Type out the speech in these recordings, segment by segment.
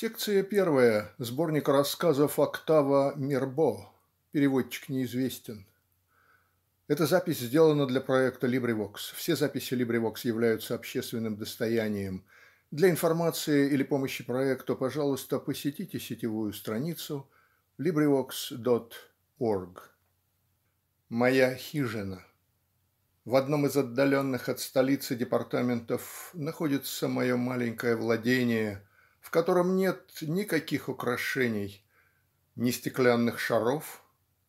Секция первая сборника рассказов "Октава Мирбо" (переводчик неизвестен). Эта запись сделана для проекта LibriVox. Все записи LibriVox являются общественным достоянием. Для информации или помощи проекту, пожалуйста, посетите сетевую страницу LibriVox.org. Моя хижина В одном из отдаленных от столицы департаментов находится мое маленькое владение в котором нет никаких украшений ни стеклянных шаров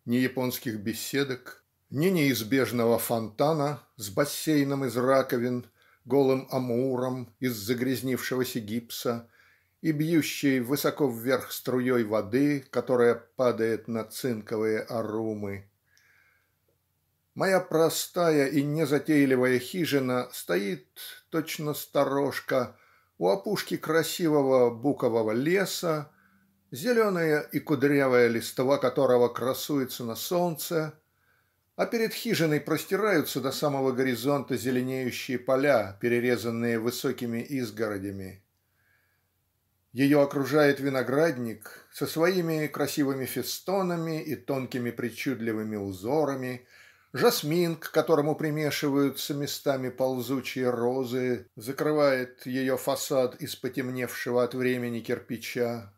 ни японских беседок ни неизбежного фонтана с бассейном из раковин голым амуром из загрязнившегося гипса и бьющей высоко вверх струей воды которая падает на цинковые арумы. Моя простая и незатейливая хижина стоит точно сторожка у опушки красивого букового леса зеленая и кудрявая листва которого красуется на солнце а перед хижиной простираются до самого горизонта зеленеющие поля перерезанные высокими изгородями. Ее окружает виноградник со своими красивыми фестонами и тонкими причудливыми узорами Жасмин, к которому примешиваются местами ползучие розы, закрывает ее фасад из потемневшего от времени кирпича.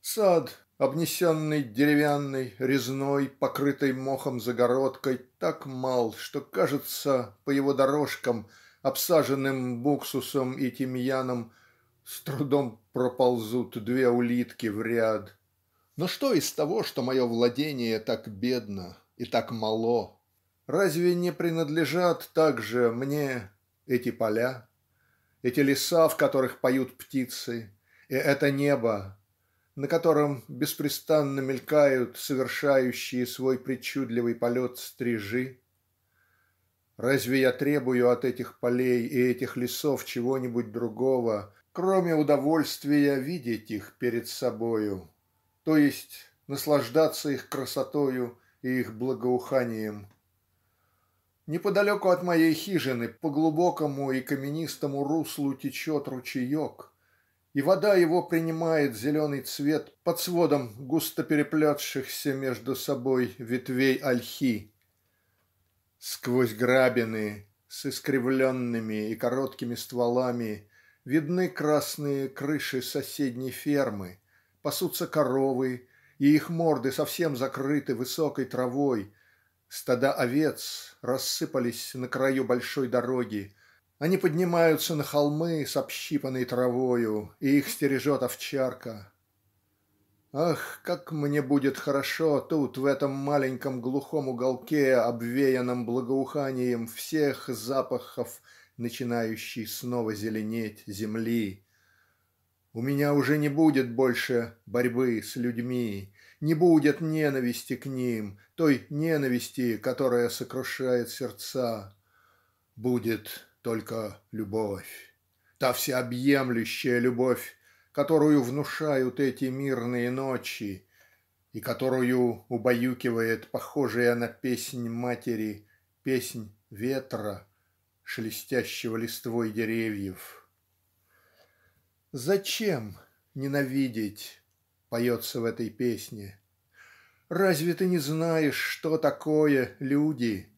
Сад, обнесенный деревянной резной покрытой мохом загородкой так мал что кажется по его дорожкам обсаженным буксусом и тимьяном с трудом проползут две улитки в ряд. Но что из того что мое владение так бедно и так мало? Разве не принадлежат также мне эти поля эти леса в которых поют птицы и это небо на котором беспрестанно мелькают совершающие свой причудливый полет стрижи? Разве я требую от этих полей и этих лесов чего-нибудь другого кроме удовольствия видеть их перед собою то есть наслаждаться их красотою и их благоуханием? Неподалеку от моей хижины по глубокому и каменистому руслу течет ручеек и вода его принимает зеленый цвет под сводом густо переплетшихся между собой ветвей ольхи. Сквозь грабины с искривленными и короткими стволами видны красные крыши соседней фермы пасутся коровы и их морды совсем закрыты высокой травой Стада овец рассыпались на краю большой дороги они поднимаются на холмы с общипанной травою и их стережет овчарка. Ах, как мне будет хорошо тут в этом маленьком глухом уголке обвеянном благоуханием всех запахов начинающей снова зеленеть земли. У меня уже не будет больше борьбы с людьми не будет ненависти к ним той ненависти которая сокрушает сердца. Будет только любовь та всеобъемлющая любовь которую внушают эти мирные ночи и которую убаюкивает похожая на песнь матери песнь ветра шелестящего листвой деревьев. Зачем ненавидеть поется в этой песне. Разве ты не знаешь, что такое люди?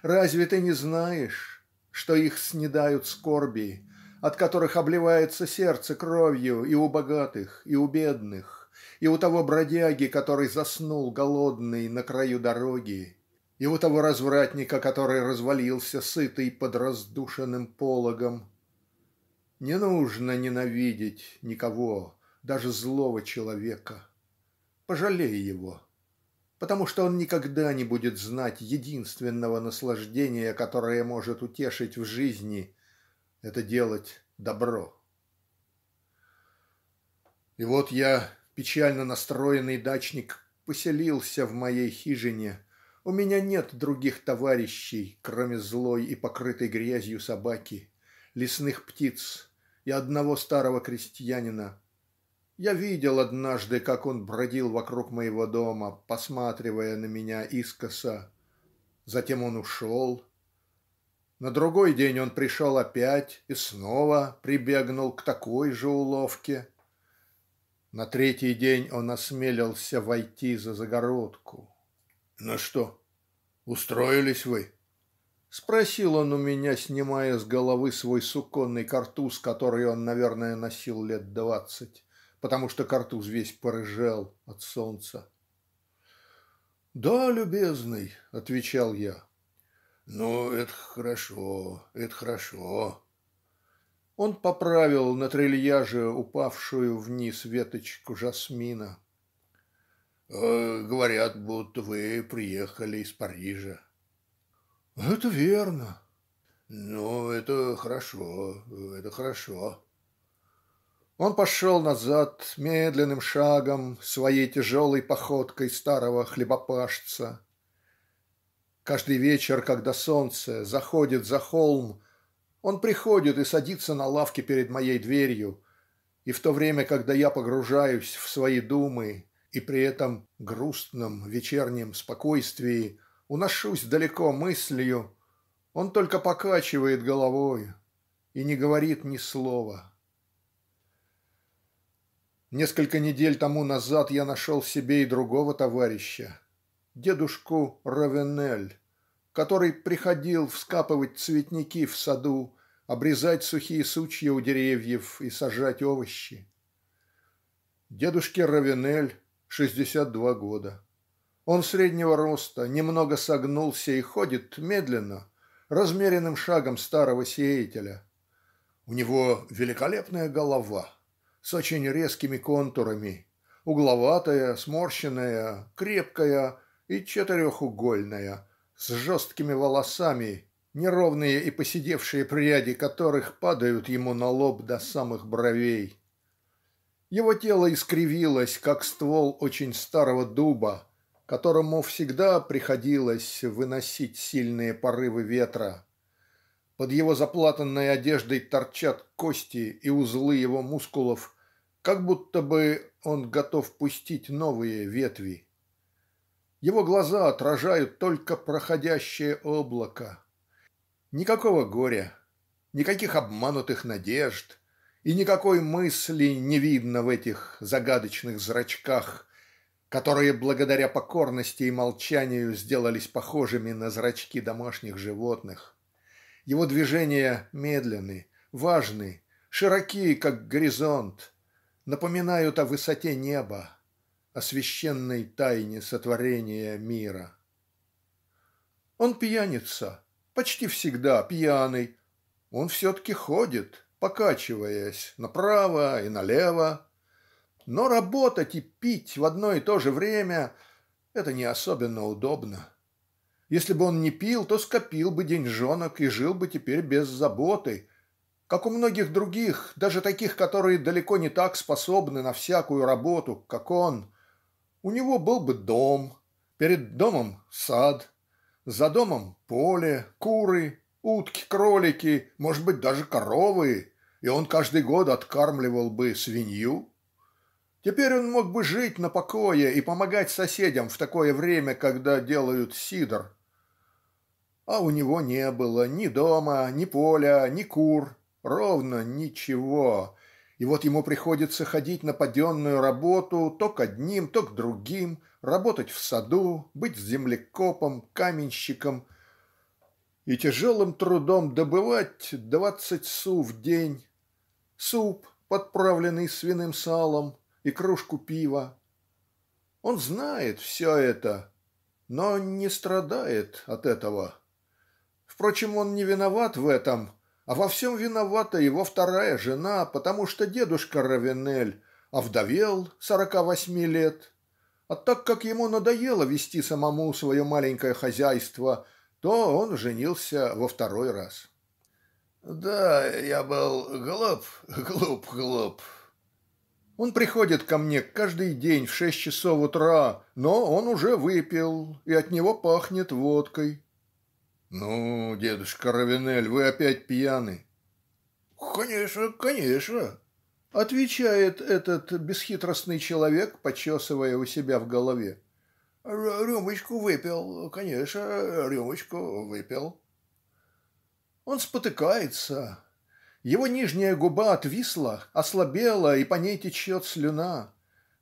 Разве ты не знаешь, что их снедают скорби, от которых обливается сердце кровью и у богатых, и у бедных, и у того бродяги, который заснул голодный на краю дороги, и у того развратника, который развалился сытый под раздушенным пологом? Не нужно ненавидеть никого даже злого человека. Пожалей его потому что он никогда не будет знать единственного наслаждения которое может утешить в жизни это делать добро. И вот я печально настроенный дачник поселился в моей хижине у меня нет других товарищей кроме злой и покрытой грязью собаки лесных птиц и одного старого крестьянина я видел однажды, как он бродил вокруг моего дома, посматривая на меня искоса. Затем он ушел. На другой день он пришел опять и снова прибегнул к такой же уловке. На третий день он осмелился войти за загородку. "Ну что, устроились вы?" спросил он у меня, снимая с головы свой суконный картуз, который он, наверное, носил лет двадцать, потому что картуз весь порыжел от солнца. "Да, любезный", отвечал я. "Ну, это хорошо, это хорошо", он поправил на трильяже упавшую вниз веточку жасмина. "Говорят, будто вы приехали из Парижа". "Это верно". "Ну, это хорошо, это хорошо". Он пошел назад медленным шагом своей тяжелой походкой старого хлебопашца. Каждый вечер когда солнце заходит за холм он приходит и садится на лавке перед моей дверью и в то время когда я погружаюсь в свои думы и при этом грустном вечернем спокойствии уношусь далеко мыслью он только покачивает головой и не говорит ни слова. Несколько недель тому назад я нашел себе и другого товарища дедушку Равенель который приходил вскапывать цветники в саду обрезать сухие сучья у деревьев и сажать овощи. Дедушке Равенель шестьдесят два года. Он среднего роста, немного согнулся и ходит медленно, размеренным шагом старого сеятеля. У него великолепная голова с очень резкими контурами, угловатая, сморщенная, крепкая и четырехугольная, с жесткими волосами неровные и поседевшие пряди которых падают ему на лоб до самых бровей. Его тело искривилось как ствол очень старого дуба которому всегда приходилось выносить сильные порывы ветра. Под его заплатанной одеждой торчат кости и узлы его мускулов как будто бы он готов пустить новые ветви. Его глаза отражают только проходящее облако Никакого горя, никаких обманутых надежд и никакой мысли не видно в этих загадочных зрачках которые благодаря покорности и молчанию сделались похожими на зрачки домашних животных. Его движения медленны важны широки как горизонт напоминают о высоте неба о священной тайне сотворения мира. Он пьяница почти всегда пьяный, он все-таки ходит, покачиваясь направо и налево. Но работать и пить в одно и то же время - это не особенно удобно. Если бы он не пил, то скопил бы деньжонок и жил бы теперь без заботы, как у многих других, даже таких, которые далеко не так способны на всякую работу, как он. У него был бы дом, перед домом сад, за домом поле, куры, утки, кролики, может быть, даже коровы, и он каждый год откармливал бы свинью. Теперь он мог бы жить на покое и помогать соседям в такое время, когда делают сидр. А у него не было ни дома, ни поля, ни кур, ровно ничего. И вот ему приходится ходить на паденную работу то к одним, то к другим, работать в саду, быть землекопом, каменщиком и тяжелым трудом добывать двадцать су в день, суп, подправленный свиным салом, и кружку пива. Он знает все это, но не страдает от этого. Впрочем, он не виноват в этом, а во всем виновата его вторая жена, потому что дедушка Равенель овдовел сорока восьми лет а так как ему надоело вести самому свое маленькое хозяйство то он женился во второй раз. "Да, я был глуп, глуп, глуп", он приходит ко мне каждый день в шесть часов утра, но он уже выпил, и от него пахнет водкой. "Ну, дедушка Равенель, вы опять пьяны". "Конечно, конечно отвечает этот бесхитростный человек почесывая у себя в голове. Рюмочку выпил конечно рюмочку выпил. Он спотыкается. Его нижняя губа отвисла ослабела и по ней течет слюна.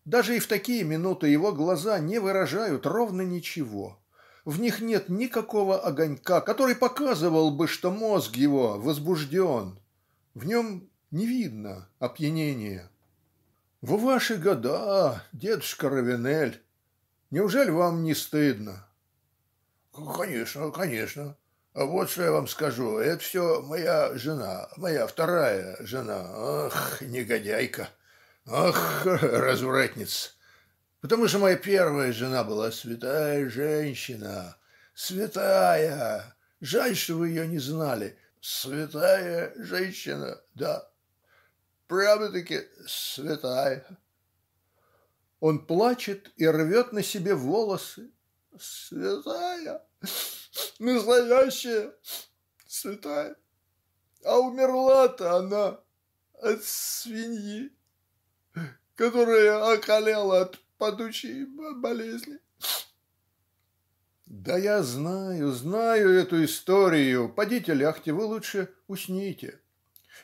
Даже и в такие минуты его глаза не выражают ровно ничего в них нет никакого огонька который показывал бы что мозг его возбужден в нем не видно опьянения. В ваши года, дедушка Равенель, неужели вам не стыдно? Конечно, конечно. А вот что я вам скажу, это все моя жена, моя вторая жена. Ах, негодяйка! Ах, развратница! Потому что моя первая жена была святая женщина, святая. Жаль, что вы ее не знали. Святая женщина, да. Прямо-таки святая. Он плачет и рвет на себе волосы. Святая, настоящая святая. А умерла-то она от свиньи, которая околела от падучей болезни. Да я знаю, знаю эту историю. Подите лягте, вы лучше усните.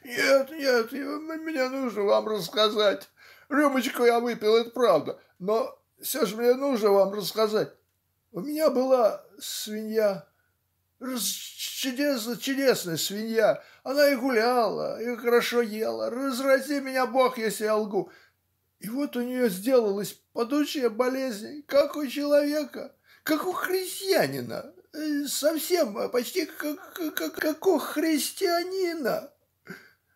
Нет, нет, мне нужно вам рассказать. Рюмочку я выпил, это правда, но все же мне нужно вам рассказать. У меня была свинья, чудесная, чудесная свинья. Она и гуляла, и хорошо ела. Разрази меня Бог, если я лгу. И вот у нее сделалась падучая болезнь, как у человека, как у христианина, э, совсем э, почти как, как, как у христианина.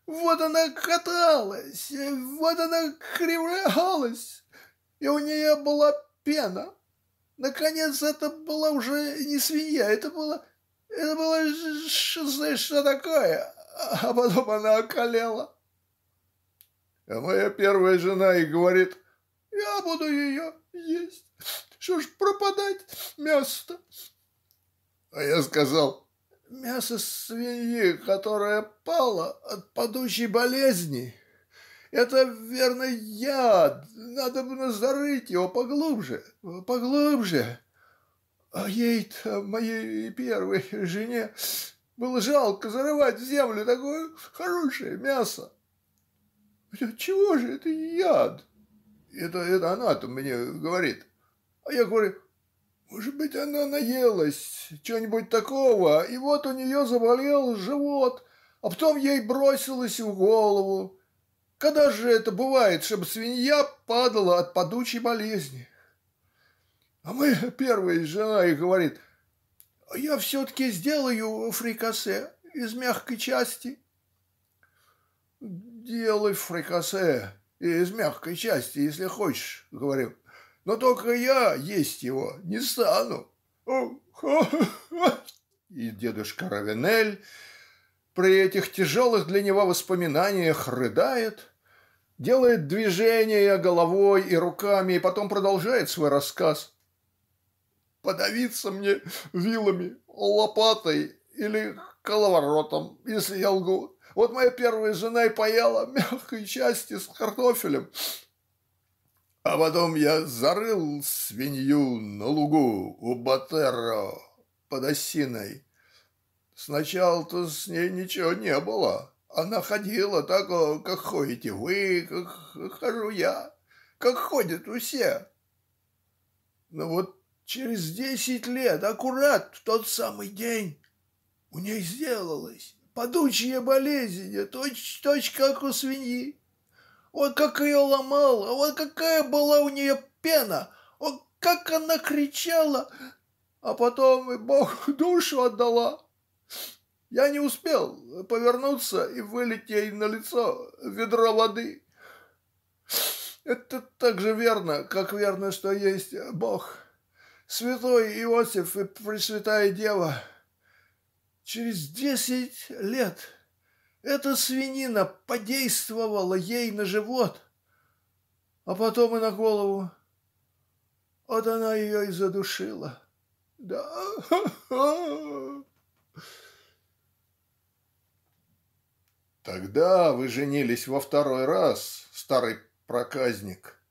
Вот она каталась, вот она кривлялась, и у нее была пена. Наконец, это была уже не свинья, это было, это было, знаешь, что такое, а потом она околела. А моя первая жена и говорит, я буду ее есть. Что ж пропадать мясо А я сказал, мясо свиньи, которая пала от падущей болезни. Это, верно, яд. Надо бы зарыть его поглубже, поглубже. А ей-то, моей первой жене, было жалко зарывать в землю такое хорошее мясо. Чего же это яд? Это, это она-то мне говорит. А я говорю, может быть, она наелась чего-нибудь такого, и вот у нее заболел живот, а потом ей бросилось в голову. Когда же это бывает, чтобы свинья падала от падучей болезни? А моя первая жена и говорит, я все-таки сделаю фрикасе из мягкой части делай фрикасе из мягкой части, если хочешь, говорю. Но только я есть его не стану. И дедушка Равенель при этих тяжелых для него воспоминаниях рыдает, делает движения головой и руками и потом продолжает свой рассказ. «Подавиться мне вилами, лопатой или коловоротом, если я лгу. Вот моя первая жена и паяла мягкой части с картофелем. А потом я зарыл свинью на лугу у Батерро под осиной. Сначала-то с ней ничего не было. Она ходила так, как ходите вы, как хожу я, как ходят все. Но вот через десять лет, аккурат в тот самый день, у ней сделалось падучая болезнь, точь-точь как у свиньи. Ой, как ее ломала, ой, какая была у нее пена, ой, как она кричала, а потом и Бог душу отдала. Я не успел повернуться и вылить ей на лицо ведро воды. Это так же верно, как верно, что есть Бог, святой Иосиф и Пресвятая Дева Через десять лет эта свинина подействовала ей на живот, а потом и на голову. Вот она ее и задушила. Да. Тогда вы женились во второй раз, старый проказник.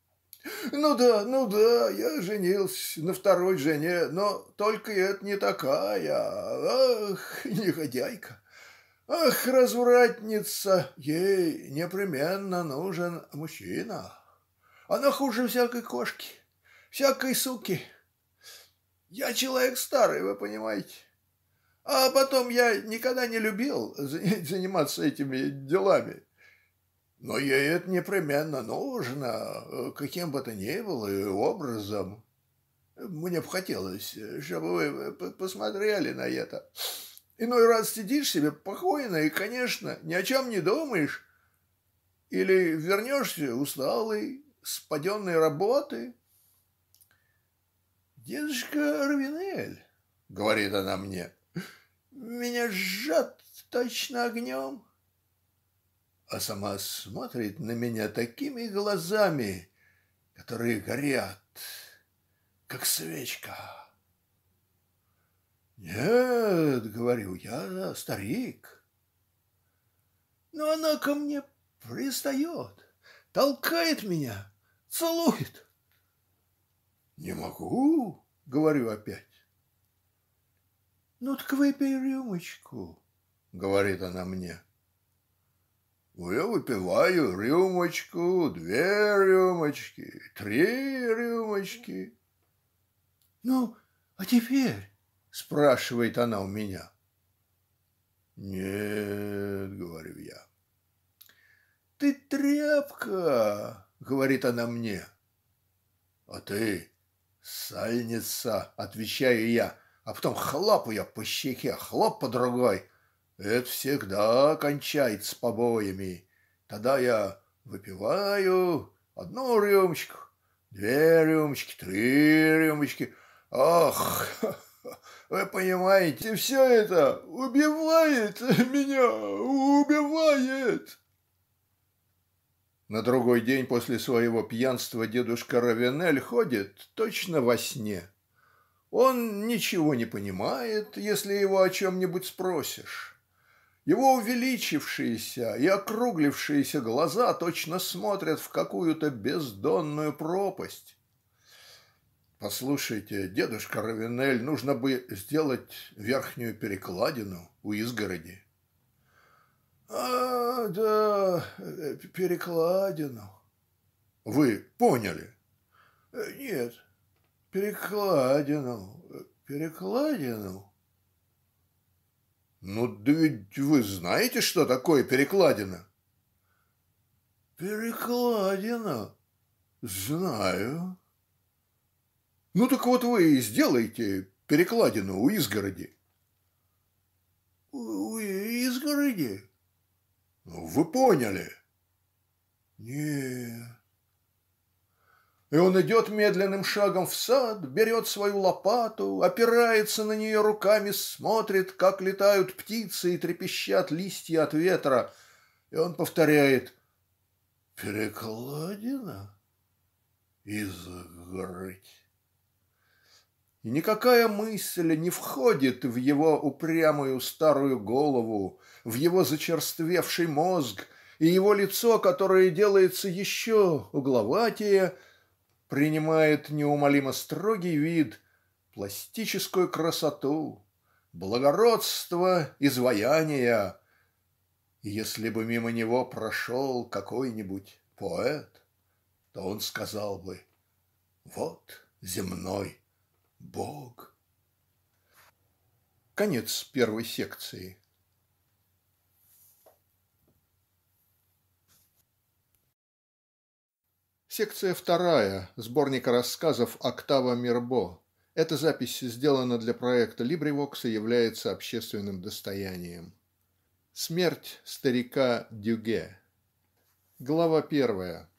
Ну да, ну да, я женился на второй жене, но только это не такая. Ах, негодяйка. Ах, развратница, ей непременно нужен мужчина. Она хуже всякой кошки, всякой суки. Я человек старый, вы понимаете. А потом я никогда не любил заниматься этими делами. Но ей это непременно нужно, каким бы то ни было образом. Мне бы хотелось, чтобы вы посмотрели на это. Иной раз сидишь себе спокойно и, конечно, ни о чем не думаешь. Или вернешься усталый, с паденной работы. «Дедушка Равинель», — говорит она мне, — «меня сжат точно огнем» а сама смотрит на меня такими глазами, которые горят, как свечка. "Нет, говорю я, старик". Но она ко мне пристает, толкает меня, целует. "Не могу", говорю опять. "Ну так выпей рюмочку", говорит она мне. Я выпиваю рюмочку, две рюмочки, три рюмочки. "Ну, а теперь?" спрашивает она у меня. "Нет, говорю я". "Ты тряпка", говорит она мне. "А ты сальница", отвечаю я, а потом хлоп ее по щеке, хлоп по другой это всегда кончается побоями. Тогда я выпиваю одну рюмочку, две рюмочки, три рюмочки. Ах, вы понимаете, все это убивает меня, убивает. На другой день после своего пьянства дедушка Равенель ходит точно во сне. Он ничего не понимает, если его о чем-нибудь спросишь. Его увеличившиеся и округлившиеся глаза точно смотрят в какую-то бездонную пропасть. Послушайте, дедушка Равинель, нужно бы сделать верхнюю перекладину у изгороди. А, да, перекладину. Вы поняли? Нет, перекладину, перекладину. Ну, да ведь вы знаете, что такое перекладина? Перекладина? Знаю. Ну так вот вы и сделайте перекладину у изгороди. У изгороди? Ну, вы поняли. Нет. И он идет медленным шагом в сад, берет свою лопату, опирается на нее руками, смотрит, как летают птицы и трепещат листья от ветра, и он повторяет «Перекладина? Изгородь». И никакая мысль не входит в его упрямую старую голову, в его зачерствевший мозг, и его лицо, которое делается еще угловатее, принимает неумолимо строгий вид, пластическую красоту, благородство изваяния. И если бы мимо него прошел какой-нибудь поэт, то он сказал бы «Вот земной Бог». Конец первой секции. Секция вторая сборника рассказов "Октава Мирбо". Эта запись сделана для проекта LibriVox и является общественным достоянием. Смерть старика Дюге. Глава первая.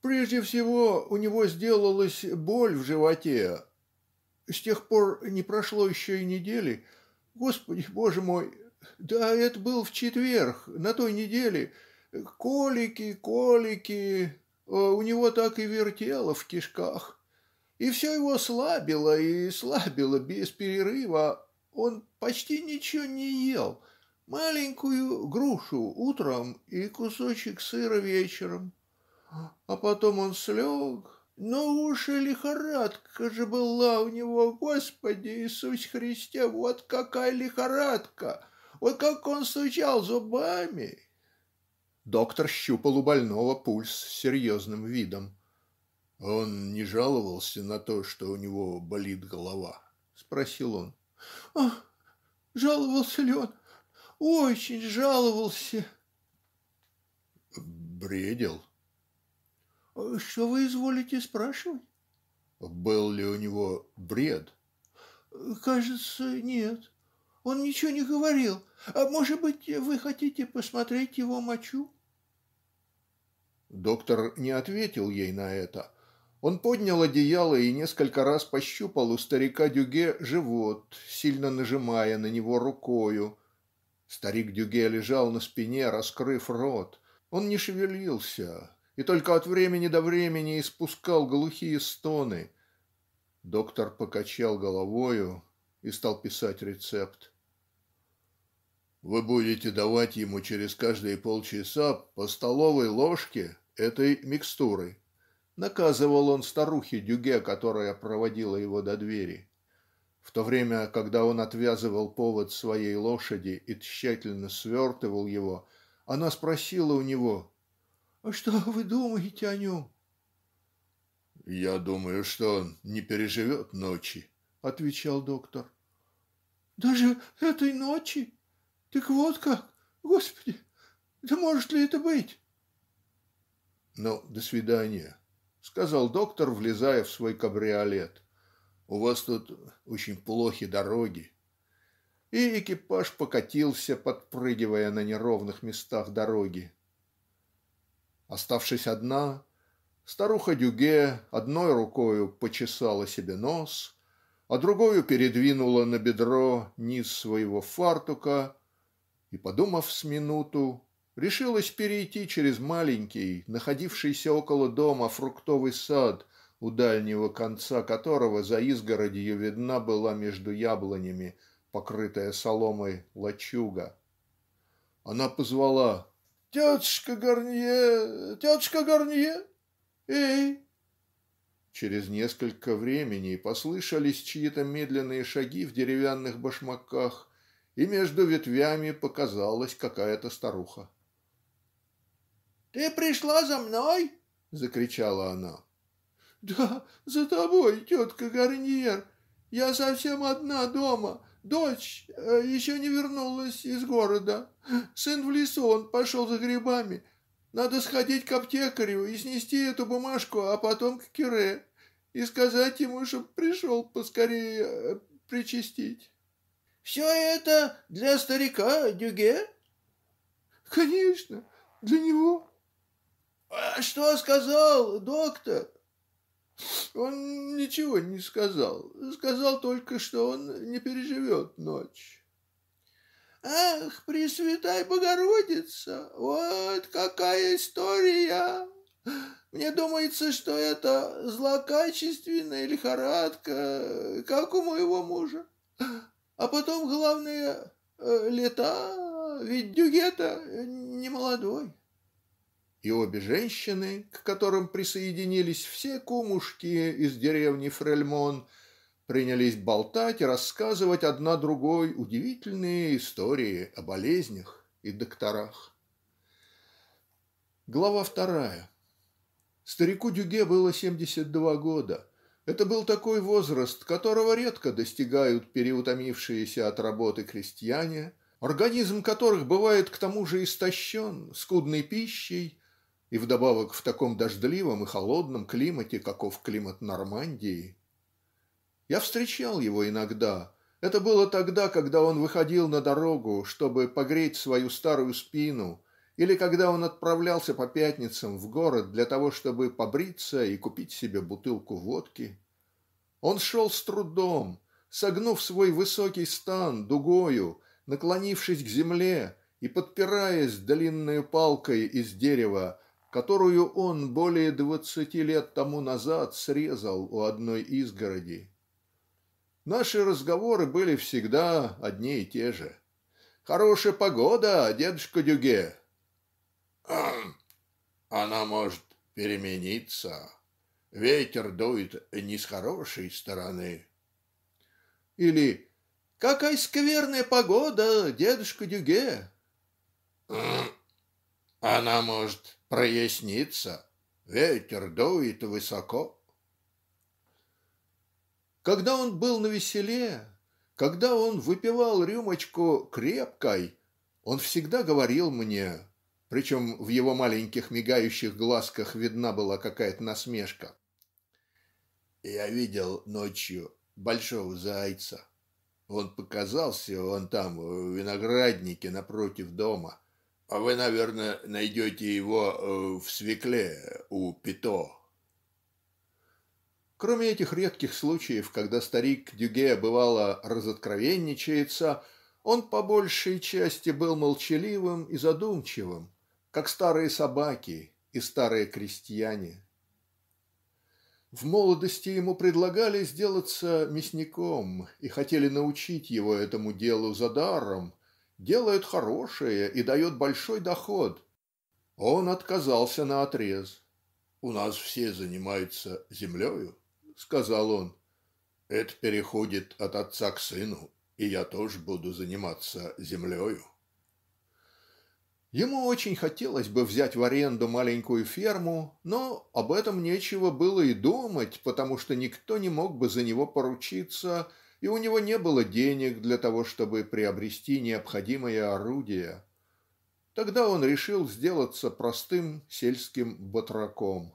Прежде всего у него сделалась боль в животе. С тех пор не прошло еще и недели. Господи, Боже мой, да это был в четверг, на той неделе. Колики, колики, у него так и вертело в кишках. И все его слабило и слабило без перерыва. Он почти ничего не ел. Маленькую грушу утром и кусочек сыра вечером. А потом он слег. Ну уж и лихорадка же была у него, Господи Иисус Христе, вот какая лихорадка! Вот как он стучал зубами! Доктор щупал у больного пульс с серьезным видом. "Он не жаловался на то, что у него болит голова?" спросил он. "Ах, жаловался ли он? Очень жаловался". "Бредил?" "Что вы изволите спрашивать?" "Был ли у него бред?" "Кажется, нет. Он ничего не говорил. А может быть, вы хотите посмотреть его мочу?" Доктор не ответил ей на это. Он поднял одеяло и несколько раз пощупал у старика Дюге живот сильно нажимая на него рукою. Старик Дюге лежал на спине раскрыв рот он не шевелился и только от времени до времени испускал глухие стоны. Доктор покачал головою и стал писать рецепт. Вы будете давать ему через каждые полчаса по столовой ложке этой микстуры наказывал он старухе Дюге которая проводила его до двери. В то время когда он отвязывал повод своей лошади и тщательно свертывал его она спросила у него "Что вы думаете о нем?" "Я думаю, что он не переживет ночи", отвечал доктор. "Даже этой ночи? Так вот как! Господи! Да может ли это быть?" "Ну, до свидания", сказал доктор, влезая в свой кабриолет. "У вас тут очень плохи дороги". И экипаж покатился, подпрыгивая на неровных местах дороги. Оставшись одна, старуха Дюге одной рукою почесала себе нос, а другою передвинула на бедро низ своего фартука и, подумав с минуту, решилась перейти через маленький находившийся около дома фруктовый сад у дальнего конца которого за изгородью видна была между яблонями покрытая соломой лачуга. Она позвала "Тетушка Гарнье! Тетушка Гарнье! Эй!" Через несколько времени послышались чьи-то медленные шаги в деревянных башмаках и между ветвями показалась какая-то старуха. "Ты пришла за мной?" закричала она. "Да, за тобой, тетка Гарниер. Я совсем одна дома. Дочь э, еще не вернулась из города. Сын в лесу, он пошел за грибами. Надо сходить к аптекарю и снести эту бумажку, а потом к Кире и сказать ему, чтоб пришел поскорее э, причастить. Все это для старика Дюге? Конечно, для него. А что сказал доктор? Он ничего не сказал. Сказал только, что он не переживет ночь. Ах, Пресвятая Богородица, вот какая история! Мне думается, что это злокачественная лихорадка, как у моего мужа. А потом, главное, э, лета, ведь Дюгета не молодой и обе женщины к которым присоединились все кумушки из деревни Фрельмон принялись болтать и рассказывать одна другой удивительные истории о болезнях и докторах. Глава вторая. Старику Дюге было семьдесят два года. Это был такой возраст, которого редко достигают переутомившиеся от работы крестьяне, организм которых бывает к тому же истощен скудной пищей и вдобавок в таком дождливом и холодном климате каков климат Нормандии. Я встречал его иногда это было тогда когда он выходил на дорогу чтобы погреть свою старую спину или когда он отправлялся по пятницам в город для того чтобы побриться и купить себе бутылку водки. Он шел с трудом согнув свой высокий стан дугою наклонившись к земле и подпираясь длинной палкой из дерева которую он более двадцати лет тому назад срезал у одной изгороди. Наши разговоры были всегда одни и те же. "Хорошая погода, дедушка Дюге". "Она может перемениться. Ветер дует не с хорошей стороны". Или "Какая скверная погода, дедушка Дюге". "Она может проясниться. ветер дует высоко". Когда он был навеселе когда он выпивал рюмочку крепкой он всегда говорил мне причем в его маленьких мигающих глазках видна была какая-то насмешка "Я видел ночью большого зайца. Он показался он там в винограднике напротив дома. А вы наверное найдете его э, в свекле у Пито". Кроме этих редких случаев когда старик Дюге бывало разоткровенничается он по большей части был молчаливым и задумчивым как старые собаки и старые крестьяне. В молодости ему предлагали сделаться мясником и хотели научить его этому делу за даром дело это хорошее и дает большой доход. Он отказался наотрез. "У нас все занимаются землею", сказал он. "Это переходит от отца к сыну, и я тоже буду заниматься землею". Ему очень хотелось бы взять в аренду маленькую ферму но об этом нечего было и думать потому что никто не мог бы за него поручиться и у него не было денег для того чтобы приобрести необходимое орудие. Тогда он решил сделаться простым сельским батраком.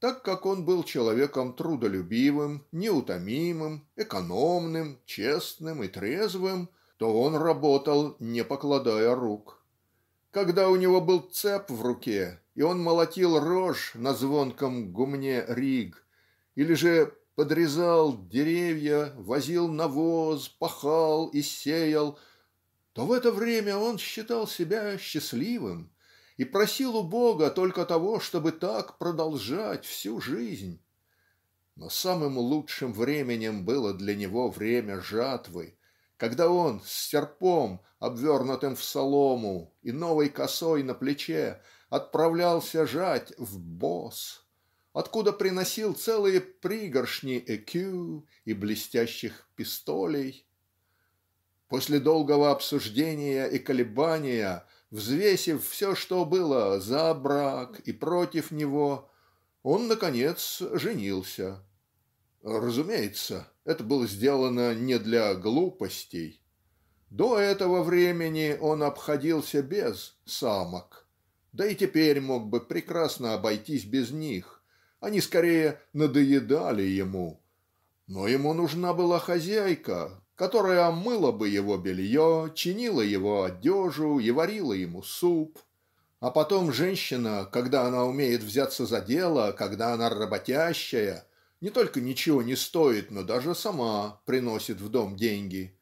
Так как он был человеком трудолюбивым неутомимым экономным честным и трезвым то он работал не покладая рук когда у него был цеп в руке и он молотил рожь на звонком гумне риг или же подрезал деревья возил навоз пахал и сеял то в это время он считал себя счастливым и просил у Бога только того чтобы так продолжать всю жизнь. Но самым лучшим временем было для него время жатвы когда он с серпом обвернутым в солому и новой косой на плече отправлялся жать в Босс откуда приносил целые пригоршни экю и блестящих пистолей. После долгого обсуждения и колебания взвесив все что было за брак и против него он наконец женился. Разумеется это было сделано не для глупостей. До этого времени он обходился без самок да и теперь мог бы прекрасно обойтись без них. Они скорее надоедали ему. Но ему нужна была хозяйка которая мыла бы его белье чинила его одежу и варила ему суп. А потом женщина когда она умеет взяться за дело когда она работящая не только ничего не стоит но даже сама приносит в дом деньги.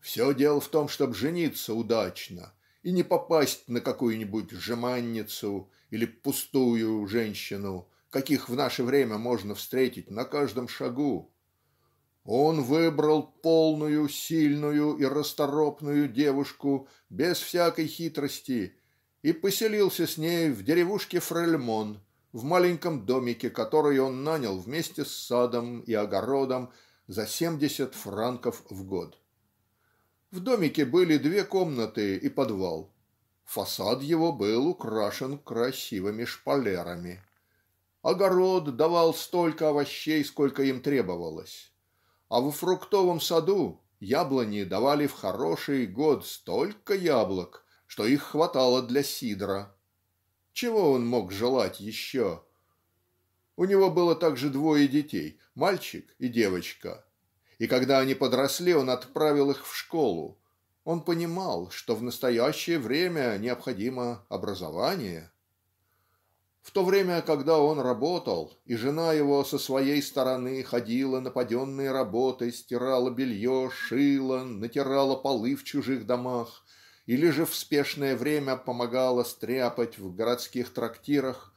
Все дело в том чтобы жениться удачно и не попасть на какую-нибудь жеманницу или пустую женщину каких в наше время можно встретить на каждом шагу. Он выбрал полную сильную и расторопную девушку без всякой хитрости и поселился с ней в деревушке Фрельмон в маленьком домике который он нанял вместе с садом и огородом за семьдесят франков в год. В домике были две комнаты и подвал. Фасад его был украшен красивыми шпалерами. Огород давал столько овощей, сколько им требовалось. А в фруктовом саду яблони давали в хороший год столько яблок, что их хватало для сидра. Чего он мог желать еще? У него было также двое детей мальчик и девочка и когда они подросли он отправил их в школу он понимал что в настоящее время необходимо образование. В то время когда он работал и жена его со своей стороны ходила на паденные работы стирала белье шила натирала полы в чужих домах или же в спешное время помогала стряпать в городских трактирах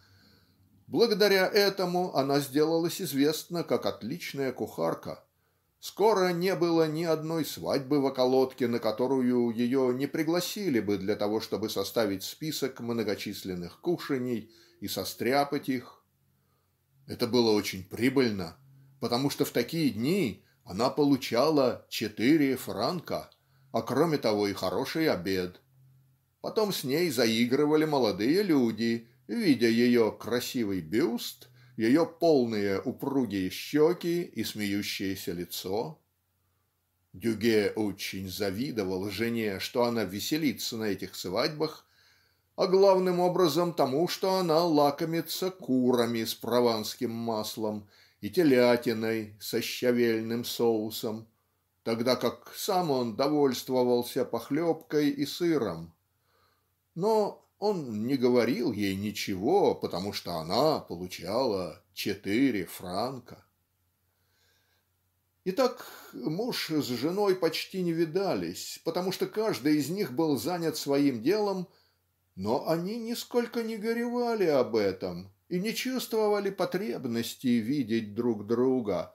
благодаря этому она сделалась известна как отличная кухарка. Скоро не было ни одной свадьбы в околотке на которую ее не пригласили бы для того чтобы составить список многочисленных кушаний и состряпать их. Это было очень прибыльно потому что в такие дни она получала четыре франка а кроме того и хороший обед. Потом с ней заигрывали молодые люди видя ее красивый бюст ее полные упругие щеки и смеющееся лицо. Дюге очень завидовал жене что она веселится на этих свадьбах а главным образом тому что она лакомится курами с прованским маслом и телятиной со щавельным соусом тогда как сам он довольствовался похлебкой и сыром. Но он не говорил ей ничего потому что она получала четыре франка. Итак, муж с женой почти не видались, потому что каждый из них был занят своим делом, но они нисколько не горевали об этом и не чувствовали потребности видеть друг друга,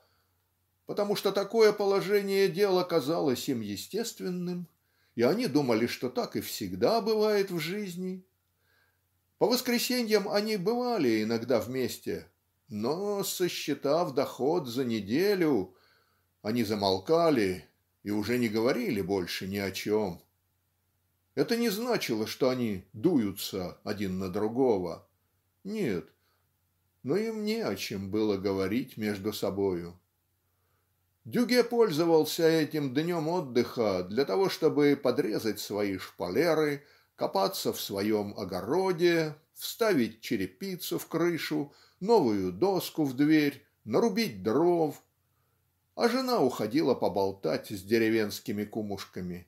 потому что такое положение дел казалось им естественным, и они думали, что так и всегда бывает в жизни. По воскресеньям они бывали иногда вместе, но, сосчитав доход за неделю, они замолкали и уже не говорили больше ни о чем. Это не значило, что они дуются один на другого. Нет, но им не о чем было говорить между собою. Дюге пользовался этим днем отдыха для того чтобы подрезать свои шпалеры копаться в своем огороде вставить черепицу в крышу новую доску в дверь нарубить дров а жена уходила поболтать с деревенскими кумушками.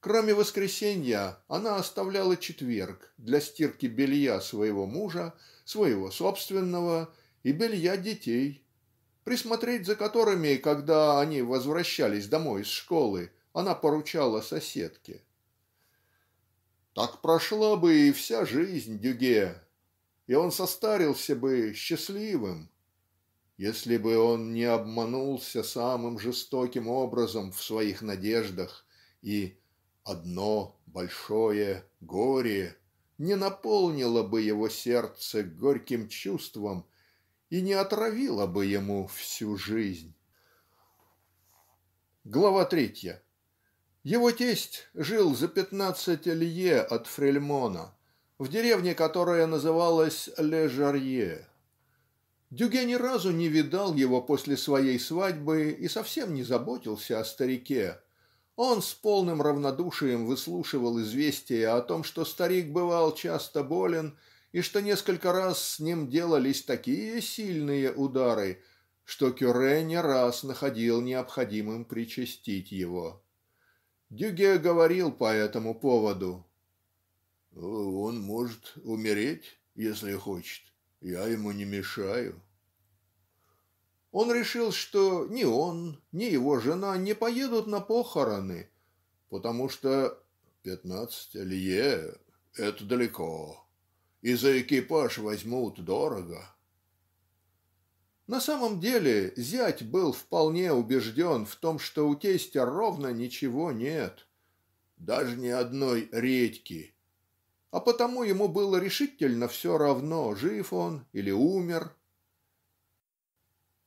Кроме воскресенья она оставляла четверг для стирки белья своего мужа своего собственного и белья детей присмотреть за которыми когда они возвращались домой из школы она поручала соседке. Так прошла бы и вся жизнь Дюге и он состарился бы счастливым если бы он не обманулся самым жестоким образом в своих надеждах и "одно большое горе" не наполнило бы его сердце горьким чувством и не отравило бы ему всю жизнь. Глава третья. Его тесть жил за пятнадцать лье от Фрельмона в деревне которая называлась Ле-Жарье Дюге ни разу не видал его после своей свадьбы и совсем не заботился о старике. Он с полным равнодушием выслушивал известия о том что старик бывал часто болен и что несколько раз с ним делались такие сильные удары что Кюре не раз находил необходимым причастить его. Дюге говорил по этому поводу "Он может умереть если хочет я ему не мешаю". Он решил, что ни он, ни его жена не поедут на похороны, потому что "пятнадцать лье - это далеко, и за экипаж возьмут дорого". На самом деле зять был вполне убежден в том, что у тестя ровно ничего нет, даже ни одной редьки, а потому ему было решительно все равно, жив он или умер.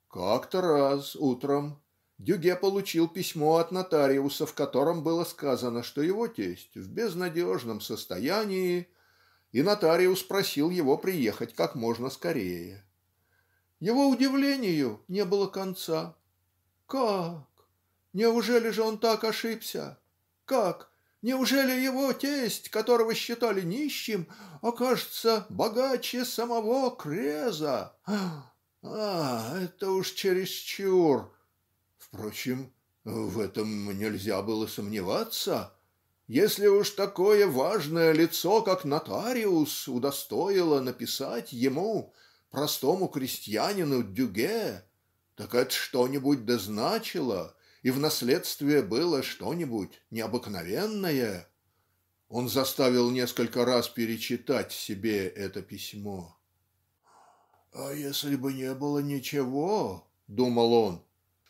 Как-то раз утром Дюге получил письмо от нотариуса, в котором было сказано, что его тесть в безнадежном состоянии, и нотариус просил его приехать как можно скорее. Его удивлению не было конца. Как? Неужели же он так ошибся? Как? Неужели его тесть, которого считали нищим, окажется богаче самого Креза? А, это уж чересчур. Впрочем, в этом нельзя было сомневаться. Если уж такое важное лицо, как нотариус, удостоило написать ему, простому крестьянину Дюге, так это что-нибудь дозначило, и в наследстве было что-нибудь необыкновенное. Он заставил несколько раз перечитать себе это письмо. "А если бы не было ничего?" думал он.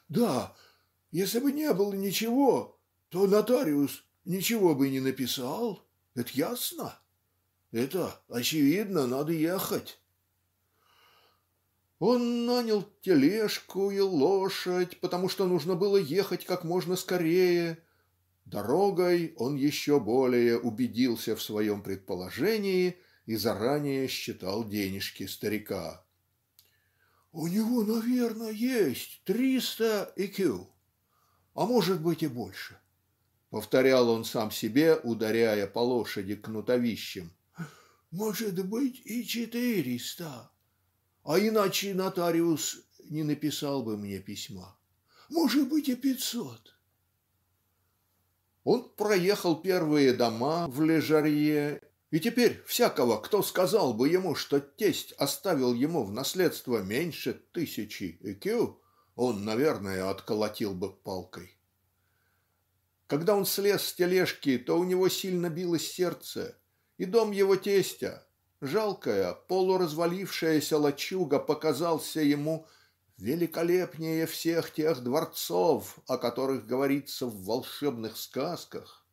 "Да, если бы не было ничего, то нотариус ничего бы не написал. Это ясно. Это очевидно, надо ехать". Он нанял тележку и лошадь, потому что нужно было ехать как можно скорее. Дорогой он еще более убедился в своем предположении и заранее считал денежки старика. "У него наверно есть триста ЭКЮ а может быть и больше", повторял он сам себе, ударяя по лошади кнутовищем. "Может быть и четыреста, а иначе нотариус не написал бы мне письма. Может быть и пятьсот". Он проехал первые дома в Лежарье и теперь всякого кто сказал бы ему что тесть оставил ему в наследство меньше тысячи ЭКЮ он наверное отколотил бы палкой. Когда он слез с тележки то у него сильно билось сердце и дом его тестя жалкая полуразвалившаяся лачуга показался ему великолепнее всех тех дворцов о которых говорится в волшебных сказках.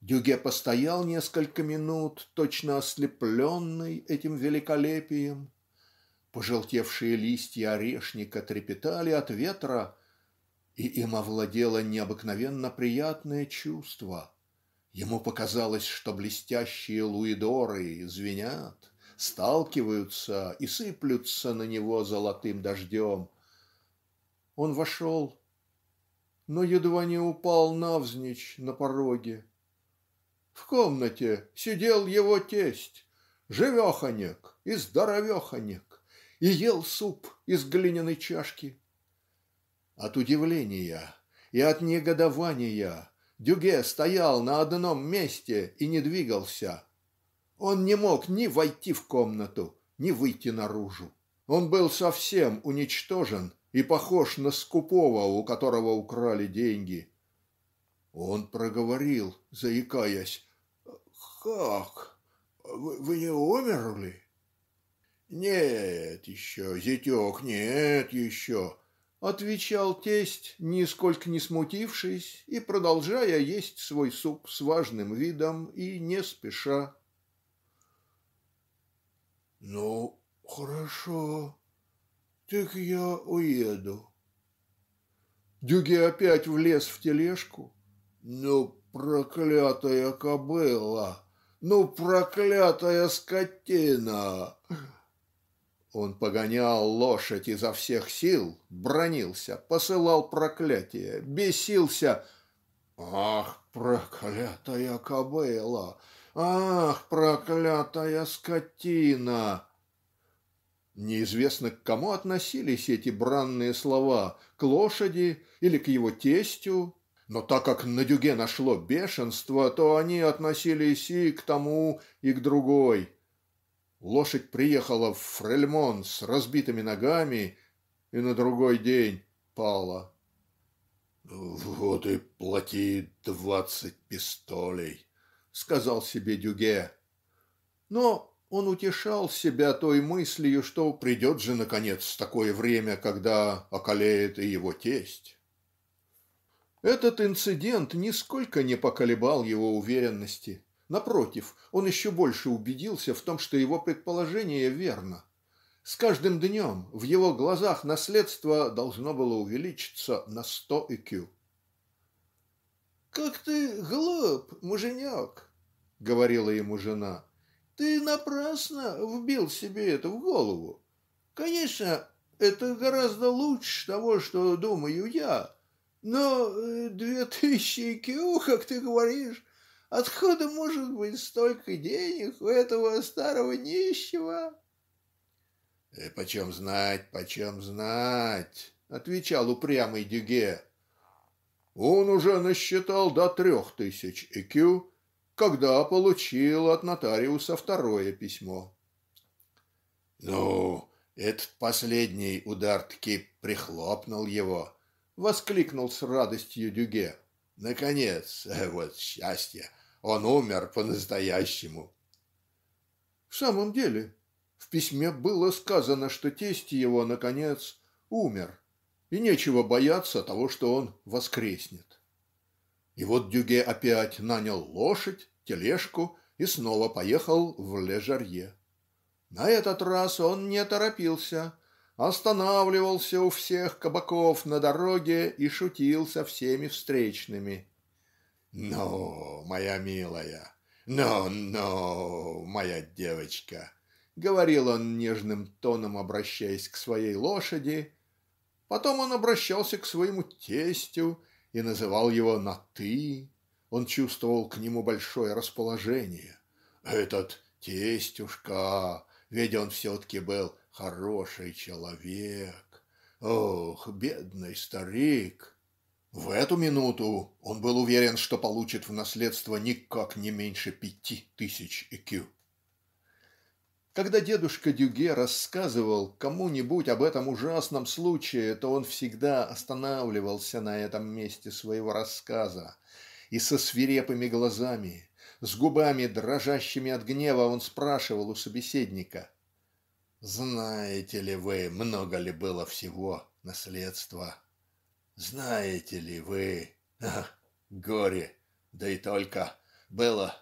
Дюге постоял несколько минут точно ослепленный этим великолепием пожелтевшие листья орешника трепетали от ветра и им овладело необыкновенно приятное чувство ему показалось что блестящие луидоры звенят сталкиваются и сыплются на него золотым дождем. Он вошел, но едва не упал навзничь на пороге. В комнате сидел его тесть, живеханек и здоровеханек, и ел суп из глиняной чашки. От удивления и от негодования Дюге стоял на одном месте и не двигался он не мог ни войти в комнату, ни выйти наружу. Он был совсем уничтожен и похож на скупого, у которого украли деньги. Он проговорил, заикаясь: "Как? Вы, вы не умерли?" "Нет еще, зятек, нет еще", отвечал тесть, нисколько не смутившись и продолжая есть свой суп с важным видом и не спеша. "Ну, хорошо, так я уеду". Дюге опять влез в тележку. "Ну, проклятая кобыла! Ну, проклятая скотина!" Он погонял лошадь изо всех сил, бранился, посылал проклятия, бесился. "Ах, проклятая кобыла! Ах, проклятая скотина!" Неизвестно к кому относились эти бранные слова к лошади или к его тестю но так как на Дюге нашло бешенство то они относились и к тому и к другой. Лошадь приехала в Фрельмон с разбитыми ногами и на другой день пала. "Вот и плати двадцать пистолей", сказал себе Дюге. Но он утешал себя той мыслью, что придет же наконец такое время, когда околеет и его тесть. Этот инцидент нисколько не поколебал его уверенности. Напротив, он еще больше убедился в том, что его предположение верно. С каждым днем в его глазах наследство должно было увеличиться на сто ЭКЮ. "Как ты глуп, муженек!" говорила ему жена. "Ты напрасно вбил себе это в голову. Конечно, это гораздо лучше того, что думаю я. Но э, две тысячи кю, как ты говоришь, откуда может быть столько денег у этого старого нищего?" «Э, "Почем знать, почем знать?" отвечал упрямый Дюге. Он уже насчитал до трех тысяч ЭКЮ когда получил от нотариуса второе письмо. "Ну, этот последний удар-таки прихлопнул его", воскликнул с радостью Дюге. "Наконец, э, вот счастье, он умер по-настоящему". В самом деле, в письме было сказано, что тесть его наконец умер, и нечего бояться того, что он воскреснет. И вот Дюге опять нанял лошадь, тележку и снова поехал в Лежарье. На этот раз он не торопился, останавливался у всех кабаков на дороге и шутил со всеми встречными. "Ну, моя милая, "Ну, ну, моя девочка", говорил он нежным тоном, обращаясь к своей лошади потом он обращался к своему тестю и называл его на ты он чувствовал к нему большое расположение "Этот тестюшка ведь он все-таки был хороший человек. Ох, бедный старик!" В эту минуту он был уверен, что получит в наследство никак не меньше пяти тысяч ЭКЮ. Когда дедушка Дюге рассказывал кому-нибудь об этом ужасном случае то он всегда останавливался на этом месте своего рассказа и со свирепыми глазами с губами дрожащими от гнева он спрашивал у собеседника "Знаете ли вы, много ли было всего наследства? Знаете ли вы, ах, горе, да и только, было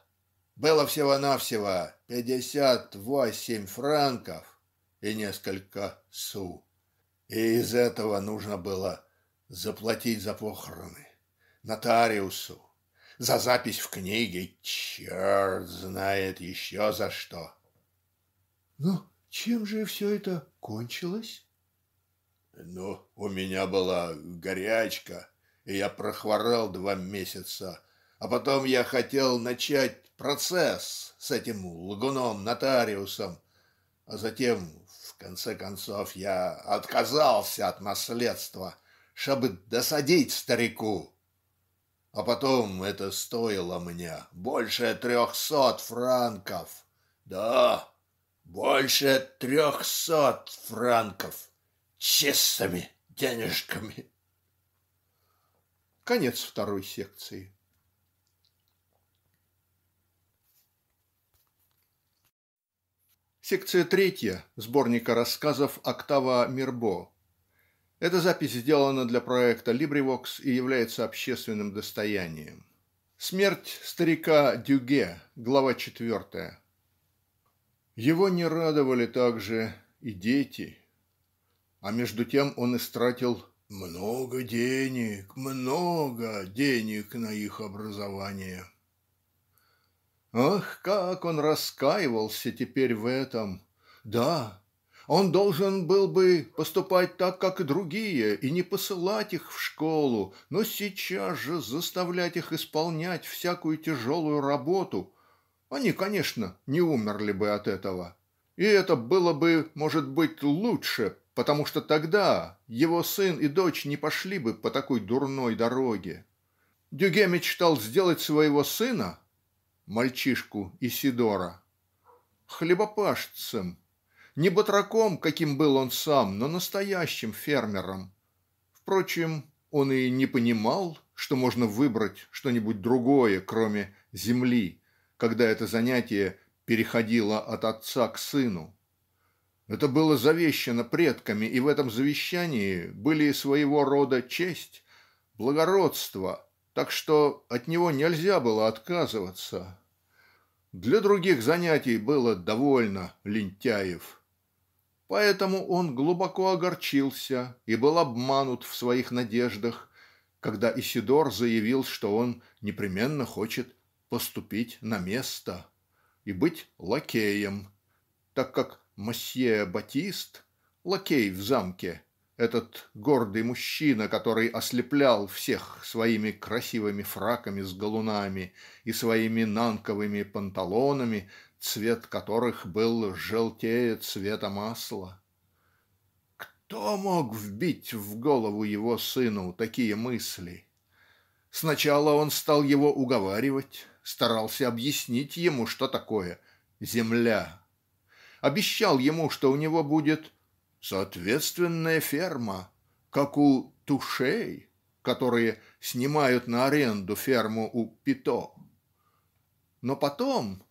было всего-навсего пятьдесят восемь франков и несколько су. И из этого нужно было заплатить за похороны, нотариусу, за запись в книге, черт знает еще за что. "Ну, чем же все это кончилось?" "Ну, у меня была горячка, и я прохворал два месяца, а потом я хотел начать процесс с этим лгуном-нотариусом, а затем, в конце концов, я отказался от наследства, чтобы досадить старику. А потом это стоило мне больше трехсот франков. Да, больше трехсот франков чистыми денежками. Конец второй секции. Секция третья сборника рассказов "Октава Мирбо". Эта запись сделана для проекта LibriVox и является общественным достоянием. Смерть старика Дюге, глава четвертая. Его не радовали также и дети, а между тем он истратил "много денег, много денег на их образование". Ах, как он раскаивался теперь в этом! Да, он должен был бы поступать так, как и другие, и не посылать их в школу, но сейчас же заставлять их исполнять всякую тяжелую работу. Они, конечно, не умерли бы от этого. И это было бы, может быть, лучше, потому что тогда его сын и дочь не пошли бы по такой дурной дороге. Дюге мечтал сделать своего сына мальчишку Исидора хлебопашцем не батраком каким был он сам но настоящим фермером впрочем он и не понимал что можно выбрать что-нибудь другое кроме земли когда это занятие переходило от отца к сыну. Это было завещано предками и в этом завещании были своего рода честь благородство так что от него нельзя было отказываться. Для других занятий было довольно лентяев. Поэтому он глубоко огорчился и был обманут в своих надеждах когда Исидор заявил что он непременно хочет поступить на место и быть лакеем так как мосье Батист лакей в замке этот гордый мужчина который ослеплял всех своими красивыми фраками с галунами и своими нанковыми панталонами цвет которых был желтее цвета масла. Кто мог вбить в голову его сыну такие мысли? Сначала он стал его уговаривать старался объяснить ему что такое земля обещал ему что у него будет соответственная ферма, как у Тушей, которые снимают на аренду ферму у Пито. Но потом,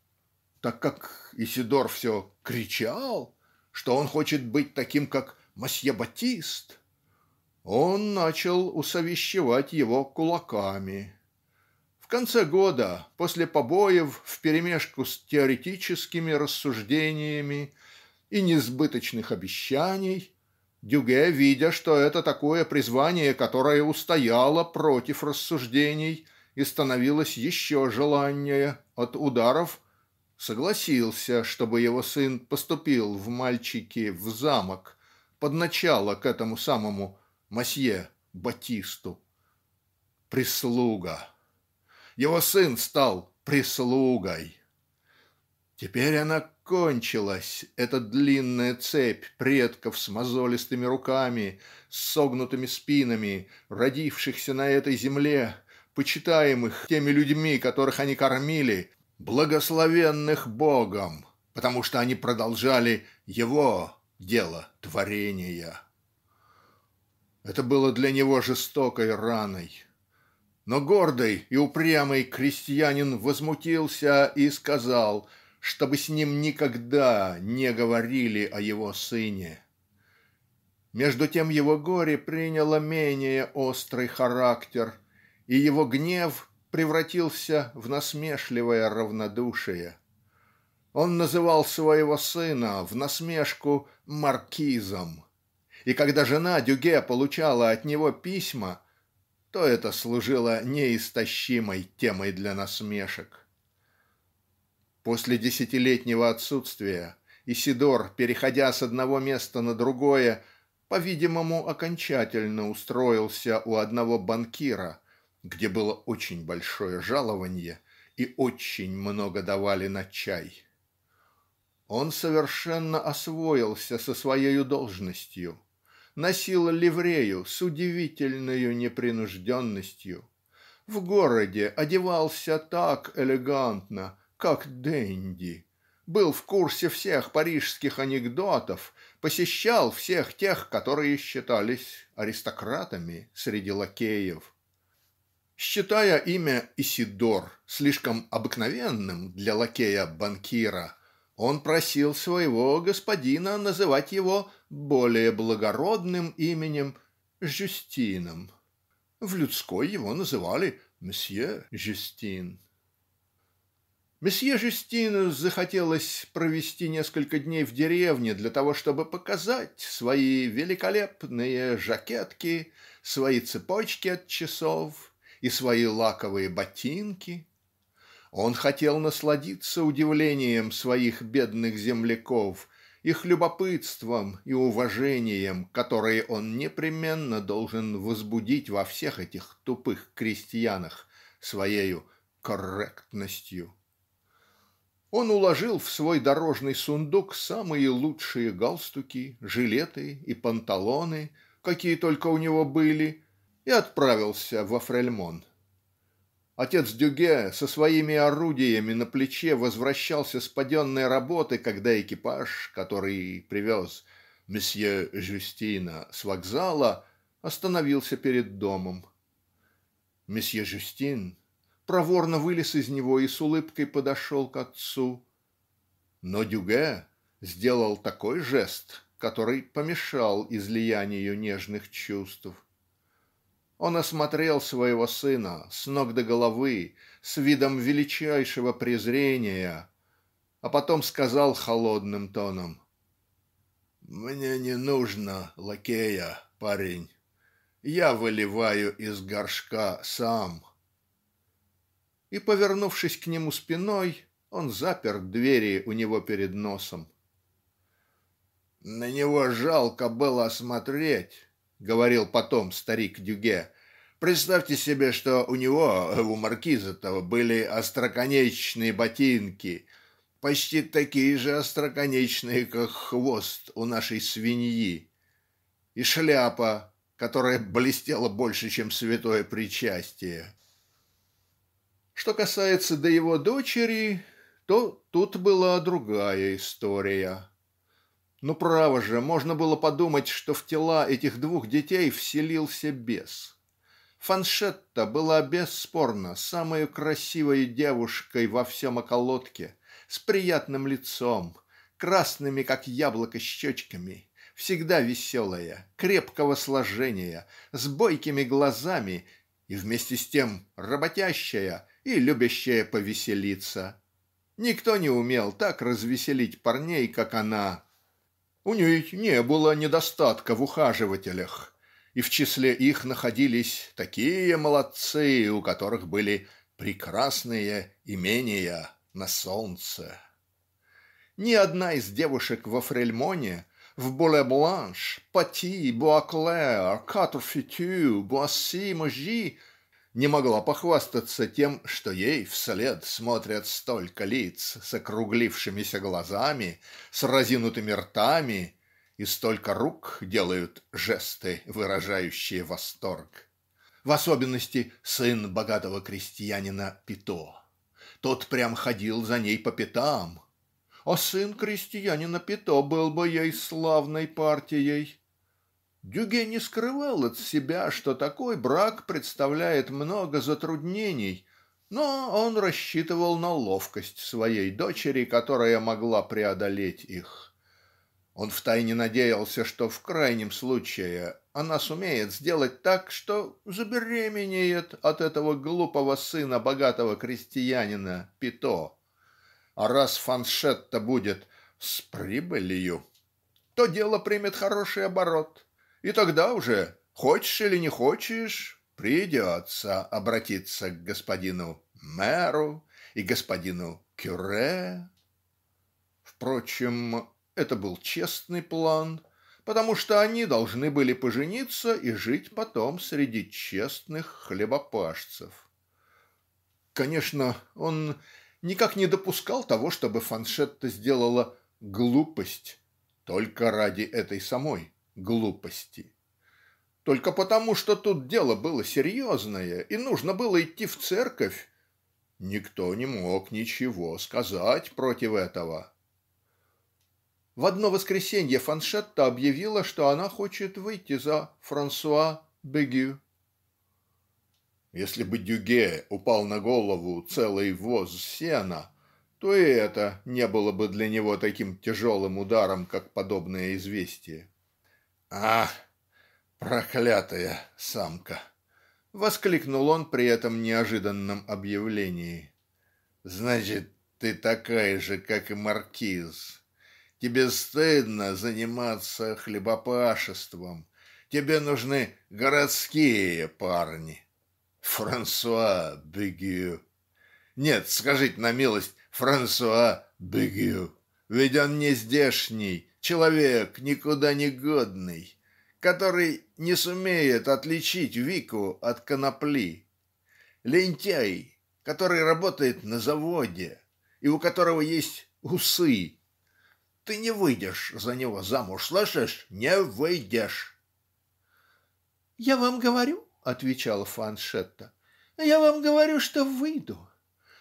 так как Исидор все кричал, что он хочет быть таким, как мосье Батист, он начал усовещевать его кулаками. В конце года, после побоев вперемешку с теоретическими рассуждениями и несбыточных обещаний Дюге видя что это такое призвание которое устояло против рассуждений и становилось еще желаннее от ударов согласился чтобы его сын поступил в мальчики в замок под начало к этому самому мосье Батисту. Прислуга. Его сын стал прислугой. Теперь она кончилась, эта длинная цепь предков с мозолистыми руками, с согнутыми спинами, родившихся на этой земле, почитаемых теми людьми, которых они кормили, благословенных Богом, потому что они продолжали Его дело творения. Это было для него жестокой раной. Но гордый и упрямый крестьянин возмутился и сказал, чтобы с ним никогда не говорили о его сыне. Между тем его горе приняло менее острый характер, и его гнев превратился в насмешливое равнодушие. Он называл своего сына в насмешку маркизом и когда жена Дюге получала от него письма то это служило неистощимой темой для насмешек. После десятилетнего отсутствия Исидор, переходя с одного места на другое, по-видимому, окончательно устроился у одного банкира, где было очень большое жалованье и очень много давали на чай. Он совершенно освоился со своей должностью носил ливрею с удивительной непринужденностью в городе одевался так элегантно как денди был в курсе всех парижских анекдотов посещал всех тех которые считались аристократами среди лакеев. Считая имя Исидор слишком обыкновенным для лакея-банкира он просил своего господина называть его более благородным именем Жюстином. В людской его называли месье Жюстин. Месье Жюстину захотелось провести несколько дней в деревне для того чтобы показать свои великолепные жакетки свои цепочки от часов и свои лаковые ботинки он хотел насладиться удивлением своих бедных земляков их любопытством и уважением которые он непременно должен возбудить во всех этих тупых крестьянах своею корректностью. Он уложил в свой дорожный сундук самые лучшие галстуки жилеты и панталоны какие только у него были и отправился во Фрельмон. Отец Дюге со своими орудиями на плече возвращался с паденной работы когда экипаж который привез месье Жюстина с вокзала остановился перед домом. Месье Жюстин проворно вылез из него и с улыбкой подошел к отцу. Но Дюге сделал такой жест который помешал излиянию нежных чувств. Он осмотрел своего сына с ног до головы с видом величайшего презрения а потом сказал холодным тоном "Мне не нужно лакея, парень. Я выливаю из горшка сам". И повернувшись к нему спиной, он запер двери у него перед носом. На него жалко было смотреть говорил потом старик Дюге представьте себе что у него у маркиза-то были остроконечные ботинки почти такие же остроконечные как хвост у нашей свиньи и шляпа которая блестела больше чем святое причастие. Что касается до его дочери то тут была другая история. Ну, право же, можно было подумать, что в тела этих двух детей вселился бес. Фаншетта была бесспорно самой красивой девушкой во всем околотке, с приятным лицом, красными, как яблоко, щечками, всегда веселая, крепкого сложения, с бойкими глазами и вместе с тем работящая и любящая повеселиться. Никто не умел так развеселить парней, как она у ней не было недостатка в ухаживателях и в числе их находились такие молодцы у которых были "прекрасные имения на солнце". Ни одна из девушек во Фрельмоне в Буле-Бланш Пати Буаклер Катр-Фютю Буасси-Можи не могла похвастаться тем что ей вслед смотрят столько лиц с округлившимися глазами с разинутыми ртами и столько рук делают жесты выражающие восторг. В особенности сын богатого крестьянина Пито. Тот прям ходил за ней по пятам а сын крестьянина Пито был бы ей славной партией. Дюге не скрывал от себя что такой брак представляет много затруднений но он рассчитывал на ловкость своей дочери которая могла преодолеть их. Он втайне надеялся что в крайнем случае она сумеет сделать так что забеременеет от этого глупого сына богатого крестьянина Пито а раз фаншетта будет с прибылью то дело примет хороший оборот и тогда уже хочешь или не хочешь придется обратиться к господину мэру и господину кюре. Впрочем, это был честный план, потому что они должны были пожениться и жить потом среди честных хлебопашцев. Конечно, он никак не допускал того, чтобы Фаншетта сделала "глупость" только ради этой самой глупости. Только потому, что тут дело было серьезное и нужно было идти в церковь, никто не мог ничего сказать против этого. В одно воскресенье Фаншетта объявила, что она хочет выйти за Франсуа Бегю. Если бы Дюге упал на голову целый воз сена то и это не было бы для него таким тяжелым ударом как подобное известие. "А, проклятая самка!" воскликнул он при этом неожиданном объявлении. "Значит, ты такая же, как и маркиз. Тебе стыдно заниматься хлебопашеством. Тебе нужны городские парни. Франсуа Бегю. Нет, скажите на милость, Франсуа Бегю. Ведь он не здешний, человек никуда не годный, который не сумеет отличить Вику от конопли. Лентяй, который работает на заводе и у которого есть усы. Ты не выйдешь за него замуж, слышишь? Не выйдешь. "Я вам говорю", отвечала Фаншетта. "Я вам говорю, что выйду.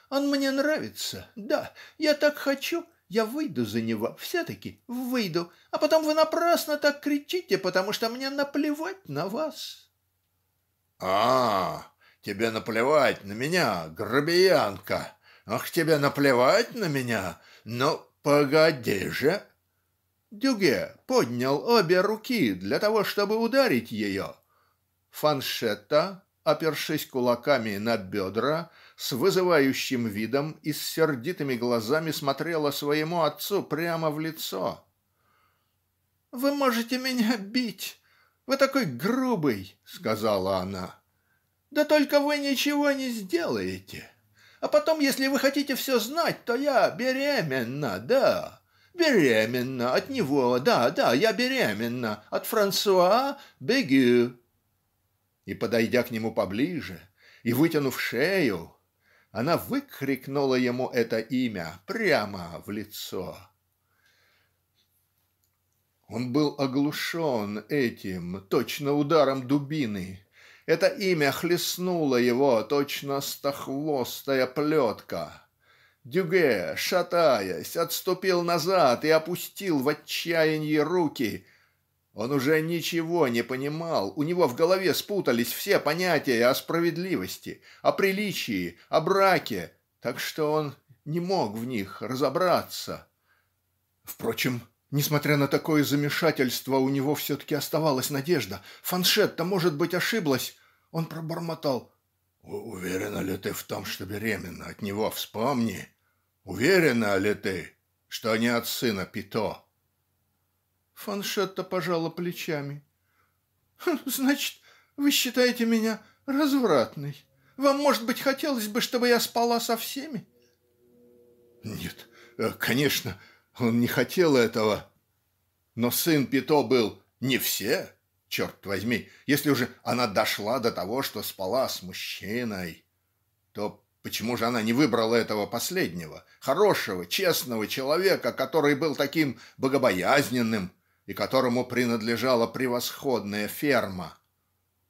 Он мне нравится. Да, я так хочу, я выйду за него, все-таки выйду, а потом вы напрасно так кричите, потому что мне наплевать на вас". А, тебе наплевать на меня, грубиянка. Ах, тебе наплевать на меня? Ну, погоди же. Дюге поднял обе руки для того, чтобы ударить ее. Фаншетта, опершись кулаками на бедра, с вызывающим видом и с сердитыми глазами смотрела своему отцу прямо в лицо. "Вы можете меня бить. Вы такой грубый", сказала она. "Да только вы ничего не сделаете. А потом, если вы хотите все знать, то я беременна, да. Беременна от него, да, да, я беременна от Франсуа Бегю". И подойдя к нему поближе и вытянув шею она выкрикнула ему это имя прямо в лицо. Он был оглушен этим точно ударом дубины это имя хлестнуло его точно стохвостая плетка. Дюге шатаясь отступил назад и опустил в отчаянии руки он уже ничего не понимал, у него в голове спутались все понятия о справедливости, о приличии, о браке, так что он не мог в них разобраться. Впрочем, несмотря на такое замешательство, у него все-таки оставалась надежда. Фаншетта, может быть, ошиблась. Он пробормотал. «Уверена ли ты в том, что беременна от него? Вспомни. Уверена ли ты, что не от сына Пито?» Фаншетта пожала плечами. Значит, вы считаете меня развратной? Вам, может быть, хотелось бы, чтобы я спала со всеми?" Нет, э, конечно, он не хотел этого. Но сын Пито был не все, черт возьми. Если уже она дошла до того, что спала с мужчиной, то почему же она не выбрала этого последнего, хорошего, честного человека, который был таким богобоязненным и которому принадлежала превосходная ферма?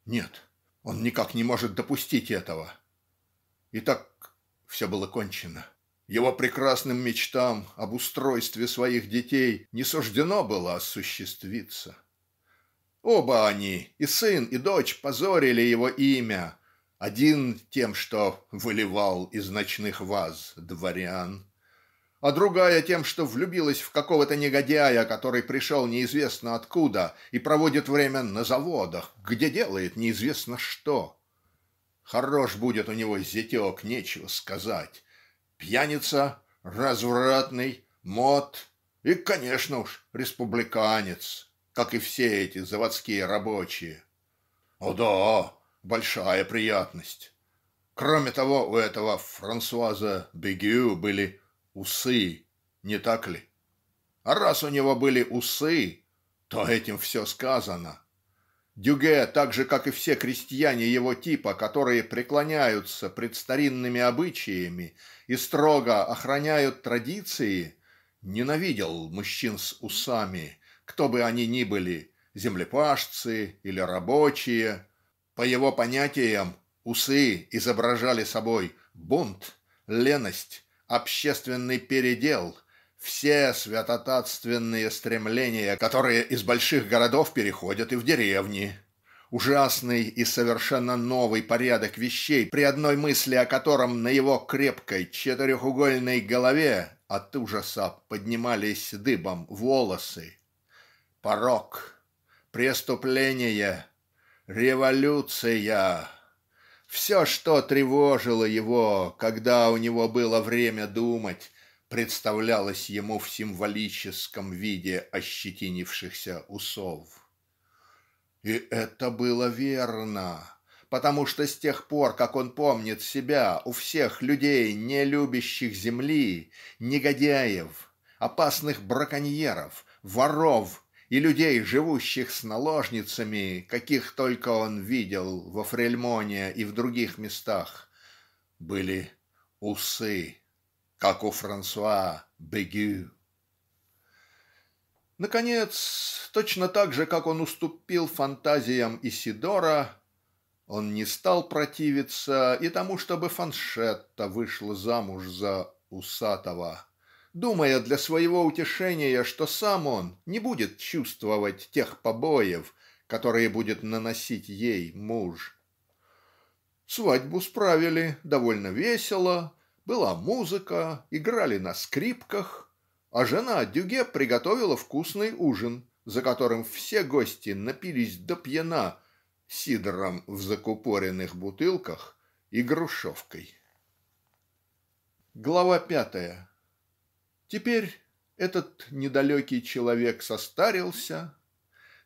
Нет, он никак не может допустить этого. И так все было кончено. Его прекрасным мечтам об устройстве своих детей не суждено было осуществиться. Оба они, и сын, и дочь, позорили его имя, один тем, что выливал из ночных ваз дворян, а другая тем, что влюбилась в какого-то негодяя, который пришел неизвестно откуда и проводит время на заводах, где делает неизвестно что. Хорош будет у него зятек, нечего сказать пьяница, развратный, мод и, конечно уж, республиканец, как и все эти заводские рабочие. О да, большая приятность. Кроме того, у этого Франсуаза Бегю были усы, не так ли? А раз у него были усы, то этим все сказано. Дюге, так же как и все крестьяне его типа, которые преклоняются пред старинными обычаями и строго охраняют традиции, ненавидел мужчин с усами, кто бы они ни были, землепашцы или рабочие. По его понятиям, усы изображали собой бунт, леность, общественный передел, все святотатственные стремления, которые из больших городов переходят и в деревни. Ужасный и совершенно новый порядок вещей, при одной мысли о котором на его крепкой четырехугольной голове от ужаса поднимались дыбом волосы. Порок, преступление, революция. Все, что тревожило его, когда у него было время думать, представлялось ему в символическом виде ощетинившихся усов. И это было верно, потому что с тех пор, как он помнит себя, у всех людей, не любящих земли, негодяев, опасных браконьеров, воров и людей, живущих с наложницами, каких только он видел во Фрельмоне и в других местах, были усы как у Франсуа Бегю. Наконец, точно так же, как он уступил фантазиям Исидора, он не стал противиться и тому, чтобы Фаншетта вышла замуж за Усатого, думая для своего утешения, что сам он не будет чувствовать тех побоев, которые будет наносить ей муж. Свадьбу справили довольно весело, была музыка, играли на скрипках, а жена Дюге приготовила вкусный ужин, за которым все гости напились до пьяна сидром в закупоренных бутылках и грушевкой. Глава пятая. Теперь этот недалекий человек состарился,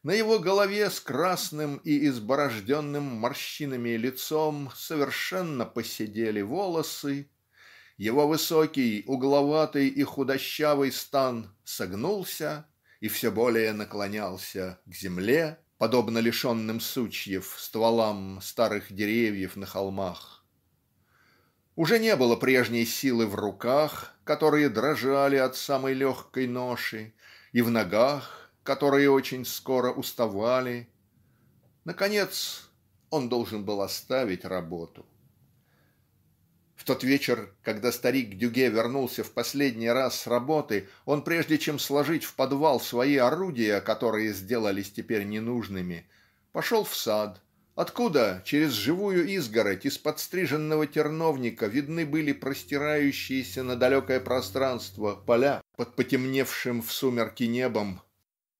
на его голове с красным и изборожденным морщинами лицом совершенно поседели волосы, его высокий, угловатый и худощавый стан согнулся и все более наклонялся к земле, подобно лишенным сучьев стволам старых деревьев на холмах. Уже не было прежней силы в руках, которые дрожали от самой легкой ноши, и в ногах, которые очень скоро уставали. Наконец, он должен был оставить работу тот вечер, когда старик Дюге вернулся в последний раз с работы, он прежде чем сложить в подвал свои орудия, которые сделались теперь ненужными, пошел в сад, откуда через живую изгородь из подстриженного терновника видны были простирающиеся на далекое пространство поля под потемневшим в сумерки небом.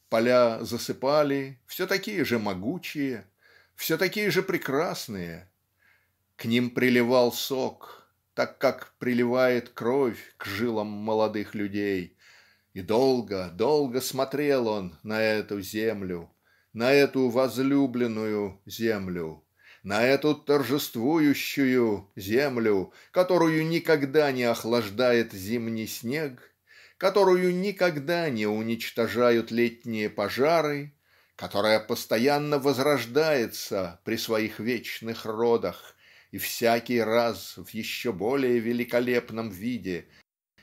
Поля засыпали, все такие же могучие, все такие же прекрасные. К ним приливал сок, так как приливает кровь к жилам молодых людей. И долго долго смотрел он на эту землю на эту возлюбленную землю на эту торжествующую землю которую никогда не охлаждает зимний снег которую никогда не уничтожают летние пожары которая постоянно возрождается при своих вечных родах и всякий раз в еще более великолепном виде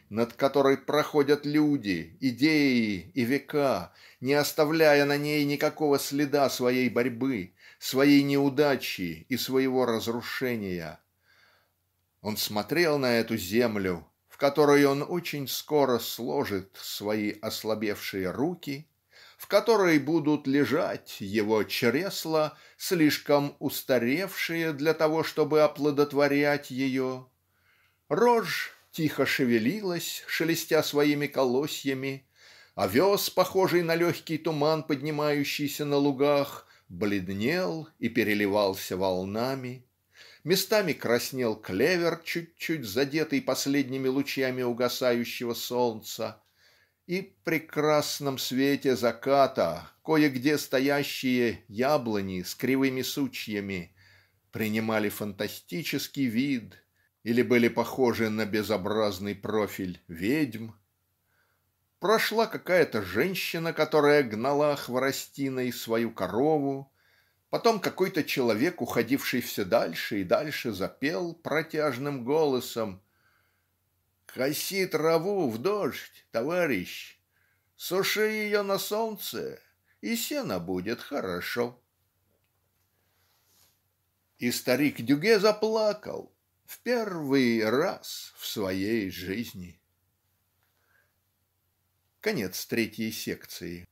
над которой проходят люди идеи и века не оставляя на ней никакого следа своей борьбы своей неудачи и своего разрушения. Он смотрел на эту землю в которой он очень скоро сложит свои ослабевшие руки в которой будут лежать его чресла слишком устаревшие для того чтобы оплодотворять ее. Рожь тихо шевелилась шелестя своими колосьями. Овес похожий на легкий туман поднимающийся на лугах бледнел и переливался волнами. Местами краснел клевер чуть-чуть задетый последними лучами угасающего солнца. И при красном свете заката кое-где стоящие яблони с кривыми сучьями принимали фантастический вид или были похожи на безобразный профиль ведьм. Прошла какая-то женщина которая гнала хворостиной свою корову потом какой-то человек уходивший все дальше и дальше запел протяжным голосом Коси траву в дождь, товарищ, суши ее на солнце, и сено будет хорошо. И старик Дюге заплакал в первый раз в своей жизни. Конец третьей секции.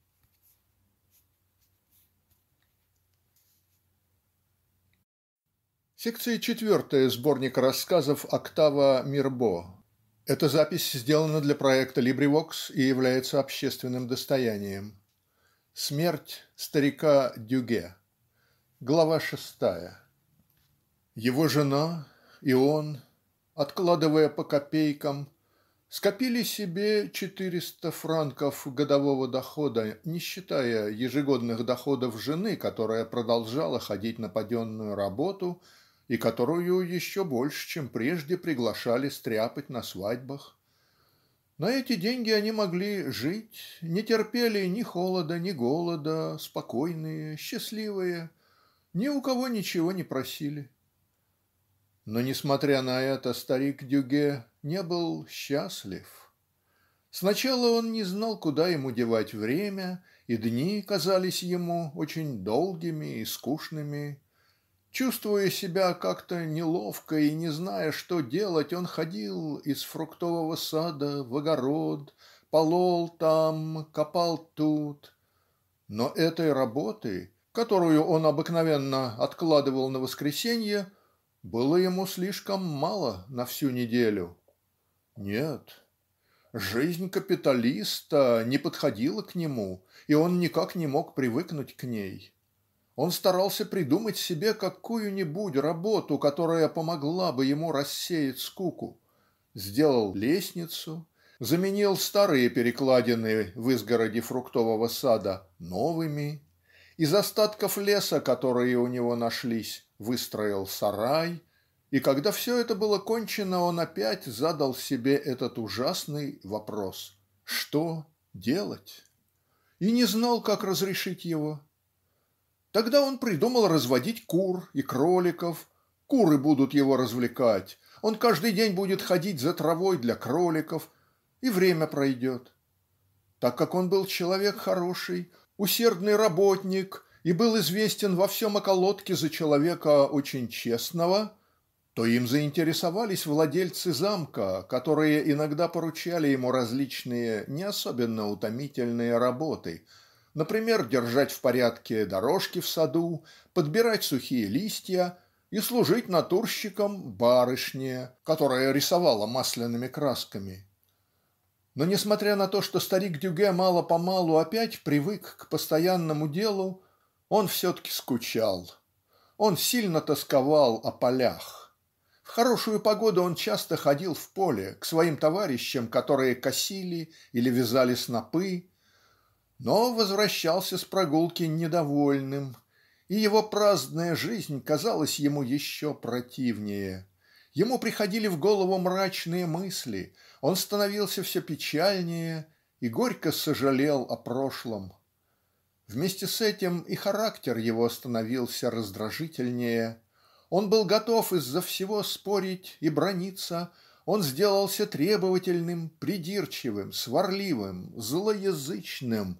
Секция четвертая сборника рассказов "Октава Мирбо". Эта запись сделана для проекта LibriVox и является общественным достоянием. Смерть старика Дюге. Глава шестая. Его жена и он, откладывая по копейкам, скопили себе четыреста франков годового дохода, не считая ежегодных доходов жены, которая продолжала ходить на паденную работу и которую еще больше чем прежде приглашали стряпать на свадьбах. На эти деньги они могли жить не терпели ни холода ни голода спокойные счастливые ни у кого ничего не просили. Но несмотря на это старик Дюге не был счастлив. Сначала он не знал куда ему девать время и дни казались ему очень долгими и скучными Чувствуя себя как-то неловко и не зная что делать он ходил из фруктового сада в огород полол там копал тут но этой работы которую он обыкновенно откладывал на воскресенье было ему слишком мало на всю неделю. Нет, жизнь капиталиста не подходила к нему, и он никак не мог привыкнуть к ней. Он старался придумать себе какую-нибудь работу которая помогла бы ему рассеять скуку сделал лестницу заменил старые перекладины в изгороди фруктового сада новыми из остатков леса которые у него нашлись выстроил сарай и когда все это было кончено он опять задал себе этот ужасный вопрос что делать? и не знал как разрешить его Тогда он придумал разводить кур и кроликов. Куры будут его развлекать. Он каждый день будет ходить за травой для кроликов, и время пройдет. Так как он был человек хороший, усердный работник и был известен во всем околотке за человека очень честного, то им заинтересовались владельцы замка, которые иногда поручали ему различные не особенно утомительные работы – например держать в порядке дорожки в саду подбирать сухие листья и служить натурщиком барышне которая рисовала масляными красками. Но несмотря на то что старик Дюге мало-помалу опять привык к постоянному делу он все-таки скучал. Он сильно тосковал о полях. В хорошую погоду он часто ходил в поле к своим товарищам которые косили или вязали снопы но возвращался с прогулки недовольным и его праздная жизнь казалась ему еще противнее. Ему приходили в голову мрачные мысли он становился все печальнее и горько сожалел о прошлом. Вместе с этим и характер его становился раздражительнее. Он был готов из-за всего спорить и браниться. Он сделался требовательным придирчивым сварливым злоязычным.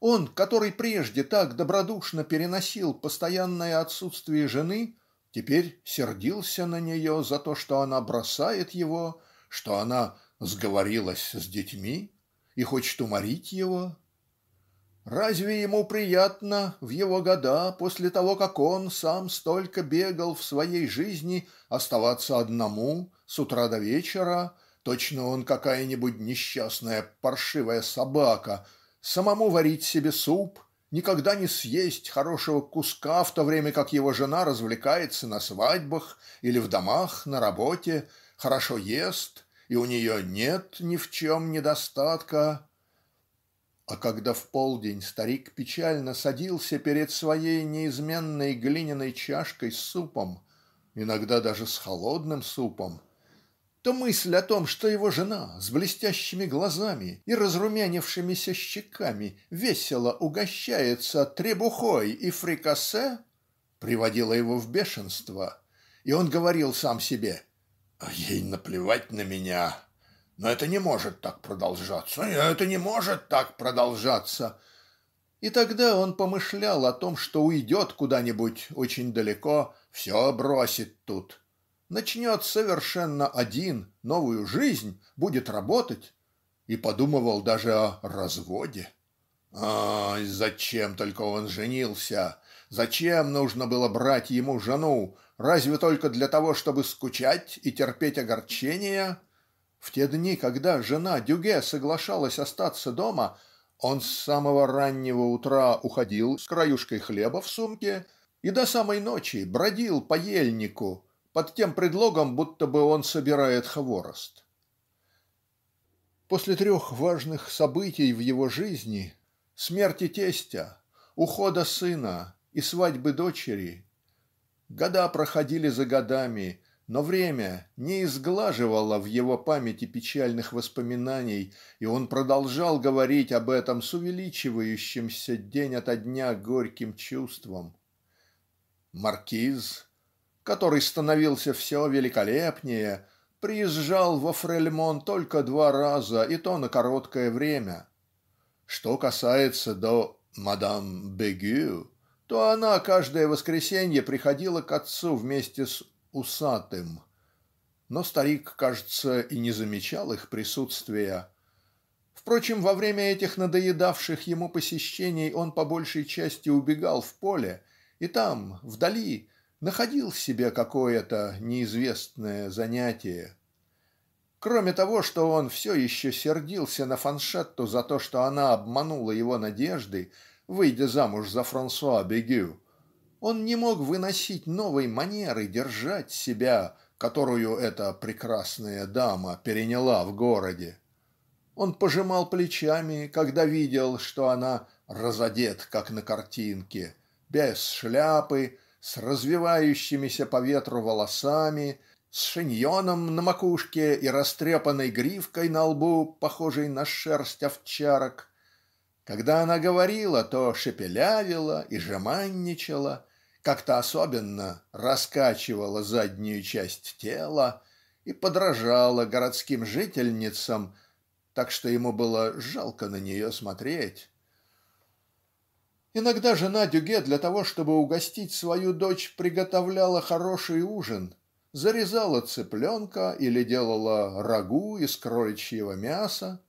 Он который прежде так добродушно переносил постоянное отсутствие жены теперь сердился на нее за то что она бросает его что она сговорилась с детьми и хочет уморить его Разве ему приятно в его года после того как он сам столько бегал в своей жизни оставаться одному с утра до вечера? Точно он какая-нибудь несчастная паршивая собака. Самому варить себе суп никогда не съесть хорошего куска в то время как его жена развлекается на свадьбах или в домах на работе хорошо ест и у нее нет ни в чем недостатка а когда в полдень старик печально садился перед своей неизменной глиняной чашкой с супом иногда даже с холодным супом то мысль о том что его жена с блестящими глазами и разрумянившимися щеками весело угощается требухой и фрикасе приводила его в бешенство. И он говорил сам себе "А ей наплевать на меня но это не может так продолжаться, это не может так продолжаться. И тогда он помышлял о том, что уйдет куда-нибудь очень далеко, все бросит тут. Начнет совершенно один новую жизнь, будет работать. И подумывал даже о разводе. Ай, зачем только он женился? Зачем нужно было брать ему жену? Разве только для того, чтобы скучать и терпеть огорчения? В те дни, когда жена Дюге соглашалась остаться дома, он с самого раннего утра уходил с краюшкой хлеба в сумке и до самой ночи бродил по ельнику под тем предлогом, будто бы он собирает хворост. После трех важных событий в его жизни смерти тестя ухода сына и свадьбы дочери года проходили за годами но время не изглаживало в его памяти печальных воспоминаний и он продолжал говорить об этом с увеличивающимся день ото дня горьким чувством. Маркиз который становился все великолепнее приезжал во Фрельмон только два раза и то на короткое время. Что касается до мадам Бегю то она каждое воскресенье приходила к отцу вместе с усатым. Но старик, кажется, и не замечал их присутствия. Впрочем, во время этих надоедавших ему посещений он по большей части убегал в поле и там, вдали, находил себе какое-то неизвестное занятие. Кроме того, что он все еще сердился на Фаншетту за то, что она обманула его надежды, выйдя замуж за Франсуа Бегю, он не мог выносить новой манеры держать себя которую эта прекрасная дама переняла в городе. Он пожимал плечами когда видел что она разодет как на картинке без шляпы с развивающимися по ветру волосами с шиньоном на макушке и растрепанной гривкой на лбу похожей на шерсть овчарок. Когда она говорила то шепелявила и жеманничала как-то особенно раскачивала заднюю часть тела и подражала городским жительницам так что ему было жалко на нее смотреть. Иногда жена Дюге для того чтобы угостить свою дочь приготовляла хороший ужин зарезала цыпленка или делала рагу из кроличьего мяса.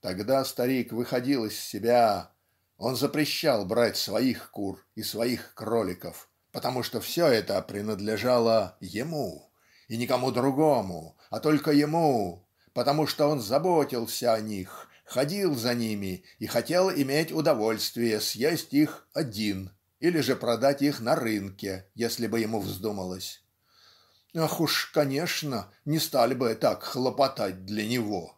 Тогда старик выходил из себя он запрещал брать своих кур и своих кроликов потому что все это принадлежало ему и никому другому а только ему потому что он заботился о них ходил за ними и хотел иметь удовольствие съесть их один или же продать их на рынке если бы ему вздумалось. Ах уж конечно не стали бы так хлопотать для него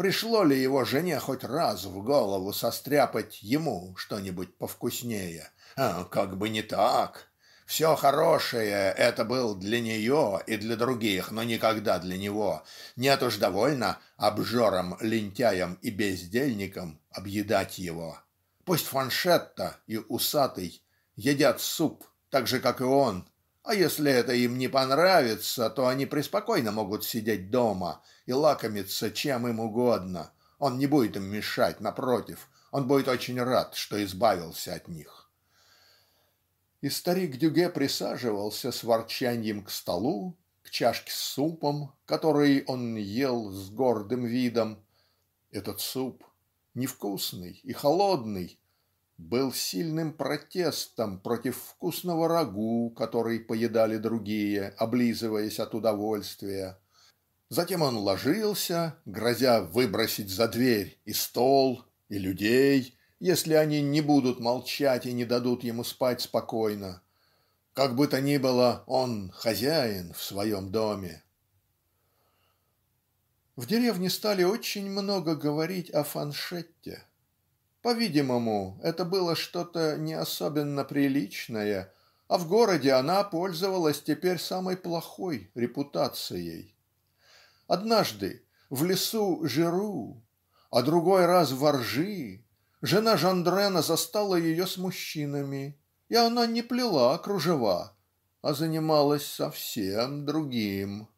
пришло ли его жене хоть раз в голову состряпать ему что-нибудь повкуснее? А, как бы не так. Все хорошее это был для нее и для других, но никогда для него. Нет уж довольно обжорам, лентяям и бездельникам объедать его. Пусть Фаншетта и Усатый едят суп, так же, как и он, а если это им не понравится, то они преспокойно могут сидеть дома и лакомиться чем им угодно. Он не будет им мешать, напротив, он будет очень рад, что избавился от них. И старик Дюге присаживался с ворчаньем к столу, к чашке с супом, который он ел с гордым видом. Этот суп, невкусный и холодный, был сильным протестом против вкусного рагу, который поедали другие, облизываясь от удовольствия. Затем он ложился, грозя выбросить за дверь и стол, и людей, если они не будут молчать и не дадут ему спать спокойно. Как бы то ни было, он хозяин в своем доме. В деревне стали очень много говорить о фаншетте. По-видимому, это было что-то не особенно приличное, а в городе она пользовалась теперь самой плохой репутацией. Однажды в лесу Жиру, а другой раз в Оржи жена Жандрена застала ее с мужчинами, и она не плела кружева, а занималась совсем другим.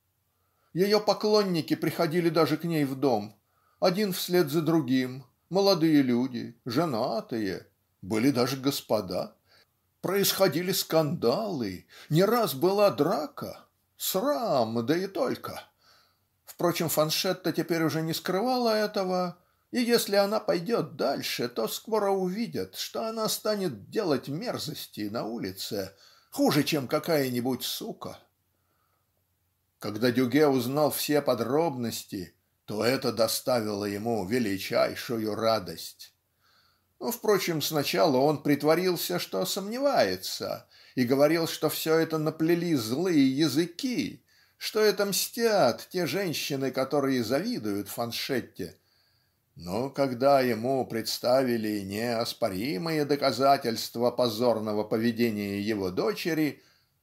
Ее поклонники приходили даже к ней в дом, один вслед за другим, молодые люди, женатые, были даже господа. Происходили скандалы, не раз была драка, срам, да и только. Впрочем, Фаншетта теперь уже не скрывала этого, и если она пойдет дальше, то скоро увидят, что она станет делать мерзости на улице, хуже, чем какая-нибудь сука. Когда Дюге узнал все подробности, то это доставило ему величайшую радость. Ну, впрочем, сначала он притворился, что сомневается, и говорил, что все это наплели злые языки, что это мстят те женщины, которые завидуют Фаншетте. Но когда ему представили неоспоримые доказательства позорного поведения его дочери,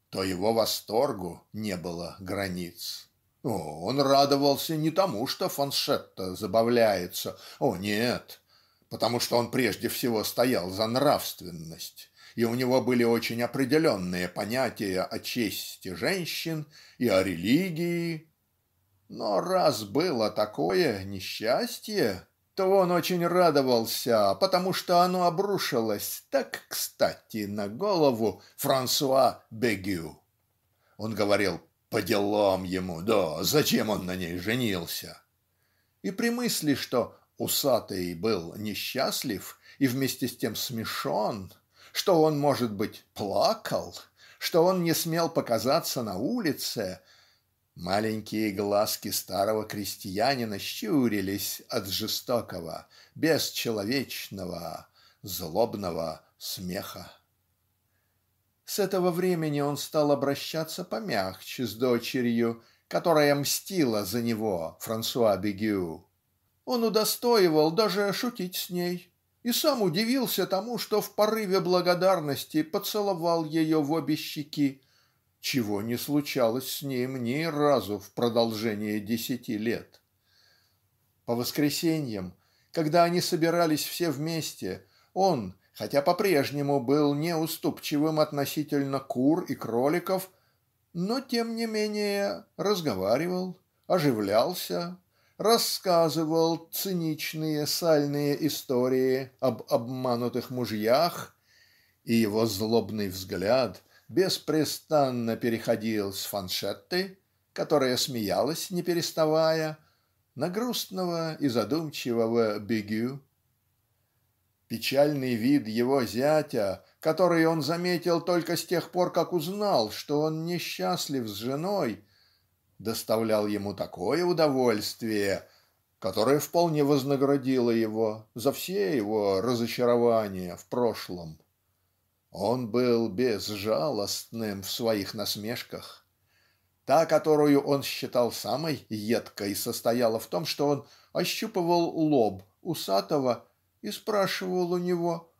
то его восторгу не было границ. Он радовался не тому, что Фоншетта забавляется. О, нет, потому что он прежде всего стоял за нравственность, и у него были очень определенные понятия о чести женщин и о религии. Но раз было такое несчастье, то он очень радовался, потому что оно обрушилось так кстати на голову Франсуа Бегю. Он говорил по делам ему, да, зачем он на ней женился? И при мысли, что усатый был несчастлив и вместе с тем смешон, что он, может быть, плакал, что он не смел показаться на улице, маленькие глазки старого крестьянина щурились от жестокого, бесчеловечного, злобного смеха. С этого времени он стал обращаться помягче с дочерью, которая мстила за него, Франсуа Бегю. Он удостоивал даже шутить с ней и сам удивился тому, что в порыве благодарности поцеловал ее в обе щеки, чего не случалось с ним ни разу в продолжение десяти лет. По воскресеньям, когда они собирались все вместе, он, хотя по-прежнему был неуступчивым относительно кур и кроликов, но тем не менее разговаривал, оживлялся, рассказывал циничные сальные истории об обманутых мужьях, и его злобный взгляд беспрестанно переходил с фаншетты, которая смеялась не переставая, на грустного и задумчивого Бегю, Печальный вид его зятя, который он заметил только с тех пор, как узнал, что он несчастлив с женой, доставлял ему такое удовольствие, которое вполне вознаградило его за все его разочарования в прошлом. Он был безжалостным в своих насмешках. Та, которую он считал самой едкой, состояла в том, что он ощупывал лоб усатого и спрашивал у него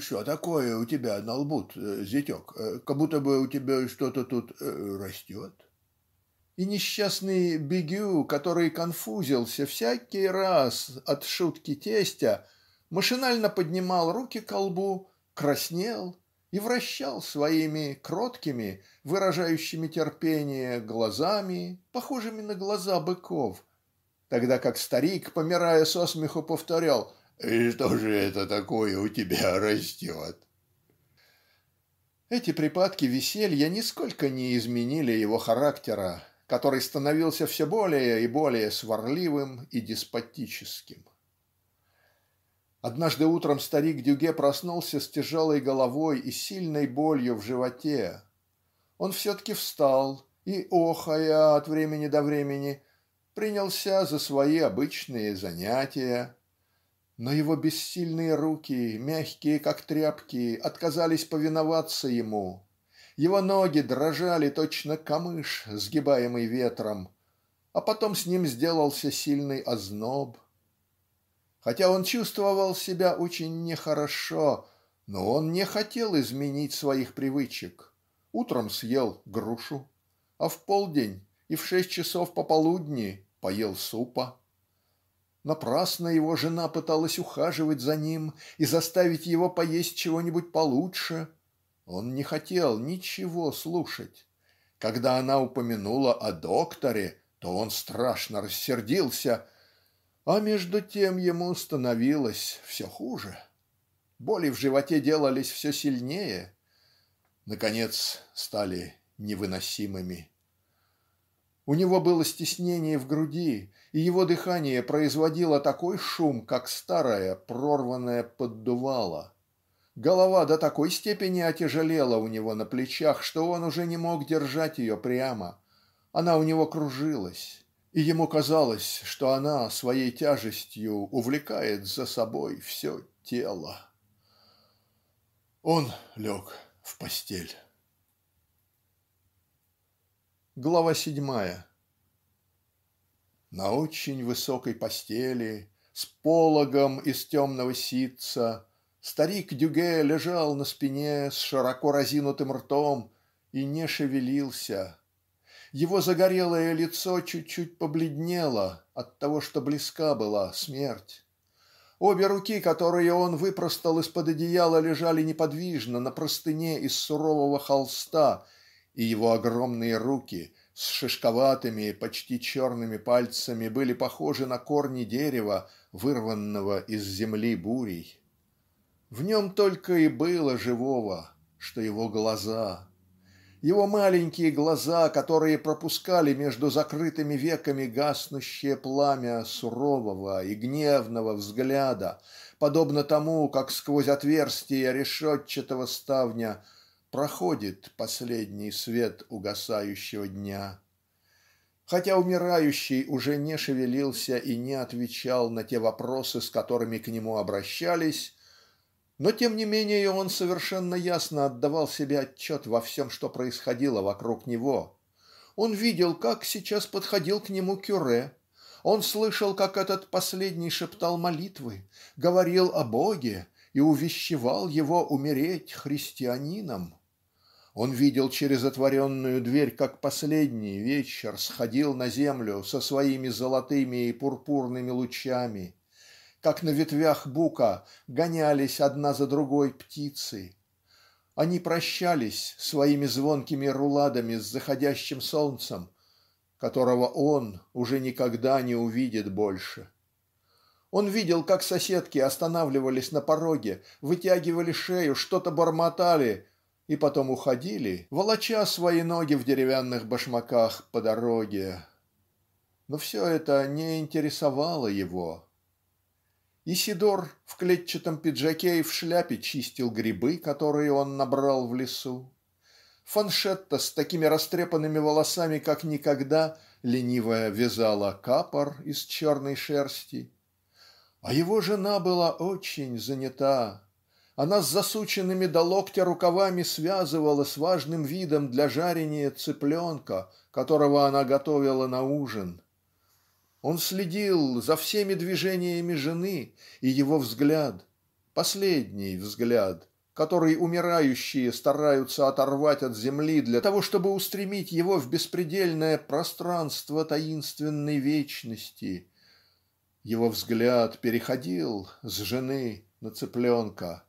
"Что такое у тебя на лбу, зятек? Как будто бы у тебя что-то тут растет?" И несчастный Бигю, который конфузился всякий раз от шутки тестя, машинально поднимал руки к лбу, краснел и вращал своими кроткими, выражающими терпение, глазами, похожими на глаза быков, тогда как старик, помирая со смеху, повторял "И что же это такое у тебя растет?" Эти припадки веселья нисколько не изменили его характера, который становился все более и более сварливым и деспотическим. Однажды утром старик Дюге проснулся с тяжелой головой и сильной болью в животе. Он все-таки встал и охая от времени до времени принялся за свои обычные занятия. Но его бессильные руки мягкие как тряпки отказались повиноваться ему его ноги дрожали точно камыш сгибаемый ветром а потом с ним сделался сильный озноб. Хотя он чувствовал себя очень нехорошо но он не хотел изменить своих привычек утром съел грушу а в полдень и в шесть часов пополудни поел супа. Напрасно его жена пыталась ухаживать за ним и заставить его поесть чего-нибудь получше он не хотел ничего слушать. Когда она упомянула о докторе, то он страшно рассердился, а между тем ему становилось все хуже. Боли в животе делались все сильнее, наконец стали невыносимыми. У него было стеснение в груди, и его дыхание производило такой шум, как старое прорванное поддувало. Голова до такой степени отяжелела у него на плечах, что он уже не мог держать ее прямо. Она у него кружилась, и ему казалось, что она своей тяжестью увлекает за собой все тело. Он лег в постель. Глава седьмая. На очень высокой постели с пологом из темного ситца Старик Дюге лежал на спине с широко разинутым ртом и не шевелился. Его загорелое лицо чуть-чуть побледнело от того, что близка была смерть. Обе руки, которые он выпростал из-под одеяла, лежали неподвижно на простыне из сурового холста, и его огромные руки с шишковатыми, почти черными пальцами были похожи на корни дерева, вырванного из земли бурей. В нем только и было живого, что его глаза. Его маленькие глаза, которые пропускали между закрытыми веками гаснущее пламя сурового и гневного взгляда, подобно тому, как сквозь отверстие решетчатого ставня проходит последний свет угасающего дня. Хотя умирающий уже не шевелился и не отвечал на те вопросы, с которыми к нему обращались, но тем не менее он совершенно ясно отдавал себе отчет во всем что происходило вокруг него. Он видел как сейчас подходил к нему Кюре он слышал как этот последний шептал молитвы говорил о Боге и увещевал его умереть христианином. Он видел через отворенную дверь как последний вечер сходил на землю со своими золотыми и пурпурными лучами как на ветвях бука гонялись одна за другой птицы. Они прощались своими звонкими руладами с заходящим солнцем, которого он уже никогда не увидит больше. Он видел, как соседки останавливались на пороге, вытягивали шею, что-то бормотали и потом уходили, волоча свои ноги в деревянных башмаках по дороге. Но все это не интересовало его. Исидор в клетчатом пиджаке и в шляпе чистил грибы, которые он набрал в лесу. Фаншетта с такими растрепанными волосами, как никогда, лениво вязала капор из черной шерсти. А его жена была очень занята. Она с засученными до локтя рукавами связывала с важным видом для жарения цыпленка которого она готовила на ужин. Он следил за всеми движениями жены и его взгляд последний взгляд который умирающие стараются оторвать от земли для того чтобы устремить его в беспредельное пространство таинственной вечности его взгляд переходил с жены на цыпленка.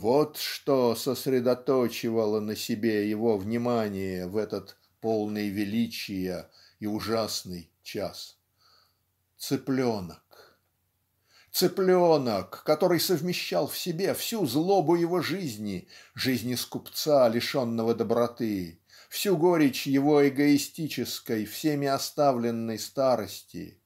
Вот что сосредоточивало на себе его внимание в этот полный величия и ужасный час. Цыпленок. Цыпленок, который совмещал в себе всю злобу его жизни, жизни скупца, лишенного доброты, всю горечь его эгоистической, всеми оставленной старости.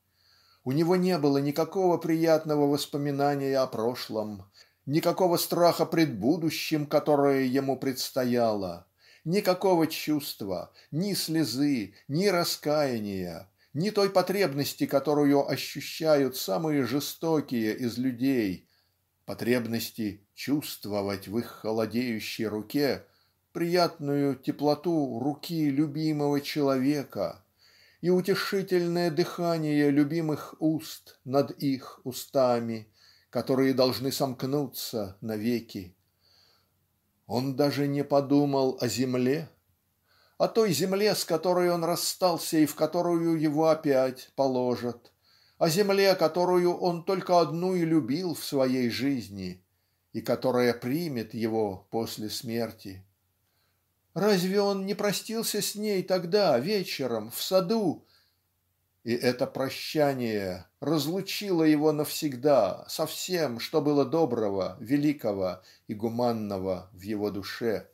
У него не было никакого приятного воспоминания о прошлом, никакого страха пред будущим, которое ему предстояло, никакого чувства, ни слезы, ни раскаяния ни той потребности, которую ощущают самые жестокие из людей, потребности чувствовать в их холодеющей руке приятную теплоту руки любимого человека и утешительное дыхание любимых уст над их устами, которые должны сомкнуться навеки. Он даже не подумал о земле, о той земле, с которой он расстался и в которую его опять положат, о земле, которую он только одну и любил в своей жизни и которая примет его после смерти. Разве он не простился с ней тогда вечером в саду и это прощание разлучило его навсегда со всем что было доброго великого и гуманного в его душе.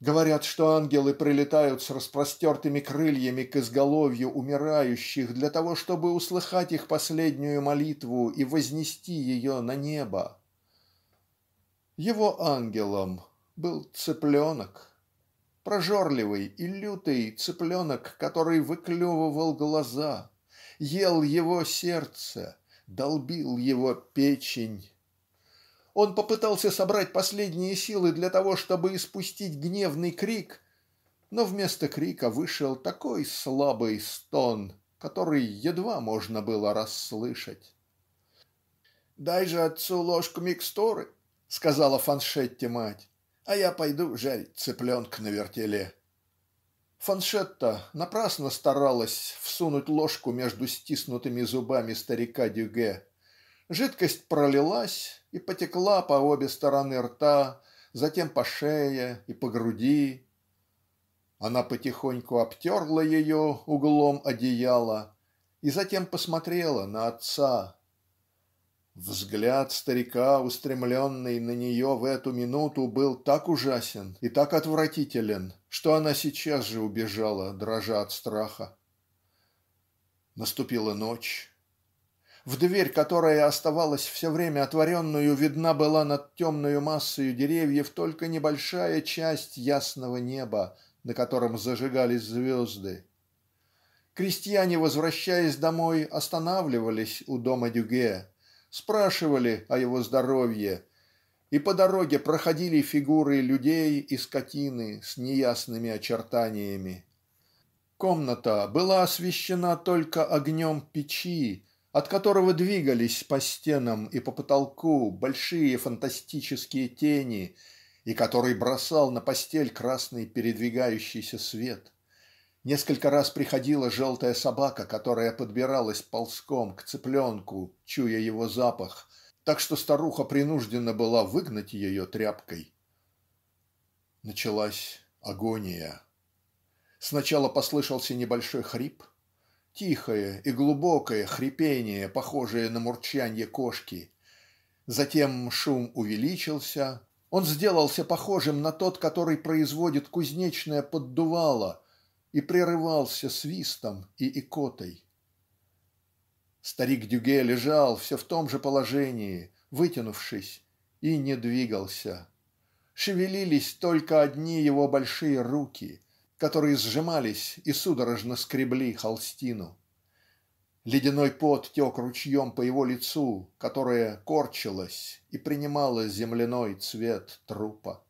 Говорят, что ангелы прилетают с распростертыми крыльями к изголовью умирающих для того, чтобы услыхать их последнюю молитву и вознести ее на небо. Его ангелом был цыпленок, прожорливый и лютый цыпленок, который выклевывал глаза, ел его сердце, долбил его печень он попытался собрать последние силы для того чтобы испустить гневный крик но вместо крика вышел такой слабый стон который едва можно было расслышать. "Дай же отцу ложку микстуры", сказала Фаншетте мать, "а я пойду жарить цыпленка на вертеле". Фаншетта напрасно старалась всунуть ложку между стиснутыми зубами старика Дюге. Жидкость пролилась и потекла по обе стороны рта, затем по шее и по груди. Она потихоньку обтерла ее углом одеяла и затем посмотрела на отца. Взгляд старика, устремленный на нее в эту минуту, был так ужасен и так отвратителен, что она сейчас же убежала, дрожа от страха. Наступила ночь. В дверь, которая оставалась все время отворенную, видна была над темною массою деревьев только небольшая часть ясного неба, на котором зажигались звезды. Крестьяне, возвращаясь домой, останавливались у дома Дюге, спрашивали о его здоровье, и по дороге проходили фигуры людей и скотины с неясными очертаниями. Комната была освещена только огнем печи, от которого двигались по стенам и по потолку большие фантастические тени и который бросал на постель красный передвигающийся свет. Несколько раз приходила желтая собака которая подбиралась ползком к цыпленку чуя его запах так что старуха принуждена была выгнать ее тряпкой. Началась агония. Сначала послышался небольшой хрип тихое и глубокое хрипение похожее на мурчанье кошки затем шум увеличился он сделался похожим на тот который производит кузнечное поддувало и прерывался свистом и икотой. Старик Дюге лежал все в том же положении вытянувшись и не двигался. Шевелились только одни его большие руки которые сжимались и судорожно скребли холстину. Ледяной пот тек ручьем по его лицу которое корчилось и принимало земляной цвет трупа.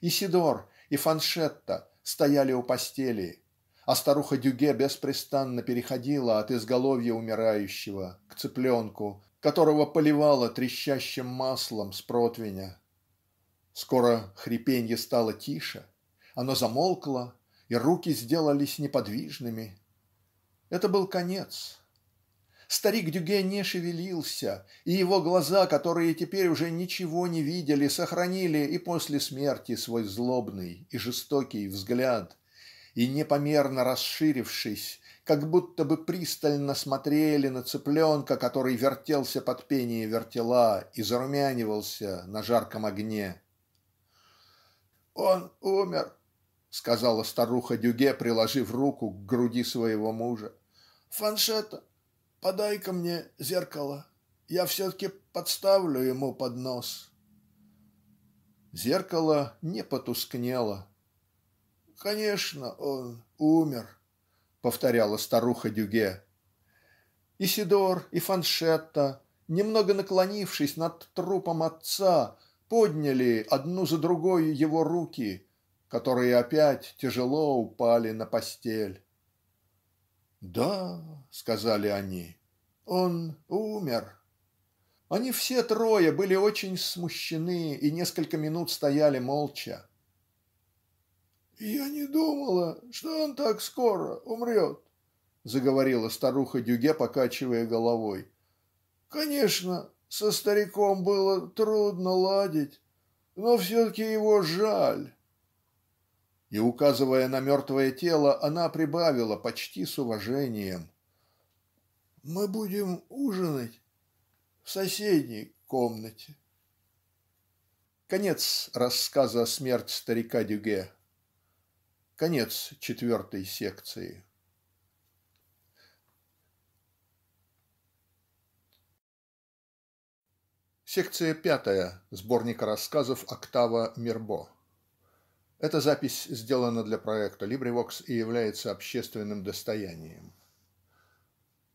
Исидор и Фаншетта стояли у постели а старуха Дюге беспрестанно переходила от изголовья умирающего к цыпленку которого поливала трещащим маслом с противня. Скоро хрипенье стало тише оно замолкло и руки сделались неподвижными. Это был конец. Старик Дюге не шевелился и его глаза которые теперь уже ничего не видели сохранили и после смерти свой злобный и жестокий взгляд и непомерно расширившись как будто бы пристально смотрели на цыпленка который вертелся под пение вертела и зарумянивался на жарком огне. "Он умер", сказала старуха Дюге приложив руку к груди своего мужа. "Фаншета, подай-ка мне зеркало. Я все-таки подставлю ему под нос". Зеркало не потускнело конечно, он умер", повторяла старуха Дюге. Исидор и Фаншетта немного наклонившись над трупом отца подняли одну за другой его руки которые опять тяжело упали на постель. "Да, сказали они, он умер". Они все трое были очень смущены и несколько минут стояли молча. "Я не думала, что он так скоро умрет", заговорила старуха Дюге, покачивая головой. "Конечно, со стариком было трудно ладить, но все-таки его жаль". И указывая на мертвое тело, она прибавила почти с уважением: "Мы будем ужинать в соседней комнате". Конец рассказа "Смерть старика Дюге". Конец четвертой секции. Секция пятая сборника рассказов "Октава Мирбо". Эта запись сделана для проекта LibriVox и является общественным достоянием.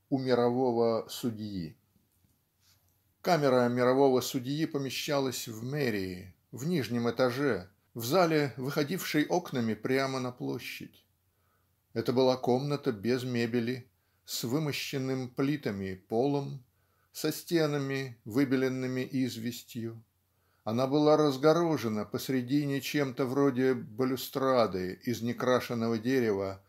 У мирового судьи Камера мирового судьи помещалась в мэрии в нижнем этаже в зале выходившей окнами прямо на площадь. Это была комната без мебели с вымощенным плитами полом со стенами выбеленными известью. Она была разгорожена посредине чем-то вроде балюстрады из некрашенного дерева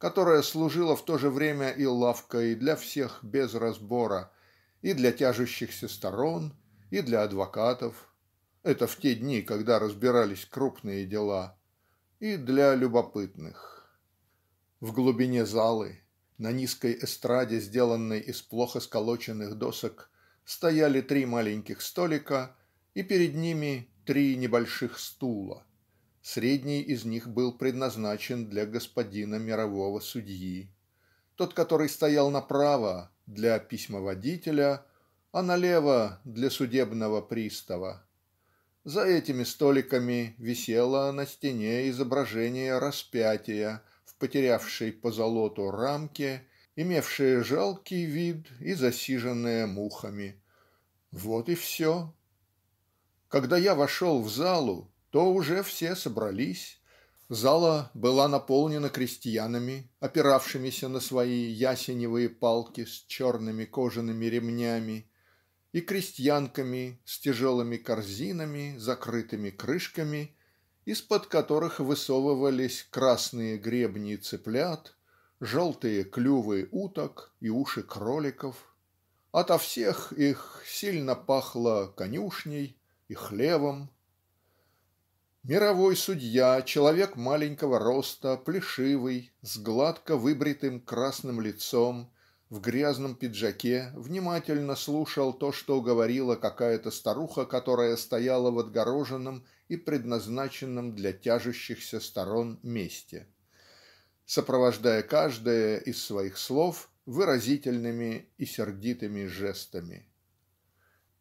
которая служила в то же время и лавкой для всех без разбора и для тяжущихся сторон и для адвокатов это в те дни, когда разбирались крупные дела. И для любопытных. В глубине залы, на низкой эстраде, сделанной из плохо сколоченных досок, стояли три маленьких столика, и перед ними три небольших стула. Средний из них был предназначен для господина мирового судьи. Тот, который стоял направо, для письмоводителя, а налево для судебного пристава. За этими столиками висело на стене изображение распятия в потерявшей позолоту рамке имевшее жалкий вид и засиженное мухами. Вот и все. Когда я вошел в залу то уже все собрались зала была наполнена крестьянами опиравшимися на свои ясеневые палки с черными кожаными ремнями и крестьянками с тяжелыми корзинами закрытыми крышками из-под которых высовывались красные гребни цыплят желтые клювы уток и уши кроликов. Ото всех их сильно пахло конюшней и хлевом. Мировой судья человек маленького роста плешивый с гладко выбритым красным лицом в грязном пиджаке внимательно слушал то что говорила какая-то старуха которая стояла в отгороженном и предназначенном для тяжущихся сторон месте сопровождая каждое из своих слов выразительными и сердитыми жестами.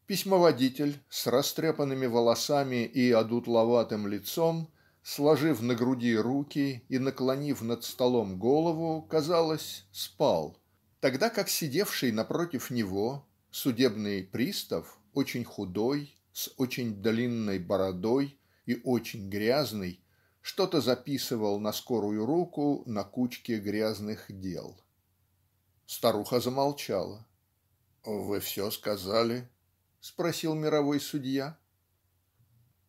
Письмоводитель с растрепанными волосами и одутловатым лицом сложив на груди руки и наклонив над столом голову казалось спал тогда как сидевший напротив него судебный пристав очень худой с очень длинной бородой и очень грязный что-то записывал на скорую руку на кучке грязных дел. Старуха замолчала. "Вы все сказали?" Спросил мировой судья.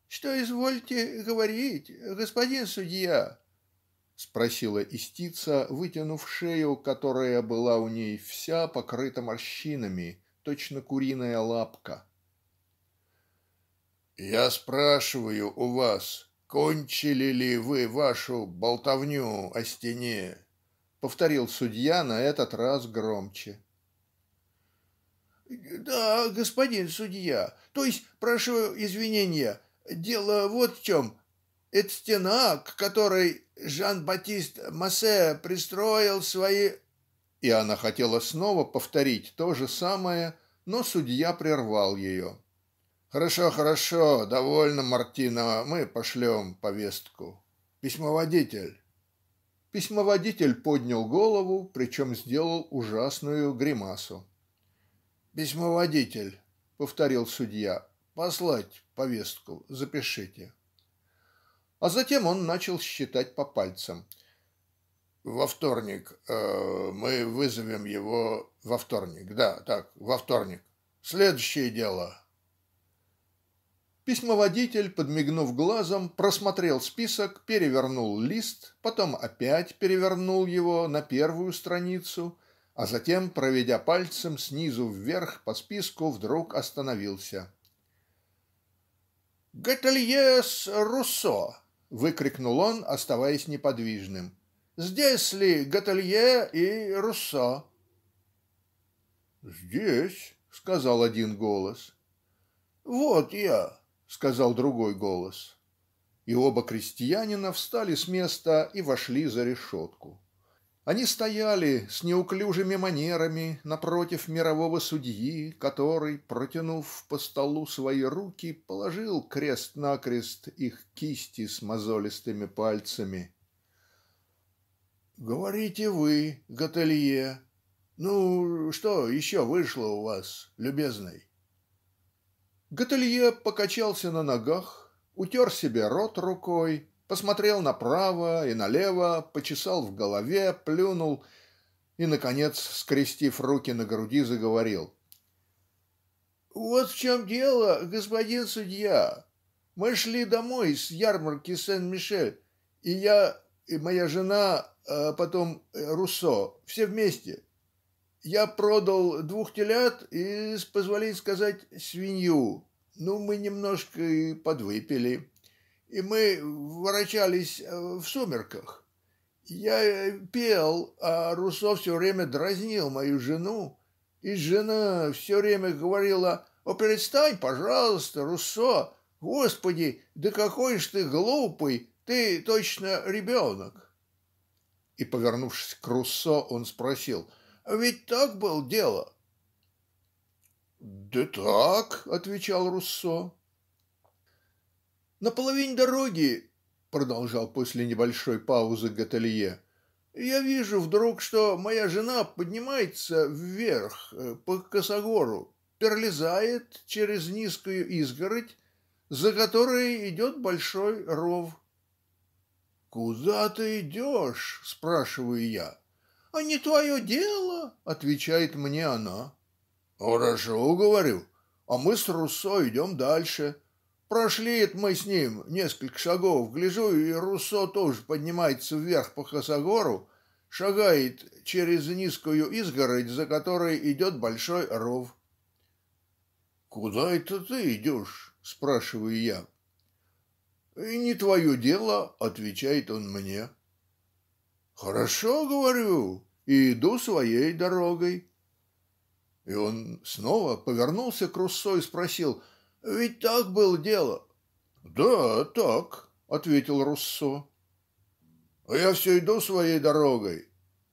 "Что извольте говорить, господин судья?" спросила истица, вытянув шею, которая была у ней вся покрыта морщинами, точно куриная лапка. "Я спрашиваю у вас, кончили ли вы вашу болтовню о стене?" повторил судья на этот раз громче. "Да, господин судья. То есть, прошу извинения, дело вот в чем. Это стена, к которой Жан-Батист Массе пристроил свои И она хотела снова повторить то же самое, но судья прервал ее. "Хорошо, хорошо, довольно, Мартина, мы пошлем повестку. Письмоводитель". Письмоводитель поднял голову, причем сделал ужасную гримасу. "Письмоводитель", повторил судья. "Послать повестку, запишите". А затем он начал считать по пальцам. "Во вторник э, мы вызовем его во вторник. Да, так, во вторник. Следующее дело". Письмоводитель, подмигнув глазом, просмотрел список, перевернул лист, потом опять перевернул его на первую страницу, а затем, проведя пальцем снизу вверх по списку, вдруг остановился. "Готельес Руссо!" выкрикнул он, оставаясь неподвижным. "Здесь ли Готелье и Руссо?" "Здесь", сказал один голос. "Вот я", сказал другой голос. И оба крестьянина встали с места и вошли за решетку. Они стояли с неуклюжими манерами напротив мирового судьи который протянув по столу свои руки положил крест-накрест их кисти с мозолистыми пальцами. "Говорите вы, Готелье. Ну, что еще вышло у вас, любезный?" Готелье покачался на ногах утер себе рот рукой посмотрел направо и налево почесал в голове плюнул и наконец скрестив руки на груди заговорил "Вот в чем дело, господин судья. Мы шли домой с ярмарки Сен-Мишель, и я и моя жена, а потом Руссо, все вместе. Я продал двух телят и, с позволения сказать, свинью. Ну, мы немножко и подвыпили. И мы ворочались в сумерках. Я пел, а Руссо все время дразнил мою жену. И жена все время говорила "О, перестань, пожалуйста, Руссо! Господи, да какой ж ты глупый! Ты точно ребенок!" И повернувшись к Руссо, он спросил "Ведь так было дело?" "Да так", отвечал Руссо. "На половине дороги, продолжал после небольшой паузы Готелье, я вижу вдруг, что моя жена поднимается вверх по косогору, перелезает через низкую изгородь, за которой идет большой ров. "Куда ты идешь?" спрашиваю я. "А не твое дело", отвечает мне она. "Хорошо, говорю, а мы с Руссо идем дальше. Прошли мы с ним несколько шагов, гляжу, и Руссо тоже поднимается вверх по косогору, шагает через низкую изгородь, за которой идет большой ров. "Куда это ты идешь?" спрашиваю я. "И не твое дело", отвечает он мне. "Хорошо, говорю, и иду своей дорогой". И он снова повернулся к Руссо и спросил: "Ведь так было дело?" "Да, так", ответил Руссо. "А я все иду своей дорогой",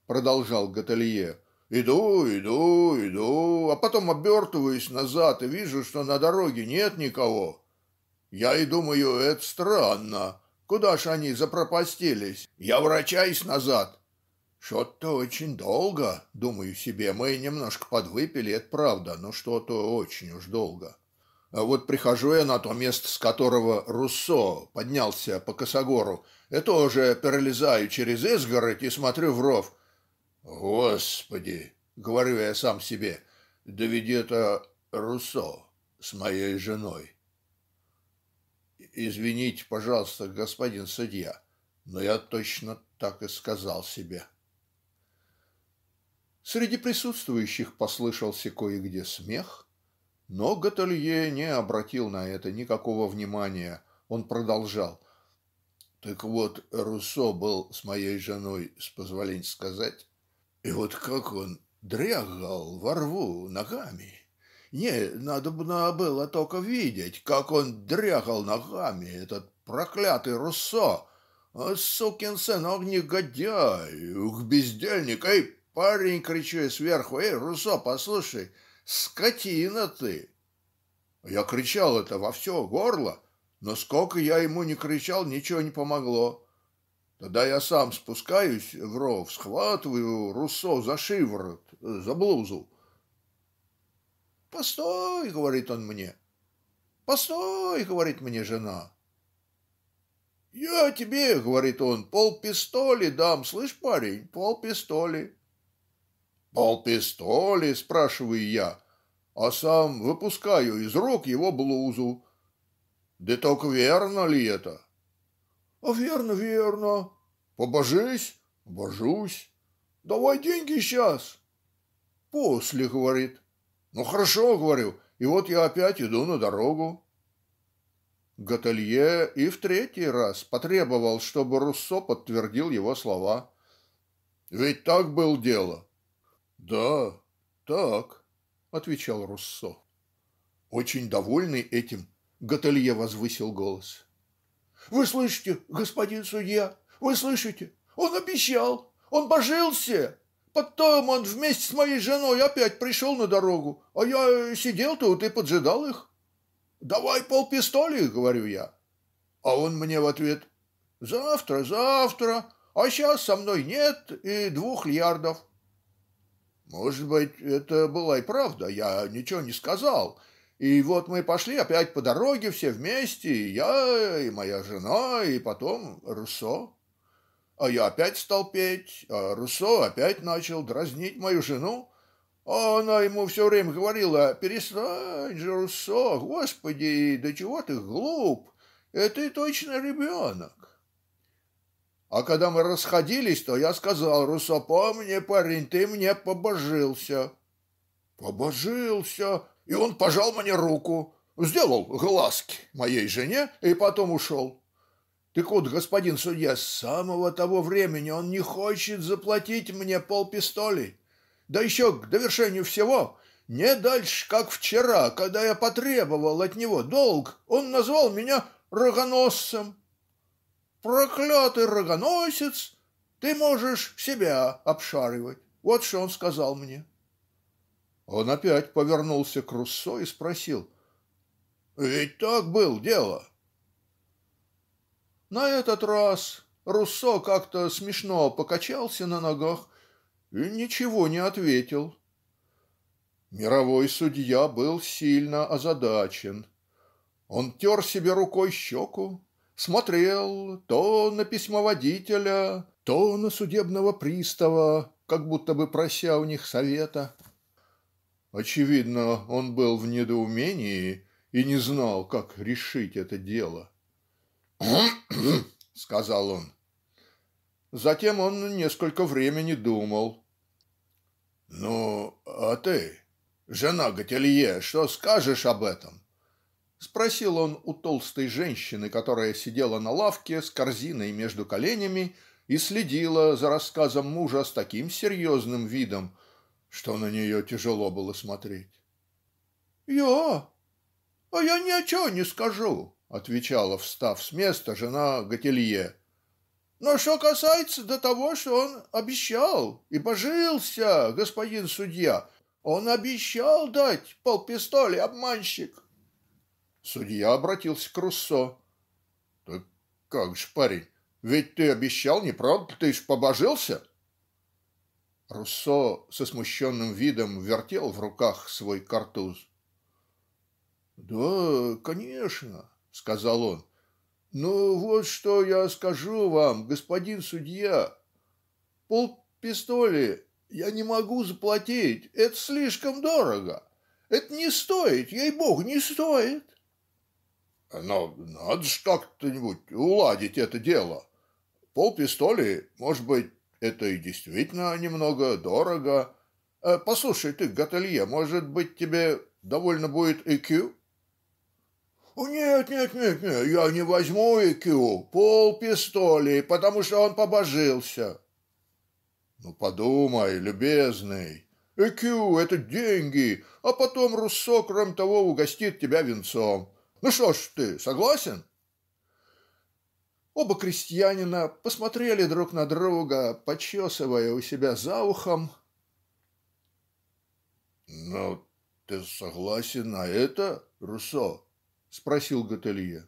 продолжал Готелье. "Иду, иду, иду, а потом обертываюсь назад и вижу, что на дороге нет никого. Я и думаю, это странно. Куда ж они запропастились? Я ворочаюсь назад. Что-то очень долго, думаю себе, мы немножко подвыпили, это правда, но что-то очень уж долго. А вот прихожу я на то место, с которого Руссо поднялся по косогору, и тоже перелезаю через изгородь и смотрю в ров. Господи, говорю я сам себе, да ведь это Руссо с моей женой. Извините, пожалуйста, господин судья, но я точно так и сказал себе. Среди присутствующих послышался кое-где смех, но Готелье не обратил на это никакого внимания. Он продолжал. Так вот, Руссо был с моей женой, с позволения сказать, и вот как он дрягал во рву ногами. Не, надо было только видеть, как он дрягал ногами, этот проклятый Руссо. А сукин сынок негодяй, ух, бездельник, эй, парень, кричу я сверху, эй, Руссо, послушай, скотина ты. Я кричал это во все горло, но сколько я ему не кричал, ничего не помогло. Тогда я сам спускаюсь в ров, схватываю Руссо за шиворот, за блузу. «Постой!» — говорит он мне. «Постой!» — говорит мне жена. «Я тебе, — говорит он, — пол пистоли дам, слышь, парень, пол пистоли». «Пол пистоли?» — спрашиваю я, а сам выпускаю из рук его блузу. «Да только верно ли это?» «А верно, верно. Побожись?» «Божусь. Давай деньги сейчас». «После», — говорит. «Ну хорошо», — говорю, и вот я опять иду на дорогу. Готелье и в третий раз потребовал, чтобы Руссо подтвердил его слова. «Ведь так было дело». «Да, так», — отвечал Руссо. Очень довольный этим, Готелье возвысил голос. «Вы слышите, господин судья? Вы слышите? Он обещал! Он божился! Потом он вместе с моей женой опять пришел на дорогу, а я сидел тут и поджидал их. «Давай полпистоли», — говорю я. А он мне в ответ «Завтра, завтра, а сейчас со мной нет и двух льярдов». Может быть, это была и правда, я ничего не сказал. И вот мы пошли опять по дороге все вместе, и я, и моя жена, и потом Руссо. А я опять стал петь, а Руссо опять начал дразнить мою жену. А она ему все время говорила, перестань же, Руссо, господи, да чего ты глуп, это и точно ребенок. А когда мы расходились, то я сказал Руссо, помни, парень, ты мне побожился. Побожился, и он пожал мне руку, сделал глазки моей жене и потом ушел. Так вот, господин судья, с самого того времени он не хочет заплатить мне полпистоли. Да еще к довершению всего, не дальше, как вчера, когда я потребовал от него долг, он назвал меня рогоносцем. Проклятый рогоносец, ты можешь себя обшаривать. Вот что он сказал мне. Он опять повернулся к Руссо и спросил. «Ведь так был дело. На этот раз Руссо как-то смешно покачался на ногах и ничего не ответил. Мировой судья был сильно озадачен. Он тер себе рукой щеку, смотрел то на письмоводителя, то на судебного пристава, как будто бы прося у них совета. Очевидно, он был в недоумении и не знал, как решить это дело сказал он. Затем он несколько времени думал. "Ну, а ты, жена Готелье, что скажешь об этом?" Спросил он у толстой женщины, которая сидела на лавке с корзиной между коленями и следила за рассказом мужа с таким серьезным видом, что на нее тяжело было смотреть. "Я? А я ни о чем не скажу", отвечала, встав с места, жена Готелье. Но что касается до того, что он обещал и божился, господин судья, он обещал дать полпистоли, обманщик. Судья обратился к Руссо. Так как же, парень, ведь ты обещал, не правда? Ты ж побожился? Руссо со смущенным видом вертел в руках свой картуз. "Да, конечно, сказал он. Ну вот что я скажу вам, господин судья. Пол пистоли я не могу заплатить, это слишком дорого. Это не стоит, ей-богу, не стоит. Но надо же как-то-нибудь уладить это дело. Пол пистоли, может быть, это и действительно немного дорого. Э, послушай ты, Готелье, может быть, тебе довольно будет ЭКЮ? "Нет, нет, нет, нет, я не возьму ЭКЮ, пол пистоли, потому что он побожился". "Ну подумай, любезный, ЭКЮ это деньги, а потом Руссо, кроме того, угостит тебя венцом. Ну что ж, ты согласен?" Оба крестьянина посмотрели друг на друга, почесывая у себя за ухом. "Ну, ты согласен на это, Руссо?" спросил Готелье.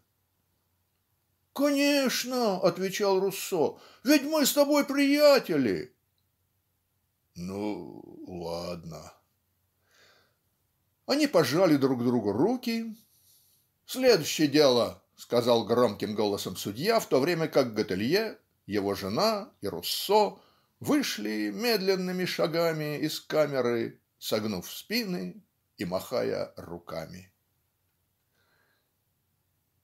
"Конечно, отвечал Руссо. Ведь мы с тобой приятели". "Ну, ладно". Они пожали друг другу руки. "Следующее дело", сказал громким голосом судья, в то время как Готелье, его жена и Руссо вышли медленными шагами из камеры, согнув спины и махая руками.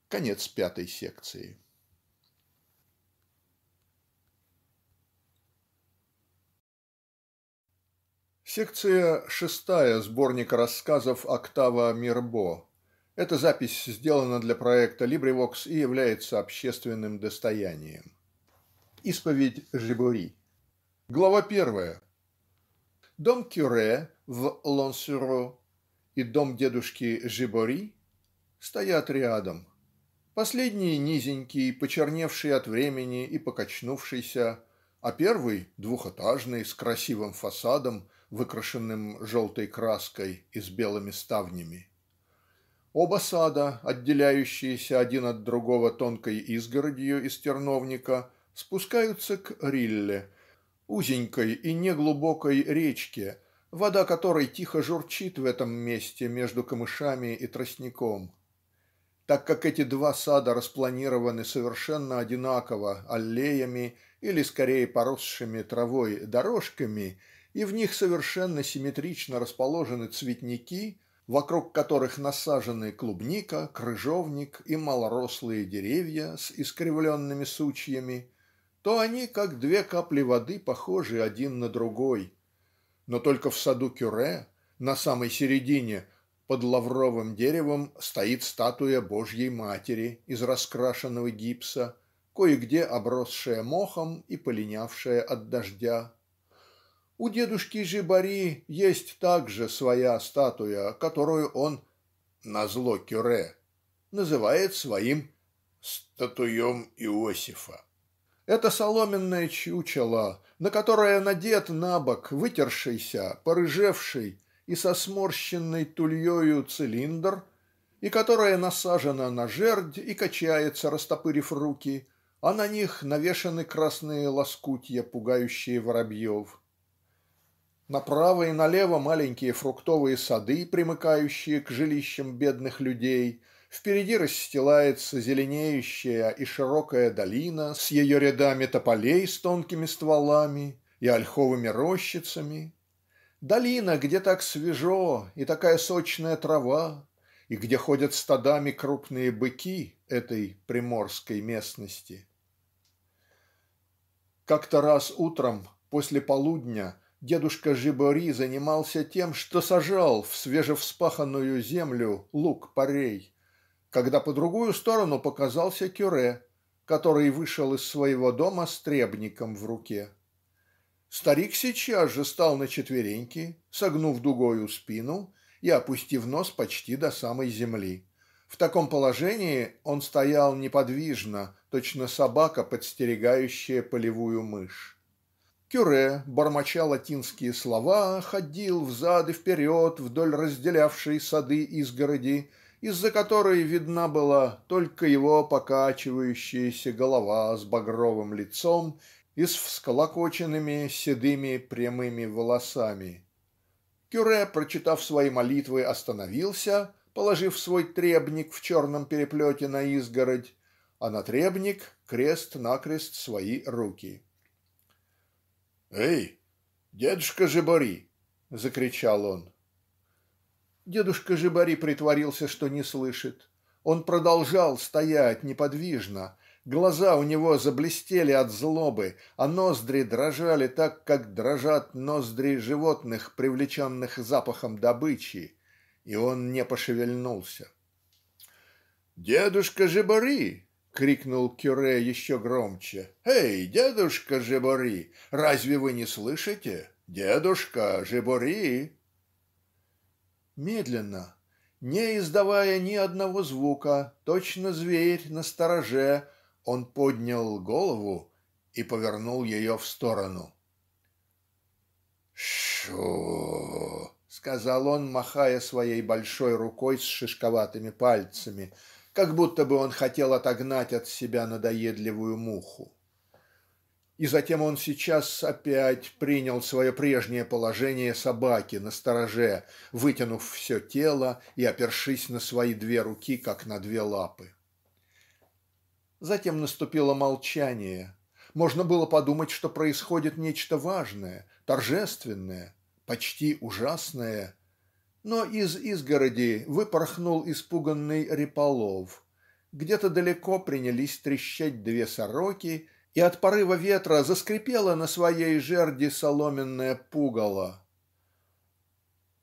Конец пятой секции. Секция шестая сборника рассказов "Октава Мирбо". Эта запись сделана для проекта LibriVox и является общественным достоянием. Исповедь Жибури. Глава первая. Дом Кюре в Лонсюро и дом дедушки Жибори стоят рядом. Последний низенький, почерневший от времени и покачнувшийся, а первый двухэтажный с красивым фасадом, выкрашенным желтой краской и с белыми ставнями. Оба сада, отделяющиеся один от другого тонкой изгородью из терновника, спускаются к Рилле, узенькой и неглубокой речке, вода которой тихо журчит в этом месте между камышами и тростником. Так как эти два сада распланированы совершенно одинаково аллеями или скорее поросшими травой дорожками и в них совершенно симметрично расположены цветники вокруг которых насажены клубника крыжовник и малорослые деревья с искривленными сучьями то они как две капли воды похожи один на другой но только в саду Кюре на самой середине под лавровым деревом стоит статуя Божьей Матери из раскрашенного гипса кое-где обросшая мохом и полинявшая от дождя. У дедушки Жибари есть также своя статуя, которую он назло Кюре называет своим "статуем Иосифа". Это соломенное чучело, на которое надет на бок вытершийся, порыжевший и со сморщенной тульею цилиндр и которая насажена на жердь и качается растопырив руки а на них навешаны красные лоскутья пугающие воробьев. Направо и налево маленькие фруктовые сады примыкающие к жилищам бедных людей впереди расстилается зеленеющая и широкая долина с ее рядами тополей с тонкими стволами и ольховыми рощицами Долина, где так свежо и такая сочная трава, и где ходят стадами крупные быки этой приморской местности. Как-то раз утром после полудня дедушка Жибори занимался тем что сажал в свежевспаханную землю лук-порей когда по другую сторону показался Кюре который вышел из своего дома с требником в руке. Старик сейчас же стал на четвереньки согнув дугою спину и опустив нос почти до самой земли. В таком положении он стоял неподвижно точно собака подстерегающая полевую мышь. Кюре бормоча латинские слова ходил взад и вперед вдоль разделявшей сады изгороди из-за которой видна была только его покачивающаяся голова с багровым лицом и с всклокоченными седыми прямыми волосами. Кюре, прочитав свои молитвы, остановился, положив свой требник в черном переплете на изгородь, а на требник крест-накрест свои руки. "Эй, дедушка Жибори!" закричал он. Дедушка Жибори притворился, что не слышит. Он продолжал стоять неподвижно Глаза у него заблестели от злобы, а ноздри дрожали так, как дрожат ноздри животных, привлеченных запахом добычи, и он не пошевельнулся. «Дедушка Жибори!» — крикнул Кюре еще громче. «Эй, дедушка Жибори! Разве вы не слышите? Дедушка Жибори!» Медленно, не издавая ни одного звука, точно зверь на стороже, он поднял голову и повернул ее в сторону. «Шу!» — сказал он, махая своей большой рукой с шишковатыми пальцами, как будто бы он хотел отогнать от себя надоедливую муху. И затем он сейчас опять принял свое прежнее положение собаки на стороже, вытянув все тело и опершись на свои две руки, как на две лапы. Затем наступило молчание. Можно было подумать, что происходит нечто важное, торжественное, почти ужасное. Но из изгороди выпорхнул испуганный Реполов. Где-то далеко принялись трещать две сороки, и от порыва ветра заскрипело на своей жерди соломенное пугало.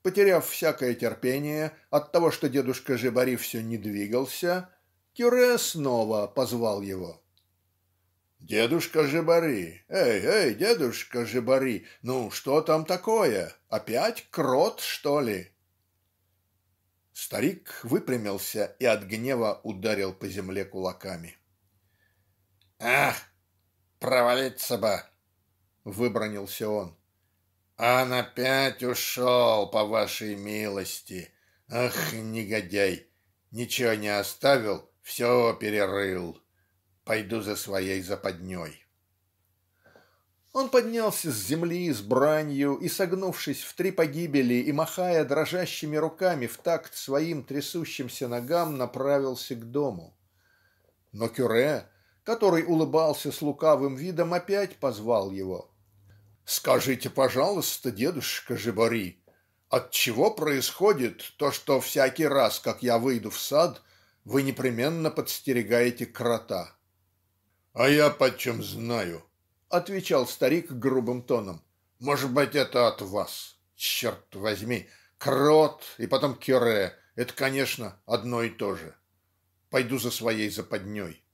Потеряв всякое терпение от того, что дедушка Жибари все не двигался, Кюре снова позвал его. "Дедушка Жибари, эй, эй, дедушка Жибари, ну что там такое? Опять крот, что ли?" Старик выпрямился и от гнева ударил по земле кулаками. "Ах, провалиться бы!" выбронился он. "Он опять ушел, по вашей милости. Ах, негодяй, ничего не оставил все перерыл. Пойду за своей западней. Он поднялся с земли с бранью и, согнувшись в три погибели и махая дрожащими руками в такт своим трясущимся ногам, направился к дому. Но Кюре, который улыбался с лукавым видом, опять позвал его. «Скажите, пожалуйста, дедушка Жибори, от чего происходит то, что всякий раз, как я выйду в сад, вы непременно подстерегаете крота. А я почем знаю, отвечал старик грубым тоном. Может быть, это от вас. Черт возьми, крот и потом кюре это, конечно, одно и то же. Пойду за своей западней.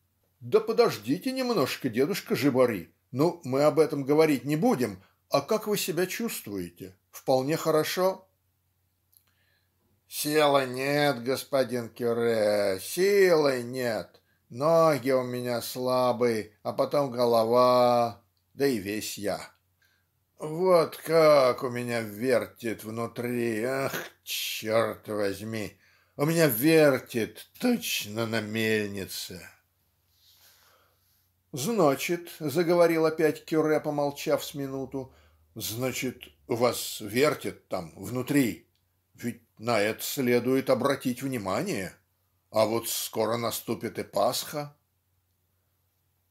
Да подождите немножко, дедушка Жибари. Ну, мы об этом говорить не будем. А как вы себя чувствуете? Вполне хорошо. Силы нет, господин Кюре, силы нет. Ноги у меня слабые, а потом голова, да и весь я. Вот как у меня вертит внутри, ах, черт возьми, у меня вертит точно на мельнице. Значит, заговорил опять Кюре, помолчав с минуту, значит, у вас вертит там внутри? Ведь на это следует обратить внимание. А вот скоро наступит и Пасха.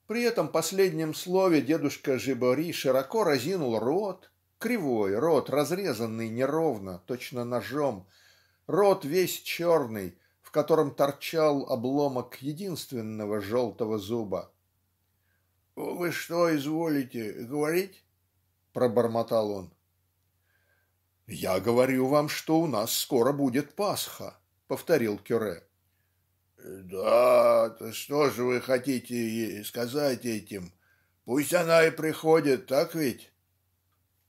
При этом последнем слове дедушка Жибори широко разинул рот, кривой рот, разрезанный неровно, точно ножом, рот весь черный, в котором торчал обломок единственного желтого зуба. "Вы что изволите говорить?" пробормотал он. "Я говорю вам, что у нас скоро будет Пасха", повторил Кюре. "Да, что же вы хотите сказать этим? Пусть она и приходит, так ведь?"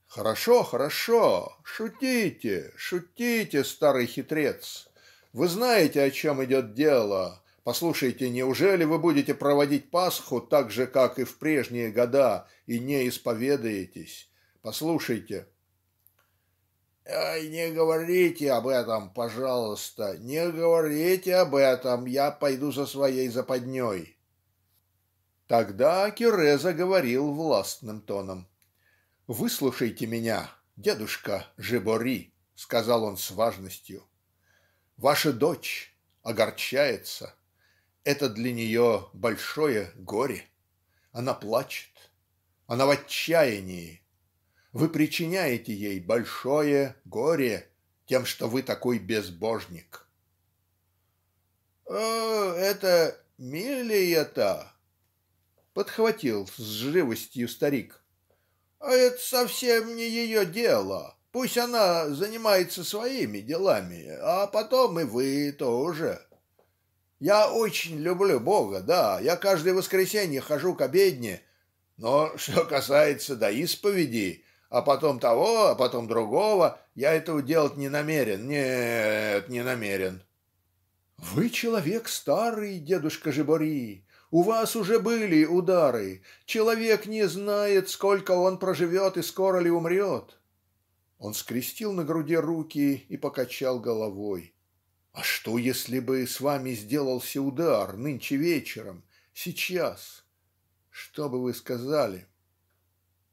"Хорошо, хорошо, шутите, шутите, старый хитрец. Вы знаете, о чем идет дело. Послушайте, неужели вы будете проводить Пасху так же, как и в прежние года, и не исповедаетесь? Послушайте, Ай, не говорите об этом, пожалуйста, не говорите об этом, я пойду за своей западней. Тогда Кюре заговорил властным тоном. "Выслушайте меня, дедушка Жебори", сказал он с важностью. "Ваша дочь огорчается. Это для нее большое горе. Она плачет. Она в отчаянии. Вы причиняете ей большое горе тем, что вы такой безбожник". "О, это Милия-то!" подхватил с живостью старик. "А это совсем не ее дело. Пусть она занимается своими делами, а потом и вы тоже. Я очень люблю Бога, да, я каждое воскресенье хожу к обедне, но что касается до исповеди, а потом того, а потом другого, я этого делать не намерен, нет, не намерен". "Вы человек старый, дедушка Жибори, у вас уже были удары. Человек не знает, сколько он проживет и скоро ли умрет". Он скрестил на груди руки и покачал головой. "А что, если бы с вами сделался удар нынче вечером, сейчас? Что бы вы сказали?"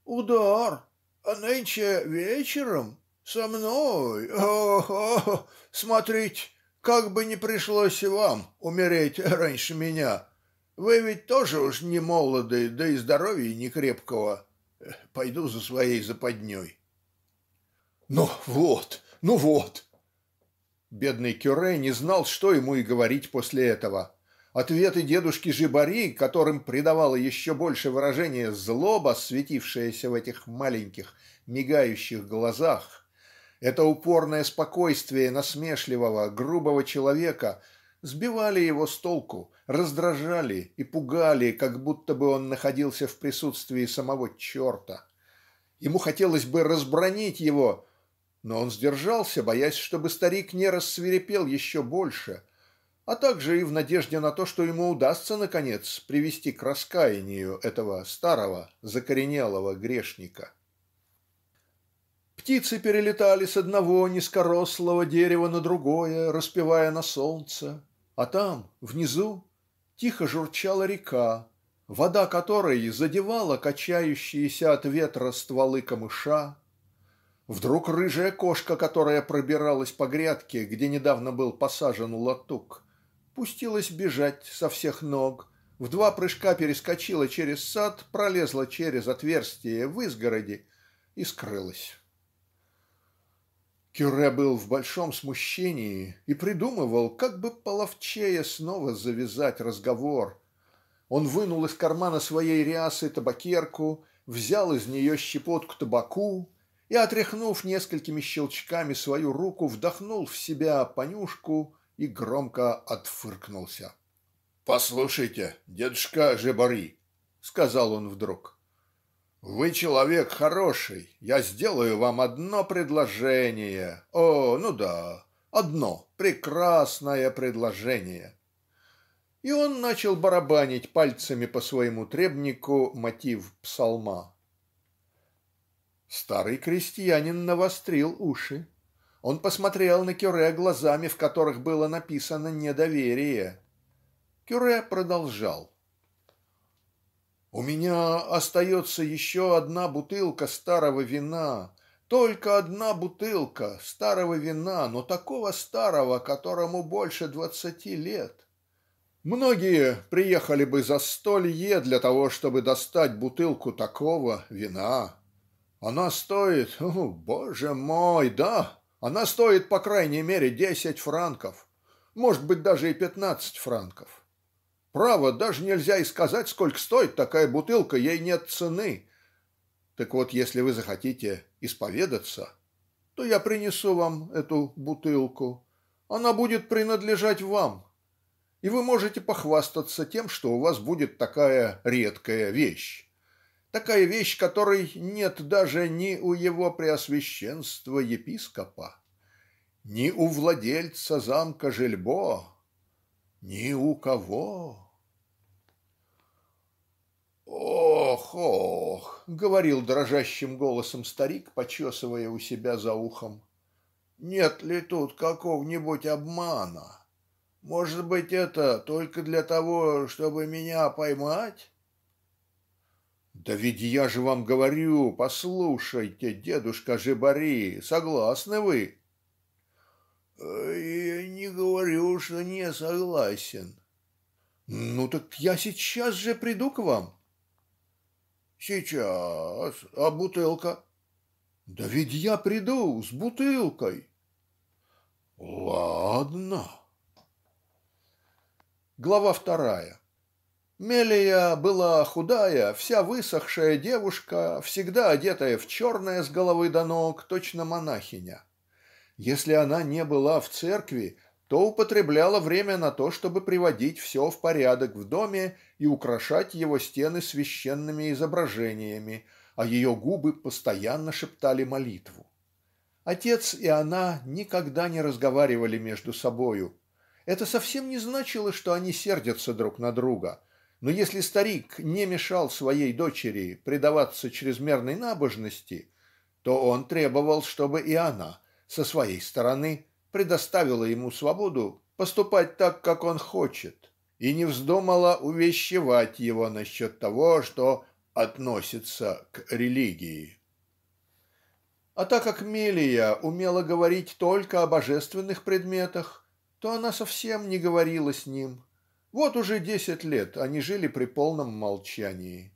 "Удар? А нынче вечером? Со мной? О-о! Смотрите, как бы не пришлось вам умереть раньше меня. Вы ведь тоже уж не молоды, да и здоровья не крепкого. Пойду за своей западней". "Ну вот, ну вот!" Бедный Кюре не знал, что ему и говорить после этого. Ответы дедушки Жибари, которым придавало еще больше выражения злоба, светившаяся в этих маленьких мигающих глазах, это упорное спокойствие насмешливого грубого человека сбивали его с толку, раздражали и пугали, как будто бы он находился в присутствии самого черта. Ему хотелось бы разбранить его но он сдержался боясь чтобы старик не рассвирепел еще больше а также и в надежде на то что ему удастся наконец привести к раскаянию этого старого закоренелого грешника. Птицы перелетали с одного низкорослого дерева на другое распевая на солнце а там внизу тихо журчала река вода которой задевала качающиеся от ветра стволы камыша Вдруг рыжая кошка, которая пробиралась по грядке, где недавно был посажен латук, пустилась бежать со всех ног, в два прыжка перескочила через сад, пролезла через отверстие в изгороди и скрылась. Кюре был в большом смущении и придумывал, как бы половчее снова завязать разговор. Он вынул из кармана своей рясы табакерку, взял из нее щепотку табаку и отряхнув несколькими щелчками свою руку вдохнул в себя понюшку и громко отфыркнулся. "Послушайте, дедушка Жебори", сказал он вдруг. "Вы человек хороший. Я сделаю вам одно предложение. О, ну да, одно прекрасное предложение". И он начал барабанить пальцами по своему требнику мотив псалма. Старый крестьянин навострил уши. Он посмотрел на Кюре глазами, в которых было написано недоверие. Кюре продолжал. «У меня остается еще одна бутылка старого вина, только одна бутылка старого вина, но такого старого, которому больше двадцати лет. Многие приехали бы за столье для того, чтобы достать бутылку такого вина. Она стоит, о, боже мой, да, она стоит по крайней мере десять франков, может быть даже и пятнадцать франков. Право, даже нельзя и сказать, сколько стоит такая бутылка, ей нет цены. Так вот, если вы захотите исповедаться, то я принесу вам эту бутылку. Она будет принадлежать вам, и вы можете похвастаться тем, что у вас будет такая редкая вещь такая вещь, которой нет даже ни у его преосвященства епископа, ни у владельца замка Жильбо, ни у кого. "Ох, ох", говорил дрожащим голосом старик, почесывая у себя за ухом. "Нет ли тут какого-нибудь обмана? Может быть, это только для того, чтобы меня поймать? "Да ведь я же вам говорю, послушайте, дедушка Жибари, согласны вы?" "Я не говорю, что не согласен". "Ну так я сейчас же приду к вам". "Сейчас. А бутылка?" "Да ведь я приду с бутылкой". "Ладно". Глава вторая. Мелия была худая, вся высохшая девушка, всегда одетая в черное с головы до ног, точно монахиня. Если она не была в церкви, то употребляла время на то, чтобы приводить все в порядок в доме и украшать его стены священными изображениями, а ее губы постоянно шептали молитву. Отец и она никогда не разговаривали между собою. Это совсем не значило, что они сердятся друг на друга но если старик не мешал своей дочери предаваться чрезмерной набожности то он требовал чтобы и она со своей стороны предоставила ему свободу поступать так как он хочет и не вздумала увещевать его насчет того что относится к религии. А так как Мелия умела говорить только о божественных предметах то она совсем не говорила с ним вот уже десять лет они жили при полном молчании.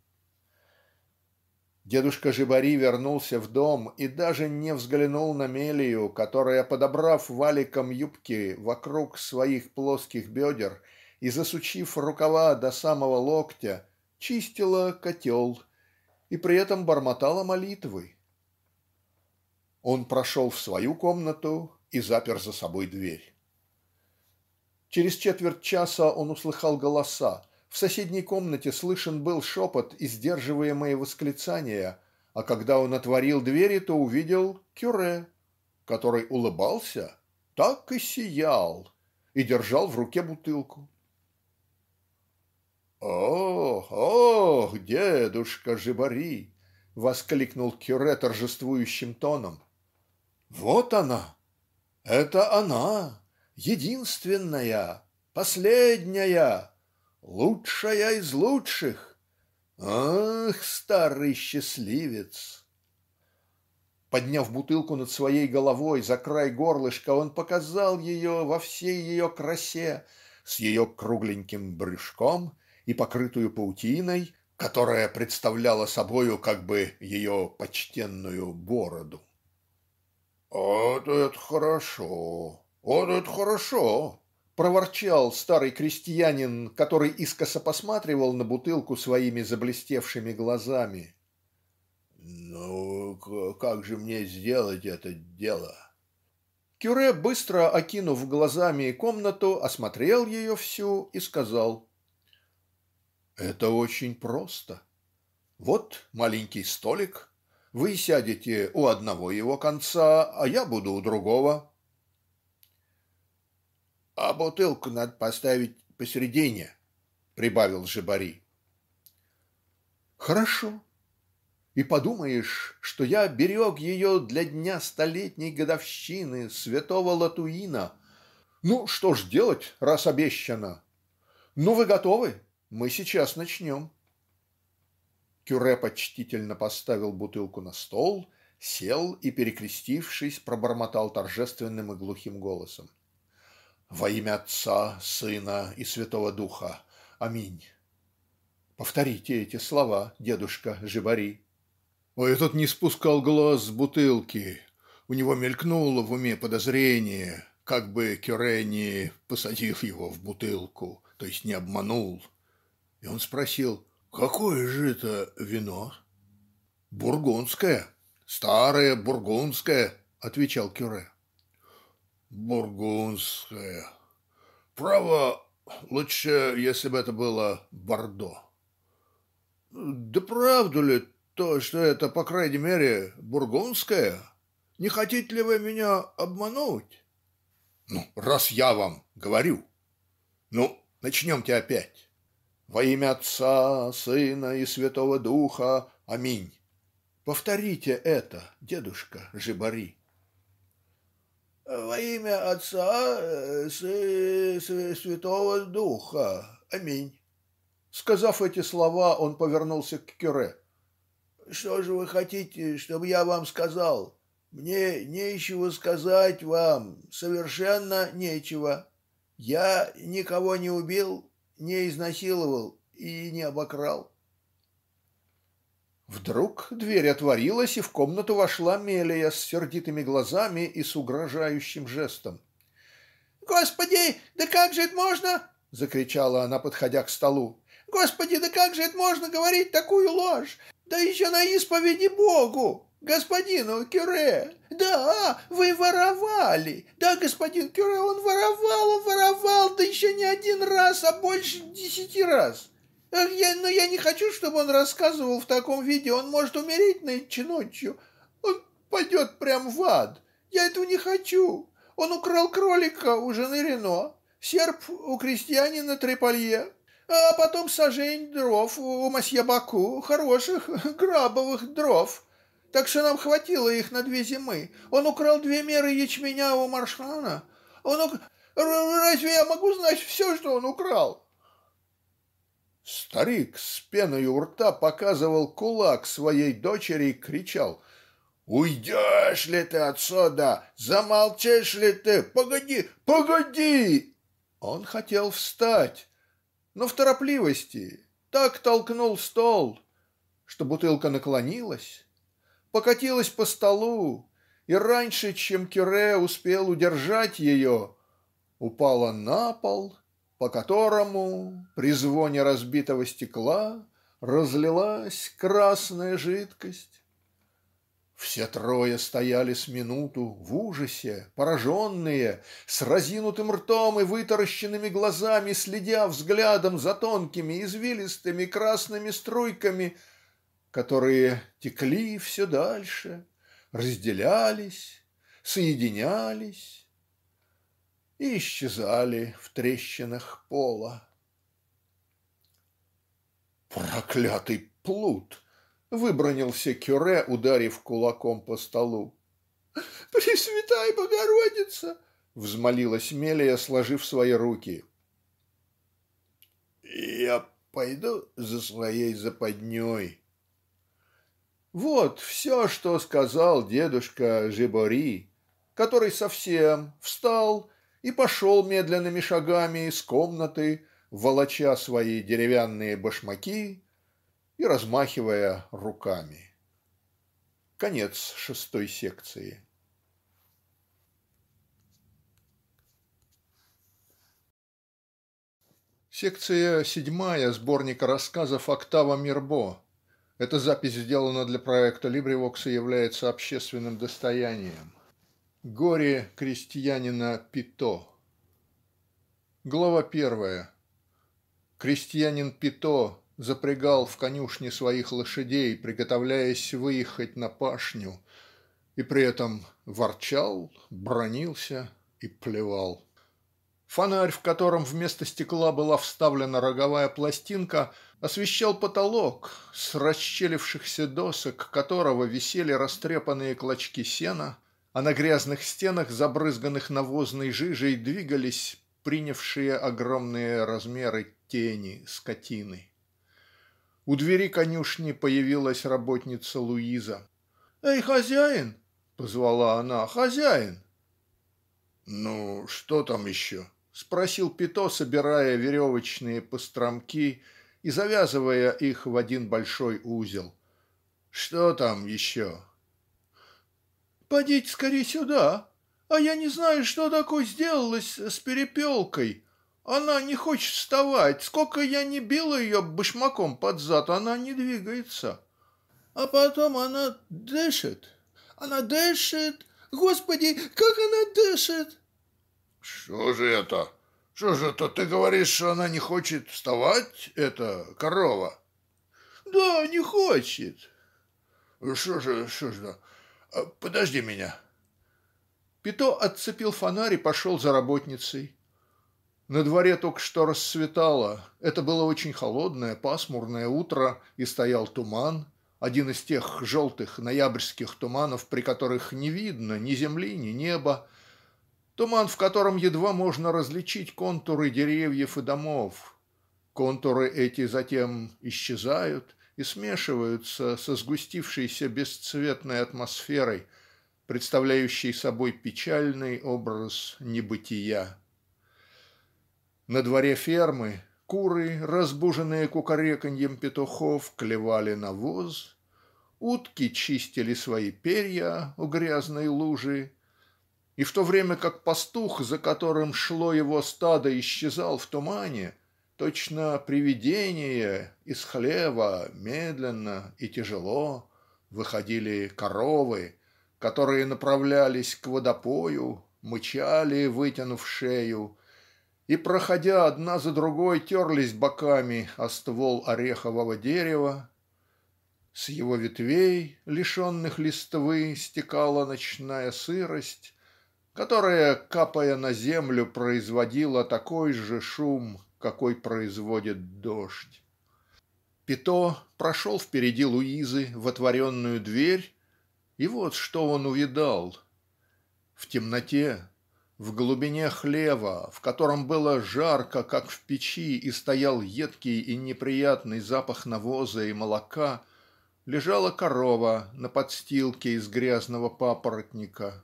Дедушка Жибари вернулся в дом и даже не взглянул на Мелию которая подобрав валиком юбки вокруг своих плоских бедер и засучив рукава до самого локтя чистила котел и при этом бормотала молитвы. Он прошел в свою комнату и запер за собой дверь. Через четверть часа он услыхал голоса в соседней комнате слышен был шепот и сдерживаемые восклицания а когда он отворил двери то увидел кюре который улыбался так и сиял и держал в руке бутылку. "Ох, ох, дедушка Жибари!" воскликнул кюре торжествующим тоном. "Вот она! Это она! Единственная, последняя, лучшая из лучших. Ах, старый счастливец!" Подняв бутылку над своей головой за край горлышка он показал ее во всей ее красе с ее кругленьким брюшком и покрытую паутиной которая представляла собою как бы ее почтенную бороду. "Вот это хорошо! Вот это хорошо!" проворчал старый крестьянин который искоса посматривал на бутылку своими заблестевшими глазами. "Ну как же мне сделать это дело?" Кюре быстро окинув глазами комнату осмотрел ее всю и сказал "Это очень просто. Вот маленький столик вы сядете у одного его конца а я буду у другого "А бутылку надо поставить посередине", прибавил Жибари. "Хорошо. И подумаешь, что я берег ее для дня столетней годовщины святого Латуина. Ну, что ж делать, раз обещано? Ну, вы готовы? Мы сейчас начнем". Кюре почтительно поставил бутылку на стол сел и перекрестившись пробормотал торжественным и глухим голосом во имя Отца, Сына и Святого Духа. Аминь. Повторите эти слова, дедушка Жибари. Этот не спускал глаз с бутылки. У него мелькнуло в уме подозрение, как бы Кюре не посадил его в бутылку, то есть не обманул. И он спросил, какое же это вино? Бургундское, старое бургундское, отвечал Кюре бургундское. Право, лучше, если бы это было Бордо. Да правду ли то, что это, по крайней мере, бургундское? Не хотите ли вы меня обмануть? Ну, раз я вам говорю. Ну, начнемте опять. Во имя Отца, Сына и Святого Духа. Аминь. Повторите это, дедушка Жибари во имя Отца э, Святого Духа. Аминь. Сказав эти слова, он повернулся к Кюре. что же вы хотите, чтобы я вам сказал? Мне нечего сказать вам, совершенно нечего. Я никого не убил, не изнасиловал и не обокрал". Вдруг дверь отворилась, и в комнату вошла Мелия с сердитыми глазами и с угрожающим жестом. "Господи, да как же это можно?" закричала она, подходя к столу. "Господи, да как же это можно говорить такую ложь? Да еще на исповеди Богу! Господину Кюре! Да, вы воровали! Да, господин Кюре, он воровал, он воровал, да еще не один раз, а больше десяти раз! Ах, я, но я не хочу, чтобы он рассказывал в таком виде, он может умереть нынче ночью. Он пойдет прям в ад. Я этого не хочу. Он украл кролика у жены Рено, серп у крестьянина Треполье, а потом сажень дров у масье Баку, хороших грабовых дров. Так что нам хватило их на две зимы. Он украл две меры ячменя у Маршана. Он ук... Разве я могу знать все, что он украл? Старик с пеной у рта показывал кулак своей дочери и кричал «Уйдешь ли ты отсюда? Замолчишь ли ты? Погоди, погоди!» Он хотел встать, но в торопливости так толкнул стол, что бутылка наклонилась, покатилась по столу и раньше, чем Кюре успел удержать ее, упала на пол по которому при звоне разбитого стекла разлилась красная жидкость. Все трое стояли с минуту в ужасе, пораженные, с разинутым ртом и вытаращенными глазами, следя взглядом за тонкими извилистыми красными струйками, которые текли все дальше, разделялись, соединялись и исчезали в трещинах пола. «Проклятый плут!» — выбронился Кюре, ударив кулаком по столу. «Пресвятая Богородица!» — взмолилась Мелия, сложив свои руки. «Я пойду за своей западней». Вот все, что сказал дедушка Жибори, который совсем встал и пошел медленными шагами из комнаты волоча свои деревянные башмаки и размахивая руками. Конец шестой секции. Секция седьмая сборника рассказов Октава Мирбо. Эта запись сделана для проекта LibriVox и является общественным достоянием. Горе крестьянина Пито. Глава первая. Крестьянин Пито запрягал в конюшне своих лошадей, приготовляясь выехать на пашню, и при этом ворчал, бронился и плевал. Фонарь, в котором вместо стекла была вставлена роговая пластинка, освещал потолок, с расщелившихся досок которого висели растрепанные клочки сена а на грязных стенах забрызганных навозной жижей двигались принявшие огромные размеры тени скотины. У двери конюшни появилась работница Луиза. "Эй, хозяин!" позвала она. "Хозяин!" "Ну, что там еще?" спросил Пито, собирая веревочные постромки и завязывая их в один большой узел. "Что там еще?" Подите скорее сюда, а я не знаю, что такое сделалось с перепелкой. Она не хочет вставать. Сколько я не била ее башмаком под зад, она не двигается. А потом она дышит. Она дышит. Господи, как она дышит!» «Что же это? Что же это ты говоришь, что она не хочет вставать, эта корова?» «Да, не хочет». «Что же, что же, подожди меня!" Пито отцепил фонарь и пошел за работницей. На дворе только что рассветало. Это было очень холодное пасмурное утро и стоял туман один из тех желтых ноябрьских туманов при которых не видно ни земли ни неба туман в котором едва можно различить контуры деревьев и домов контуры эти затем исчезают и смешиваются со сгустившейся бесцветной атмосферой представляющей собой печальный образ небытия. На дворе фермы куры разбуженные кукареканьем петухов клевали навоз утки чистили свои перья у грязной лужи и в то время как пастух за которым шло его стадо исчезал в тумане точно привидение из хлева медленно и тяжело выходили коровы которые направлялись к водопою мычали вытянув шею и проходя одна за другой терлись боками о ствол орехового дерева. С его ветвей лишенных листвы стекала ночная сырость которая капая на землю производила такой же шум какой производит дождь. Пито прошел впереди Луизы в отворенную дверь и вот что он увидал. В темноте в глубине хлева в котором было жарко как в печи и стоял едкий и неприятный запах навоза и молока лежала корова на подстилке из грязного папоротника.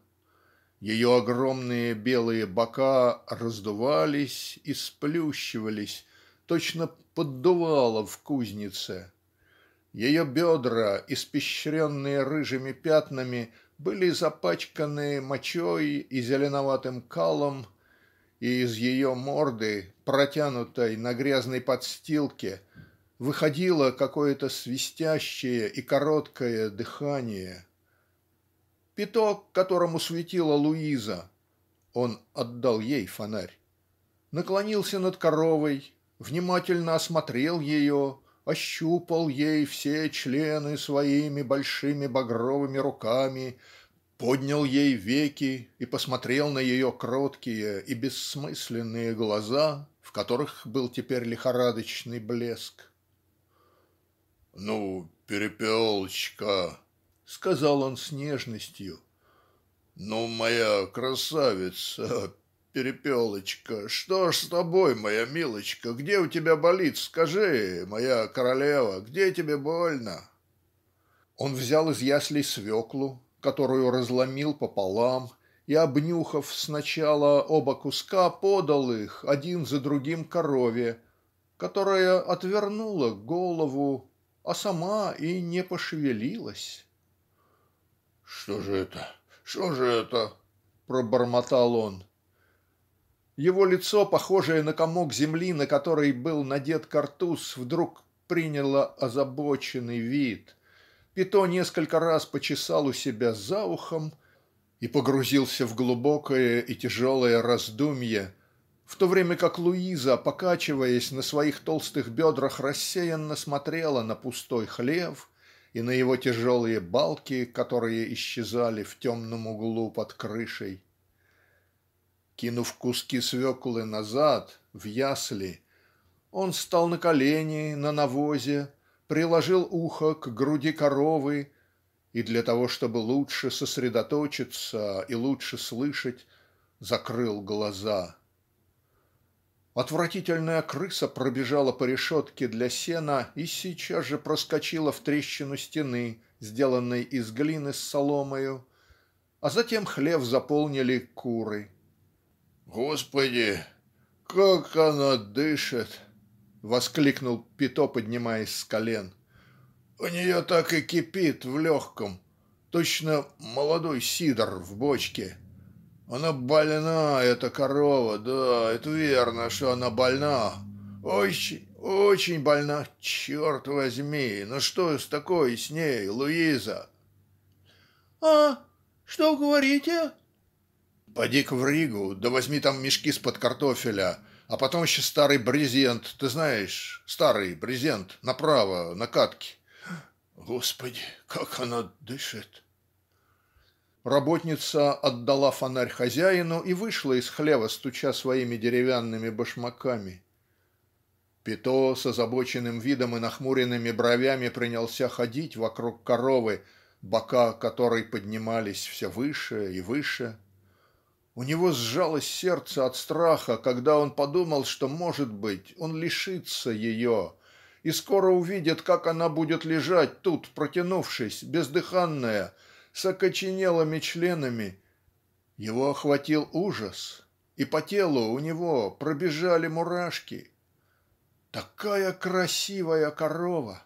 Ее огромные белые бока раздувались и сплющивались точно поддувало в кузнице. Ее бедра испещренные рыжими пятнами были запачканы мочой и зеленоватым калом и из ее морды протянутой на грязной подстилке выходило какое-то свистящее и короткое дыхание. Пяток, которому светила Луиза (он отдал ей фонарь) наклонился над коровой внимательно осмотрел ее ощупал ей все члены своими большими багровыми руками поднял ей веки и посмотрел на ее кроткие и бессмысленные глаза в которых был теперь лихорадочный блеск. "Ну, перепелочка", сказал он с нежностью. "Ну, моя красавица, перепелочка, что ж с тобой, моя милочка, где у тебя болит, скажи, моя королева, где тебе больно?" Он взял из яслей свеклу, которую разломил пополам, и, обнюхав сначала оба куска, подал их один за другим корове, которая отвернула голову, а сама и не пошевелилась. "Что же это? Что же это?" пробормотал он. Его лицо похожее на комок земли на который был надет картуз вдруг приняло озабоченный вид. Пито несколько раз почесал у себя за ухом и погрузился в глубокое и тяжелое раздумье в то время как Луиза покачиваясь на своих толстых бедрах рассеянно смотрела на пустой хлев и на его тяжелые балки которые исчезали в темном углу под крышей кинув куски свеклы назад в ясли он стал на колени на навозе приложил ухо к груди коровы и для того чтобы лучше сосредоточиться и лучше слышать закрыл глаза. Отвратительная крыса пробежала по решетке для сена и сейчас же проскочила в трещину стены сделанной из глины с соломою а затем хлев заполнили куры. "Господи, как она дышит!" воскликнул Пито, поднимаясь с колен. "У нее так и кипит в легком, точно молодой сидр в бочке. Она больна, эта корова, да, это верно, что она больна. Очень, очень больна, черт возьми, ну что с такой с ней, Луиза?" "А, что говорите?" Поди-ка в Ригу, да возьми там мешки с-под картофеля, а потом еще старый брезент, ты знаешь, старый брезент, направо, на катке. Господи, как она дышит!" Работница отдала фонарь хозяину и вышла из хлева, стуча своими деревянными башмаками. Пито с озабоченным видом и нахмуренными бровями принялся ходить вокруг коровы, бока которой поднимались все выше и выше. У него сжалось сердце от страха когда он подумал что может быть он лишится ее и скоро увидит как она будет лежать тут протянувшись бездыханная с окоченелыми членами его охватил ужас и по телу у него пробежали мурашки. Такая красивая корова!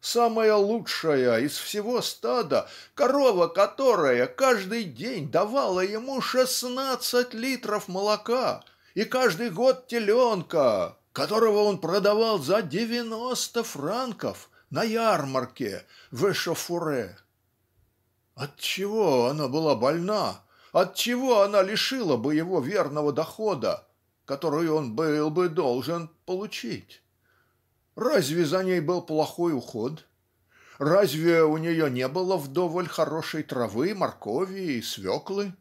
самая лучшая из всего стада корова которая каждый день давала ему шестнадцать литров молока и каждый год теленка которого он продавал за девяносто франков на ярмарке в Эшофуре. Отчего она была больна? Отчего она лишила бы его верного дохода, который он был бы должен получить? Разве за ней был плохой уход? Разве у нее не было вдоволь хорошей травы, моркови и свеклы?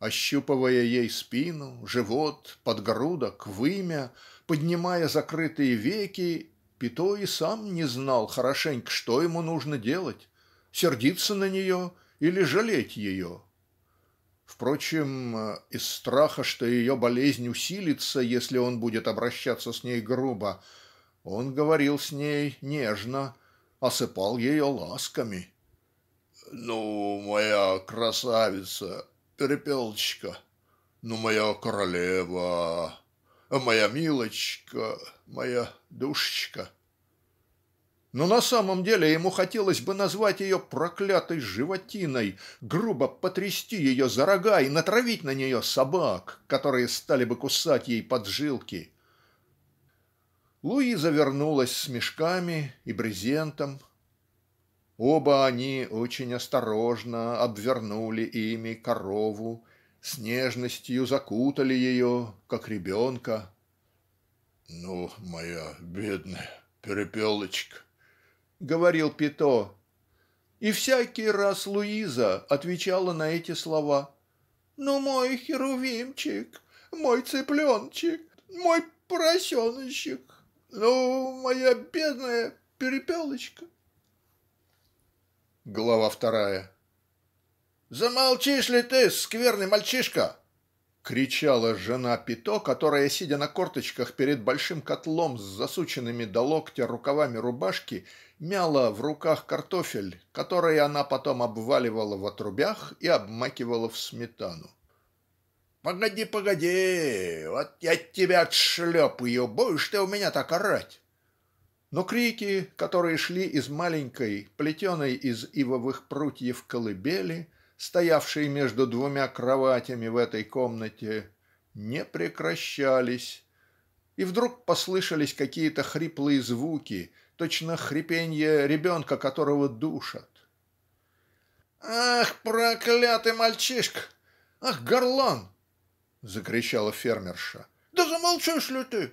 Ощупывая ей спину, живот, подгрудок, вымя, поднимая закрытые веки, Пито и сам не знал хорошенько, что ему нужно делать сердиться на нее или жалеть ее. Впрочем, из страха, что ее болезнь усилится, если он будет обращаться с ней грубо, он говорил с ней нежно, осыпал ее ласками. "Ну, моя красавица, перепелочка, ну, моя королева, моя милочка, моя душечка" но на самом деле ему хотелось бы назвать ее проклятой животиной грубо потрясти ее за рога и натравить на нее собак которые стали бы кусать ей поджилки. Луиза вернулась с мешками и брезентом. Оба они очень осторожно обвернули ими корову с нежностью закутали ее как ребенка. "Ну, моя бедная перепелочка", говорил Пито. И всякий раз Луиза отвечала на эти слова "Ну мой херувимчик, мой цыпленочек, мой поросеночек, ну моя бедная перепелочка". Глава вторая. "Замолчишь ли ты, скверный мальчишка?" Кричала жена Пито, которая, сидя на корточках перед большим котлом с засученными до локтя рукавами рубашки, мяла в руках картофель, который она потом обваливала в отрубях и обмакивала в сметану. "Погоди, погоди, вот я тебя отшлепаю, будешь ты у меня так орать!" Но крики, которые шли из маленькой, плетеной из ивовых прутьев колыбели, стоявшей между двумя кроватями в этой комнате не прекращались и вдруг послышались какие-то хриплые звуки точно хрипенье ребенка которого душат. "Ах, проклятый мальчишка! Ах, горлан!" закричала фермерша. "Да замолчишь ли ты?"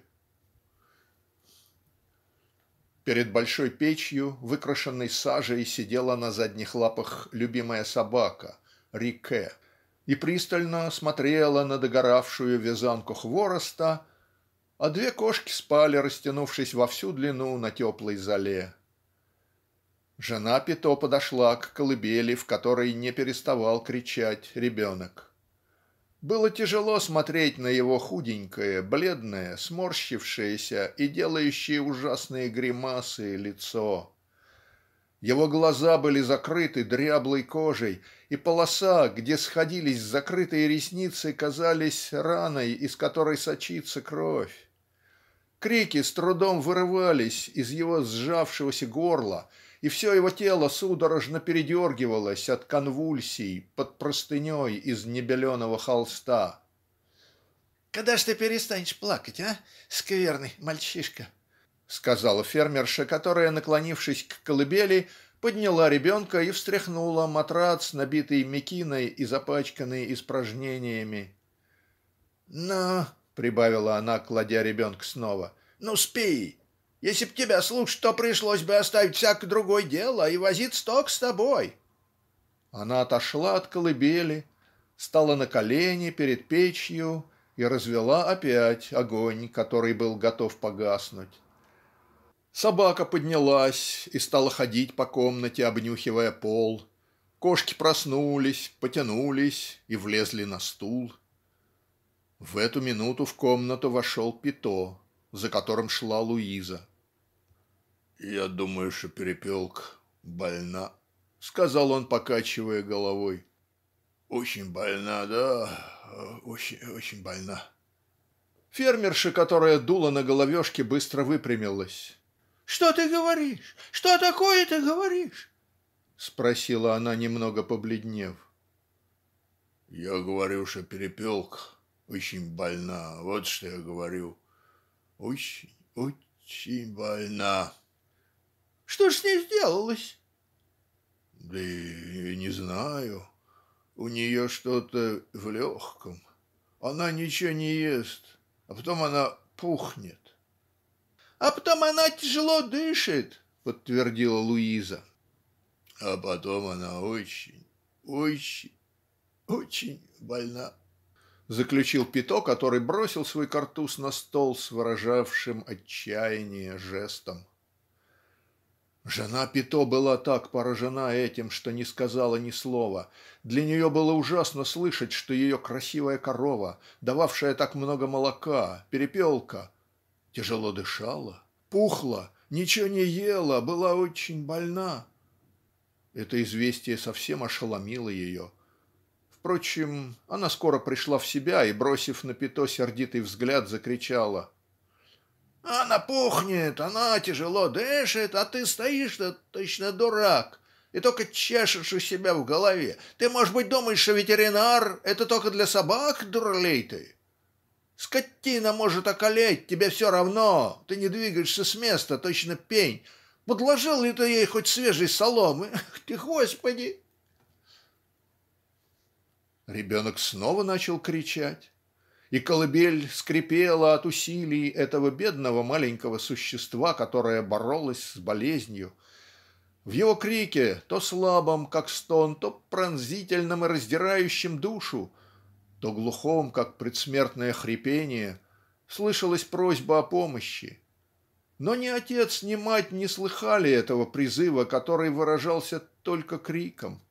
Перед большой печью, выкрашенной сажей, сидела на задних лапах любимая собака Рике и пристально смотрела на догоравшую вязанку хвороста, а две кошки спали, растянувшись во всю длину на теплой золе. Жена Пито подошла к колыбели, в которой не переставал кричать ребенок. Было тяжело смотреть на его худенькое бледное сморщившееся и делающее ужасные гримасы лицо. Его глаза были закрыты дряблой кожей и полоса где сходились закрытые ресницы казались раной из которой сочится кровь. Крики с трудом вырывались из его сжавшегося горла и все его тело судорожно передергивалось от конвульсий под простыней из небеленого холста. "Когда ж ты перестанешь плакать, а, скверный мальчишка?" сказала фермерша, которая, наклонившись к колыбели, подняла ребенка и встряхнула матрац, набитый мекиной и запачканный испражнениями. "Ну, прибавила она, кладя ребенка снова. "Ну спи. Если б тебя слушать, то пришлось бы оставить всякое другое дело и возиться только с тобой". Она отошла от колыбели, стала на колени перед печью и развела опять огонь, который был готов погаснуть. Собака поднялась и стала ходить по комнате, обнюхивая пол. Кошки проснулись, потянулись и влезли на стул. В эту минуту в комнату вошел Пито, за которым шла Луиза. "Я думаю, что Перепелка больна", сказал он, покачивая головой. "Очень больна, да, очень, очень больна". Фермерша, которая дула на головешке, быстро выпрямилась. "Что ты говоришь? Что такое ты говоришь?" спросила она, немного побледнев. "Я говорю, что Перепелка очень больна, вот что я говорю. Очень, очень больна". "Что ж с ней сделалось?" "Да не знаю. У нее что-то в легком. Она ничего не ест а потом она пухнет. А потом она тяжело дышит, подтвердила Луиза. А потом она очень, очень, очень больна, заключил Пито, который бросил свой картуз на стол с выражавшим отчаяние жестом. Жена Пито была так поражена этим, что не сказала ни слова. Для нее было ужасно слышать, что ее красивая корова, дававшая так много молока, перепелка, тяжело дышала, пухла, ничего не ела, была очень больна. Это известие совсем ошеломило ее. Впрочем, она скоро пришла в себя и, бросив на Пито сердитый взгляд, закричала она пухнет, она тяжело дышит, а ты стоишь-то точно дурак и только чешешь у себя в голове. Ты, может быть, думаешь, что ветеринар – это только для собак, дуралей ты? Скотина может околеть, тебе все равно. Ты не двигаешься с места, точно пень. Подложил ли ты ей хоть свежей соломы? Ты, Господи!» Ребенок снова начал кричать и колыбель скрипела от усилий этого бедного маленького существа которое боролось с болезнью. В его крике то слабом как стон то пронзительном и раздирающем душу то глухом как предсмертное хрипение слышалась просьба о помощи. Но ни отец, ни мать не слыхали этого призыва, который выражался только криком.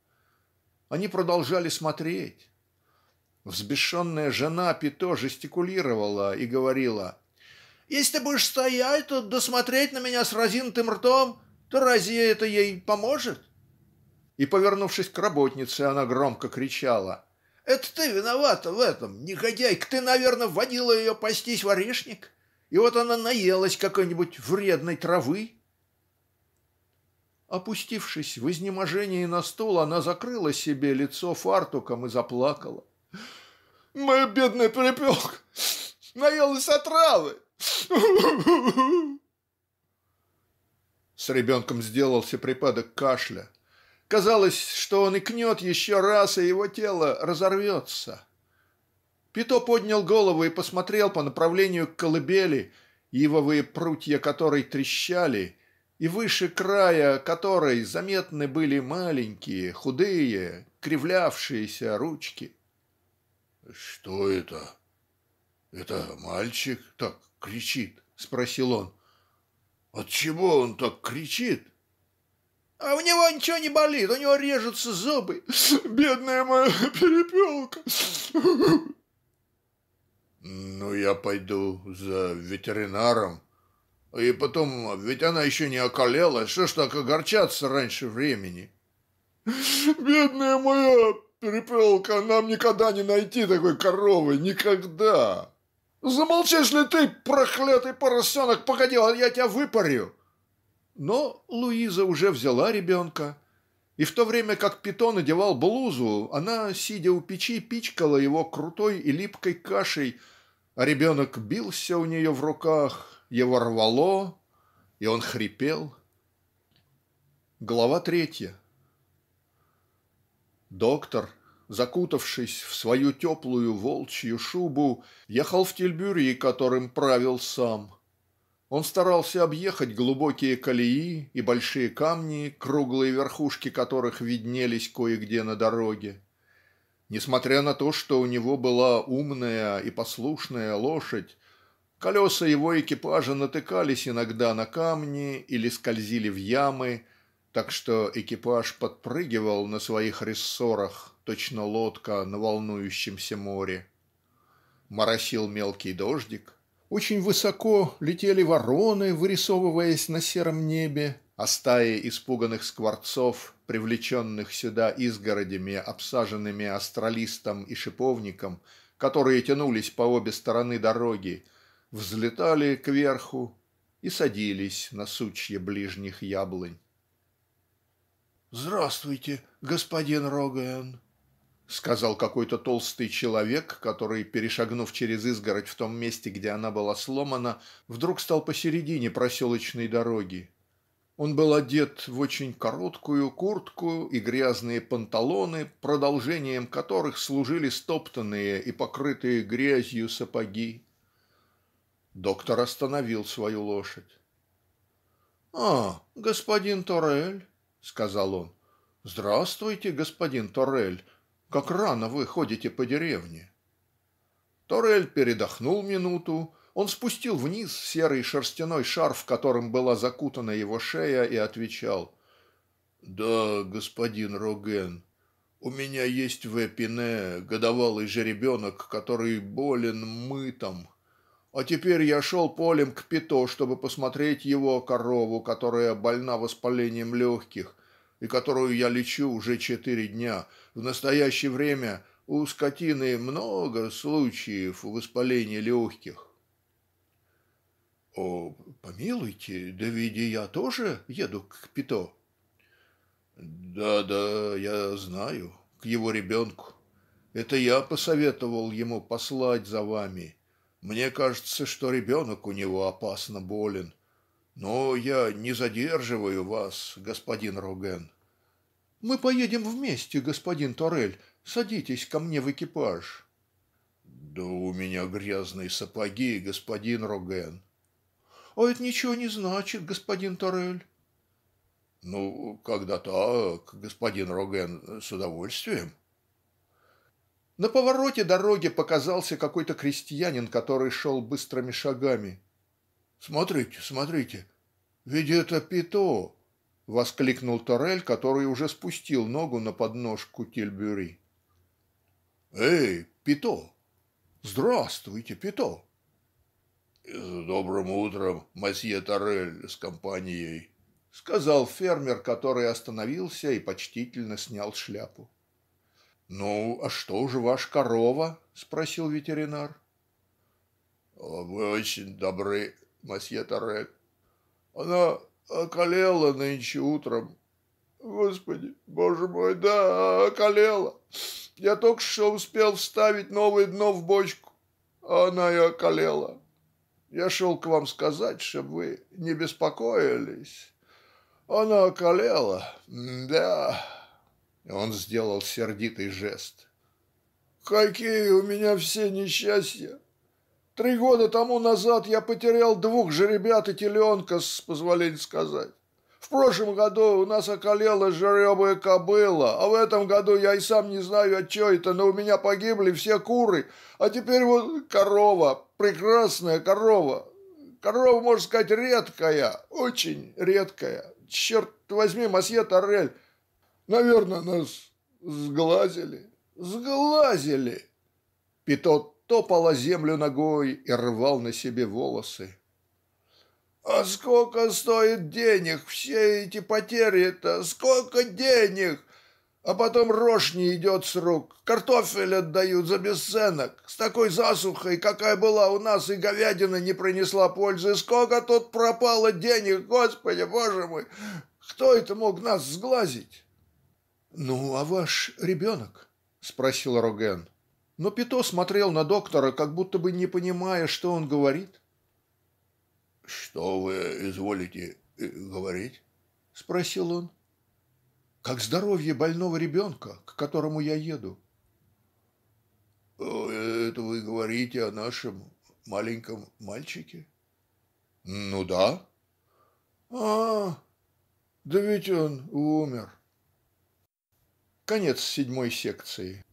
Они продолжали смотреть. Взбешенная жена Пито жестикулировала и говорила «Если ты будешь стоять тут досмотреть на меня с разинутым ртом, то разве это ей поможет?» И, повернувшись к работнице, она громко кричала «Это ты виновата в этом, негодяйка! Ты, наверное, вводила ее пастись в орешник, и вот она наелась какой-нибудь вредной травы». Опустившись в изнеможении на стул, она закрыла себе лицо фартуком и заплакала моя бедная перепелка наелась отравы. С ребенком сделался припадок кашля. Казалось, что он икнет еще раз, и его тело разорвется. Пито поднял голову и посмотрел по направлению к колыбели, ивовые прутья которой трещали, и выше края которой заметны были маленькие, худые, кривлявшиеся ручки. "Что это? Это мальчик так кричит?" спросил он. "От чего он так кричит?" "А у него ничего не болит, у него режутся зубы, бедная моя перепелка". "Ну я пойду за ветеринаром. И потом, ведь она еще не околела, что ж так огорчаться раньше времени?" "Бедная моя Перепелка, нам никогда не найти такой коровы, никогда. Замолчишь ли ты, проклятый поросенок, погоди, я тебя выпарю. Но Луиза уже взяла ребенка, и в то время как Питон надевал блузу, она, сидя у печи, пичкала его крутой и липкой кашей, а ребенок бился у нее в руках, его рвало, и он хрипел. Глава третья. Доктор, закутавшись в свою теплую волчью шубу, ехал в Тильбюри, которым правил сам. Он старался объехать глубокие колеи и большие камни, круглые верхушки которых виднелись кое-где на дороге. Несмотря на то, что у него была умная и послушная лошадь, колеса его экипажа натыкались иногда на камни или скользили в ямы, так что экипаж подпрыгивал на своих рессорах точно лодка на волнующемся море. Моросил мелкий дождик Очень высоко летели вороны, вырисовываясь на сером небе, а стаи испуганных скворцов, привлеченных сюда изгородями, обсаженными астролистом и шиповником, которые тянулись по обе стороны дороги, взлетали кверху и садились на сучья ближних яблонь. "Здравствуйте, господин Роген", сказал какой-то толстый человек который перешагнув через изгородь в том месте где она была сломана вдруг стал посередине проселочной дороги. Он был одет в очень короткую куртку и грязные панталоны продолжением которых служили стоптанные и покрытые грязью сапоги. Доктор остановил свою лошадь. "А, господин Торель", сказал он. "Здравствуйте, господин Торель. Как рано вы ходите по деревне". Торель передохнул минуту он спустил вниз серый шерстяной шарф которым была закутана его шея и отвечал "Да, господин Роген, у меня есть в Эпине годовалый жеребенок, который болен мытом. А теперь я шел полем к Пито, чтобы посмотреть его корову, которая больна воспалением легких и которую я лечу уже четыре дня. В настоящее время у скотины много случаев воспаления легких. "О, помилуйте, да ведь я тоже еду к Пито". "Да, да, я знаю, к его ребенку. Это я посоветовал ему послать за вами. Мне кажется, что ребенок у него опасно болен. Но я не задерживаю вас, господин Роген". "Мы поедем вместе, господин Торель. Садитесь ко мне в экипаж". "Да у меня грязные сапоги, господин Роген". "А это ничего не значит, господин Торель". "Ну, когда так, господин Роген, с удовольствием". На повороте дороги показался какой-то крестьянин который шел быстрыми шагами. "Смотрите, смотрите, ведь это Пито!" воскликнул Торель который уже спустил ногу на подножку Тильбюри. "Эй, Пито! Здравствуйте, Пито!" "С добрым утром, мосье Торель с компанией", сказал фермер который остановился и почтительно снял шляпу. "Ну, а что же ваша корова?" спросил ветеринар. "Вы очень добры, мосье Торель. Она околела нынче утром. Господи, Боже мой, да, околела. Я только что успел вставить новое дно в бочку, а она и околела. Я шел к вам сказать, чтобы вы не беспокоились. Она околела, да. Он сделал сердитый жест. Какие у меня все несчастья! Три года тому назад я потерял двух жеребят и теленка, с позволения сказать. В прошлом году у нас околела жеребая кобыла, а в этом году я и сам не знаю, от чего это, но у меня погибли все куры, а теперь вот корова, прекрасная корова. Корова, можно сказать, редкая, очень редкая. Черт возьми, масье Торрель, наверное, нас сглазили, сглазили. Питот топал землю ногой и рвал на себе волосы. А сколько стоит денег все эти потери-то? Сколько денег? А потом рожь не идет с рук, картофель отдают за бесценок. С такой засухой, какая была у нас, и говядина не принесла пользы. Сколько тут пропало денег, Господи, Боже мой! Кто это мог нас сглазить? Ну, а ваш ребенок? спросил Роген. Но Пито смотрел на доктора, как будто бы не понимая, что он говорит. "Что вы изволите э, говорить?" спросил он. "Как здоровье больного ребенка, к которому я еду". "Это вы говорите о нашем маленьком мальчике?" "Ну да". "А, да ведь он умер". Конец седьмой секции.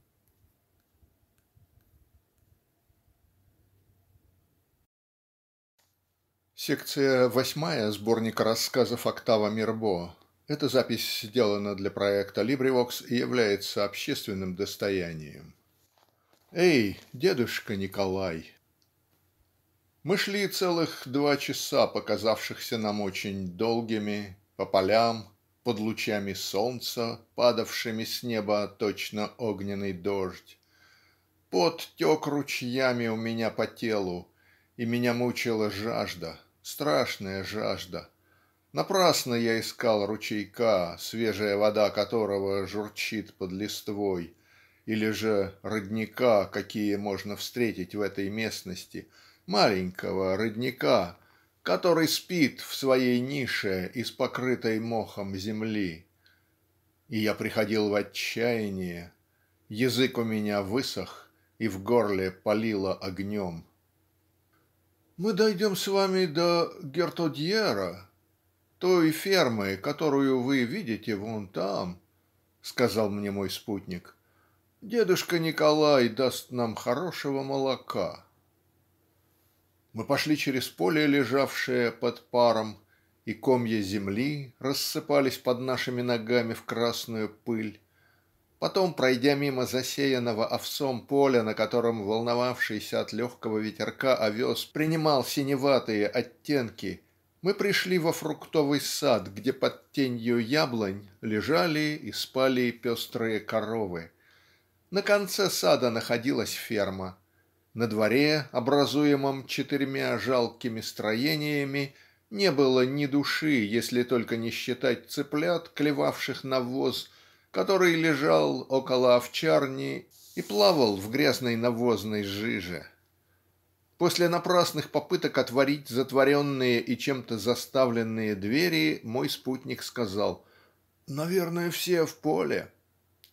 Секция восьмая сборника рассказов Октава Мирбо. Эта запись сделана для проекта LibriVox и является общественным достоянием. Эй, дедушка Николай! Мы шли целых два часа, показавшихся нам очень долгими, по полям, под лучами солнца, падавшими с неба точно огненный дождь. Пот тек ручьями у меня по телу и меня мучила жажда страшная жажда. Напрасно я искал ручейка, свежая вода которого журчит под листвой, или же родника, какие можно встретить в этой местности, маленького родника, который спит в своей нише из покрытой мохом земли. И я приходил в отчаяние. Язык у меня высох и в горле палило огнем. "Мы дойдем с вами до Гертодьера, той фермы, которую вы видите вон там", сказал мне мой спутник. "Дедушка Николай даст нам хорошего молока". Мы пошли через поле, лежавшее под паром, и комья земли рассыпались под нашими ногами в красную пыль. Потом, пройдя мимо засеянного овсом поля, на котором волновавшийся от легкого ветерка овес принимал синеватые оттенки, мы пришли во фруктовый сад, где под тенью яблонь лежали и спали пестрые коровы. На конце сада находилась ферма на дворе, образуемом четырьмя жалкими строениями, не было ни души, если только не считать цыплят, клевавших навоз, который лежал около овчарни и плавал в грязной навозной жиже. После напрасных попыток отворить затворенные и чем-то заставленные двери мой спутник сказал "Наверное, все в поле".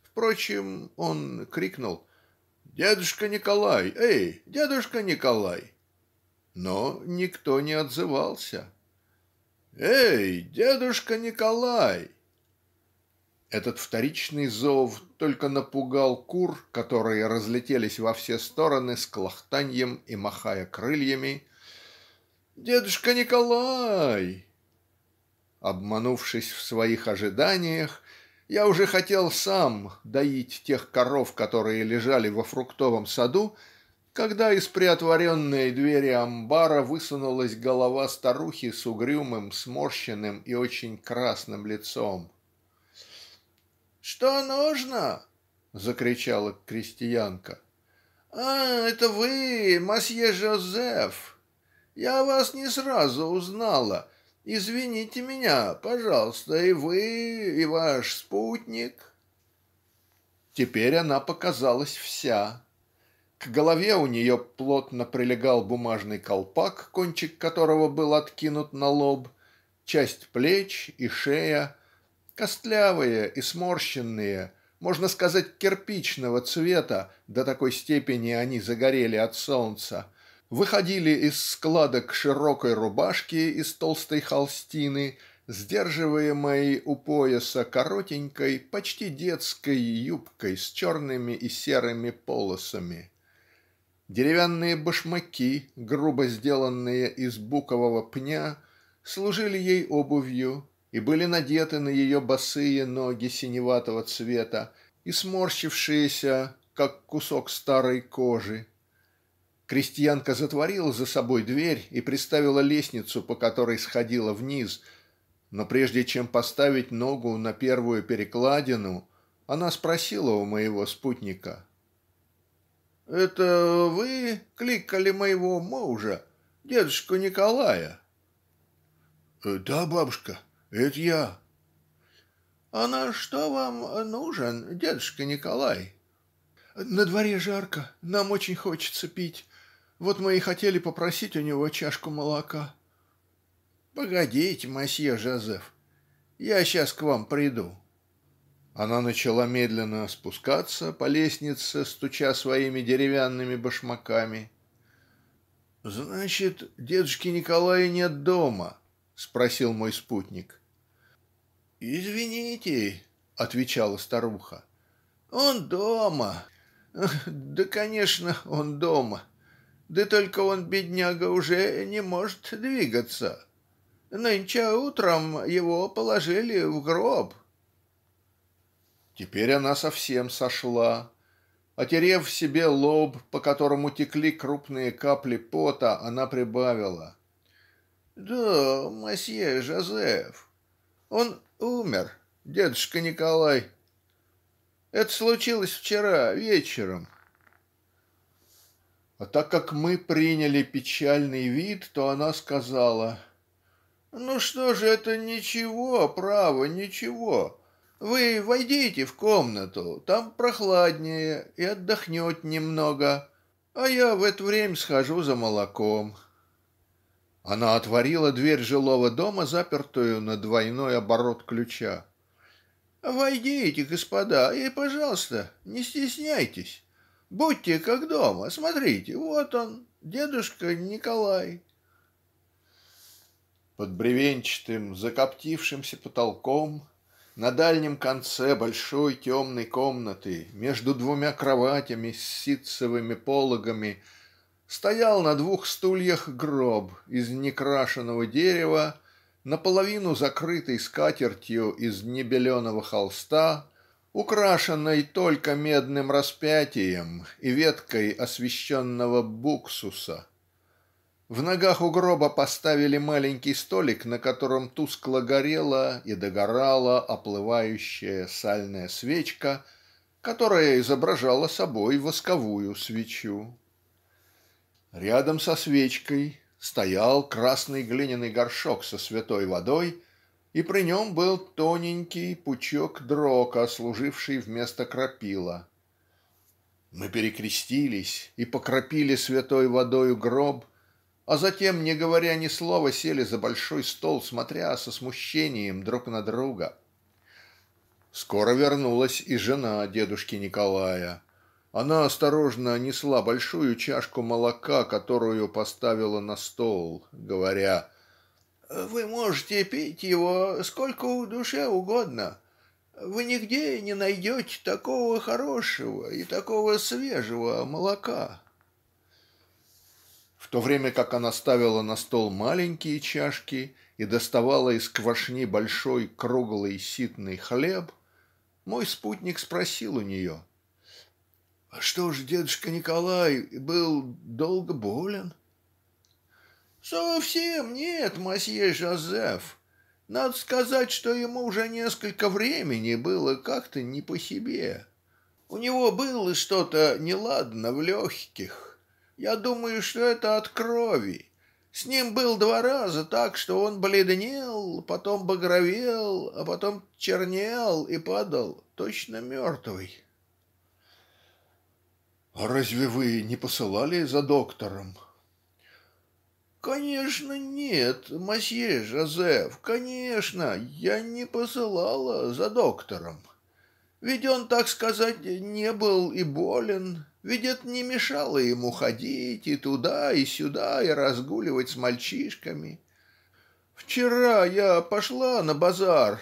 Впрочем, он крикнул "Дедушка Николай! Эй, дедушка Николай!" Но никто не отзывался. "Эй, дедушка Николай!" Этот вторичный зов только напугал кур, которые разлетелись во все стороны с клохтаньем и махая крыльями. "Дедушка Николай!" Обманувшись в своих ожиданиях, я уже хотел сам доить тех коров, которые лежали во фруктовом саду, когда из приотворенной двери амбара высунулась голова старухи с угрюмым, сморщенным и очень красным лицом. "Что нужно?" закричала крестьянка. "А, это вы, масье Жозеф. Я вас не сразу узнала. Извините меня, пожалуйста, и вы, и ваш спутник". Теперь она показалась вся. К голове у нее плотно прилегал бумажный колпак, кончик которого был откинут на лоб, часть плеч и шея, костлявые и сморщенные, можно сказать, кирпичного цвета, до такой степени они загорели от солнца выходили из складок широкой рубашки из толстой холстины сдерживаемой у пояса коротенькой почти детской юбкой с черными и серыми полосами. Деревянные башмаки грубо сделанные из букового пня служили ей обувью и были надеты на ее босые ноги синеватого цвета и сморщившиеся как кусок старой кожи Крестьянка затворила за собой дверь и приставила лестницу, по которой сходила вниз, но прежде чем поставить ногу на первую перекладину, она спросила у моего спутника. "Это вы кликали моего мужа, дедушку Николая?" "Да, бабушка, это я". "А на что вам нужен дедушка Николай?" "На дворе жарко, нам очень хочется пить. Вот мы и хотели попросить у него чашку молока". "Погодите, мосье Жозеф, я сейчас к вам приду". Она начала медленно спускаться по лестнице, стуча своими деревянными башмаками. "Значит, дедушки Николая нет дома?" спросил мой спутник. "Извините", отвечала старуха. "Он дома. Да, конечно, он дома. Да только он, бедняга, уже не может двигаться. Нынче утром его положили в гроб". Теперь она совсем сошла. Отерев себе лоб, по которому текли крупные капли пота, она прибавила "Да, мосье Жозеф, он умер, дедушка Николай. Это случилось вчера вечером. А так как мы приняли печальный вид, то она сказала "Ну что же это ничего, право, ничего. Вы войдите в комнату, там прохладнее и отдохнете немного, а я в это время схожу за молоком". Она отворила дверь жилого дома, запертую на двойной оборот ключа. "Войдите, господа, и, пожалуйста, не стесняйтесь. Будьте как дома. Смотрите, вот он, дедушка Николай". Под бревенчатым закоптившимся потолком на дальнем конце большой темной комнаты между двумя кроватями с ситцевыми пологами стоял на двух стульях гроб из некрашенного дерева наполовину закрытый скатертью из небеленого холста украшенной только медным распятием и веткой освященного буксуса в ногах у гроба поставили маленький столик, на котором тускло горела и догорала оплывающая сальная свечка, которая изображала собой восковую свечу. Рядом со свечкой стоял красный глиняный горшок со святой водой, и при нем был тоненький пучок дрока, служивший вместо крапила. Мы перекрестились и покропили святой водою гроб а затем не говоря ни слова сели за большой стол смотря со смущением друг на друга. Скоро вернулась и жена дедушки Николая. Она осторожно несла большую чашку молока, которую поставила на стол, говоря "Вы можете пить его сколько душе угодно. Вы нигде не найдете такого хорошего и такого свежего молока" в то время как она ставила на стол маленькие чашки и доставала из квашни большой круглый ситный хлеб мой спутник спросил у нее "А что ж дедушка Николай был долго болен?" "Совсем нет, мосье Жозеф. Надо сказать, что ему уже несколько времени было как-то не по себе. У него было что-то неладно в легких я думаю, что это от крови. С ним был два раза так, что он бледнел, потом багровел, а потом чернел и падал, точно мертвый. «А разве вы не посылали за доктором?» «Конечно нет, мосье Жозеф, конечно, я не посылала за доктором. Ведь он, так сказать, не был и болен, ведь это не мешало ему ходить и туда, и сюда, и разгуливать с мальчишками. Вчера я пошла на базар,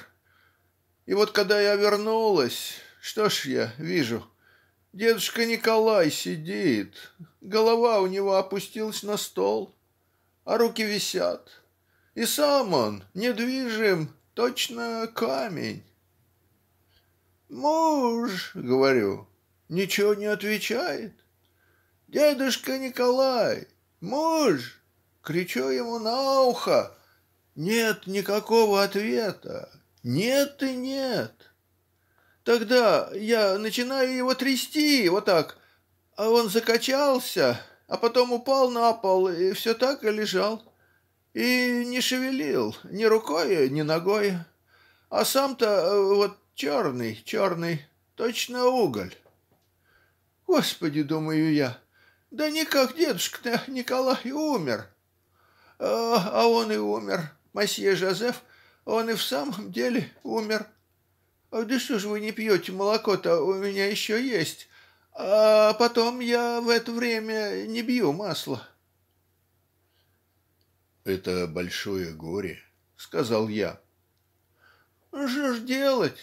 и вот когда я вернулась, что ж я вижу, дедушка Николай сидит, голова у него опустилась на стол, а руки висят, и сам он недвижим, точно камень. "Муж, говорю, ничего не отвечает. Дедушка Николай, муж, кричу ему на ухо. Нет никакого ответа. Нет и нет. Тогда я начинаю его трясти вот так, а он закачался, а потом упал на пол и все так и лежал. И не шевелил ни рукой, ни ногой. А сам-то э, вот черный, черный, точно уголь. Господи, думаю я, да никак дедушка-то Николай умер. А, а он и умер, масье Жозеф, он и в самом деле умер. Да что ж вы не пьете молоко-то, у меня еще есть. А потом я в это время не бью масло. «Это большое горе», — сказал я. «Что ж делать?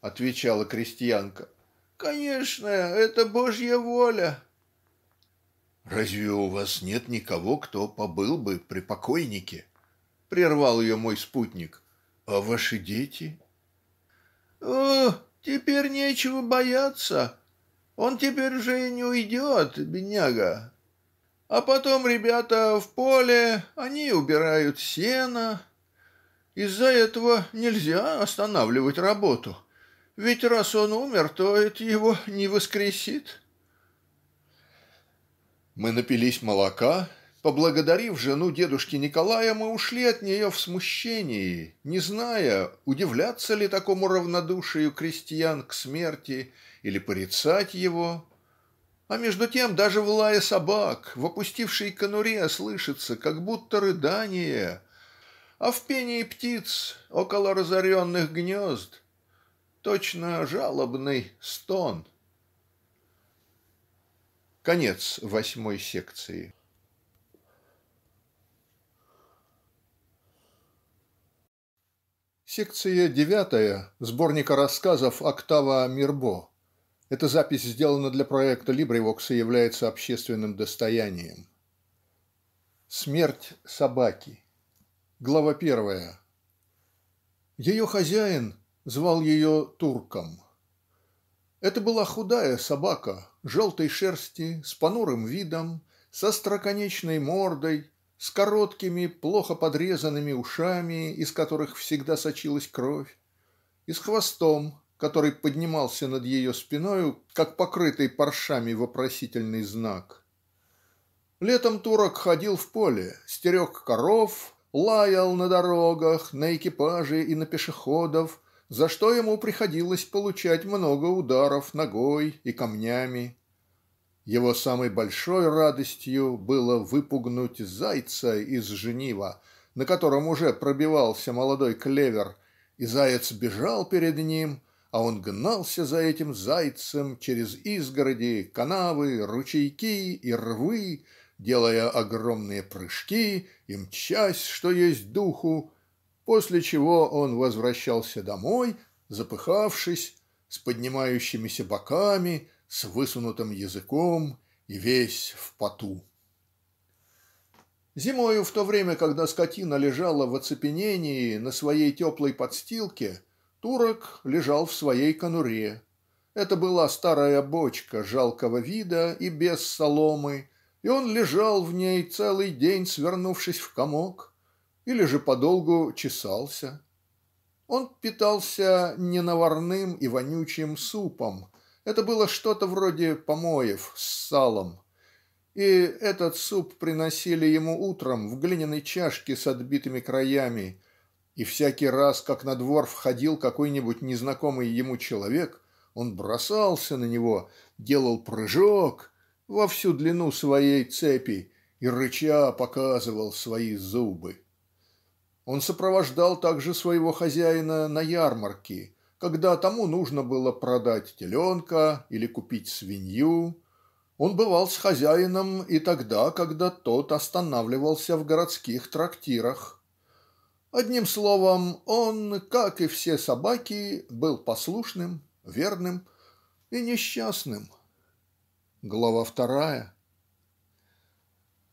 отвечала крестьянка. Конечно, это Божья воля. Разве у вас нет никого, кто побыл бы при покойнике? прервал ее мой спутник. А ваши дети? О, теперь нечего бояться. Он теперь уже не уйдет, бедняга. А потом ребята в поле, они убирают сено. Из-за этого нельзя останавливать работу. Ведь раз он умер, то это его не воскресит. Мы напились молока. Поблагодарив жену дедушки Николая, мы ушли от нее в смущении, не зная, удивляться ли такому равнодушию крестьян к смерти или порицать его. А между тем даже в лае собак, в опустившей конуре слышится, как будто рыдание, а в пении птиц около разоренных гнезд точно жалобный стон. Конец восьмой секции. Секция девятая сборника рассказов «Октава Мирбо». Эта запись сделана для проекта LibriVox и является общественным достоянием. Смерть собаки. Глава первая. Ее хозяин звал ее Турком. Это была худая собака, желтой шерсти, с понурым видом, со строконечной мордой, с короткими, плохо подрезанными ушами, из которых всегда сочилась кровь, и с хвостом, который поднимался над ее спиною, как покрытый паршами вопросительный знак. Летом турок ходил в поле, стерег коров, лаял на дорогах, на экипажи и на пешеходов, за что ему приходилось получать много ударов ногой и камнями. Его самой большой радостью было выпугнуть зайца из жнива, на котором уже пробивался молодой клевер, и заяц бежал перед ним, а он гнался за этим зайцем через изгороди, канавы, ручейки и рвы, делая огромные прыжки и мчась, что есть духу, после чего он возвращался домой запыхавшись с поднимающимися боками с высунутым языком и весь в поту. Зимою в то время когда скотина лежала в оцепенении на своей теплой подстилке турок лежал в своей конуре. Это была старая бочка жалкого вида и без соломы и он лежал в ней целый день свернувшись в комок или же подолгу чесался. Он питался ненаварным и вонючим супом. Это было что-то вроде помоев с салом. И этот суп приносили ему утром в глиняной чашке с отбитыми краями. И всякий раз, как на двор входил какой-нибудь незнакомый ему человек, он бросался на него, делал прыжок во всю длину своей цепи и рыча показывал свои зубы. Он сопровождал также своего хозяина на ярмарки, когда тому нужно было продать теленка или купить свинью. Он бывал с хозяином и тогда, когда тот останавливался в городских трактирах. Одним словом, он, как и все собаки, был послушным, верным и несчастным. Глава вторая.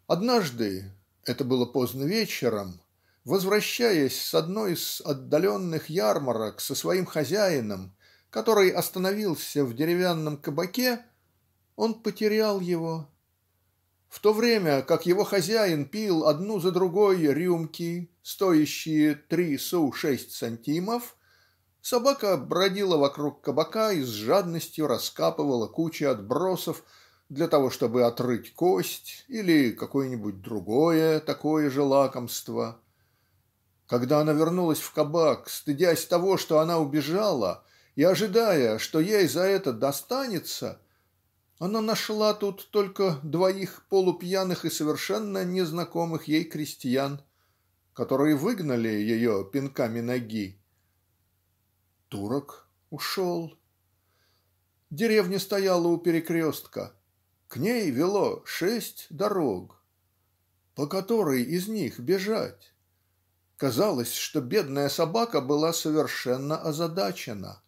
Однажды, это было поздно вечером, возвращаясь с одной из отдаленных ярмарок со своим хозяином который остановился в деревянном кабаке он потерял его. В то время как его хозяин пил одну за другой рюмки стоящие три су шесть сантимов собака бродила вокруг кабака и с жадностью раскапывала кучи отбросов для того чтобы отрыть кость или какое-нибудь другое такое же лакомство. Когда она вернулась в кабак, стыдясь того, что она убежала, и ожидая, что ей за это достанется, она нашла тут только двоих полупьяных и совершенно незнакомых ей крестьян, которые выгнали ее пинками ноги. Турок ушел. Деревня стояла у перекрестка. К ней вело шесть дорог. По которой из них бежать? Казалось, что бедная собака была совершенно озадачена.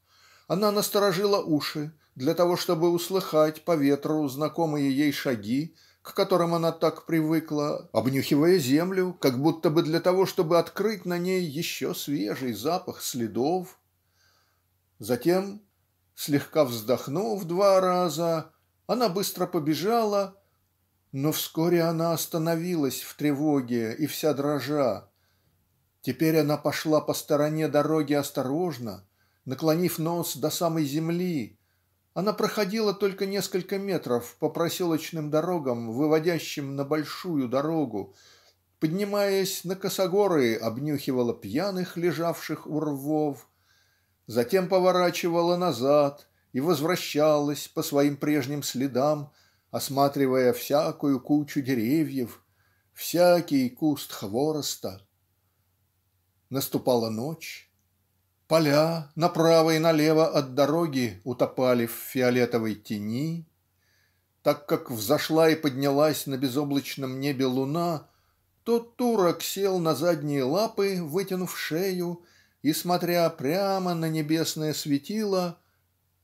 Она насторожила уши для того чтобы услыхать по ветру знакомые ей шаги к которым она так привыкла обнюхивая землю как будто бы для того чтобы открыть на ней еще свежий запах следов. Затем Слегка вздохнув два раза, она быстро побежала, но вскоре она остановилась в тревоге и вся дрожа. Теперь она пошла по стороне дороги осторожно наклонив нос до самой земли. Она проходила только несколько метров по проселочным дорогам выводящим на большую дорогу поднимаясь на косогоры обнюхивала пьяных лежавших у рвов затем поворачивала назад и возвращалась по своим прежним следам осматривая всякую кучу деревьев всякий куст хвороста. Наступала ночь. Поля направо и налево от дороги утопали в фиолетовой тени. Так как взошла и поднялась на безоблачном небе луна то турок сел на задние лапы вытянув шею и смотря прямо на небесное светило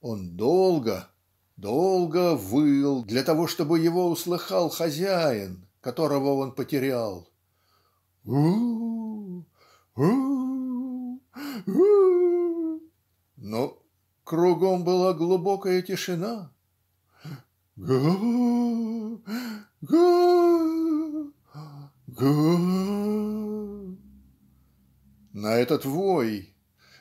он долго долго выл для того чтобы его услыхал хозяин которого он потерял. у у Но кругом была глубокая тишина. га га га На этот вой,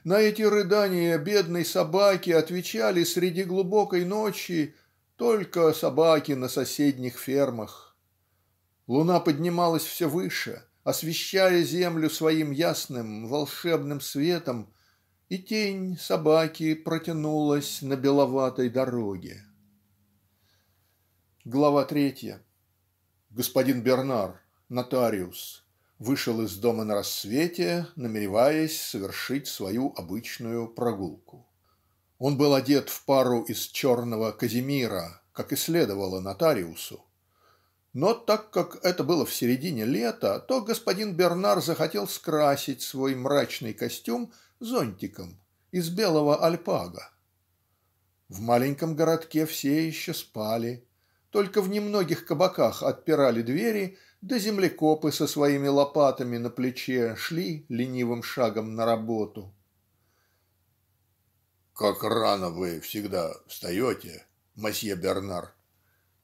на эти рыдания бедной собаки отвечали среди глубокой ночи только собаки на соседних фермах. Луна поднималась все выше освещая землю своим ясным волшебным светом и тень собаки протянулась на беловатой дороге. Глава третья. Господин Бернар, нотариус, вышел из дома на рассвете, намереваясь совершить свою обычную прогулку. Он был одет в пару из черного казимира, как и следовало нотариусу. Но так как это было в середине лета, то господин Бернар захотел скрасить свой мрачный костюм зонтиком из белого альпага. В маленьком городке все еще спали. Только в немногих кабаках отпирали двери, да землекопы со своими лопатами на плече шли ленивым шагом на работу. "Как рано вы всегда встаете, мосье Бернар",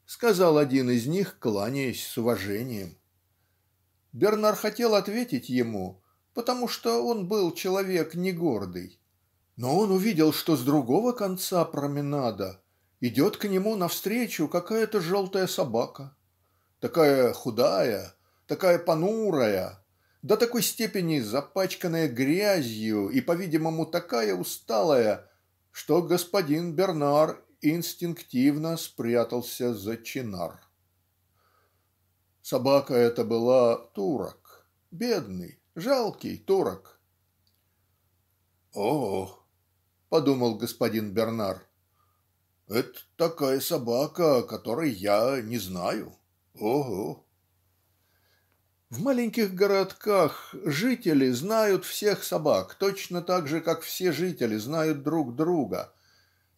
сказал один из них, кланяясь с уважением. Бернар хотел ответить ему, потому что он был человек не гордый. Но он увидел, что с другого конца променада идет к нему навстречу какая-то желтая собака. Такая худая, такая понурая, до такой степени запачканная грязью и, по-видимому, такая усталая, что господин Бернар инстинктивно спрятался за чинар. Собака эта была турок, бедный, жалкий турок. "О, подумал господин Бернар, это такая собака, которой я не знаю. Ого!" В маленьких городках жители знают всех собак точно так же как все жители знают друг друга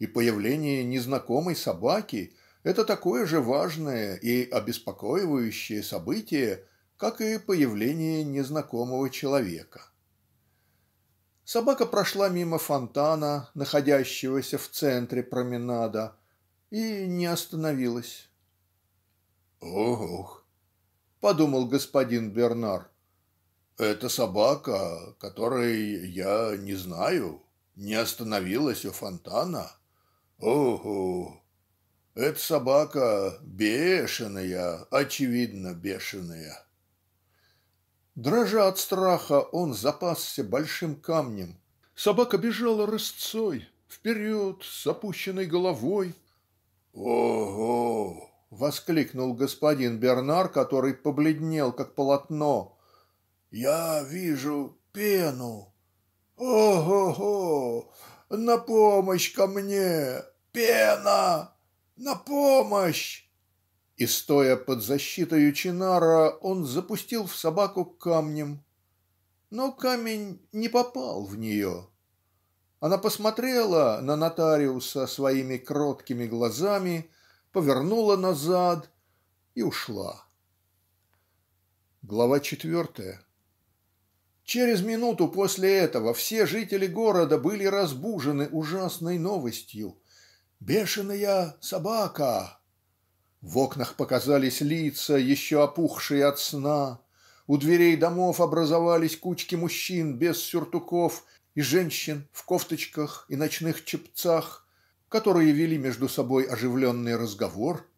и появление незнакомой собаки это такое же важное и обеспокоивающее событие как и появление незнакомого человека. Собака прошла мимо фонтана находящегося в центре променада и не остановилась. "Ох", подумал господин Бернар. "Это собака, которой я не знаю, не остановилась у фонтана. Ого! Эта собака бешеная, очевидно бешеная. Дрожа от страха, он запасся большим камнем. Собака бежала рысцой, вперед, с опущенной головой. «Ого!» — воскликнул господин Бернар, который побледнел, как полотно. «Я вижу пену! Ого-го! На помощь ко мне! Пена! На помощь!" И стоя под защитой Чинара, он запустил в собаку камнем. Но камень не попал в нее. Она посмотрела на нотариуса своими кроткими глазами, повернула назад и ушла. Глава четвертая. Через минуту после этого все жители города были разбужены ужасной новостью. "бешеная собака!" В окнах показались лица еще опухшие от сна. У дверей домов образовались кучки мужчин без сюртуков и женщин в кофточках и ночных чепцах которые вели между собой оживленный разговор.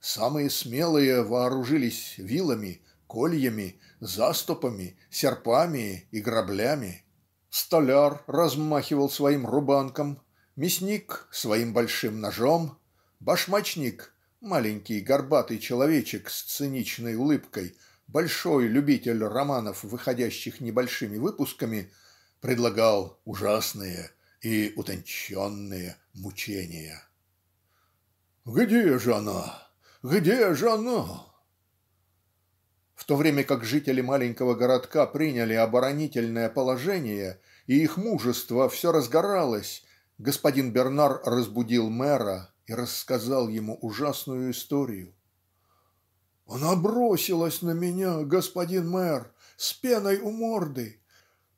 Самые смелые вооружились вилами кольями заступами серпами и граблями столяр размахивал своим рубанком мясник своим большим ножом башмачник маленький горбатый человечек с циничной улыбкой большой любитель романов выходящих небольшими выпусками предлагал ужасные и утонченные мучения. «Где же она? Где же она?» В то время как жители маленького городка приняли оборонительное положение и их мужество все разгоралось господин Бернар разбудил мэра и рассказал ему ужасную историю. "Она бросилась на меня, господин мэр, с пеной у морды.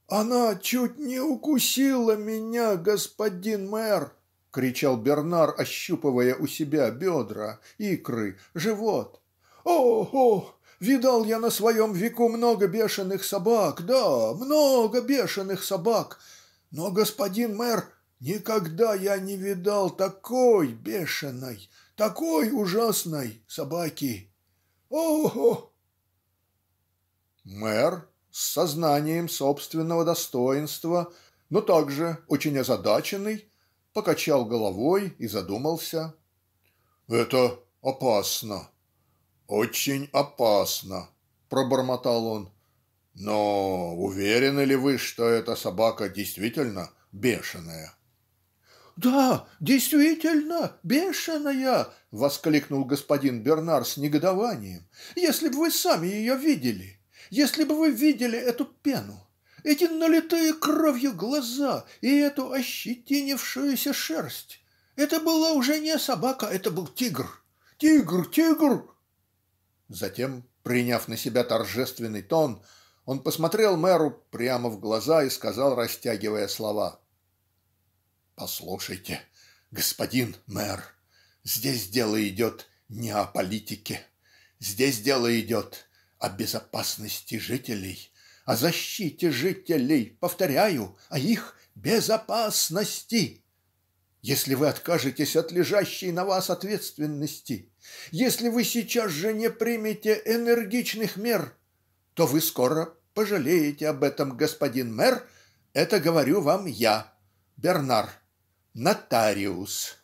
Она чуть не укусила меня, господин мэр!" кричал Бернар, ощупывая у себя бедра, икры, живот. "О, о, Видал я на своем веку много бешеных собак, да, много бешеных собак, но господин мэр, никогда я не видал такой бешеной, такой ужасной собаки. Ого!" Мэр с сознанием собственного достоинства, но также очень озадаченный, покачал головой и задумался. "Это опасно, очень опасно", пробормотал он. "Но уверены ли вы, что эта собака действительно бешеная?" "Да, действительно, бешеная!" воскликнул господин Бернар с негодованием. "Если бы вы сами ее видели! Если бы вы видели эту пену, эти налитые кровью глаза и эту ощетинившуюся шерсть! Это была уже не собака, это был тигр! Тигр, тигр!" Затем, приняв на себя торжественный тон, он посмотрел мэру прямо в глаза и сказал, растягивая слова: "Послушайте, господин мэр, здесь дело идет не о политике, здесь дело идет о безопасности жителей, о защите жителей, повторяю, о их безопасности. Если вы откажетесь от лежащей на вас ответственности, если вы сейчас же не примете энергичных мер, то вы скоро пожалеете об этом, господин мэр, это говорю вам я, Бернар, нотариус.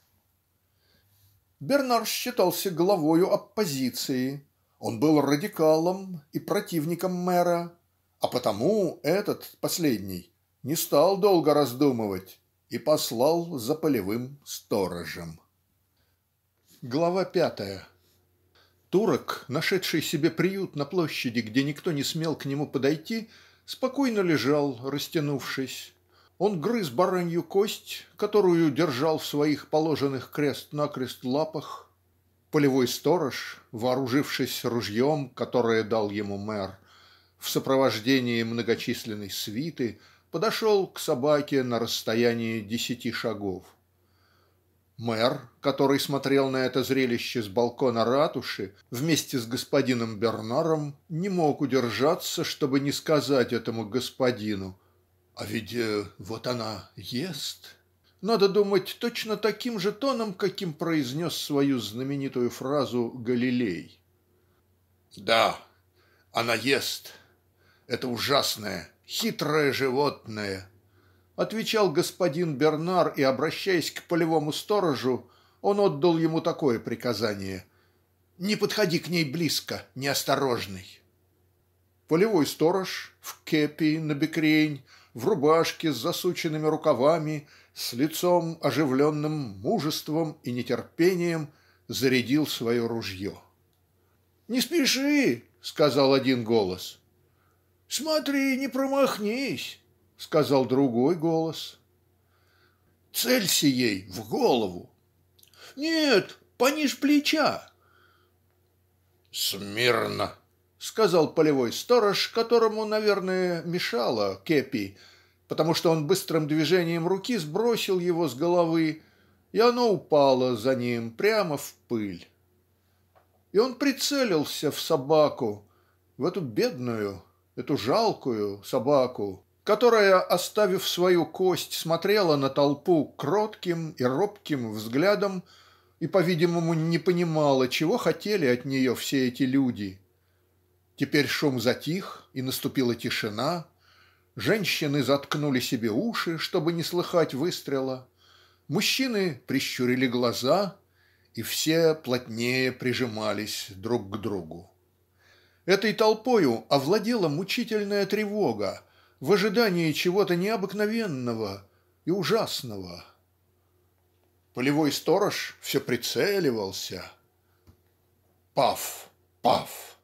Бернар считался главою оппозиции он был радикалом и противником мэра, а потому этот последний не стал долго раздумывать и послал за полевым сторожем. Глава пятая. Турок, нашедший себе приют на площади, где никто не смел к нему подойти, спокойно лежал, растянувшись. Он грыз баранью кость, которую держал в своих положенных крест-накрест лапах, полевой сторож вооружившись ружьем которое дал ему мэр в сопровождении многочисленной свиты подошел к собаке на расстоянии десяти шагов. Мэр, который смотрел на это зрелище с балкона ратуши вместе с господином Бернаром, не мог удержаться, чтобы не сказать этому господину "А ведь э, вот она ест" надо думать, точно таким же тоном, каким произнес свою знаменитую фразу Галилей. "Да, она ест. Это ужасное, хитрое животное", отвечал господин Бернар и, обращаясь к полевому сторожу, он отдал ему такое приказание: "Не подходи к ней близко, неосторожный". Полевой сторож в кепи набекрень, в рубашке с засученными рукавами с лицом оживленным мужеством и нетерпением зарядил свое ружье. "Не спеши", сказал один голос. "Смотри, не промахнись", сказал другой голос. "Целься ей в голову". "Нет, пониже плеча". "Смирно", сказал полевой сторож, которому, наверное, мешала кепи, потому что он быстрым движением руки сбросил его с головы, и оно упало за ним прямо в пыль. И он прицелился в собаку, в эту бедную, эту жалкую собаку, которая, оставив свою кость, смотрела на толпу кротким и робким взглядом и, по-видимому, не понимала, чего хотели от нее все эти люди. Теперь шум затих, и наступила тишина. Женщины заткнули себе уши, чтобы не слыхать выстрела. Мужчины прищурили глаза, и все плотнее прижимались друг к другу. Этой толпою овладела мучительная тревога в ожидании чего-то необыкновенного и ужасного. Полевой сторож все прицеливался. Паф, паф.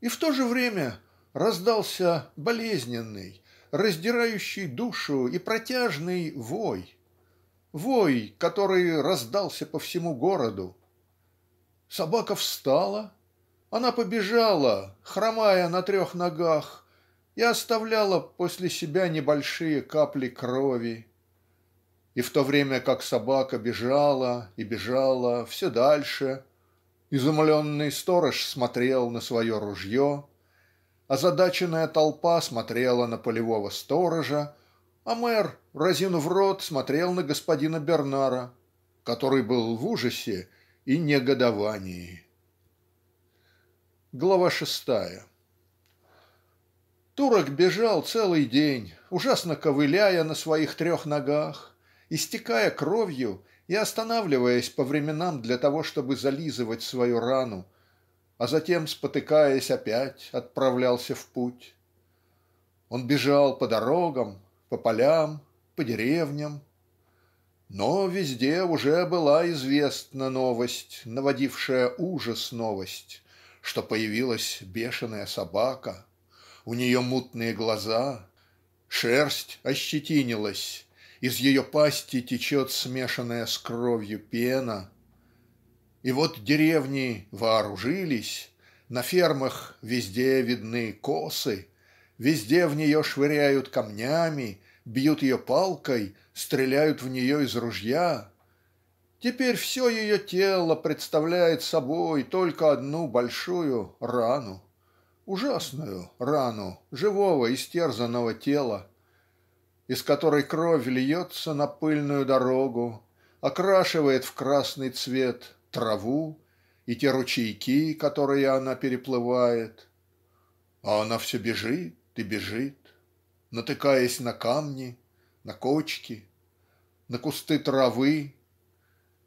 И в то же время раздался болезненный, раздирающий душу и протяжный вой. Вой, который раздался по всему городу. Собака встала, она побежала, хромая на трех ногах, и оставляла после себя небольшие капли крови. И в то время как собака бежала и бежала все дальше изумленный сторож смотрел на свое ружье озадаченная толпа смотрела на полевого сторожа а мэр разинув рот смотрел на господина Бернара который был в ужасе и негодовании. Глава шестая Турок бежал целый день, ужасно ковыляя на своих трех ногах, истекая кровью и останавливаясь по временам для того, чтобы зализывать свою рану, а затем, спотыкаясь опять, отправлялся в путь. Он бежал по дорогам, по полям, по деревням. Но везде уже была известна новость, наводившая ужас новость, что появилась бешеная собака у нее мутные глаза, шерсть ощетинилась, из ее пасти течет смешанная с кровью пена. И вот деревни вооружились, на фермах везде видны косы, везде в нее швыряют камнями, бьют ее палкой, стреляют в нее из ружья. Теперь все ее тело представляет собой только одну большую рану ужасную рану живого истерзанного тела из которой кровь льется на пыльную дорогу окрашивает в красный цвет траву и те ручейки которые она переплывает. А она все бежит и бежит натыкаясь на камни на кочки на кусты травы.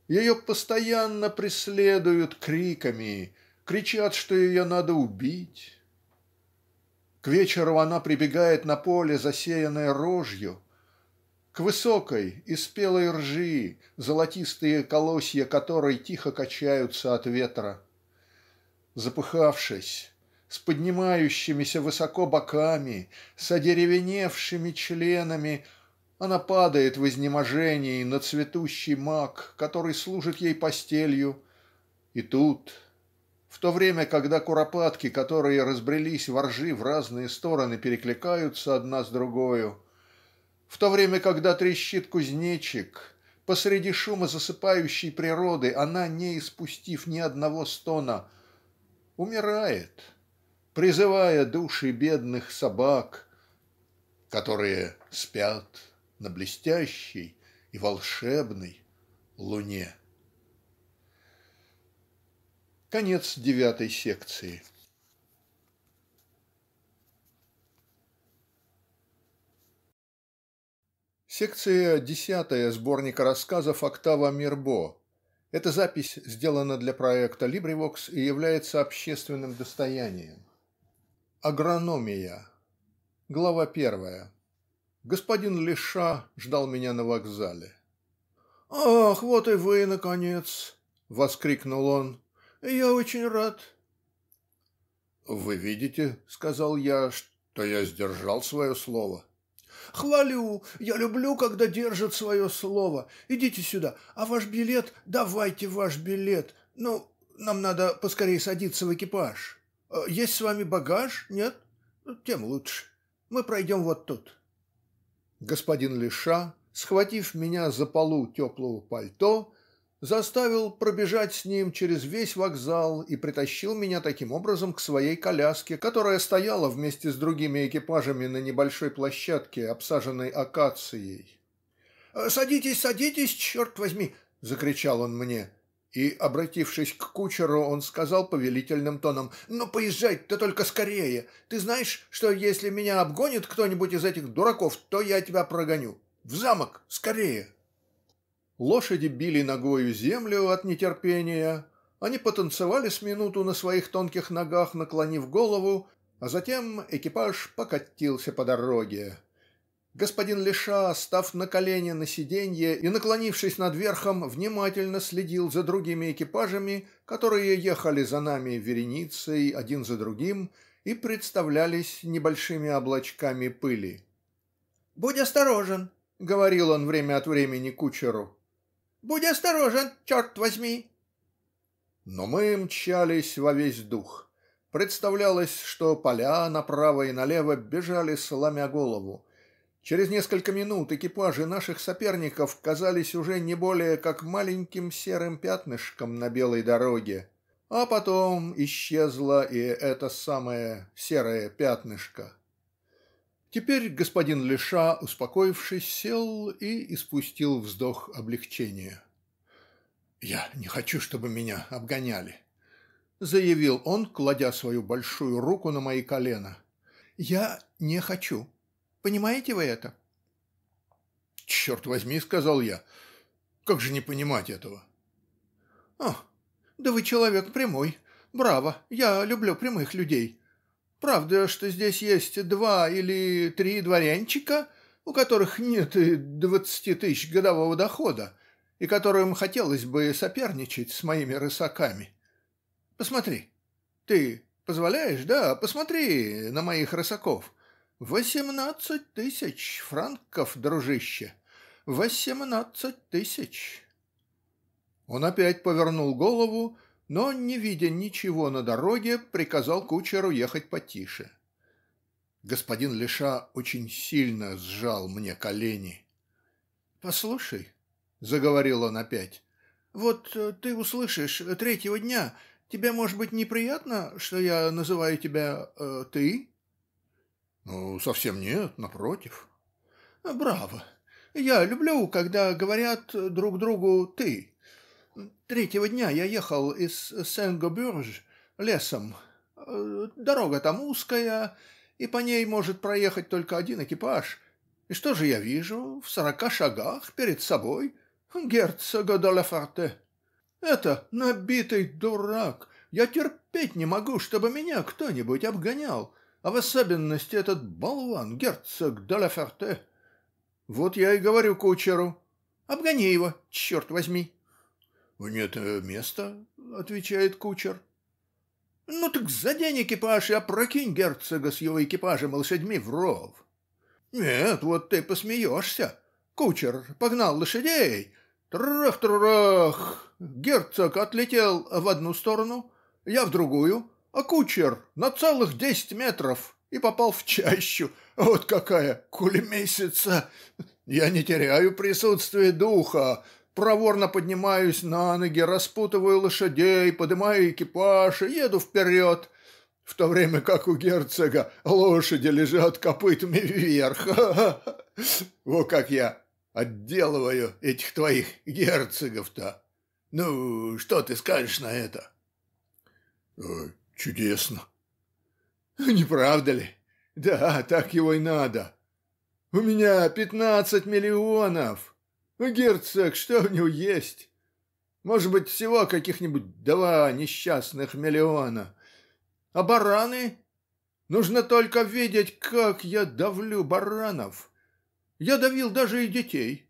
Ее постоянно преследуют криками кричат что ее надо убить к вечеру она прибегает на поле засеянное рожью к высокой и спелой ржи золотистые колосья которой тихо качаются от ветра. Запыхавшись с поднимающимися высоко боками с одеревеневшими членами она падает в изнеможении на цветущий мак который служит ей постелью и тут в то время когда куропатки которые разбрелись во ржи в разные стороны перекликаются одна с другою в то время когда трещит кузнечик посреди шума засыпающей природы она не испустив ни одного стона умирает призывая души бедных собак которые спят на блестящей и волшебной луне. Конец девятой секции. Секция десятая сборника рассказов Октава Мирбо. Эта запись сделана для проекта LibriVox и является общественным достоянием. Агрономия. Глава первая. Господин Леша ждал меня на вокзале. "Ах, вот и вы наконец!" воскликнул он. Я очень рад. Вы видите, сказал я, что я сдержал свое слово. Хвалю, я люблю, когда держат свое слово. Идите сюда, а ваш билет, давайте ваш билет. Ну, нам надо поскорее садиться в экипаж. Есть с вами багаж? Нет? Тем лучше. Мы пройдем вот тут. Господин Леша, схватив меня за полу теплого пальто, заставил пробежать с ним через весь вокзал и притащил меня таким образом к своей коляске, которая стояла вместе с другими экипажами на небольшой площадке, обсаженной акацией. "Садитесь, садитесь, черт возьми!" закричал он мне. И, обратившись к кучеру, он сказал повелительным тоном "Ну поезжай-то только скорее. Ты знаешь, что если меня обгонит кто-нибудь из этих дураков, то я тебя прогоню. В замок, скорее!" Лошади били ногою землю от нетерпения. Они потанцевали с минуту на своих тонких ногах, наклонив голову, а затем экипаж покатился по дороге. Господин Леша, став на колени на сиденье и наклонившись над верхом, внимательно следил за другими экипажами, которые ехали за нами вереницей один за другим и представлялись небольшими облачками пыли. "Будь осторожен", говорил он время от времени кучеру. Будь осторожен, черт возьми!" Но мы мчались во весь дух. Представлялось, что поля направо и налево бежали сломя голову. Через несколько минут экипажи наших соперников казались уже не более как маленьким серым пятнышком на белой дороге, а потом исчезло и это самое серое пятнышко. Теперь господин Леша, успокоившись, сел и испустил вздох облегчения. "Я не хочу, чтобы меня обгоняли", заявил он, кладя свою большую руку на мои колена. "Я не хочу. Понимаете вы это?" "Черт возьми", сказал я. "Как же не понимать этого?" "А, да вы человек прямой. Браво. Я люблю прямых людей. Правда, что здесь есть два или три дворянчика, у которых нет и двадцати тысяч годового дохода, и которым хотелось бы соперничать с моими рысаками. Посмотри, ты позволяешь, да? Посмотри на моих рысаков. Восемнадцать тысяч франков, дружище, восемнадцать тысяч. Он опять повернул голову но, не видя ничего на дороге, приказал кучеру ехать потише. Господин Леша очень сильно сжал мне колени. "Послушай", заговорил он опять. "Вот э, ты услышишь третьего дня, тебе, может быть, неприятно, что я называю тебя э, ты?" "Ну, совсем нет, напротив". "Браво. Я люблю, когда говорят друг другу ты. Третьего дня я ехал из Сен-Гобюрж лесом. Дорога там узкая, и по ней может проехать только один экипаж. И что же я вижу в сорока шагах перед собой герцога де? Это набитый дурак. Я терпеть не могу, чтобы меня кто-нибудь обгонял, а в особенности этот болван герцог де. Вот я и говорю кучеру: "Обгони его, черт возьми". "Нет места", отвечает кучер. "Ну так задень экипаж и опрокинь герцога с его экипажем и лошадьми в ров". "Нет, вот ты посмеешься. Кучер погнал лошадей. Трах-трах! Герцог отлетел в одну сторону, я в другую, а кучер на целых десять метров и попал в чащу. Вот какая кулемесица! Я не теряю присутствие духа, проворно поднимаюсь на ноги, распутываю лошадей, поднимаю экипаж и еду вперед, в то время как у герцога лошади лежат копытами вверх. Вот как я отделываю этих твоих герцогов-то. Ну, что ты скажешь на это? Э, чудесно. Не правда ли? Да, так его и надо. У меня пятнадцать миллионов. Герцог, что у него есть? Может быть, всего каких-нибудь два несчастных миллиона. А бараны? Нужно только видеть, как я давлю баранов. Я давил даже и детей.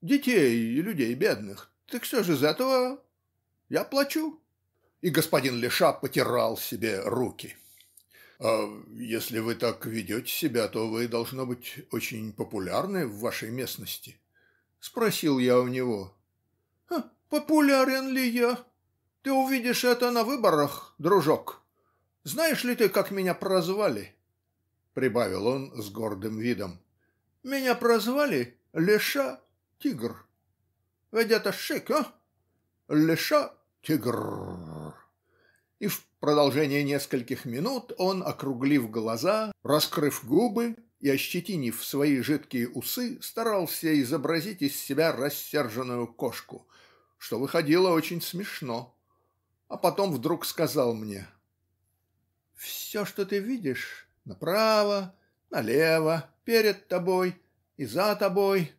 Детей и людей бедных. Так что же из этого? Я плачу. И господин Леша потирал себе руки. А если вы так ведете себя, то вы должно быть очень популярны в вашей местности спросил я у него. "Популярен ли я? Ты увидишь это на выборах, дружок. Знаешь ли ты, как меня прозвали?" прибавил он с гордым видом. "Меня прозвали Леша Тигр. Ведь это шик, а? Леша Тигр". И в продолжение нескольких минут он, округлив глаза, раскрыв губы и ощетинив свои жидкие усы, старался изобразить из себя рассерженную кошку, что выходило очень смешно. А потом вдруг сказал мне "Все, что ты видишь, направо, налево, перед тобой и за тобой,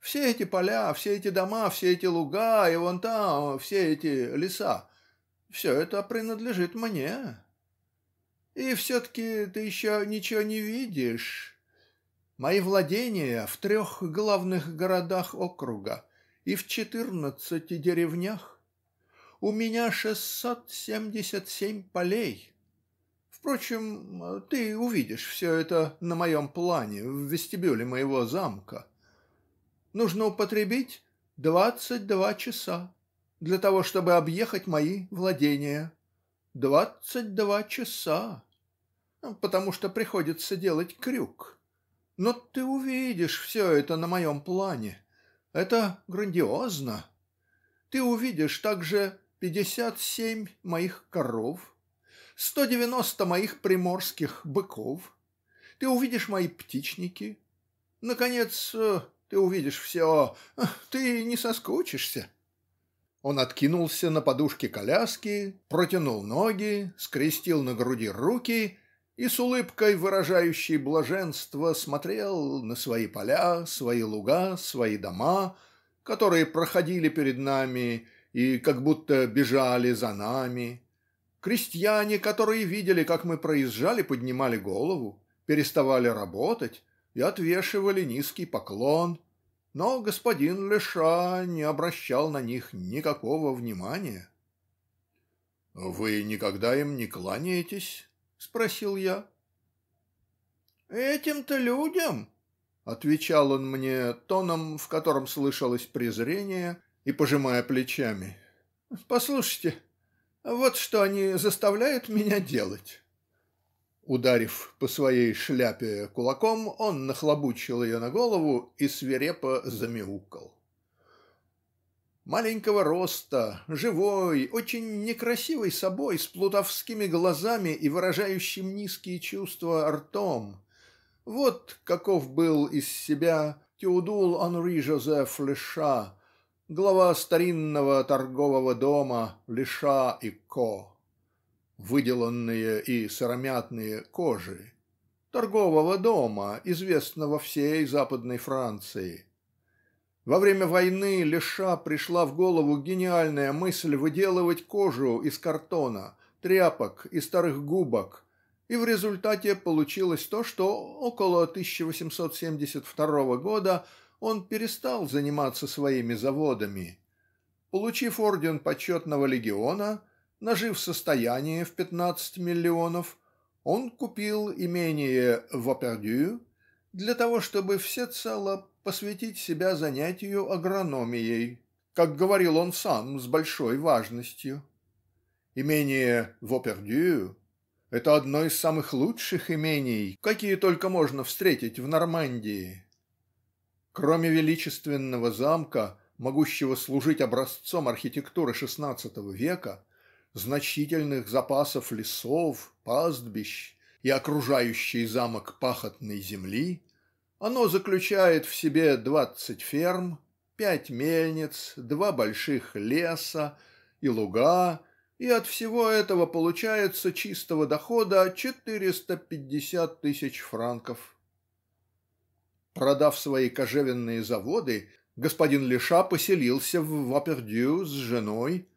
все эти поля, все эти дома, все эти луга и вон там все эти леса, все это принадлежит мне. И все-таки ты еще ничего не видишь. Мои владения в трех главных городах округа и в четырнадцати деревнях. У меня шестьсот семьдесят семь полей. Впрочем, ты увидишь все это на моем плане в вестибюле моего замка. Нужно употребить двадцать два часа для того, чтобы объехать мои владения. Двадцать два часа. Потому что приходится делать крюк. Но ты увидишь все это на моем плане. Это грандиозно. Ты увидишь также пятьдесят семь моих коров, сто девяносто моих приморских быков. Ты увидишь мои птичники. Наконец, э, ты увидишь все. Ты не соскучишься. Он откинулся на подушке коляски, протянул ноги, скрестил на груди руки и с улыбкой, выражающей блаженство, смотрел на свои поля, свои луга, свои дома, которые проходили перед нами и как будто бежали за нами. Крестьяне, которые видели, как мы проезжали, поднимали голову, переставали работать и отвешивали низкий поклон, но господин Леша не обращал на них никакого внимания. "Вы никогда им не кланяетесь?" Спросил я. "Этим-то людям", отвечал он мне тоном, в котором слышалось презрение, и пожимая плечами. "Послушайте, вот что они заставляют меня делать". Ударив по своей шляпе кулаком, он нахлобучил ее на голову и свирепо замяукал маленького роста, живой, очень некрасивый собой, с плутовскими глазами и выражающим низкие чувства ртом. Вот каков был из себя Теодул Анри Жозеф Леша, глава старинного торгового дома Леша и Ко. Выделанные и сыромятные кожи торгового дома, известного всей Западной Франции во время войны Леша пришла в голову гениальная мысль выделывать кожу из картона, тряпок и старых губок, и в результате получилось то, что около 1872 года он перестал заниматься своими заводами. Получив орден почетного легиона, нажив состояние в 15 миллионов, он купил имение Вопердю для того, чтобы всецело посвятить себя занятию агрономией, как говорил он сам с большой важностью. Имение Вопердю – это одно из самых лучших имений, какие только можно встретить в Нормандии. Кроме величественного замка, могущего служить образцом архитектуры XVI века, значительных запасов лесов, пастбищ и окружающей замок пахотной земли, оно заключает в себе двадцать ферм, пять мельниц, два больших леса и луга, и от всего этого получается чистого дохода четыреста пятьдесят тысяч франков. Продав свои кожевенные заводы, господин Леша поселился в Вапердю с женой.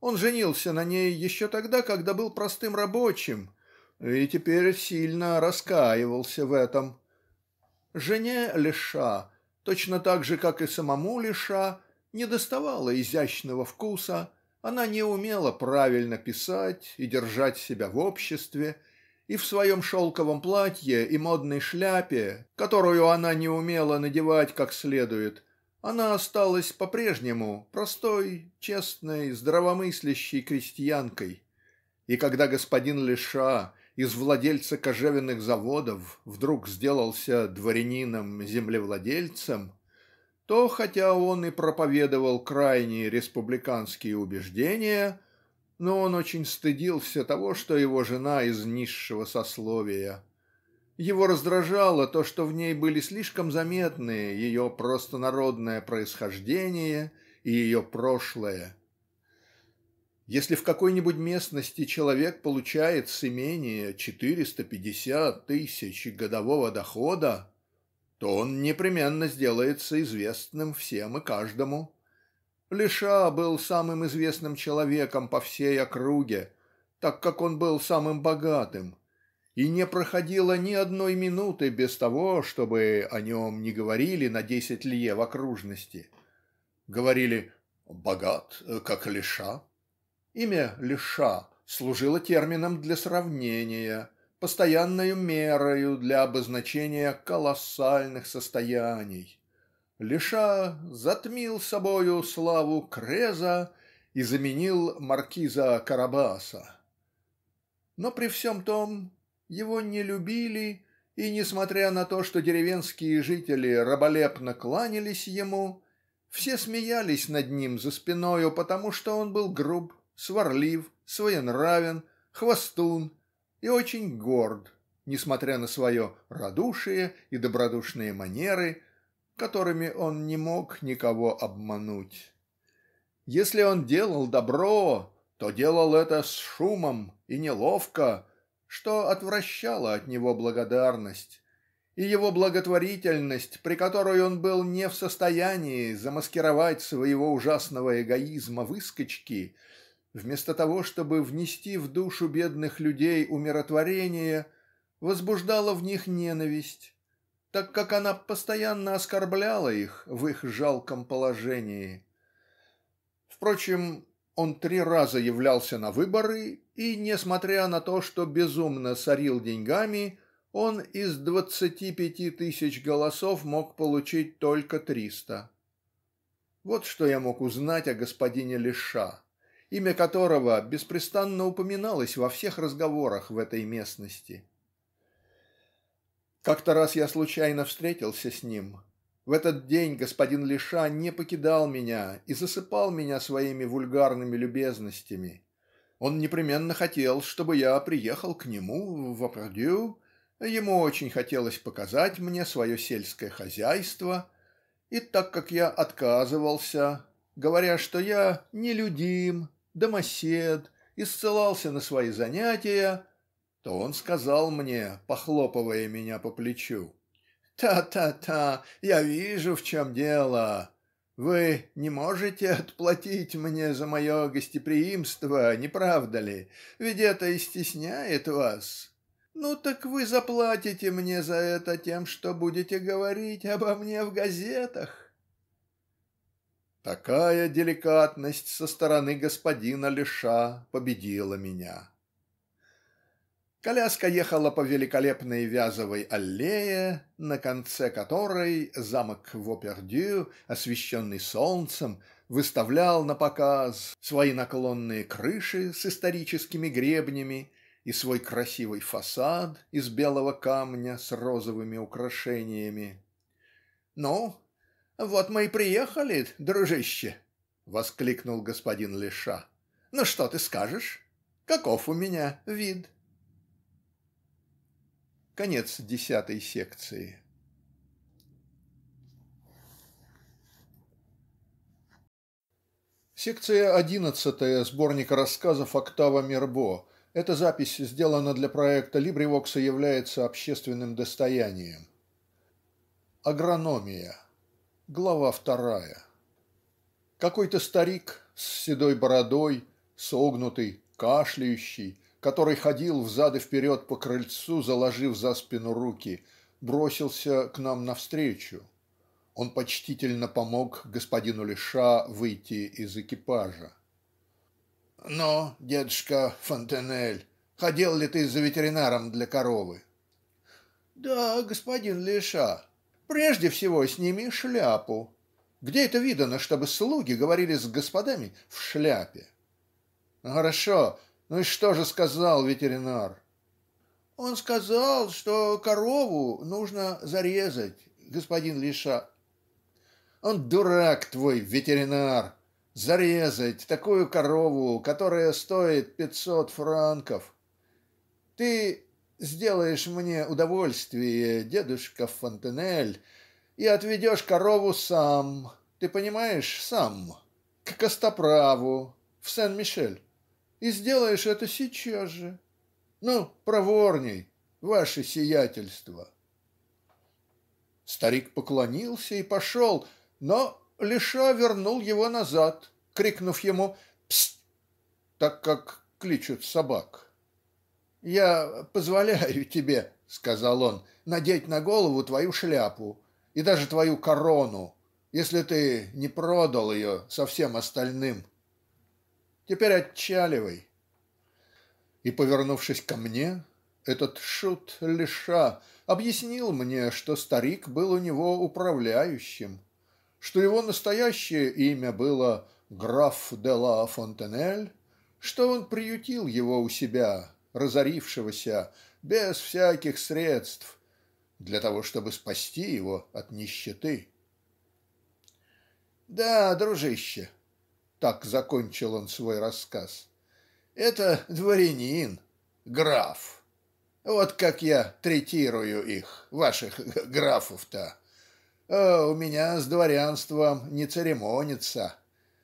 Он женился на ней еще тогда, когда был простым рабочим, и теперь сильно раскаивался в этом. Жене Леша, точно так же, как и самому Леша, недоставало изящного вкуса, она не умела правильно писать и держать себя в обществе, и в своем шелковом платье и модной шляпе, которую она не умела надевать как следует, она осталась по-прежнему простой, честной, здравомыслящей крестьянкой. И когда господин Леша из владельца кожевенных заводов вдруг сделался дворянином-землевладельцем то хотя он и проповедовал крайние республиканские убеждения но он очень стыдился того что его жена из низшего сословия. Его раздражало то что в ней были слишком заметны ее простонародное происхождение и ее прошлое. Если в какой-нибудь местности человек получает с имения четыреста пятьдесят тысяч годового дохода то он непременно сделается известным всем и каждому. Леша был самым известным человеком по всей округе так как он был самым богатым и не проходило ни одной минуты без того чтобы о нем не говорили на десять лье в окружности. Говорили "богат, как Леша". Имя Леша служило термином для сравнения постоянною мерою для обозначения колоссальных состояний. Леша затмил собою славу Креза и заменил маркиза Карабаса. Но при всем том его не любили и несмотря на то что деревенские жители раболепно кланялись ему все смеялись над ним за спиною потому что он был груб сварлив своенравен хвостун и очень горд несмотря на свое радушие и добродушные манеры которыми он не мог никого обмануть. Если он делал добро то делал это с шумом и неловко что отвращало от него благодарность и его благотворительность при которой он был не в состоянии замаскировать своего ужасного эгоизма выскочки вместо того чтобы внести в душу бедных людей умиротворение возбуждала в них ненависть так как она постоянно оскорбляла их в их жалком положении. Впрочем, он три раза являлся на выборы и несмотря на то что безумно сорил деньгами он из двадцати пяти тысяч голосов мог получить только триста. Вот что я мог узнать о господине Леша имя которого беспрестанно упоминалось во всех разговорах в этой местности. Как-то раз я случайно встретился с ним. В этот день господин Леша не покидал меня и засыпал меня своими вульгарными любезностями. Он непременно хотел чтобы я приехал к нему в Апардю ему очень хотелось показать мне свое сельское хозяйство и так как я отказывался говоря что я нелюдим домосед и ссылался на свои занятия то он сказал мне похлопывая меня по плечу "Та-та-та, я вижу, в чем дело. Вы не можете отплатить мне за мое гостеприимство, не правда ли? Ведь это и стесняет вас. Ну так вы заплатите мне за это тем, что будете говорить обо мне в газетах". Такая деликатность со стороны господина Леша победила меня. Коляска ехала по великолепной вязовой аллее на конце которой замок Вопердю освещенный солнцем выставлял на показ свои наклонные крыши с историческими гребнями и свой красивый фасад из белого камня с розовыми украшениями. "Ну вот мы и приехали, дружище, воскликнул господин Леша. Ну что ты скажешь? Каков у меня вид? Конец десятой секции. Секция одиннадцатая сборника рассказов Октава Мирбо. Эта запись сделана для проекта LibriVox и является общественным достоянием. Агрономия. Глава вторая. Какой-то старик с седой бородой, согнутый, кашляющий, который ходил взад и вперед по крыльцу, заложив за спину руки, бросился к нам навстречу. Он почтительно помог господину Леша выйти из экипажа. "Ну, дедушка Фонтенель, ходил ли ты за ветеринаром для коровы?" "Да, господин Леша", Прежде всего сними шляпу. Где это видано, чтобы слуги говорили с господами в шляпе? Хорошо. Ну и что же сказал ветеринар?" "Он сказал, что корову нужно зарезать, господин Лиша". "Он дурак твой, ветеринар зарезать такую корову, которая стоит пятьсот франков. Ты сделаешь мне удовольствие, дедушка Фонтенель, и отведешь корову сам, ты понимаешь, сам, к костоправу в Сен-Мишель, и сделаешь это сейчас же. Ну, проворней, ваше сиятельство". Старик поклонился и пошел, но Леша вернул его назад, крикнув ему "пст", так как кличут собак. "Я позволяю тебе, сказал он, надеть на голову твою шляпу и даже твою корону, если ты не продал ее со всем остальным. Теперь отчаливай". И повернувшись ко мне, этот шут Леша объяснил мне, что старик был у него управляющим что его настоящее имя было граф де ла Фонтенель что он приютил его у себя разорившегося без всяких средств для того чтобы спасти его от нищеты. "Да, дружище", так закончил он свой рассказ. "Это дворянин, граф. Вот как я третирую их, ваших графов-то. А у меня с дворянством не церемонится.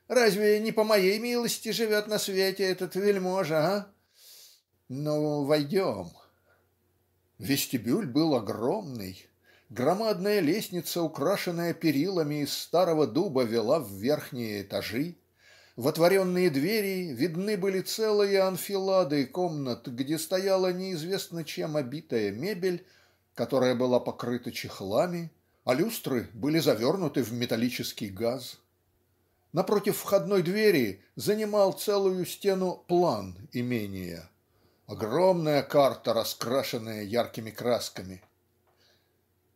Разве не по моей милости живет на свете этот вельможа, а? Ну, войдем. Вестибюль был огромный. Громадная лестница, украшенная перилами из старого дуба, вела в верхние этажи. В отворенные двери видны были целые анфилады комнат, где стояла неизвестно чем обитая мебель, которая была покрыта чехлами, а люстры были завернуты в металлический газ. Напротив входной двери занимал целую стену план имения. Огромная карта, раскрашенная яркими красками.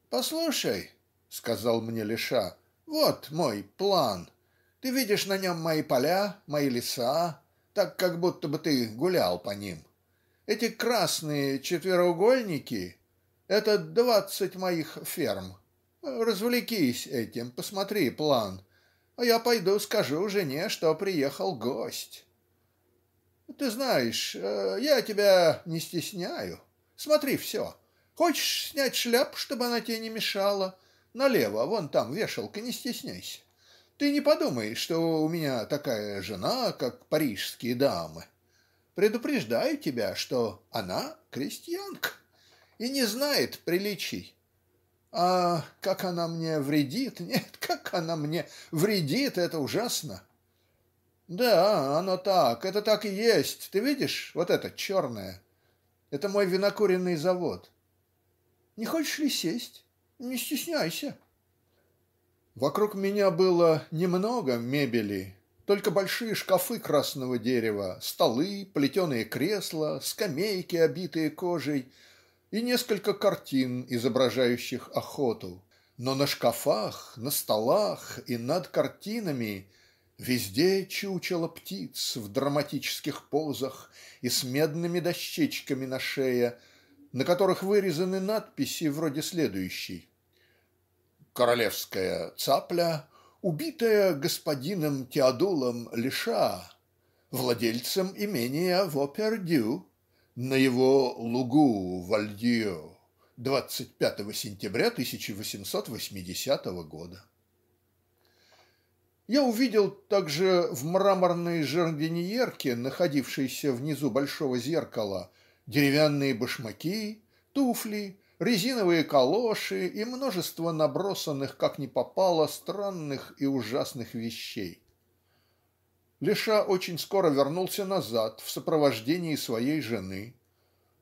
"Послушай", сказал мне Леша, "вот мой план. Ты видишь на нем мои поля, мои леса, так как будто бы ты гулял по ним. Эти красные четвероугольники это двадцать моих ферм. Развлекись этим, посмотри план, а я пойду скажу жене, что приехал гость. Ты знаешь, э, я тебя не стесняю. Смотри все. Хочешь снять шляпу, чтобы она тебе не мешала? Налево, вон там вешалка, не стесняйся. Ты не подумай, что у меня такая жена, как парижские дамы. Предупреждаю тебя, что она крестьянка и не знает приличий. А как она мне вредит? Нет, как она мне вредит, это ужасно. Да, оно так, это так и есть. Ты видишь, вот это черное. Это мой винокуренный завод. Не хочешь ли сесть? Не стесняйся. Вокруг меня было немного мебели, только большие шкафы красного дерева, столы, плетеные кресла, скамейки, обитые кожей, и несколько картин, изображающих охоту. Но на шкафах, на столах и над картинами везде чучело птиц в драматических позах и с медными дощечками на шее, на которых вырезаны надписи вроде следующей: "Королевская цапля, убитая господином Теодулом Леша, владельцем имения Вопердю, на его лугу Вальдио 25 сентября 1880 года. Я увидел также в мраморной жардиньерке, находившейся внизу большого зеркала, деревянные башмаки, туфли, резиновые калоши и множество набросанных как ни попало странных и ужасных вещей. Леша очень скоро вернулся назад в сопровождении своей жены.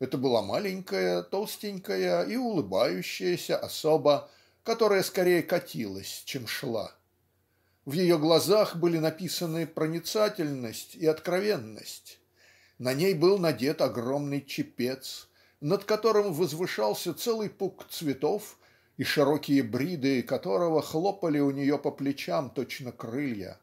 Это была маленькая, толстенькая и улыбающаяся особа, которая скорее катилась, чем шла. В ее глазах были написаны проницательность и откровенность. На ней был надет огромный чепец, над которым возвышался целый пук цветов и широкие бриды которого хлопали у нее по плечам точно крылья.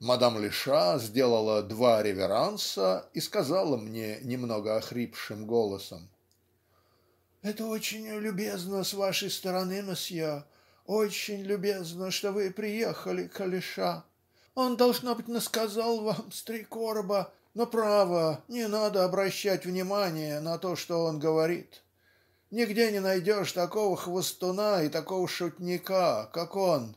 Мадам Леша сделала два реверанса и сказала мне немного охрипшим голосом "Это очень любезно с вашей стороны, мосье, очень любезно, что вы приехали к Алиша. Он должно быть насказал вам с три короба, но право не надо обращать внимание на то, что он говорит. Нигде не найдешь такого хвостуна и такого шутника, как он.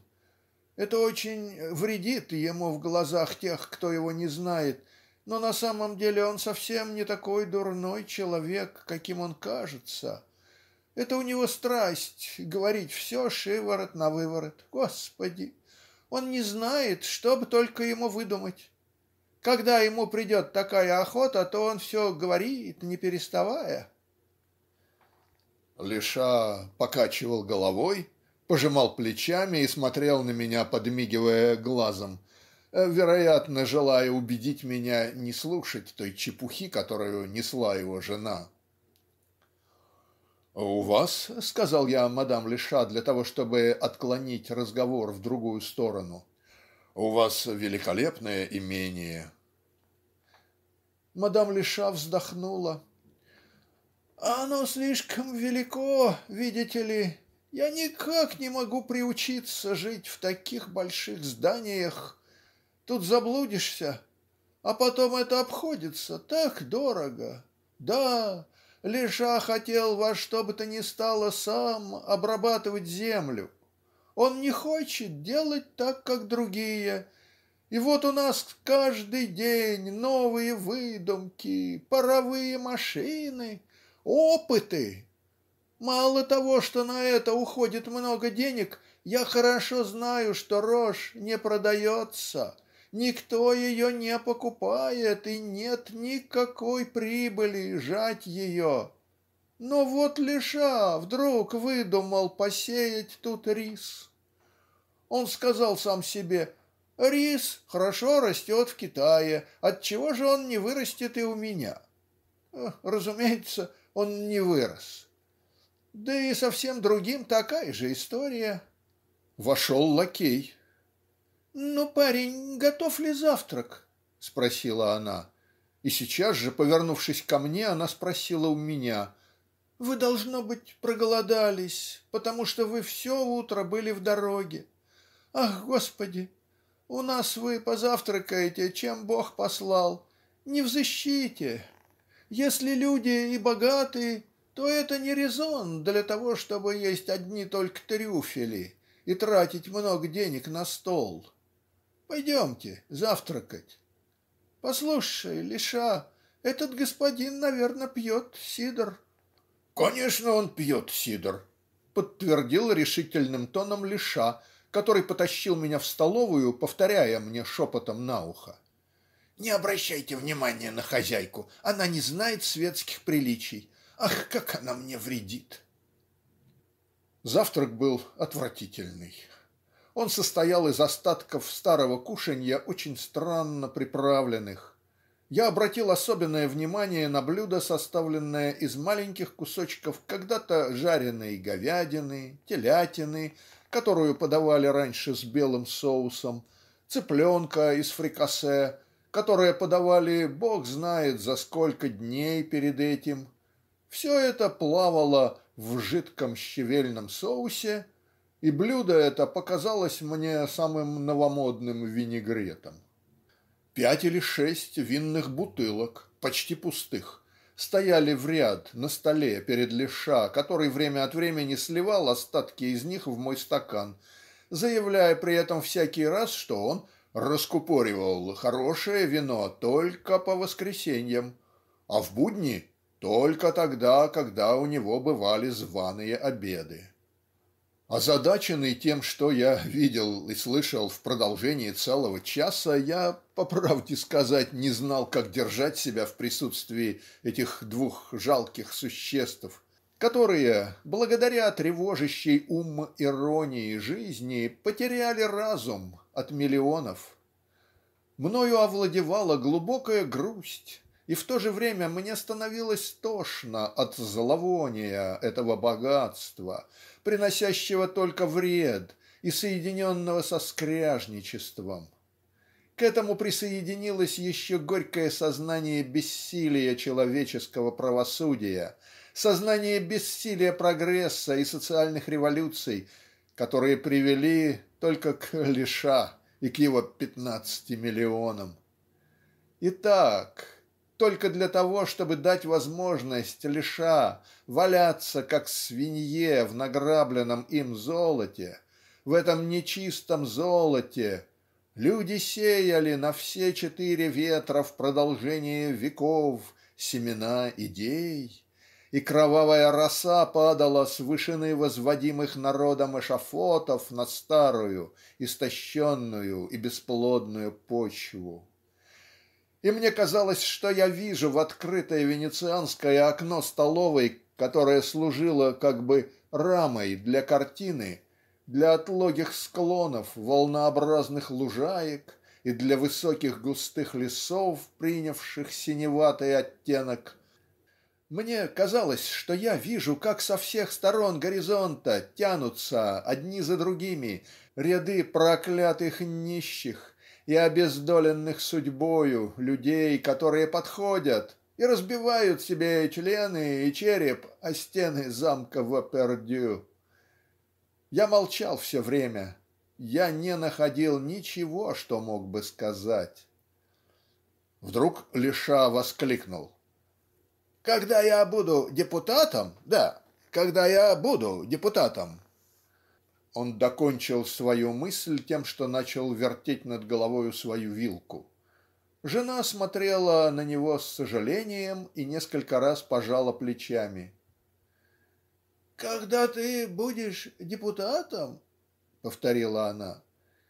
Это очень вредит ему в глазах тех, кто его не знает, но на самом деле он совсем не такой дурной человек, каким он кажется. Это у него страсть говорить все шиворот на выворот. Господи! Он не знает, что бы только ему выдумать. Когда ему придет такая охота, то он все говорит, не переставая. Леша покачивал головой пожимал плечами и смотрел на меня, подмигивая глазом, вероятно, желая убедить меня не слушать той чепухи, которую несла его жена. "У вас, - сказал я мадам Леша для того, чтобы отклонить разговор в другую сторону, - у вас великолепное имение". Мадам Леша вздохнула. "Оно слишком велико, видите ли, я никак не могу приучиться жить в таких больших зданиях. Тут заблудишься, а потом это обходится так дорого. Да, Леша хотел во что бы то ни стало сам обрабатывать землю. Он не хочет делать так, как другие. И вот у нас каждый день новые выдумки, паровые машины, опыты. Мало того, что на это уходит много денег, я хорошо знаю, что рожь не продается, никто ее не покупает и нет никакой прибыли жать ее. Но вот Леша вдруг выдумал посеять тут рис. Он сказал сам себе «Рис хорошо растет в Китае, отчего же он не вырастет и у меня?» Разумеется, он не вырос. Да и совсем другим такая же история. Вошел лакей. "Ну, парень, готов ли завтрак?" спросила она. И сейчас же, повернувшись ко мне, она спросила у меня: "Вы должно быть проголодались, потому что вы все утро были в дороге. Ах, господи, у нас вы позавтракаете, чем Бог послал. Не в защите. Если люди и богатые, то это не резон для того, чтобы есть одни только трюфели и тратить много денег на стол. Пойдемте завтракать. Послушай, Лиша, этот господин, наверное, пьет сидр. Конечно, он пьет сидр, подтвердил решительным тоном Лиша, который потащил меня в столовую, повторяя мне шепотом на ухо. Не обращайте внимания на хозяйку, она не знает светских приличий. Ах, как она мне вредит!" Завтрак был отвратительный. Он состоял из остатков старого кушанья, очень странно приправленных. Я обратил особенное внимание на блюдо, составленное из маленьких кусочков когда-то жареной говядины, телятины, которую подавали раньше с белым соусом, цыпленка из фрикасе, которое подавали бог знает за сколько дней перед этим, все это плавало в жидком щавельном соусе, и блюдо это показалось мне самым новомодным винегретом. Пять или шесть винных бутылок, почти пустых, стояли в ряд на столе перед Леша, который время от времени сливал остатки из них в мой стакан, заявляя при этом всякий раз, что он раскупоривал хорошее вино только по воскресеньям, а в будни только тогда, когда у него бывали званые обеды. Озадаченный тем, что я видел и слышал в продолжении целого часа, я, по правде сказать, не знал, как держать себя в присутствии этих двух жалких существ, которые, благодаря тревожащей ум иронии жизни, потеряли разум от миллионов. Мною овладевала глубокая грусть и в то же время мне становилось тошно от зловония этого богатства приносящего только вред и соединенного со скряжничеством. К этому присоединилось еще горькое сознание бессилия человеческого правосудия сознание бессилия прогресса и социальных революций которые привели только к Леша и к его пятнадцати миллионам. Итак, только для того чтобы дать возможность Леша валяться как свинье в награбленном им золоте в этом нечистом золоте люди сеяли на все четыре ветра в продолжение веков семена идей и кровавая роса падала с вышины возводимых народом эшафотов на старую истощенную и бесплодную почву. И мне казалось, что я вижу в открытое венецианское окно столовой, которое служило как бы рамой для картины, для отлогих склонов волнообразных лужаек и для высоких густых лесов, принявших синеватый оттенок, мне казалось, что я вижу, как со всех сторон горизонта тянутся одни за другими ряды проклятых нищих и обездоленных судьбою людей, которые подходят и разбивают себе члены и череп о стены замка Вапердю. Я молчал все время. Я не находил ничего, что мог бы сказать. Вдруг Леша воскликнул когда я буду депутатом, да, когда я буду депутатом". Он докончил свою мысль тем, что начал вертеть над головою свою вилку. Жена смотрела на него с сожалением и несколько раз пожала плечами. "Когда ты будешь депутатом?" повторила она.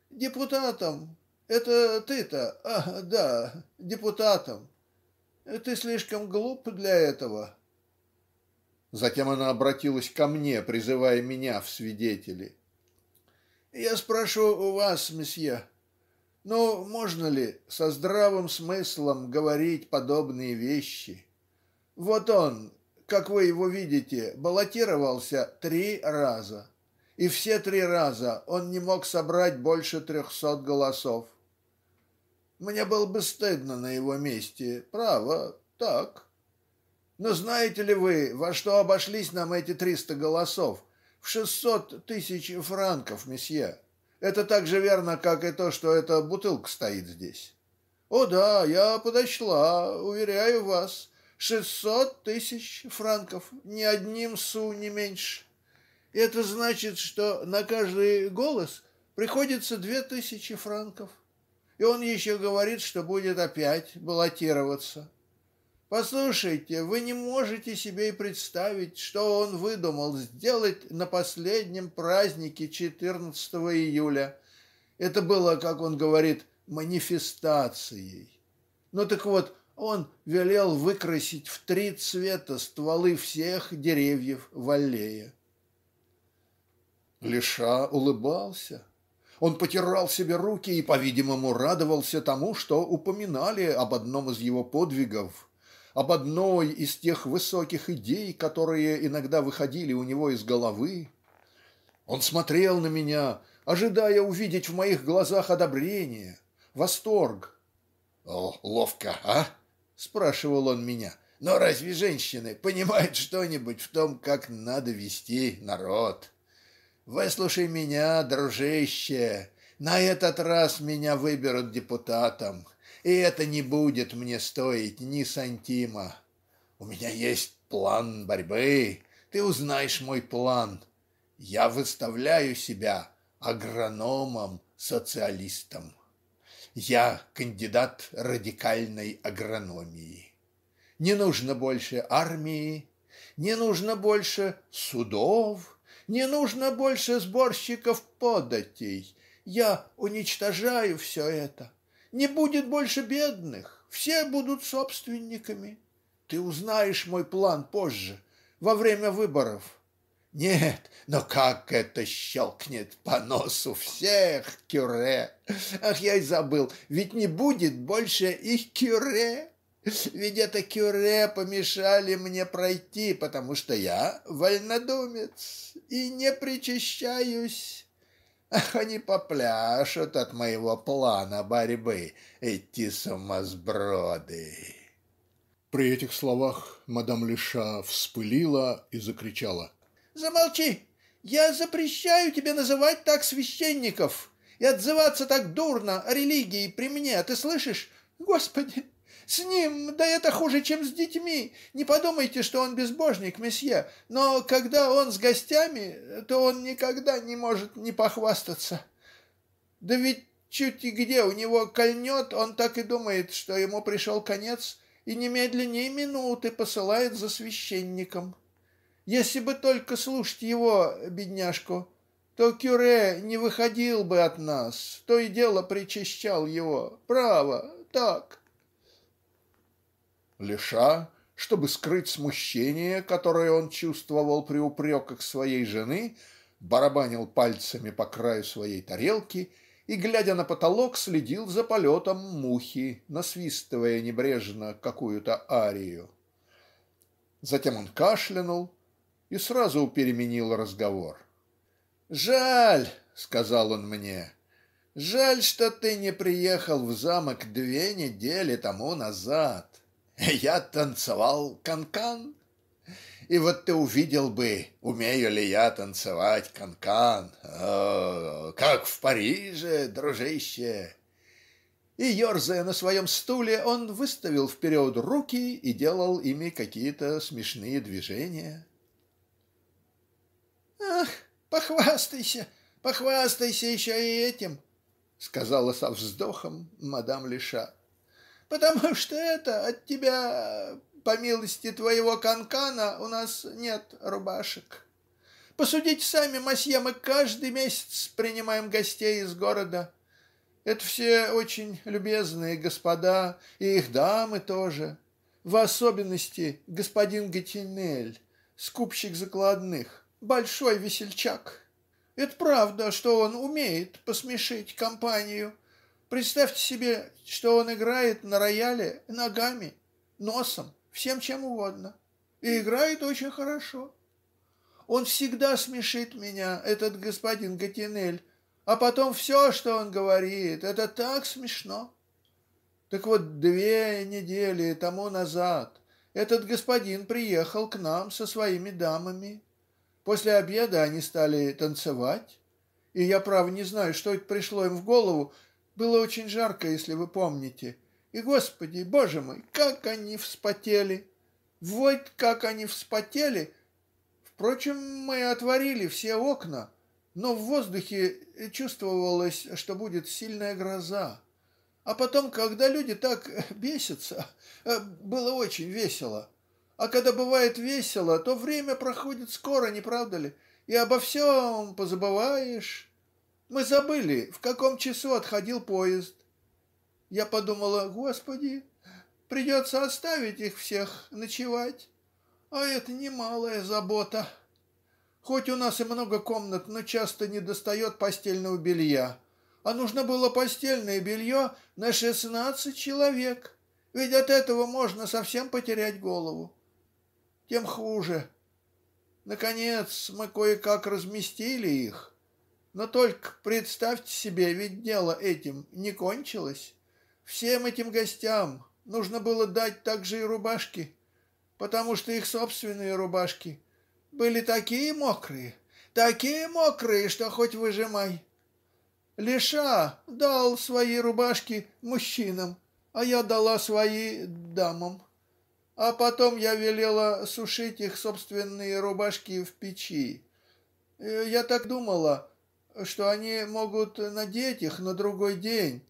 "Депутатом? Это ты-то? А, да, депутатом. Ты слишком глуп для этого". Затем она обратилась ко мне, призывая меня в свидетели. "Я спрошу у вас, месье, но можно ли со здравым смыслом говорить подобные вещи? Вот он, как вы его видите, баллотировался три раза, и все три раза он не мог собрать больше трехсот голосов. Мне было бы стыдно на его месте, право, так. Но знаете ли вы, во что обошлись нам эти триста голосов? В шестьсот тысяч франков, месье. Это так же верно, как и то, что эта бутылка стоит здесь. О да, я подошла, уверяю вас. Шестьсот тысяч франков, ни одним су не меньше. Это значит, что на каждый голос приходится две тысячи франков и он еще говорит, что будет опять баллотироваться. Послушайте, вы не можете себе и представить, что он выдумал сделать на последнем празднике 14 июля. Это было, как он говорит, манифестацией. Ну так вот, он велел выкрасить в три цвета стволы всех деревьев в аллее. Леша улыбался. Он потирал себе руки и, по-видимому, радовался тому, что упоминали об одном из его подвигов, об одной из тех высоких идей, которые иногда выходили у него из головы. Он смотрел на меня, ожидая увидеть в моих глазах одобрение, восторг. "О, ловко, а?" спрашивал он меня. "Но разве женщины понимают что-нибудь в том, как надо вести народ?" Выслушай меня, дружище. На этот раз меня выберут депутатом, и это не будет мне стоить ни сантима. У меня есть план борьбы. Ты узнаешь мой план. Я выставляю себя агрономом-социалистом. Я кандидат радикальной агрономии. Не нужно больше армии, не нужно больше судов, не нужно больше сборщиков податей. Я уничтожаю все это. Не будет больше бедных. Все будут собственниками. Ты узнаешь мой план позже, во время выборов. Нет, но как это щелкнет по носу всех кюре! Ах, я и забыл, ведь не будет больше их кюре. Ведь это кюре помешали мне пройти, потому что я вольнодумец и не причащаюсь. Они попляшут от моего плана борьбы, эти сумасброды!" При этих словах мадам Леша вспылила и закричала "Замолчи! Я запрещаю тебе называть так священников и отзываться так дурно о религии при мне, ты слышишь? Господи, с ним, да это хуже, чем с детьми. Не подумайте, что он безбожник, месье, но когда он с гостями, то он никогда не может не похвастаться. Да ведь чуть и где у него кольнет, он так и думает, что ему пришел конец, и немедленнее минуты посылает за священником. Если бы только слушать его, бедняжку, то Кюре не выходил бы от нас, то и дело причащал его. Право, так. Леша, чтобы скрыть смущение, которое он чувствовал при упреках своей жены, барабанил пальцами по краю своей тарелки и, глядя на потолок, следил за полетом мухи, насвистывая небрежно какую-то арию. Затем он кашлянул и сразу переменил разговор. "Жаль", сказал он мне. "Жаль, что ты не приехал в замок две недели тому назад я танцевал канкан. -кан. И вот ты увидел бы, умею ли я танцевать канкан. -кан. как в Париже, дружище. И ерзая на своем стуле, он выставил вперед руки и делал ими какие-то смешные движения. Ах, похвастайся, похвастайся еще и этим, сказала со вздохом мадам Леша потому что это от тебя, по милости твоего канкана, у нас нет рубашек. Посудите сами, масье, мы каждый месяц принимаем гостей из города. Это все очень любезные господа, и их дамы тоже. В особенности господин Гатинель, скупщик закладных, большой весельчак. Это правда, что он умеет посмешить компанию, Представьте себе, что он играет на рояле ногами, носом, всем чем угодно. И играет очень хорошо. Он всегда смешит меня, этот господин Гатинель, а потом все, что он говорит, это так смешно. Так вот, две недели тому назад этот господин приехал к нам со своими дамами. После обеда они стали танцевать, и я, право, не знаю, что это пришло им в голову, было очень жарко, если вы помните. И, Господи, Боже мой, как они вспотели! Вот как они вспотели! Впрочем, мы отворили все окна, но в воздухе чувствовалось, что будет сильная гроза. А потом, когда люди так бесятся, было очень весело. А когда бывает весело, то время проходит скоро, не правда ли? И обо всем позабываешь. Мы забыли, в каком часу отходил поезд. Я подумала, господи, придется оставить их всех ночевать, а это немалая забота. Хоть у нас и много комнат, но часто не достает постельного белья, а нужно было постельное белье на шестнадцать человек, ведь от этого можно совсем потерять голову. Тем хуже. Наконец мы кое-как разместили их, но только представьте себе, ведь дело этим не кончилось. Всем этим гостям нужно было дать также и рубашки, потому что их собственные рубашки были такие мокрые, такие мокрые, что хоть выжимай. Леша дал свои рубашки мужчинам, а я дала свои дамам. А потом я велела сушить их собственные рубашки в печи. Э, я так думала, что они могут надеть их на другой день.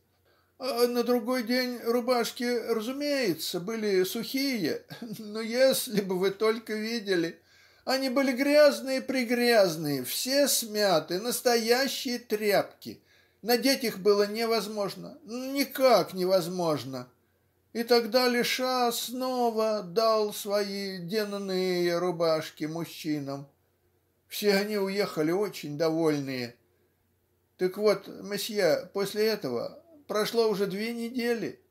А на другой день рубашки, разумеется, были сухие, но если бы вы только видели, они были грязные-пригрязные, все смяты, настоящие тряпки. Надеть их было невозможно, никак невозможно. И тогда Леша снова дал свои денные рубашки мужчинам. Все они уехали очень довольные. Так вот, месье, после этого прошло уже две недели,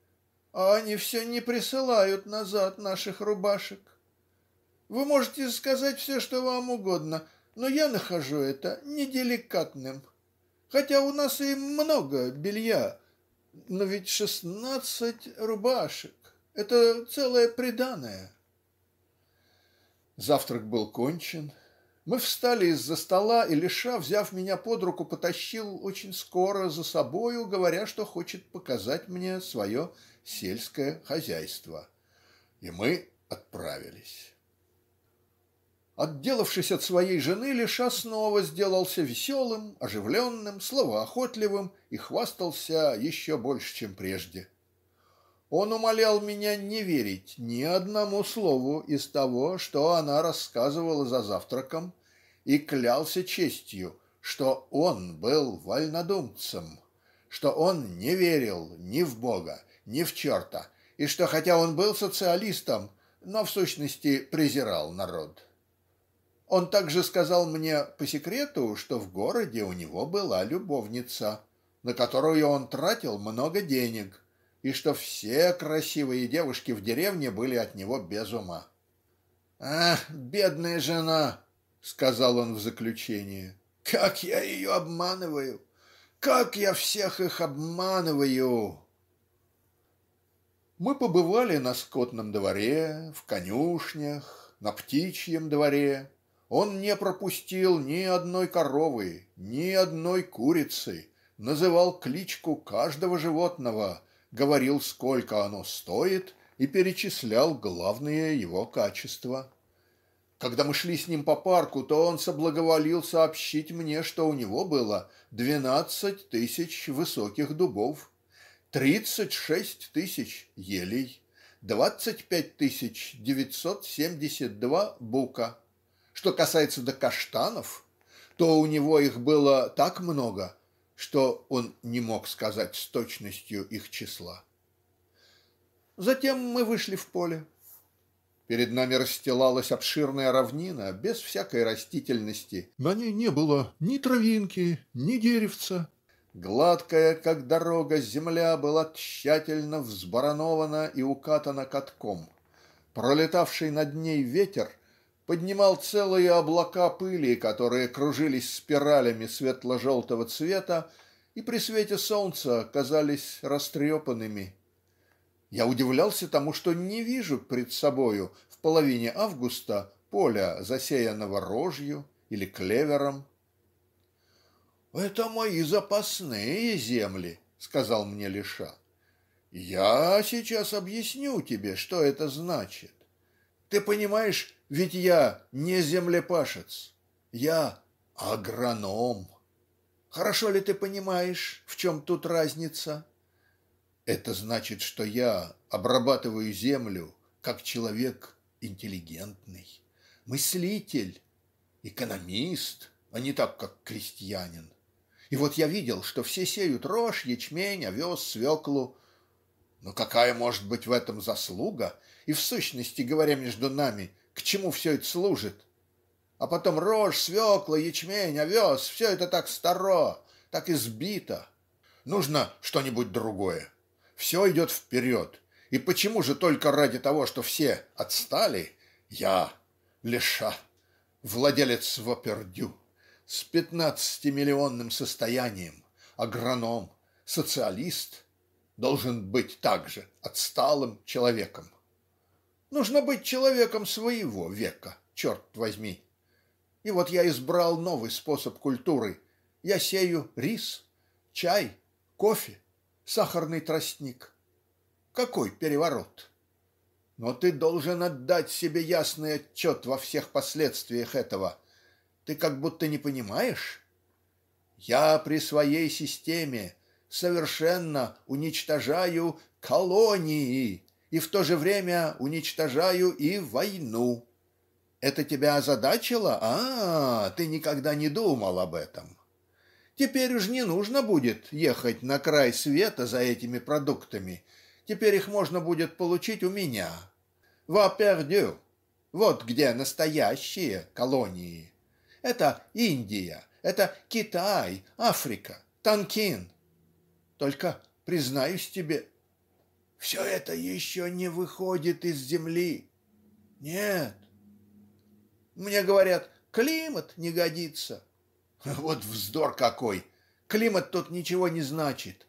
а они все не присылают назад наших рубашек. Вы можете сказать все, что вам угодно, но я нахожу это неделикатным. хотя у нас и много белья, но ведь шестнадцать рубашек это целое приданое". Завтрак был кончен. Мы встали из-за стола и Леша взяв меня под руку потащил очень скоро за собою говоря что хочет показать мне свое сельское хозяйство. И мы отправились. Отделавшись от своей жены Леша снова сделался веселым оживленным словоохотливым и хвастался еще больше чем прежде. Он умолял меня не верить ни одному слову из того что она рассказывала за завтраком и клялся честью что он был вольнодумцем что он не верил ни в Бога ни в черта и что хотя он был социалистом но в сущности презирал народ. Он также сказал мне по секрету, что в городе у него была любовница, на которую он тратил много денег, и что все красивые девушки в деревне были от него без ума. "Ах, бедная жена", сказал он в заключение. "Как я ее обманываю! Как я всех их обманываю!" Мы побывали на скотном дворе, в конюшнях, на птичьем дворе он не пропустил ни одной коровы, ни одной курицы, называл кличку каждого животного, говорил, сколько оно стоит, и перечислял главные его качества. Когда мы шли с ним по парку, то он соблаговолил сообщить мне, что у него было двенадцать тысяч высоких дубов, тридцать шесть тысяч елей, двадцать пять тысяч девятьсот семьдесят два бука что касается до каштанов, то у него их было так много, что он не мог сказать с точностью их числа. Затем мы вышли в поле. Перед нами расстилалась обширная равнина без всякой растительности. На ней не было ни травинки, ни деревца. Гладкая, как дорога, земля была тщательно взбаранована и укатана катком. Пролетавший над ней ветер поднимал целые облака пыли которые кружились спиралями светло-желтого цвета и при свете солнца казались растрепанными. Я удивлялся тому что не вижу пред собою в половине августа поля засеянного рожью или клевером. "Это мои запасные земли", сказал мне Леша. "Я сейчас объясню тебе, что это значит. Ты понимаешь, ведь я не землепашец, я агроном. Хорошо ли ты понимаешь, в чем тут разница? Это значит, что я обрабатываю землю как человек интеллигентный, мыслитель, экономист, а не так, как крестьянин. И вот я видел, что все сеют рожь, ячмень, овес, свеклу. Но какая может быть в этом заслуга, и в сущности говоря между нами, к чему все это служит? А потом рожь, свекла, ячмень, овес – все это так старо, так избито. Нужно что-нибудь другое. Все идет вперед. И почему же только ради того, что все отстали, я, Леша, владелец Вопердю, с пятнадцатимиллионным состоянием, агроном, социалист, должен быть также отсталым человеком? Нужно быть человеком своего века, черт возьми. И вот я избрал новый способ культуры. Я сею рис, чай, кофе, сахарный тростник. Какой переворот! Но ты должен отдать себе ясный отчет во всех последствиях этого. Ты как будто не понимаешь? Я при своей системе совершенно уничтожаю колонии и в то же время уничтожаю и войну. Это тебя озадачило? А, ты никогда не думал об этом. Теперь уж не нужно будет ехать на край света за этими продуктами. Теперь их можно будет получить у меня. Ва-пердю. Вот где настоящие колонии. Это Индия, это Китай, Африка, Танкин. Только, признаюсь тебе, все это еще не выходит из земли. Нет. Мне говорят, климат не годится. Вот вздор какой! Климат тут ничего не значит.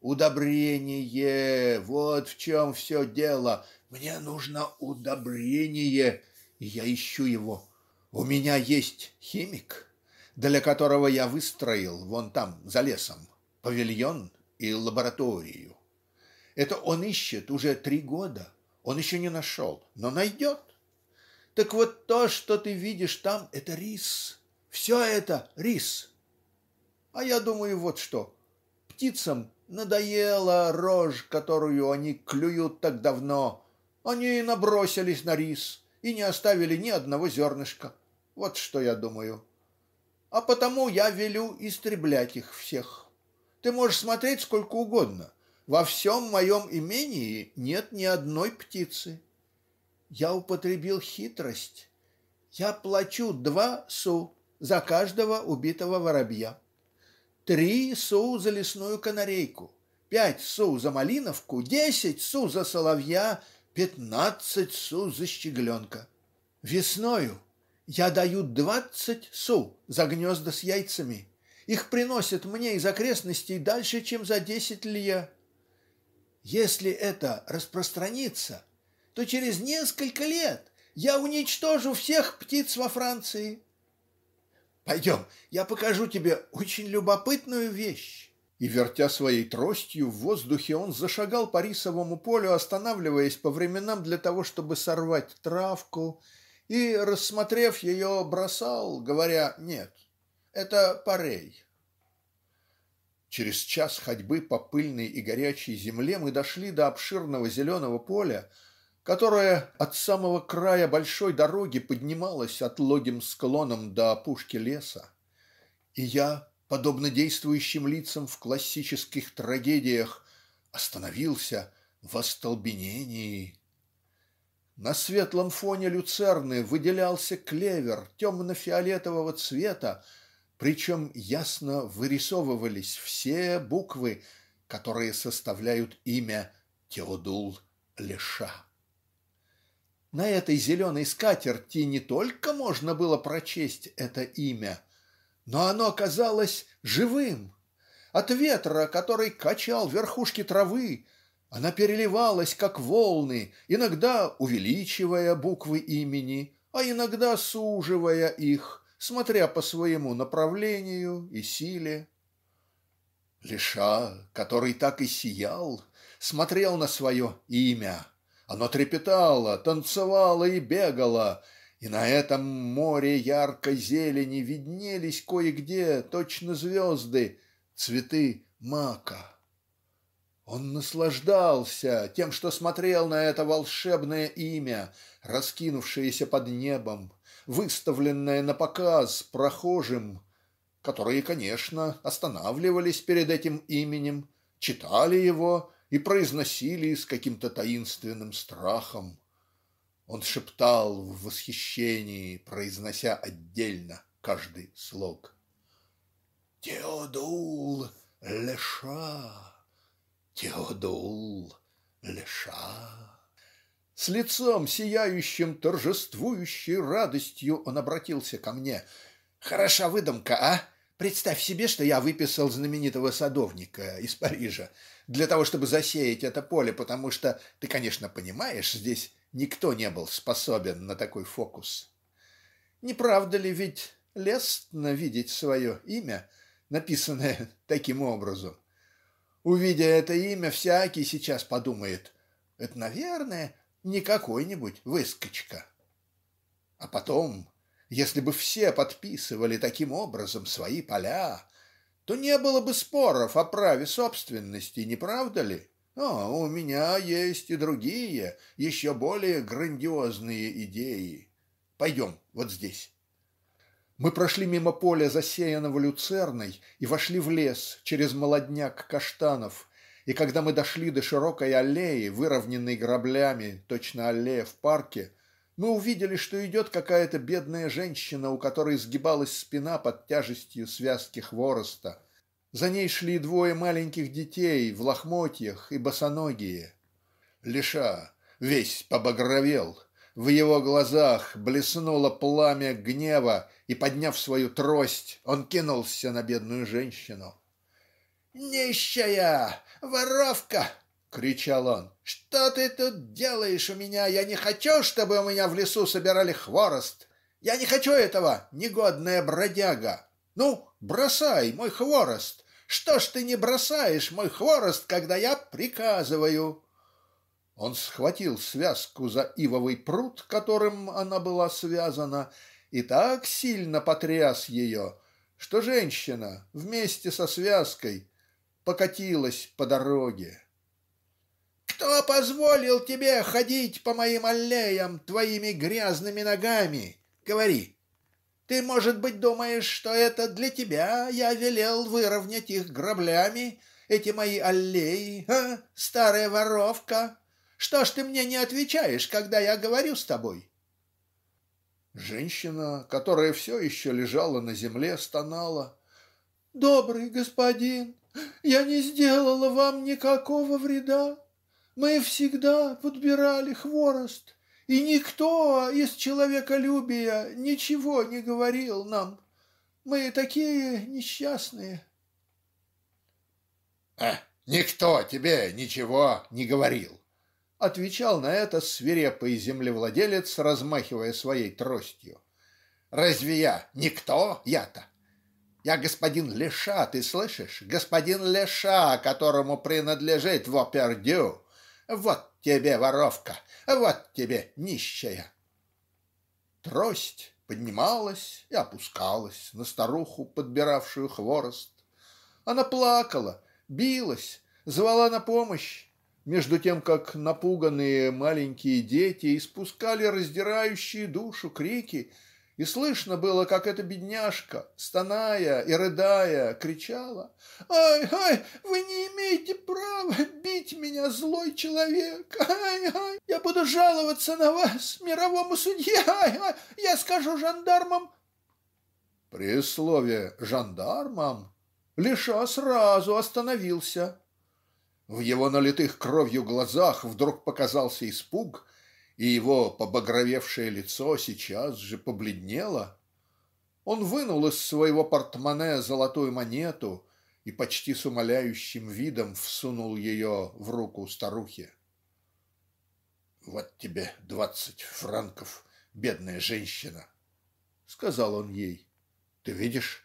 Удобрение, вот в чем все дело. Мне нужно удобрение, и я ищу его. У меня есть химик, для которого я выстроил вон там, за лесом, павильон и лабораторию. Это он ищет уже три года. Он еще не нашел, но найдет. Так вот то, что ты видишь там, это рис. Все это рис. А я думаю вот что. Птицам надоела рожь, которую они клюют так давно. Они набросились на рис и не оставили ни одного зернышка. Вот что я думаю. А потому я велю истреблять их всех. Ты можешь смотреть сколько угодно. Во всем моем имении нет ни одной птицы. Я употребил хитрость. Я плачу два су за каждого убитого воробья. Три су за лесную канарейку, пять су за малиновку, десять су за соловья, пятнадцать су за щегленка. Весною я даю двадцать су за гнезда с яйцами. Их приносят мне из окрестностей дальше, чем за десять лье. Если это распространится, то через несколько лет я уничтожу всех птиц во Франции. Пойдем, я покажу тебе очень любопытную вещь. И вертя своей тростью в воздухе, он зашагал по рисовому полю, останавливаясь по временам для того, чтобы сорвать травку, и, рассмотрев ее, бросал, говоря «нет, это парей». Через час ходьбы по пыльной и горячей земле мы дошли до обширного зеленого поля, которая от самого края большой дороги поднималась отлогим склоном до опушки леса. И я подобно действующим лицам в классических трагедиях остановился в остолбенении. На светлом фоне люцерны выделялся клевер темно-фиолетового цвета, причем ясно вырисовывались все буквы, которые составляют имя Теодул Леша. На этой зеленой скатерти не только можно было прочесть это имя, но оно казалось живым. От ветра, который качал верхушки травы, она переливалась, как волны, иногда увеличивая буквы имени, а иногда суживая их, смотря по своему направлению и силе. Леша, который так и сиял, смотрел на свое имя оно трепетало, танцевало и бегало, и на этом море яркой зелени виднелись кое-где, точно звезды, цветы мака. Он наслаждался тем, что смотрел на это волшебное имя, раскинувшееся под небом, выставленное на показ прохожим, которые, конечно, останавливались перед этим именем, читали его и произносили с каким-то таинственным страхом. Он шептал в восхищении, произнося отдельно каждый слог. «Теодул Леша! Теодул Леша!» С лицом, сияющим торжествующей радостью, он обратился ко мне. «Хороша выдумка, а? Представь себе, что я выписал знаменитого садовника из Парижа для того, чтобы засеять это поле, потому что, ты, конечно, понимаешь, здесь никто не был способен на такой фокус. Не правда ли ведь лестно видеть свое имя, написанное таким образом? Увидя это имя, всякий сейчас подумает, это, наверное, не какой-нибудь выскочка. А потом, если бы все подписывали таким образом свои поля, то не было бы споров о праве собственности, не правда ли? А у меня есть и другие, еще более грандиозные идеи. Пойдем вот здесь. Мы прошли мимо поля, засеянного люцерной, и вошли в лес через молодняк каштанов. И когда мы дошли до широкой аллеи, выровненной граблями, точно аллея в парке, мы увидели, что идет какая-то бедная женщина, у которой сгибалась спина под тяжестью связки хвороста. За ней шли двое маленьких детей в лохмотьях и босоногие. Леша весь побагровел. В его глазах блеснуло пламя гнева, и, подняв свою трость, он кинулся на бедную женщину. "Нищая! Воровка!" Кричал он. "Что ты тут делаешь у меня? Я не хочу, чтобы у меня в лесу собирали хворост. Я не хочу этого, негодная бродяга. Ну, бросай мой хворост. Что ж ты не бросаешь мой хворост, когда я приказываю?" Он схватил связку за ивовый прут, которым она была связана, и так сильно потряс ее, что женщина вместе со связкой покатилась по дороге. "Кто позволил тебе ходить по моим аллеям твоими грязными ногами? Говори. Ты, может быть, думаешь, что это для тебя я велел выровнять их граблями, эти мои аллеи, а, старая воровка? Что ж ты мне не отвечаешь, когда я говорю с тобой?" Женщина, которая все еще лежала на земле, стонала. "Добрый господин, я не сделала вам никакого вреда. Мы всегда подбирали хворост, и никто из человеколюбия ничего не говорил нам. Мы такие несчастные". "А, никто тебе ничего не говорил", отвечал на это свирепый землевладелец, размахивая своей тростью. "Разве я никто я-то? Я господин Леша, ты слышишь? Господин Леша, которому принадлежит Вопердю. Вот тебе воровка, вот тебе нищая". Трость поднималась и опускалась на старуху, подбиравшую хворост. Она плакала, билась, звала на помощь между тем как напуганные маленькие дети испускали раздирающие душу крики и слышно было как эта бедняжка стоная и рыдая кричала "Ай, ай, вы не имеете права бить меня, злой человек! Ай, ай, я буду жаловаться на вас мировому судье! Ай, ай, я скажу жандармам!" При слове "жандармам" Леша сразу остановился в его налитых кровью глазах вдруг показался испуг и его побагровевшее лицо сейчас же побледнело. Он вынул из своего портмоне золотую монету и почти с умоляющим видом всунул ее в руку старухе. "Вот тебе двадцать франков, бедная женщина", сказал он ей. "Ты видишь,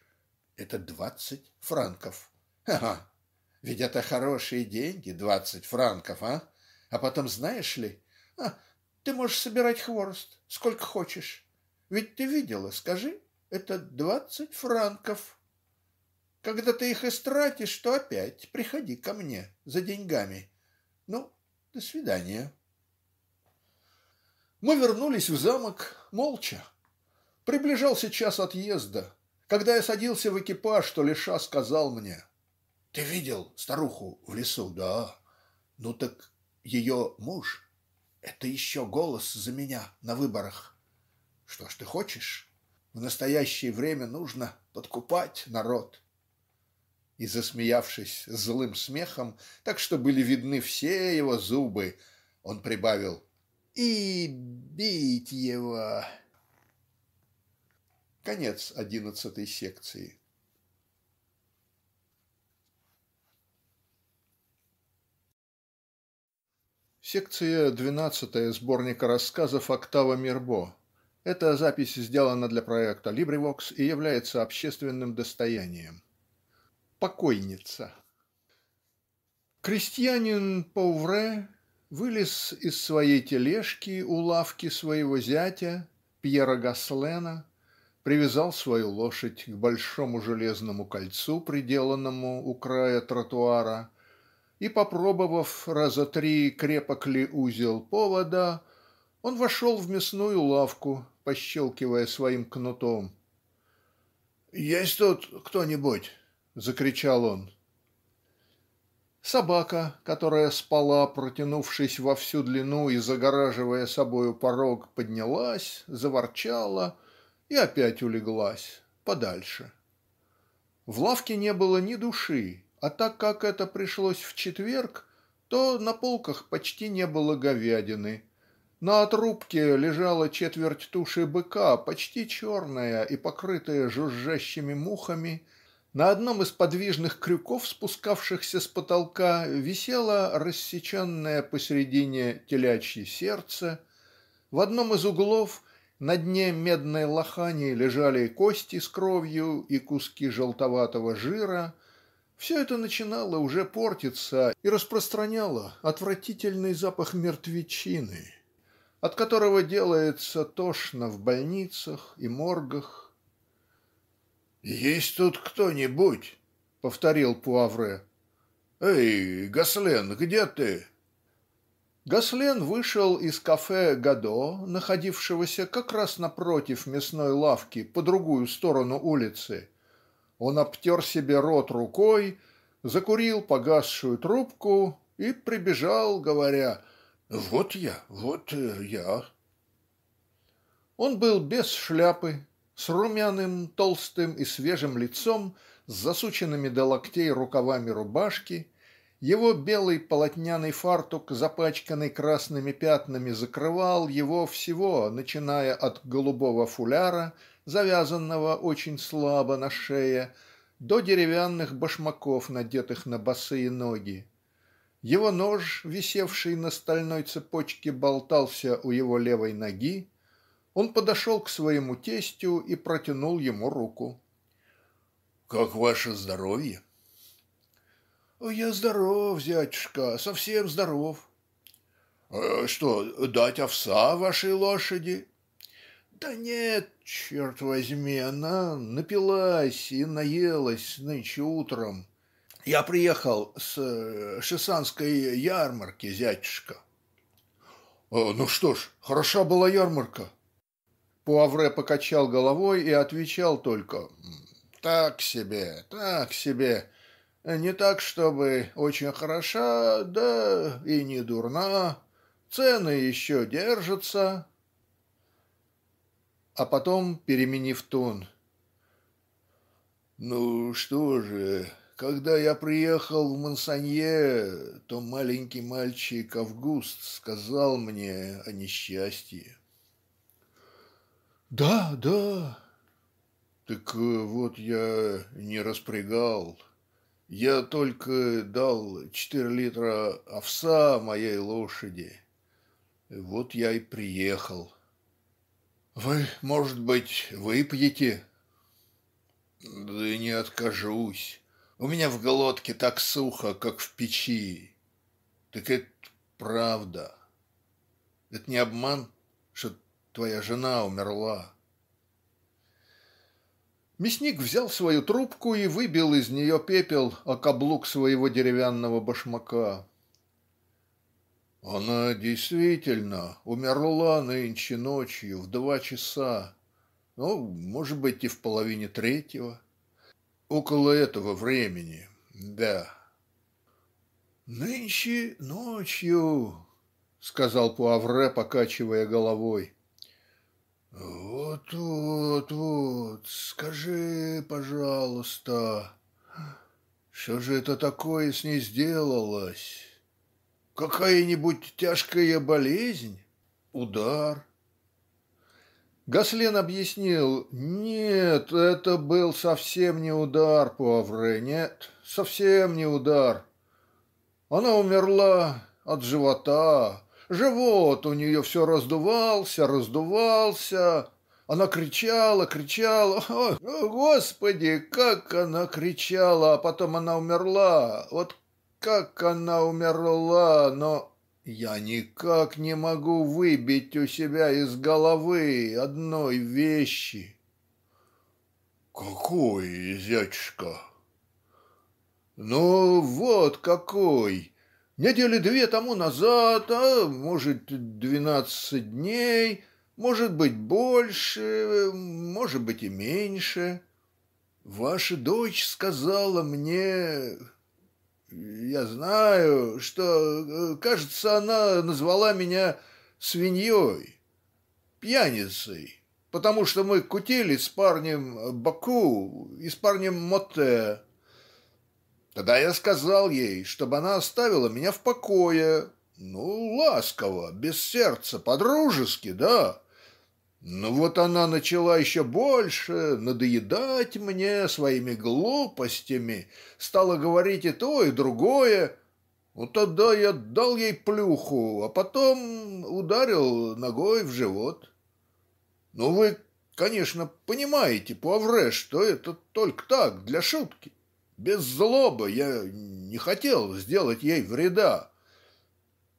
это двадцать франков. Ага, ведь это хорошие деньги, двадцать франков, а? А потом, знаешь ли, а, ты можешь собирать хворост сколько хочешь. Ведь ты видела, скажи, это двадцать франков. Когда ты их истратишь, то опять приходи ко мне за деньгами. Ну, до свидания. Мы вернулись в замок молча. Приближался час отъезда. Когда я садился в экипаж, то Леша сказал мне ты видел старуху в лесу? Да. Ну так ее муж это еще голос за меня на выборах. Что ж ты хочешь? В настоящее время нужно подкупать народ. И засмеявшись злым смехом, так что были видны все его зубы, он прибавил: "И бить его". Конец одиннадцатой секции. Секция двенадцатая сборника рассказов Октава Мирбо. Эта запись сделана для проекта LibriVox и является общественным достоянием. Покойница. Крестьянин Паувре вылез из своей тележки у лавки своего зятя Пьера Гаслена, привязал свою лошадь к большому железному кольцу, приделанному у края тротуара, и попробовав раза три крепок ли узел повода он вошел в мясную лавку пощелкивая своим кнутом. "Есть тут кто-нибудь?" закричал он. Собака, которая спала, протянувшись во всю длину и загораживая собою порог, поднялась, заворчала и опять улеглась подальше. В лавке не было ни души, а так как это пришлось в четверг, то на полках почти не было говядины. На отрубке лежала четверть туши быка, почти черная и покрытая жужжащими мухами, На одном из подвижных крюков, спускавшихся с потолка, висело рассеченное посередине телячье сердце. В одном из углов на дне медной лохани лежали кости с кровью и куски желтоватого жира все это начинало уже портиться и распространяло отвратительный запах мертвечины от которого делается тошно в больницах и моргах. "Есть тут кто-нибудь?" повторил Пуавре. "Эй, Гаслен, где ты?" Гаслен вышел из кафе Гадо, находившегося как раз напротив мясной лавки по другую сторону улицы. Он обтер себе рот рукой, закурил погасшую трубку и прибежал, говоря "Вот я, вот э, я". Он был без шляпы, с румяным, толстым и свежим лицом, с засученными до локтей рукавами рубашки его белый полотняный фартук запачканный красными пятнами закрывал его всего начиная от голубого фуляра завязанного очень слабо на шее до деревянных башмаков надетых на босые ноги. Его нож висевший на стальной цепочке болтался у его левой ноги он подошел к своему тестю и протянул ему руку. "Как ваше здоровье?" "Я здоров, зятюшка, совсем здоров". «А "Что, дать овса вашей лошади?" "Да нет, черт возьми, она напилась и наелась нынче утром. Я приехал с э, Шесанской ярмарки, зятюшка". "Ну что ж, хороша была ярмарка?" Пуавре покачал головой и отвечал только "Так себе, так себе. Не так, чтобы очень хороша, да и не дурна. Цены еще держатся". А потом, переменив тон "Ну что же, когда я приехал в Монсанье, то маленький мальчик Август сказал мне о несчастье". "Да, да". "Так вот я не распрягал. Я только дал четыре литра овса моей лошади. Вот я и приехал. Вы, может быть, выпьете?" "Да не откажусь. У меня в глотке так сухо, как в печи. Так это правда. Это не обман, что твоя жена умерла?" Мясник взял свою трубку и выбил из нее пепел о каблук своего деревянного башмака. "Она действительно умерла нынче ночью в два часа. Ну, может быть, и в половине третьего. Около этого времени. Да". "Нынче ночью", сказал Пуавре, покачивая головой. "Вот, вот, вот, скажи, пожалуйста, что же это такое с ней сделалось? Какая-нибудь тяжкая болезнь? Удар?" Гаслен объяснил: "Нет, это был совсем не удар, Пуавре, нет, совсем не удар. Она умерла от живота, Живот у нее все раздувался, раздувался. Она кричала, кричала. О, Господи, как она кричала, а потом она умерла. Вот как она умерла, но я никак не могу выбить у себя из головы одной вещи. Какой, зятюшка? Ну вот какой. Недели две тому назад, а может, двенадцать дней, может быть, больше, может быть, и меньше. Ваша дочь сказала мне, я знаю, что, кажется, она назвала меня свиньей, пьяницей, потому что мы кутили с парнем Баку и с парнем Мотте. Тогда я сказал ей, чтобы она оставила меня в покое, ну, ласково, без сердца, по-дружески, да. Ну вот она начала еще больше надоедать мне своими глупостями, стала говорить и то, и другое. Ну тогда я дал ей плюху, а потом ударил ногой в живот. Ну вы, конечно, понимаете, Пуавре, что это только так, для шутки. Без злобы я не хотел сделать ей вреда.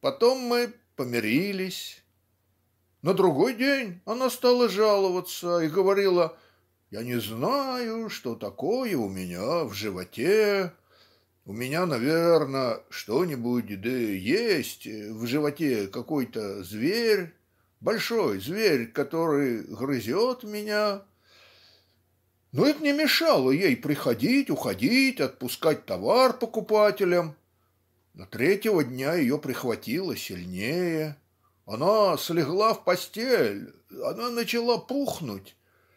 Потом мы помирились. На другой день она стала жаловаться и говорила "Я не знаю, что такое у меня в животе. У меня, наверное, что-нибудь да есть в животе какой-то зверь, большой зверь, который грызет меня". Но это не мешало ей приходить, уходить, отпускать товар покупателям. На третьего дня ее прихватило сильнее. Она слегла в постель, она начала пухнуть.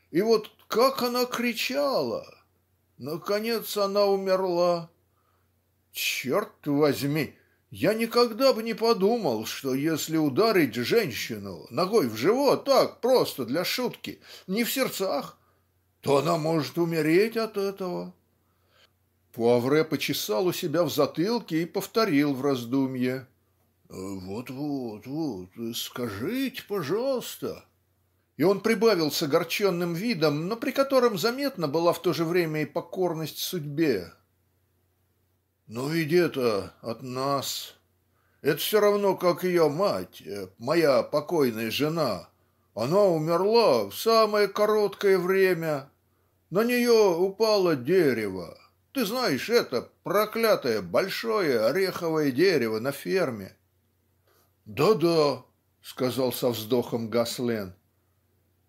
И вот как она кричала! Наконец она умерла. Черт возьми! Я никогда бы не подумал, что если ударить женщину ногой в живот так просто для шутки, не в сердцах, то она может умереть от этого. Пуавре почесал у себя в затылке и повторил в раздумье "Вот, вот, скажите, пожалуйста". И он прибавил с огорченным видом, но при котором заметна была в то же время и покорность судьбе. "Но ведь это от нас. Это все равно, как ее мать, моя покойная жена. Она умерла в самое короткое время. На нее упало дерево. Ты знаешь, это проклятое большое ореховое дерево на ферме. "Да-да", сказал со вздохом Гаслен.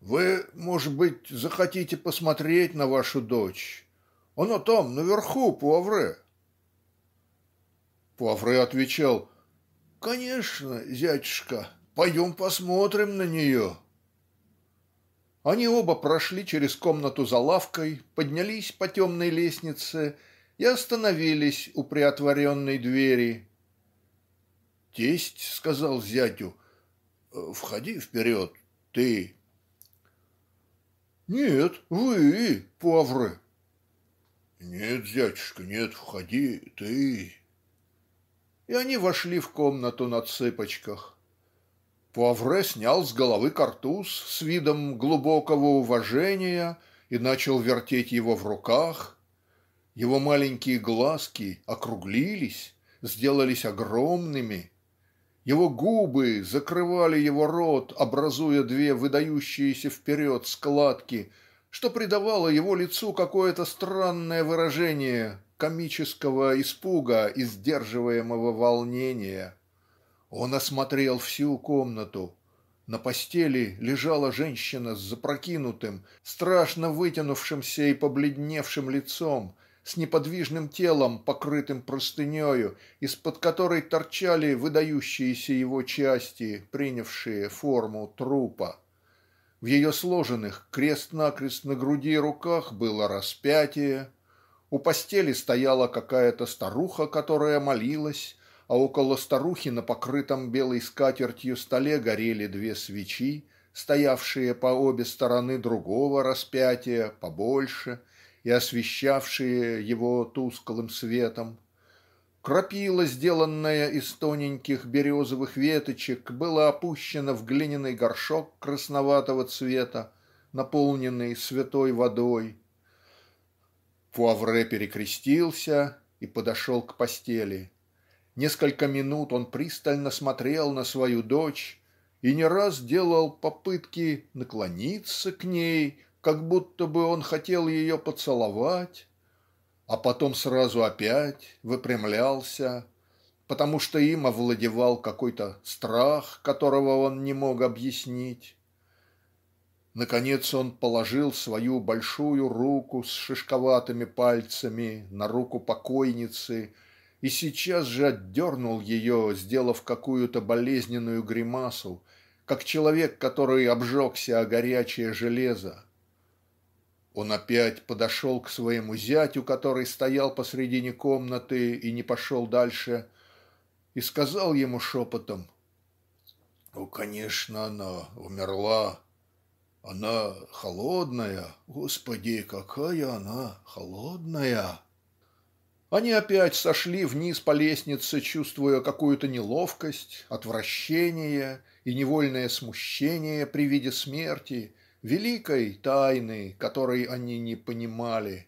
"Вы, может быть, захотите посмотреть на вашу дочь? Она там наверху, Пуавре". Пуавре отвечал "Конечно, зятюшка, пойдем посмотрим на нее". Они оба прошли через комнату за лавкой, поднялись по темной лестнице и остановились у приотворенной двери. Тесть сказал зятю "Входи вперед, ты". "Нет, вы, Пуавре". "Нет, зятюшка, нет, входи ты". И они вошли в комнату на цыпочках. Пуавре снял с головы картуз с видом глубокого уважения и начал вертеть его в руках. Его маленькие глазки округлились, сделались огромными его губы закрывали его рот, образуя две выдающиеся вперед складки, что придавало его лицу какое-то странное выражение комического испуга и сдерживаемого волнения. Он осмотрел всю комнату. На постели лежала женщина с запрокинутым, страшно вытянувшимся и побледневшим лицом, с неподвижным телом покрытым простынею из-под которой торчали выдающиеся его части принявшие форму трупа. В ее сложенных крест-накрест на груди руках было распятие у постели стояла какая-то старуха которая молилась а около старухи на покрытом белой скатертью столе горели две свечи стоявшие по обе стороны другого распятия побольше и освещавшие его тусклым светом. Крапила, сделанная из тоненьких березовых веточек, была опущена в глиняный горшок красноватого цвета, наполненный святой водой. Пуавре перекрестился и подошел к постели. Несколько минут он пристально смотрел на свою дочь и не раз делал попытки наклониться к ней как будто бы он хотел ее поцеловать а потом сразу опять выпрямлялся потому что им овладевал какой-то страх которого он не мог объяснить. Наконец он положил свою большую руку с шишковатыми пальцами на руку покойницы и сейчас же отдернул ее сделав какую-то болезненную гримасу как человек который обжегся о горячее железо. Он опять подошел к своему зятю который стоял посредине комнаты и не пошел дальше и сказал ему шепотом "Ну конечно она умерла. Она холодная, Господи, какая она холодная!" Они опять сошли вниз по лестнице чувствуя какую-то неловкость отвращение и невольное смущение при виде смерти великой тайны которой они не понимали.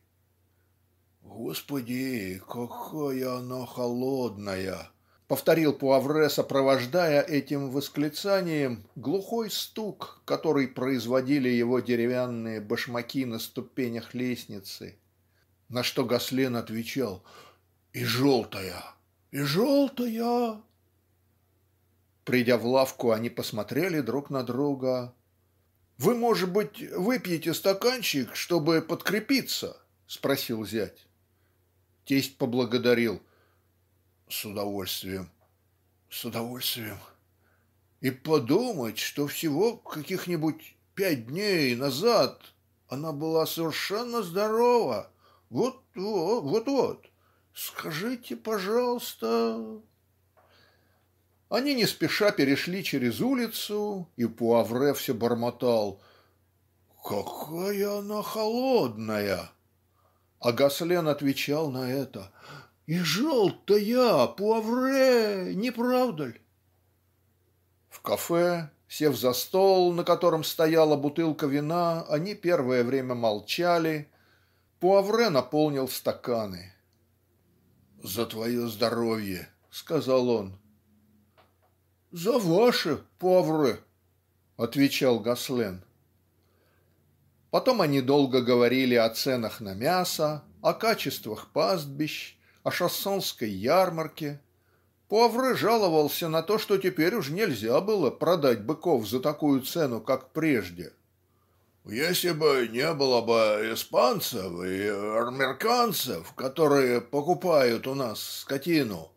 "Господи, какая она холодная!" повторил Пуавре сопровождая этим восклицанием глухой стук который производили его деревянные башмаки на ступенях лестницы. На что Гаслен отвечал "И желтая, и желтая". Придя в лавку, они посмотрели друг на друга. "Вы, может быть, выпьете стаканчик, чтобы подкрепиться?" спросил зять. Тесть поблагодарил. "С удовольствием, с удовольствием. И подумать, что всего каких-нибудь пять дней назад она была совершенно здорова. Вот, вот, вот, вот. Скажите, пожалуйста. Они не спеша перешли через улицу, и Пуавре все бормотал "Какая она холодная!" А Гаслен отвечал на это "И желтая, Пуавре, не правда ль?" В кафе, сев за стол, на котором стояла бутылка вина, они первое время молчали Пуавре наполнил стаканы. "За твое здоровье", сказал он. "За ваше, Пуавре", отвечал Гаслен. Потом они долго говорили о ценах на мясо, о качествах пастбищ, о шоссонской ярмарке. Пуавре жаловался на то, что теперь уж нельзя было продать быков за такую цену, как прежде если бы не было бы испанцев и американцев, которые покупают у нас скотину,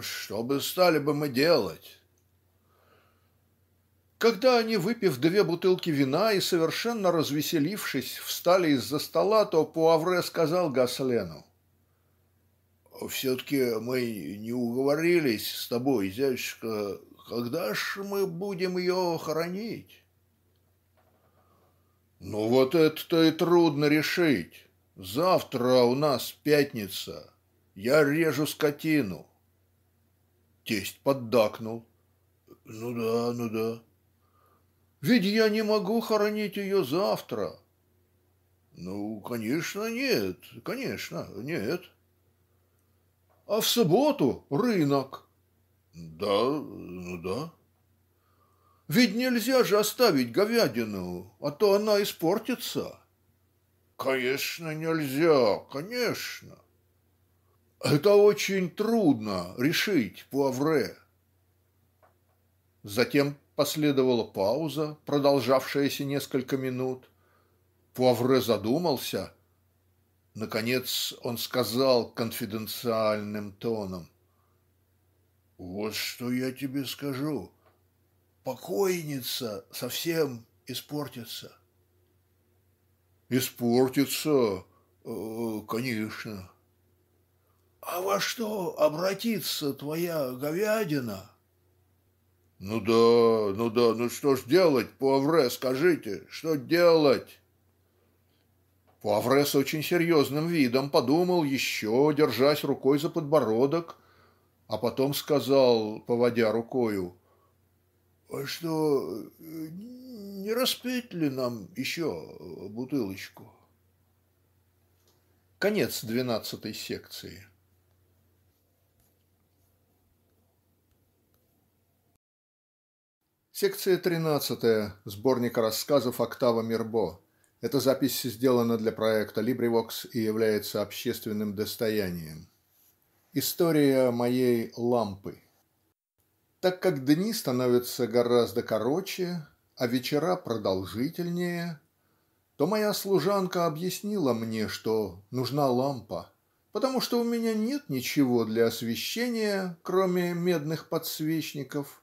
что бы стали бы мы делать?" Когда они, выпив две бутылки вина и совершенно развеселившись, встали из-за стола, то Пуавре сказал Гаслену "Все-таки мы не уговорились с тобой, зятюшка, когда ж мы будем ее хоронить?" "Ну вот это-то и трудно решить. Завтра у нас пятница. Я режу скотину". Тесть поддакнул. "Ну да, ну да". "Ведь я не могу хоронить ее завтра". "Ну, конечно, нет, конечно, нет". "А в субботу рынок". "Да, ну да". Ведь нельзя же оставить говядину, а то она испортится. Конечно, нельзя, конечно. Это очень трудно решить, Пуавре. Затем последовала пауза, продолжавшаяся несколько минут. Пуавре задумался. Наконец он сказал конфиденциальным тоном: "Вот что я тебе скажу покойница совсем испортится". "Испортится, э, конечно". "А во что обратится твоя говядина?" "Ну да, ну да, ну что ж делать, Пуавре, скажите, что делать?" Пуавре с очень серьезным видом подумал еще, держась рукой за подбородок, а потом сказал, поводя рукою а что, не распить ли нам еще бутылочку?" Конец двенадцатой секции. Секция тринадцатая сборника рассказов Октава Мирбо. Эта запись сделана для проекта LibriVox и является общественным достоянием. История моей лампы. Так как дни становятся гораздо короче, а вечера продолжительнее, то моя служанка объяснила мне, что нужна лампа, потому что у меня нет ничего для освещения, кроме медных подсвечников.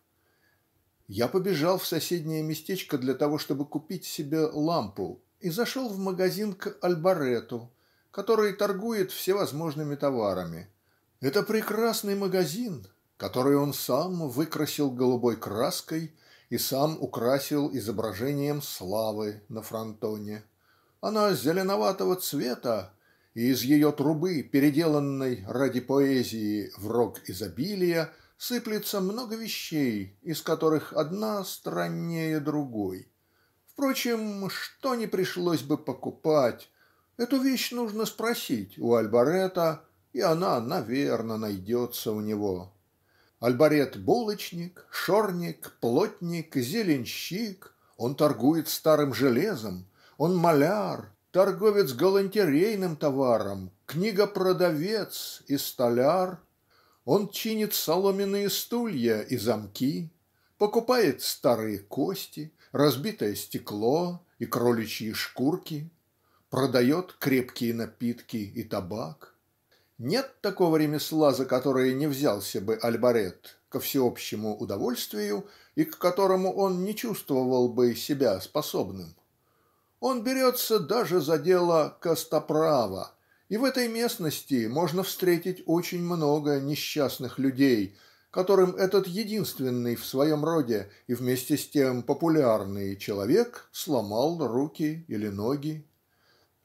Я побежал в соседнее местечко для того, чтобы купить себе лампу, и зашел в магазин к Альбарету, который торгует всевозможными товарами. Это прекрасный магазин, который он сам выкрасил голубой краской и сам украсил изображением славы на фронтоне. Она зеленоватого цвета и из ее трубы переделанной ради поэзии в рог изобилия сыплется много вещей из которых одна страннее другой. Впрочем, что не пришлось бы покупать, эту вещь нужно спросить у Альбарета, и она, наверно, найдется у него. Альбарет булочник, шорник, плотник, зеленщик, он торгует старым железом, он маляр, торговец галантерейным товаром, книгопродавец и столяр. Он чинит соломенные стулья и замки, покупает старые кости, разбитое стекло и кроличьи шкурки, продает крепкие напитки и табак. Нет такого ремесла, за которое не взялся бы Альбарет ко всеобщему удовольствию и к которому он не чувствовал бы себя способным. Он берется даже за дело костоправа, и в этой местности можно встретить очень много несчастных людей которым этот единственный в своем роде и вместе с тем популярный человек сломал руки или ноги.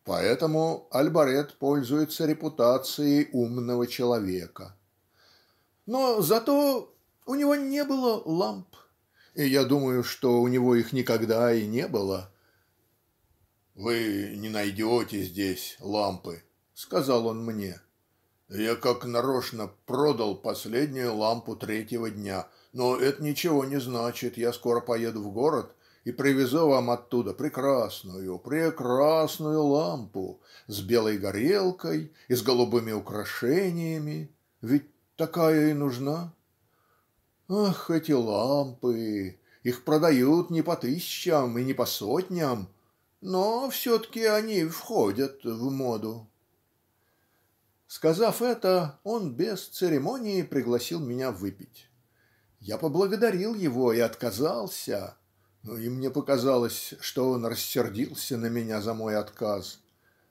Поэтому Альбарет пользуется репутацией умного человека. Но зато у него не было ламп, и я думаю, что у него их никогда и не было. "Вы не найдете здесь лампы", сказал он мне. Я как нарочно продал последнюю лампу третьего дня, но это ничего не значит. Я скоро поеду в город и привезу вам оттуда прекрасную, прекрасную лампу с белой горелкой и с голубыми украшениями. Ведь такая и нужна. Ах, эти лампы! Их продают не по тысячам и не по сотням, но все-таки они входят в моду. Сказав это, он без церемонии пригласил меня выпить. Я поблагодарил его и отказался, и мне показалось, что он рассердился на меня за мой отказ.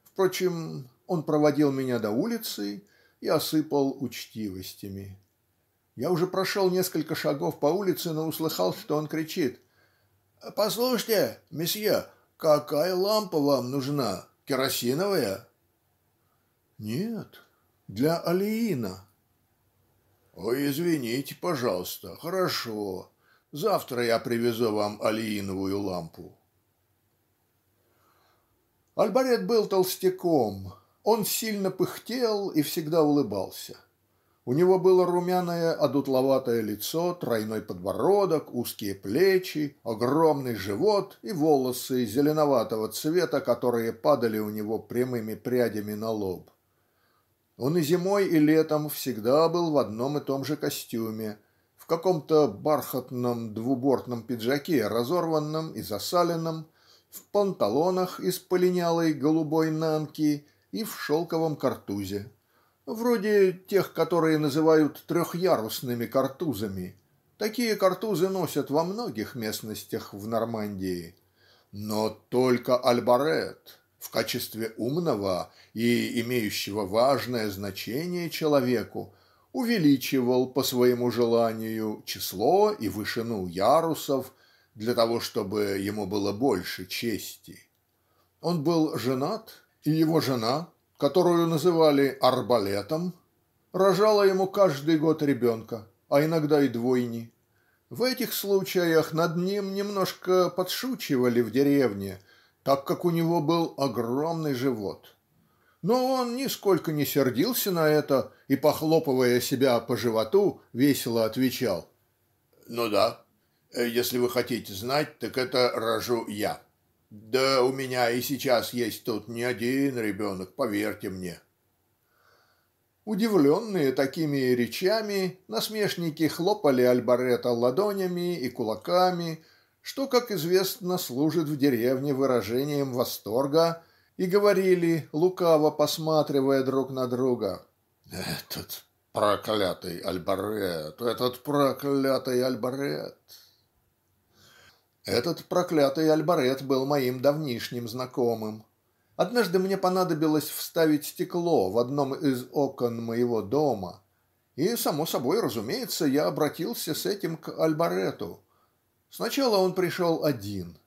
Впрочем, он проводил меня до улицы и осыпал учтивостями. Я уже прошел несколько шагов по улице, но услыхал, что он кричит "Послушайте, месье, какая лампа вам нужна? Керосиновая?" "Нет, для Алиина". "Ой, извините, пожалуйста. Хорошо. Завтра я привезу вам алииновую лампу". Альбарет был толстяком. Он сильно пыхтел и всегда улыбался. У него было румяное одутловатое лицо тройной подбородок узкие плечи огромный живот и волосы зеленоватого цвета которые падали у него прямыми прядями на лоб. Он и зимой и летом всегда был в одном и том же костюме в каком-то бархатном двубортном пиджаке разорванном и засаленном в панталонах из полинялой голубой нанки и в шелковом картузе вроде тех которые называют трехъярусными картузами. Такие картузы носят во многих местностях в Нормандии. Но только Альбарет в качестве умного и имеющего важное значение человеку увеличивал по своему желанию число и вышину ярусов для того чтобы ему было больше чести. Он был женат и его жена которую называли Арбалетом рожала ему каждый год ребенка а иногда и двойни. В этих случаях над ним немножко подшучивали в деревне так как у него был огромный живот. Но он нисколько не сердился на это и похлопывая себя по животу весело отвечал "Ну да, если вы хотите знать, так это рожу я. Да у меня и сейчас есть тут не один ребенок, поверьте мне". Удивленные такими речами насмешники хлопали Альбарета ладонями и кулаками что как известно служит в деревне выражением восторга и говорили лукаво посматривая друг на друга "Этот проклятый Альбарет! Этот проклятый Альбарет!" Этот проклятый Альбарет был моим давнишним знакомым. Однажды мне понадобилось вставить стекло в одном из окон моего дома и само собой разумеется я обратился с этим к Альбарету Сначала он пришел один.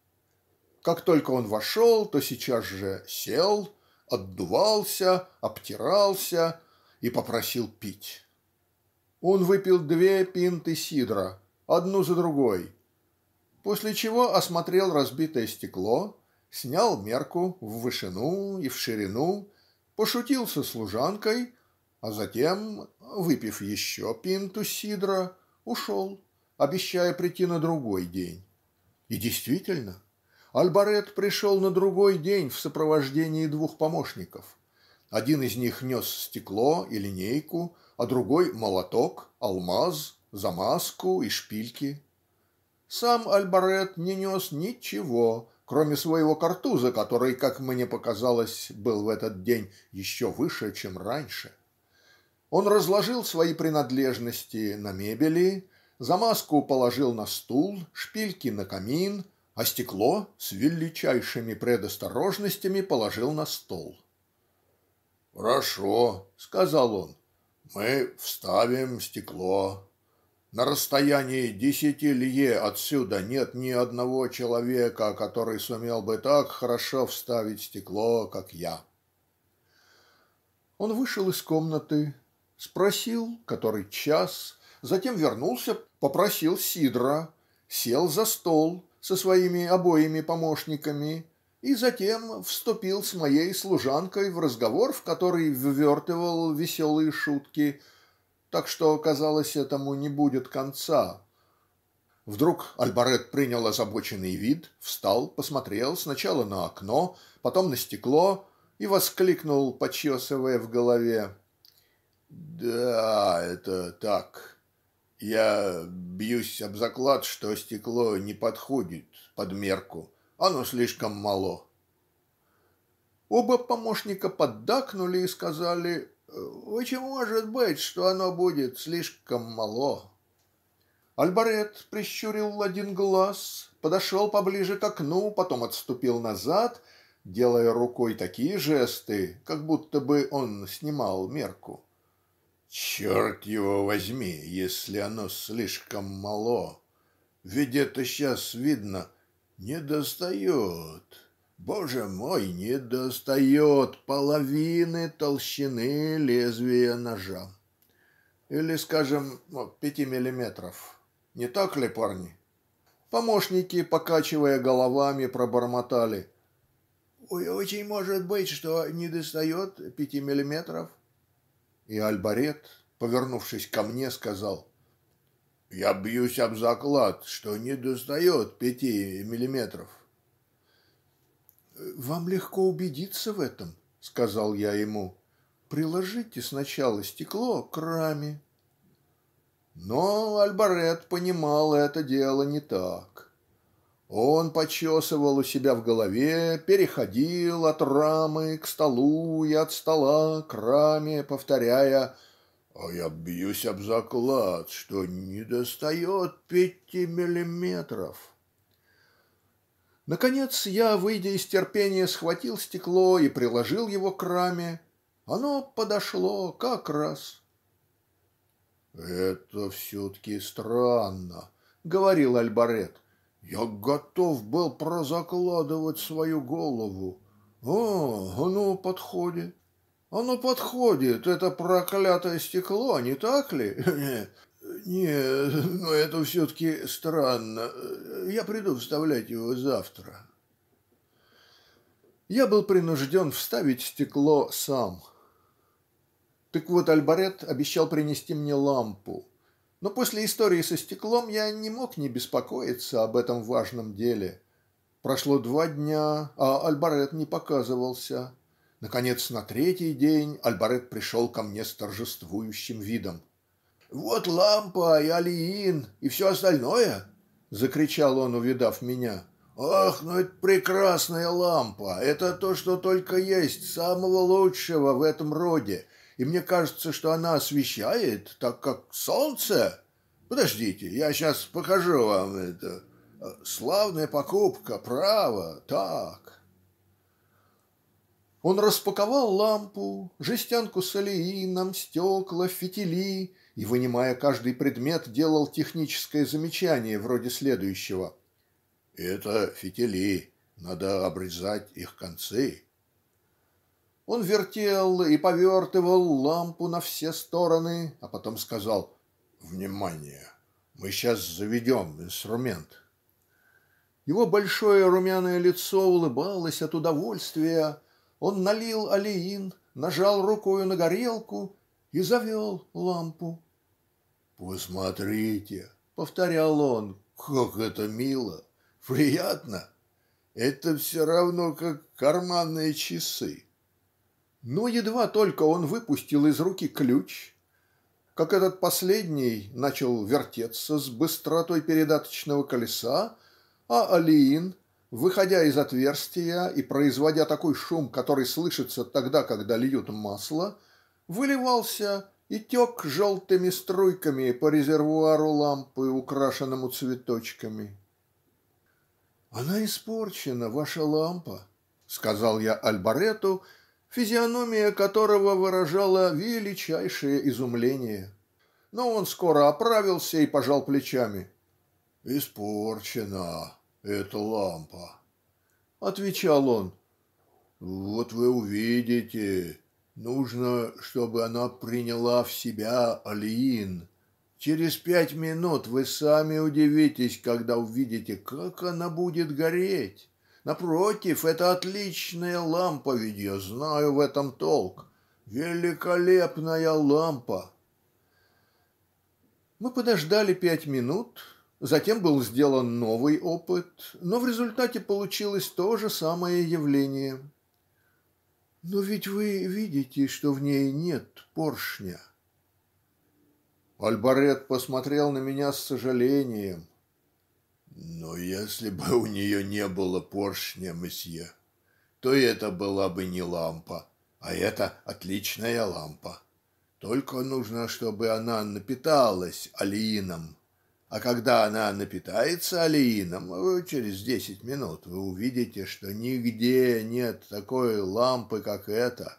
Как только он вошел, то сейчас же сел, отдувался, обтирался и попросил пить. Он выпил две пинты сидра, одну за другой, после чего осмотрел разбитое стекло, снял мерку в вышину и в ширину, пошутил со служанкой, а затем, выпив еще пинту сидра, ушел, обещая прийти на другой день. И действительно, Альбарет пришел на другой день в сопровождении двух помощников. Один из них нес стекло и линейку, а другой молоток, алмаз, замазку и шпильки. Сам Альбарет не нес ничего, кроме своего картуза, который, как мне показалось, был в этот день еще выше, чем раньше. Он разложил свои принадлежности на мебели, замазку положил на стул, шпильки на камин, а стекло с величайшими предосторожностями положил на стол. "Хорошо", сказал он. Мы вставим стекло. На расстоянии десяти лье отсюда нет ни одного человека, который сумел бы так хорошо вставить стекло, как я. Он вышел из комнаты, спросил, который час, затем вернулся, попросил сидра, сел за стол со своими обоими помощниками и затем вступил с моей служанкой в разговор в который ввертывал веселые шутки так что казалось этому не будет конца. Вдруг Альбарет принял озабоченный вид встал посмотрел сначала на окно потом на стекло и воскликнул почесывая в голове "Да, это так. Я бьюсь об заклад, что стекло не подходит под мерку. Оно слишком мало". Оба помощника поддакнули и сказали "Очень может быть, что оно будет слишком мало". Альбарет прищурил один глаз, подошел поближе к окну, потом отступил назад, делая рукой такие жесты, как будто бы он снимал мерку. Черт его возьми, если оно слишком мало. Ведь это сейчас видно, не достает. Боже мой, не достает половины толщины лезвия ножа. Или, скажем, пяти миллиметров. Не так ли, парни? Помощники, покачивая головами, пробормотали. "Очень может быть, что не достает пяти миллиметров" и Альбарет, повернувшись ко мне, сказал "Я бьюсь об заклад, что не достает пяти миллиметров". "Вам легко убедиться в этом", сказал я ему. "Приложите сначала стекло к раме". Но Альбарет понимал это дело не так. Он почесывал у себя в голове переходил от рамы к столу и от стола к раме повторяя "А я бьюсь об заклад, что не достает пяти миллиметров". Наконец я выйдя из терпения схватил стекло и приложил его к раме. Оно подошло как раз. "Это все-таки странно", говорил Альбарет. Я готов был прозакладывать свою голову. О, оно подходит. Оно подходит, это проклятое стекло, не так ли? Нет, но это все-таки странно. Я приду вставлять его завтра. Я был принужден вставить стекло сам. Так вот Альбарет обещал принести мне лампу но после истории со стеклом я не мог не беспокоиться об этом важном деле. Прошло два дня, а Альбарет не показывался. Наконец, на третий день Альбарет пришел ко мне с торжествующим видом. "Вот лампа и Алиин и все остальное!" закричал он, увидав меня. "Ах, ну это прекрасная лампа! Это то, что только есть самого лучшего в этом роде и мне кажется, что она освещает, так как солнце. Подождите, я сейчас покажу вам это. Славная покупка, право, так. Он распаковал лампу, жестянку с олеином, стекла, фитили и вынимая каждый предмет делал техническое замечание вроде следующего "Это фитили надо обрезать их концы". Он вертел и повертывал лампу на все стороны а потом сказал "Внимание! Мы сейчас заведем инструмент". Его большое румяное лицо улыбалось от удовольствия он налил олеин нажал рукою на горелку и завел лампу. "Посмотрите", повторял он, "как это мило, приятно. Это все равно как карманные часы". Но едва только он выпустил из руки ключ как этот последний начал вертеться с быстротой передаточного колеса а Алиин выходя из отверстия и производя такой шум который слышится тогда когда льют масло выливался и тек желтыми струйками по резервуару лампы украшенному цветочками. "Она испорчена, ваша лампа", сказал я Альбарету, физиономия которого выражала величайшее изумление. Но он скоро оправился и пожал плечами. "Испорчена эта лампа", отвечал он. "Вот вы увидите. Нужно, чтобы она приняла в себя олеин. Через пять минут вы сами удивитесь, когда увидите, как она будет гореть. Напротив, это отличная лампа, ведь я знаю в этом толк. Великолепная лампа". Мы подождали пять минут Затем был сделан новый опыт, но в результате получилось то же самое явление. "Но ведь вы видите, что в ней нет поршня". Альбарет посмотрел на меня с сожалением. "Но если бы у нее не было поршня, месье, то это была бы не лампа, а это отличная лампа. Только нужно, чтобы она напиталась олеином а когда она напитается олеином через десять минут вы увидите что нигде нет такой лампы как эта.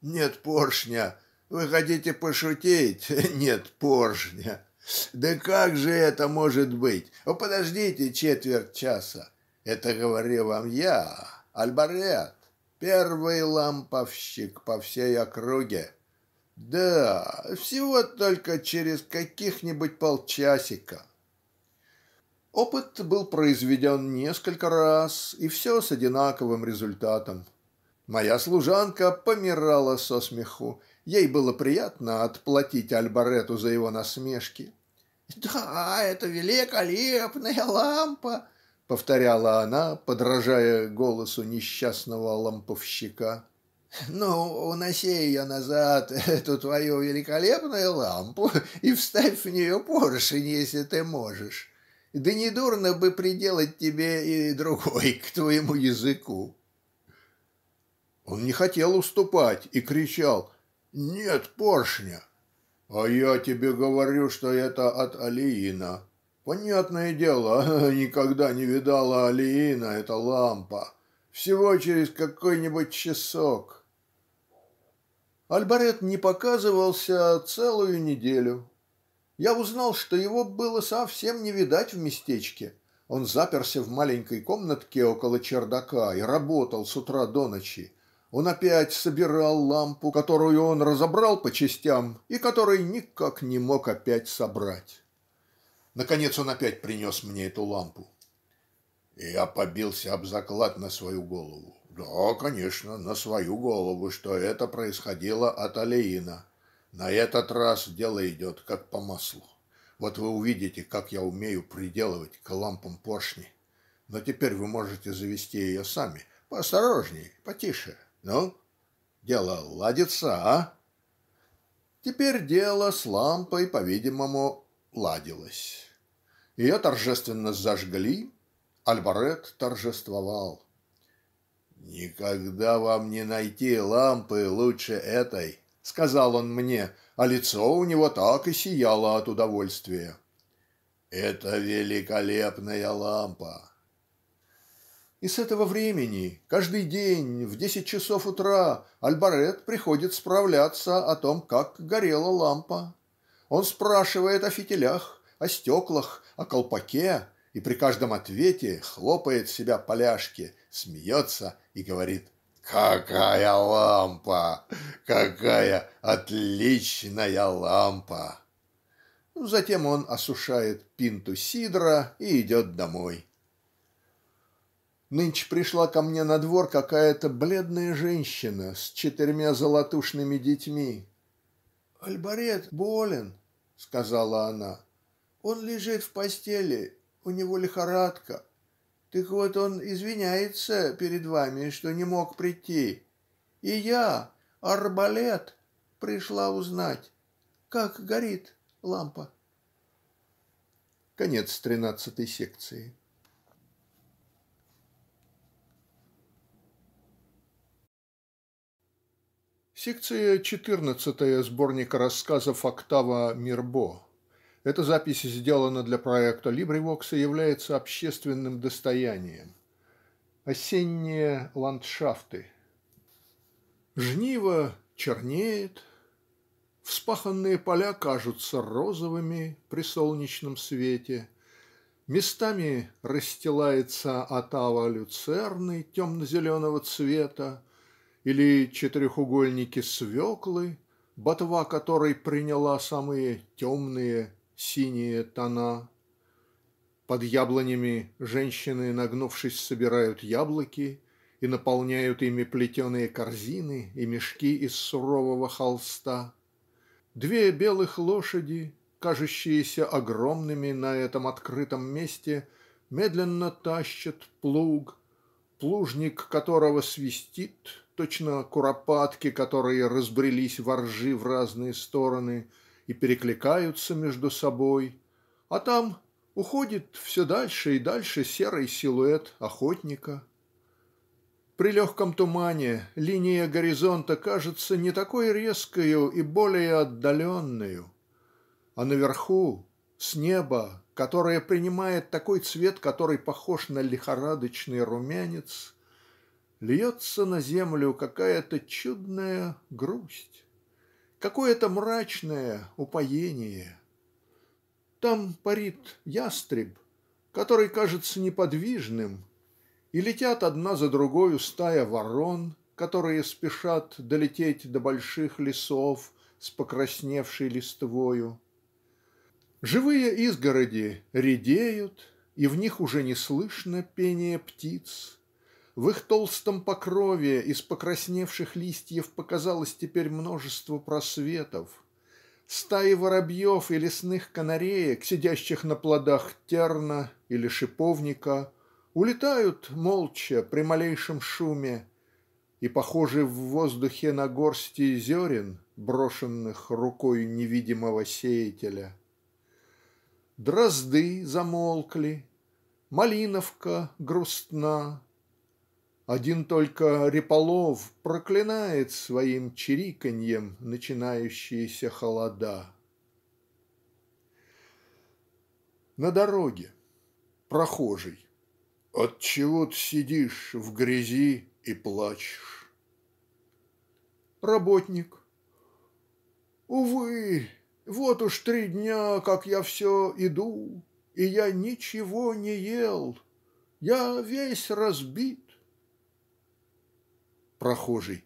Нет поршня. Вы хотите пошутить? Нет поршня. Да как же это может быть? Подождите четверть часа. Это говорю вам я, Альбарет, первый ламповщик по всей округе. Да, всего только через каких-нибудь полчасика. Опыт был произведен несколько раз, и все с одинаковым результатом. Моя служанка помирала со смеху. Ей было приятно отплатить Альбарету за его насмешки. "Да, это великолепная лампа", повторяла она, подражая голосу несчастного ламповщика. "Ну, уноси ее назад, эту твою великолепную лампу, и вставь в нее поршень, если ты можешь. Да не дурно бы приделать тебе и другой к твоему языку". Он не хотел уступать и кричал "Нет поршня!" "А я тебе говорю, что это от олеина. Понятное дело, никогда не видала олеина эта лампа. Всего через какой-нибудь часок". Альбарет не показывался целую неделю. Я узнал, что его было совсем не видать в местечке. Он заперся в маленькой комнатке около чердака и работал с утра до ночи. Он опять собирал лампу, которую он разобрал по частям и которой никак не мог опять собрать. Наконец он опять принес мне эту лампу. Я побился об заклад на свою голову. Да, конечно, на свою голову, что это происходило от Алеина. На этот раз дело идет как по маслу. Вот вы увидите, как я умею приделывать к лампам поршни. Но теперь вы можете завести ее сами. Поосторожней, потише. Ну, дело ладится, а? Теперь дело с лампой, по-видимому, ладилось. Ее торжественно зажгли. Альбарет торжествовал. "Никогда вам не найти лампы лучше этой", сказал он мне, а лицо у него так и сияло от удовольствия. "Это великолепная лампа". И с этого времени каждый день в десять часов утра Альбарет приходит справляться о том, как горела лампа. Он спрашивает о фитилях, о стеклах, о колпаке и при каждом ответе хлопает себя по ляжке смеется и говорит "Какая лампа! Какая отличная лампа!" Затем он осушает пинту сидра и идет домой. Нынче пришла ко мне на двор какая-то бледная женщина с четырьмя золотушными детьми. "Альбарет болен", сказала она. "Он лежит в постели, у него лихорадка. Так вот он извиняется перед вами, что не мог прийти. И я, Арбалет, пришла узнать, как горит лампа". Конец тринадцатой секции. Секция четырнадцатая сборника рассказов "Октава Мирбо". Эта запись сделана для проекта LibriVox и является общественным достоянием. Осенние ландшафты. Жниво чернеет, вспаханные поля кажутся розовыми при солнечном свете, местами расстилается отава люцерны темно-зеленого цвета или четырехугольники свеклы ботва которой приняла самые темные синие тона. Под яблонями женщины нагнувшись собирают яблоки и наполняют ими плетеные корзины и мешки из сурового холста. Две белых лошади кажущиеся огромными на этом открытом месте медленно тащат плуг плужник которого свистит точно куропатки которые разбрелись во ржи в разные стороны и перекликаются между собой а там уходит все дальше и дальше серый силуэт охотника. При легком тумане линия горизонта кажется не такой резкою и более отдаленною а наверху с неба которое принимает такой цвет который похож на лихорадочный румянец льется на землю какая-то чудная грусть какое-то мрачное упоение. Там парит ястреб который кажется неподвижным и летят одна за другою стая ворон которые спешат долететь до больших лесов с покрасневшей листвою. Живые изгороди редеют и в них уже не слышно пения птиц в их толстом покрове из покрасневших листьев показалось теперь множество просветов. Стаи воробьев и лесных канареек сидящих на плодах терна или шиповника улетают молча при малейшем шуме и похожи в воздухе на горсти зерен брошенных рукой невидимого сеятеля. Дрозды замолкли, малиновка грустна, один только Реполов проклинает своим чириканьем начинающиеся холода. На дороге. Прохожий. Отчего ты сидишь в грязи и плачешь? Работник. Увы, вот уж три дня, как я все иду, и я ничего не ел. Я весь разбит. Прохожий.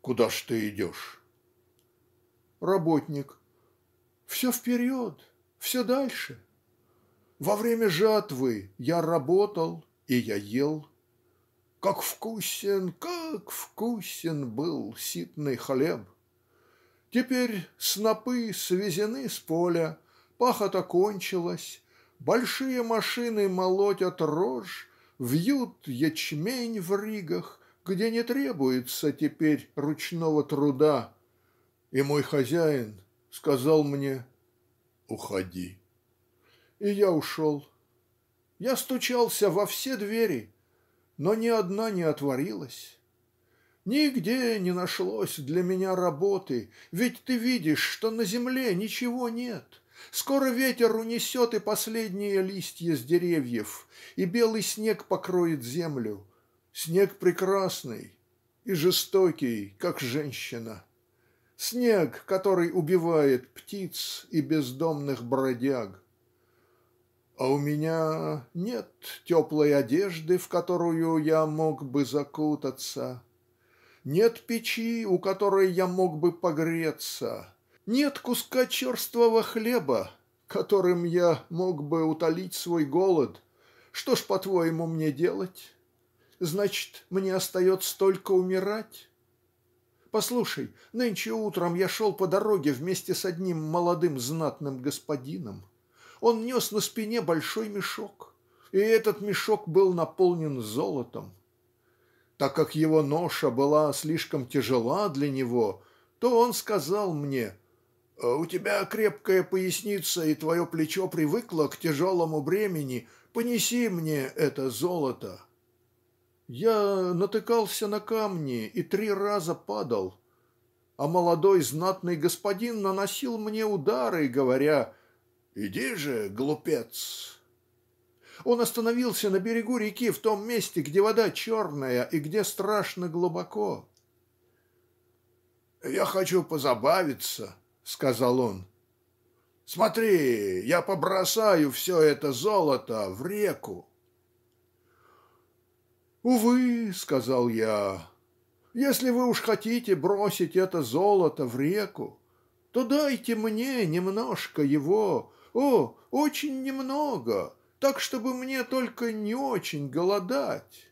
Куда ж ты идешь? Работник. Все вперед, все дальше. Во время жатвы я работал и я ел. Как вкусен, как вкусен был ситный хлеб. Теперь снопы свезены с поля, пахота кончилась, большие машины молотят рожь, вьют ячмень в ригах, где не требуется теперь ручного труда и мой хозяин сказал мне "Уходи". И я ушел. Я стучался во все двери, но ни одна не отворилась. Нигде не нашлось для меня работы, ведь ты видишь, что на земле ничего нет. Скоро ветер унесет и последние листья с деревьев, и белый снег покроет землю снег прекрасный и жестокий, как женщина. снег, который убивает птиц и бездомных бродяг. А у меня нет теплой одежды, в которую я мог бы закутаться нет печи, у которой я мог бы погреться нет куска черствого хлеба которым я мог бы утолить свой голод что ж по-твоему мне делать значит мне остается только умирать Послушай, нынче утром я шел по дороге вместе с одним молодым знатным господином он нес на спине большой мешок, и этот мешок был наполнен золотом. Так как его ноша была слишком тяжела для него, то он сказал мне «У тебя крепкая поясница, и твое плечо привыкло к тяжелому бремени. Понеси мне это золото». Я натыкался на камни и три раза падал, а молодой знатный господин наносил мне удары, говоря Иди же, глупец!" Он остановился на берегу реки в том месте где вода черная и где страшно глубоко. "Я хочу позабавиться", сказал он. "Смотри, я побросаю все это золото в реку". "Увы, сказал я, если вы уж хотите бросить это золото в реку, то дайте мне немножко его о, очень немного, так, чтобы мне только не очень голодать.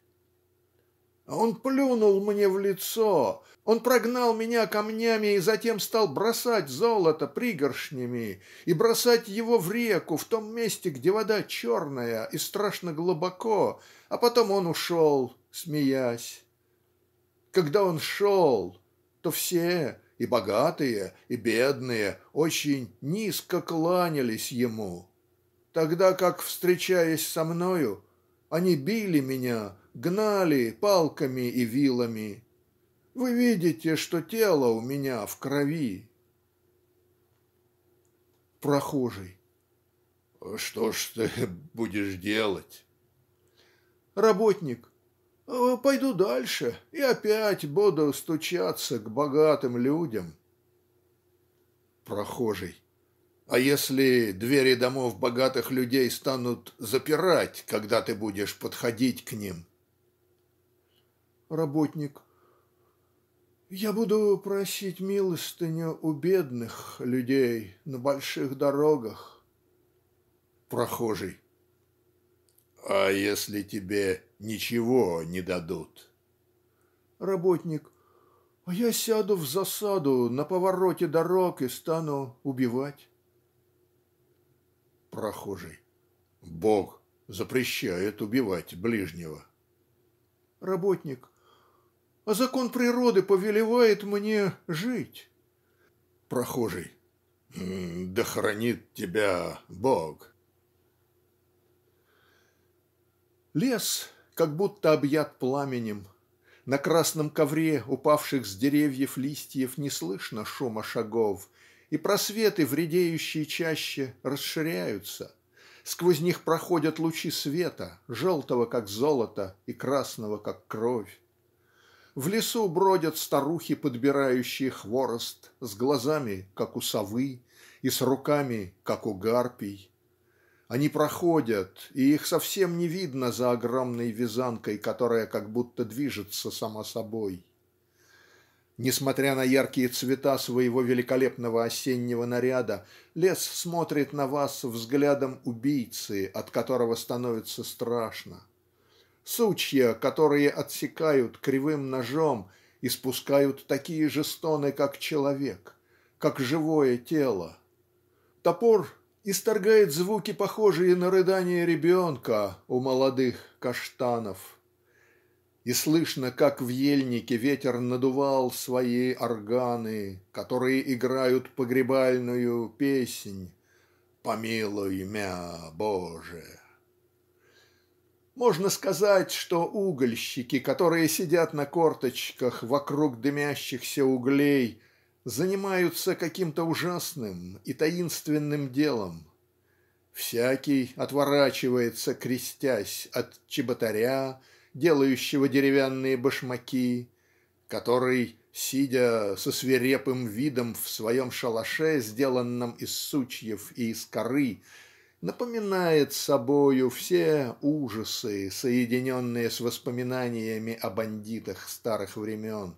Он плюнул мне в лицо, он прогнал меня камнями и затем стал бросать золото пригоршнями и бросать его в реку в том месте, где вода черная и страшно глубоко, а потом он ушел, смеясь. Когда он шел, то все, и богатые и бедные очень низко кланялись ему тогда как встречаясь со мною они били меня гнали палками и вилами вы видите что тело у меня в крови прохожий что ж ты будешь делать работник Э, пойду дальше и опять буду стучаться к богатым людям. Прохожий. А если двери домов богатых людей станут запирать, когда ты будешь подходить к ним? Работник. Я буду просить милостыню у бедных людей на больших дорогах. Прохожий. А если тебе ничего не дадут? Работник. А я сяду в засаду на повороте дорог и стану убивать. Прохожий. Бог запрещает убивать ближнего. Работник. А закон природы повелевает мне жить. Прохожий. Да хранит тебя Бог. Лес как будто объят пламенем. На красном ковре упавших с деревьев листьев не слышно шума шагов и просветы в чаще расширяются сквозь них проходят лучи света желтого как золото и красного как кровь. В лесу бродят старухи подбирающие хворост с глазами как у совы и с руками как у гарпий они проходят, и их совсем не видно за огромной вязанкой, которая как будто движется сама собой. Несмотря на яркие цвета своего великолепного осеннего наряда, лес смотрит на вас взглядом убийцы, от которого становится страшно. Сучья, которые отсекают кривым ножом, испускают такие же стоны, как человек, как живое тело. Топор исторгает звуки похожие на рыдание ребенка у молодых каштанов. И слышно, как в ельнике ветер надувал свои органы, которые играют погребальную песнь «Помилуй мя, Боже». Можно сказать, что угольщики, которые сидят на корточках вокруг дымящихся углей, занимаются каким-то ужасным и таинственным делом. Всякий отворачивается, крестясь от чеботаря, делающего деревянные башмаки, который сидя со свирепым видом в своем шалаше сделанном из сучьев и из коры напоминает собою все ужасы соединенные с воспоминаниями о бандитах старых времен.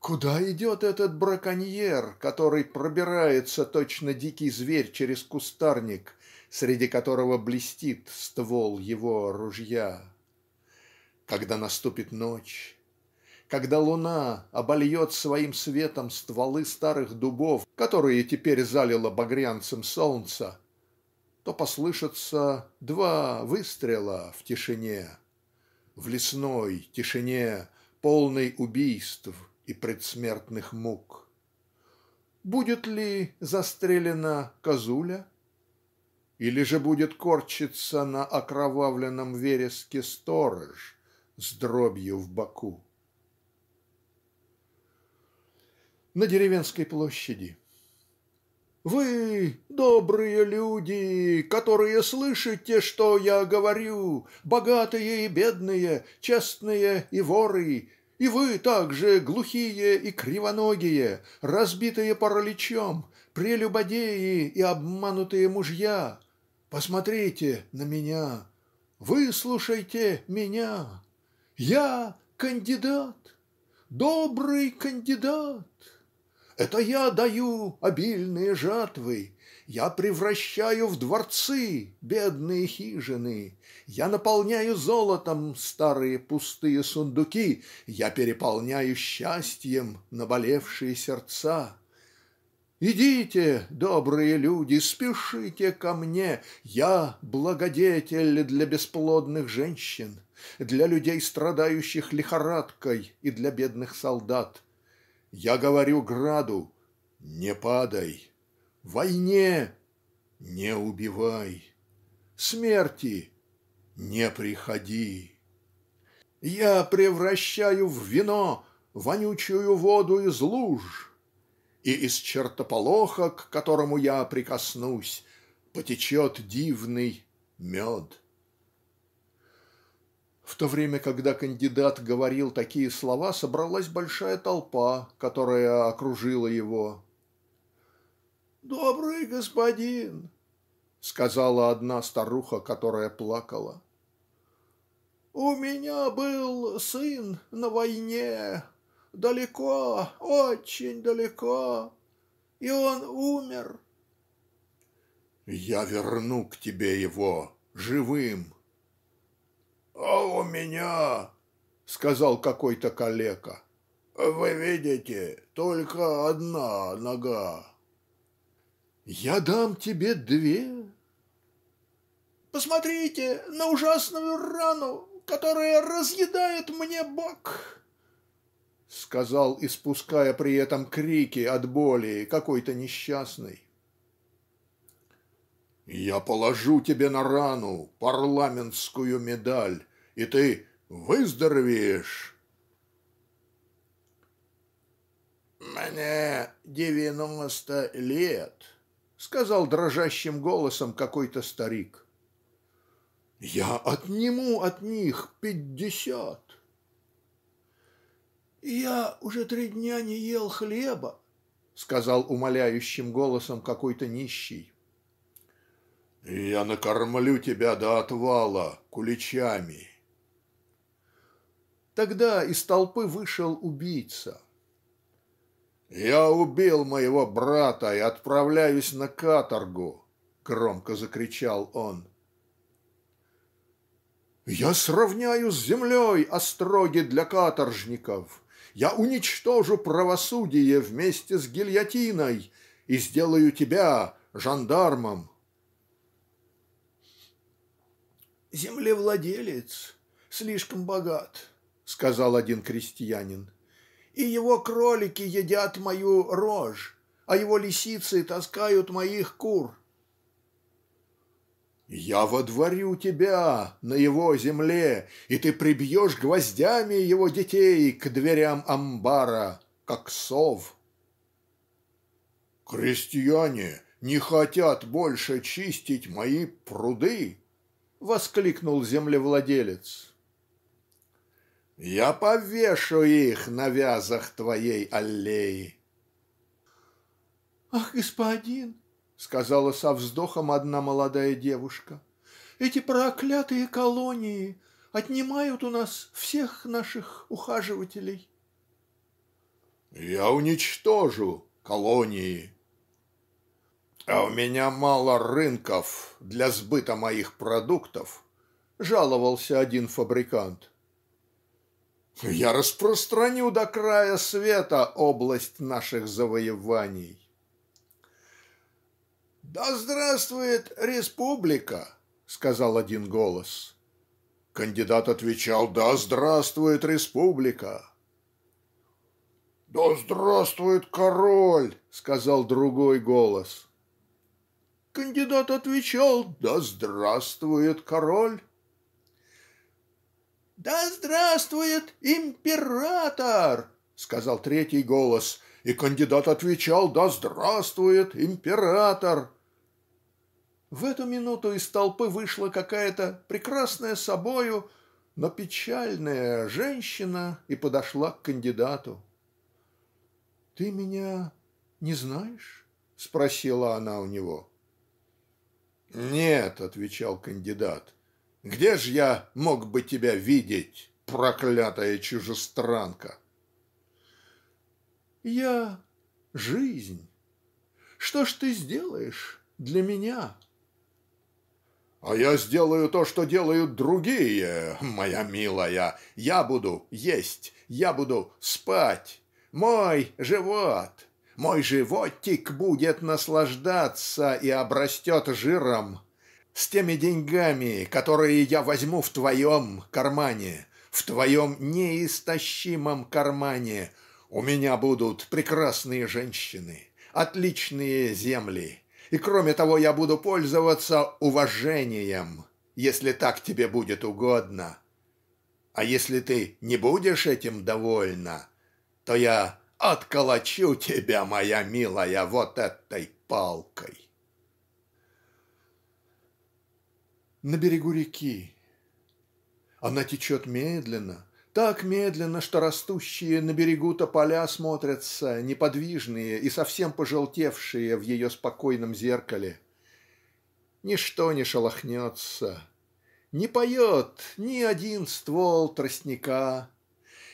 Куда идет этот браконьер который пробирается точно дикий зверь через кустарник среди которого блестит ствол его ружья? Когда наступит ночь когда луна обольет своим светом стволы старых дубов которые теперь залило багрянцем солнца то послышатся два выстрела в тишине в лесной тишине полной убийств и предсмертных мук. Будет ли застрелена козуля? Или же будет корчиться на окровавленном вереске сторож с дробью в боку? На деревенской площади вы, добрые люди, которые слышите, что я говорю, богатые и бедные, честные и воры, и вы также глухие и кривоногие, разбитые параличом, прелюбодеи и обманутые мужья, посмотрите на меня, выслушайте меня. Я кандидат, добрый кандидат. Это я даю обильные жатвы, я превращаю в дворцы бедные хижины, я наполняю золотом старые пустые сундуки, я переполняю счастьем наболевшие сердца. Идите, добрые люди, спешите ко мне, я благодетель для бесплодных женщин, для людей, страдающих лихорадкой, и для бедных солдат. Я говорю граду "Не падай", войне "Не убивай", смерти "Не приходи". Я превращаю в вино вонючую воду из луж и из чертополоха к которому я прикоснусь потечет дивный мед. В то время когда кандидат говорил такие слова собралась большая толпа которая окружила его. "Добрый господин", сказала одна старуха, которая плакала. "У меня был сын на войне, далеко, очень далеко, и он умер". "Я верну к тебе его живым", "А у меня, сказал какой-то калека, вы видите, только одна нога". "Я дам тебе две". "Посмотрите на ужасную рану, которая разъедает мне бок", сказал, испуская при этом крики от боли, какой-то несчастный. "Я положу тебе на рану парламентскую медаль и ты выздоровеешь". "Мне девяносто лет", сказал дрожащим голосом какой-то старик. "Я отниму от них пятьдесят". "Я уже три дня не ел хлеба", сказал умоляющим голосом какой-то нищий. "Я накормлю тебя до отвала куличами". Тогда из толпы вышел убийца. "Я убил моего брата и отправляюсь на каторгу", громко закричал он. "Я сравняю с землей остроги для каторжников. Я уничтожу правосудие вместе с гильотиной и сделаю тебя жандармом". "Землевладелец слишком богат сказал один крестьянин и его кролики едят мою рожь а его лисицы таскают моих кур". "Я водворю тебя на его земле и ты прибьешь гвоздями его детей к дверям амбара как сов". "Крестьяне не хотят больше чистить мои пруды", воскликнул землевладелец Я повешу их на вязах твоей аллеи". "Ах, господин, сказала со вздохом одна молодая девушка, эти проклятые колонии отнимают у нас всех наших ухаживателей". "Я уничтожу колонии", а у меня мало рынков для сбыта моих продуктов жаловался один фабрикант. Я распространю до края света область наших завоеваний. Да здравствует республика, сказал один голос. Кандидат отвечал: "Да здравствует республика". "Да здравствует король", сказал другой голос. Кандидат отвечал: "Да здравствует король". "Да здравствует император", сказал третий голос, и кандидат отвечал: "Да здравствует император". В эту минуту из толпы вышла какая-то прекрасная собою, но печальная женщина и подошла к кандидату. "Ты меня не знаешь?" спросила она у него. "Нет", отвечал кандидат. "Где ж я мог бы тебя видеть, проклятая чужестранка?" "Я жизнь. Что ж ты сделаешь для меня?" "А я сделаю то, что делают другие, моя милая. Я буду есть, я буду спать. Мой живот мой животик будет наслаждаться и обрастет жиром. С теми деньгами, которые я возьму в твоем кармане, в твоем неистощимом кармане, у меня будут прекрасные женщины, отличные земли, и кроме того я буду пользоваться уважением, если так тебе будет угодно. А если ты не будешь этим довольна, то я отколочу тебя, моя милая, вот этой палкой. На берегу реки. Она течет медленно, так медленно, что растущие на берегу тополя смотрятся неподвижные и совсем пожелтевшие в ее спокойном зеркале. Ничто не шелохнется, не поет ни один ствол тростника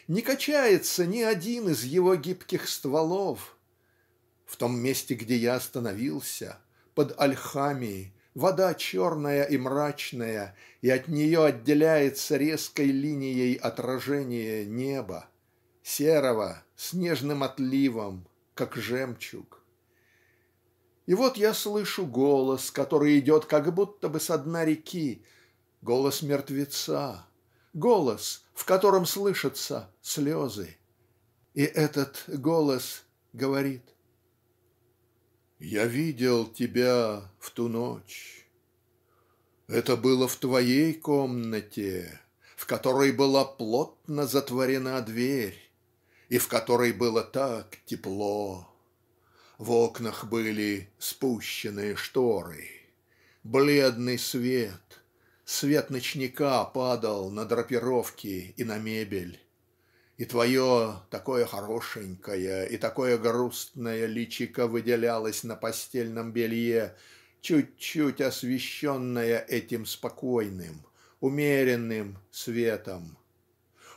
не качается ни один из его гибких стволов. В том месте, где я остановился, под ольхами, вода черная и мрачная, и от нее отделяется резкой линией отражение неба, серого, с нежным отливом, как жемчуг. И вот я слышу голос, который идет как будто бы со дна реки, голос мертвеца голос, в котором слышатся слезы. И этот голос говорит "Я видел тебя в ту ночь. Это было в твоей комнате, в которой была плотно затворена дверь и в которой было так тепло. В окнах были спущенные шторы, бледный свет, Свет ночника падал на драпировки и на мебель. И твое такое хорошенькое и такое грустное личико выделялось на постельном белье чуть-чуть освещенное этим спокойным умеренным светом.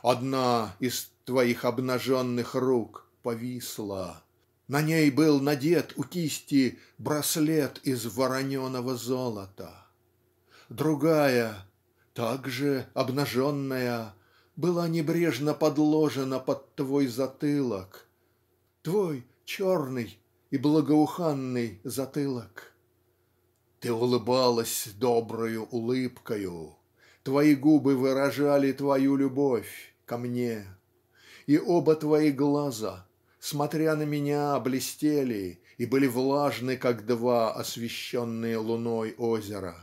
Одна из твоих обнаженных рук повисла. На ней был надет у кисти браслет из вороненого золота другая, также обнаженная, была небрежно подложена под твой затылок, твой черный и благоуханный затылок. Ты улыбалась доброю улыбкою, твои губы выражали твою любовь ко мне, и оба твои глаза, смотря на меня, блестели и были влажны, как два освещенные луной озера.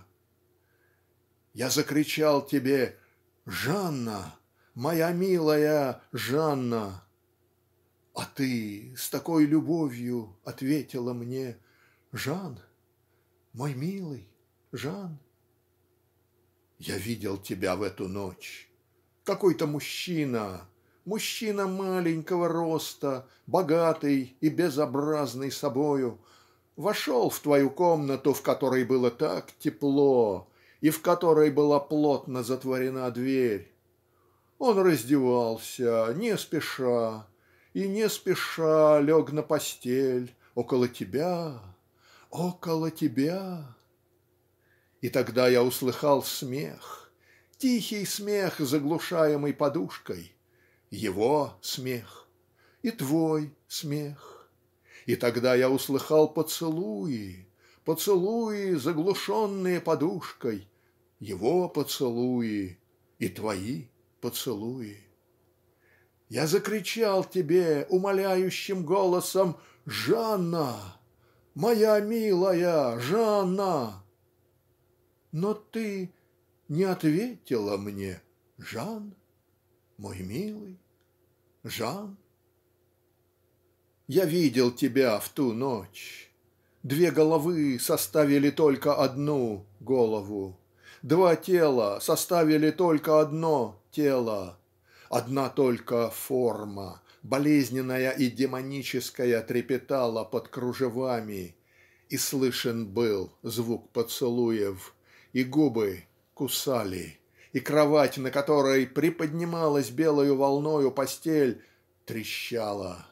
Я закричал тебе "Жанна, моя милая Жанна!" А ты с такой любовью ответила мне "Жан, мой милый Жан". Я видел тебя в эту ночь. какой-то мужчина мужчина маленького роста богатый и безобразный собою вошел в твою комнату в которой было так тепло и в которой была плотно затворена дверь. Он раздевался не спеша и не спеша лег на постель около тебя около тебя. И тогда я услыхал смех тихий смех заглушаемый подушкой его смех и твой смех. И тогда я услыхал поцелуи поцелуи заглушенные подушкой его поцелуи и твои поцелуи. Я закричал тебе умоляющим голосом "Жанна! Моя милая Жанна!" Но ты не ответила мне Жан мой милый Жан Я видел тебя в ту ночь Две головы составили только одну голову Два тела составили только одно тело Одна только форма болезненная и демоническая трепетала под кружевами и слышен был звук поцелуев и губы кусали и кровать на которой приподнималась белою волною постель трещала.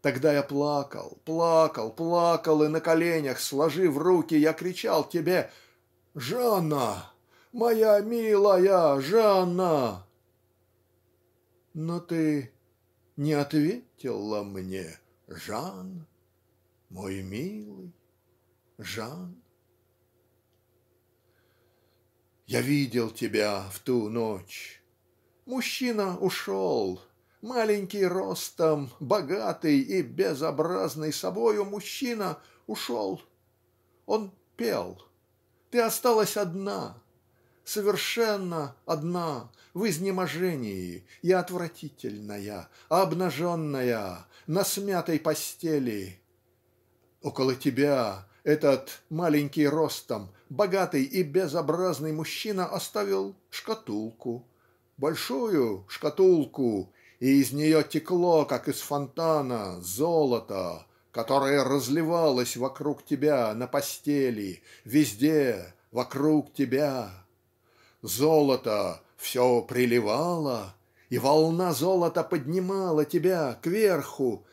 Тогда я плакал плакал плакал и на коленях сложив руки я кричал тебе "Жанна! Моя милая Жанна!" Но ты не ответила мне Жан мой милый Жан я видел тебя в ту ночь. Мужчина ушел. Маленький ростом, богатый и безобразный собою мужчина ушел. Он пел. Ты осталась одна, совершенно одна, в изнеможении. И отвратительная, обнаженная, на смятой постели. Около тебя этот маленький ростом богатый и безобразный мужчина оставил шкатулку. Большую шкатулку. И из нее текло как из фонтана золото которое разливалось вокруг тебя на постели везде вокруг тебя золото все приливало и волна золота поднимала тебя кверху.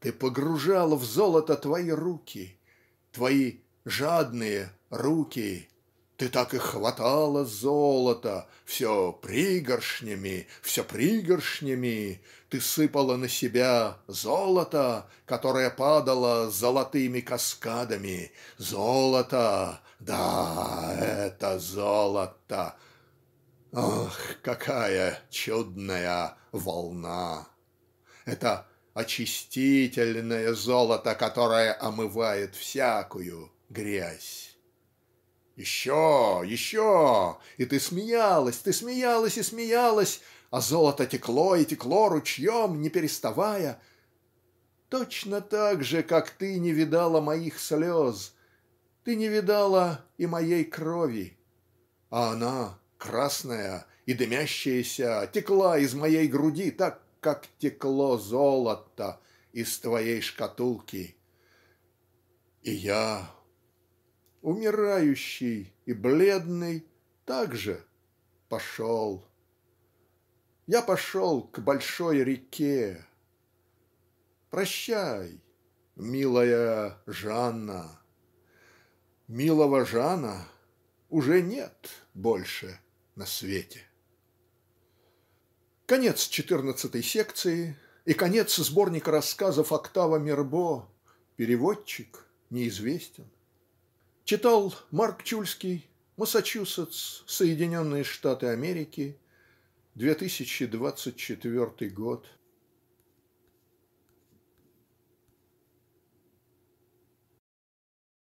Ты погружал в золото твои руки твои жадные руки ты так и хватала золото все пригоршнями все пригоршнями. Ты сыпала на себя золото которое падало золотыми каскадами. Золото! Да это золото! Ах какая чудная волна! Это очистительное золото которое омывает всякую грязь. Еще, еще, и ты смеялась, ты смеялась и смеялась, а золото текло и текло ручьем, не переставая. Точно так же, как ты не видала моих слез, ты не видала и моей крови, а она, красная и дымящаяся, текла из моей груди так, как текло золото из твоей шкатулки. И я умирающий и бледный, также пошел. Я пошел к большой реке. Прощай, милая Жанна. Милого Жана уже нет больше на свете. Конец четырнадцатой секции и конец сборника рассказов Октава Мирбо. Переводчик неизвестен. Читал Марк Чульский, Массачусетс, Соединенные Штаты Америки, 2024 год.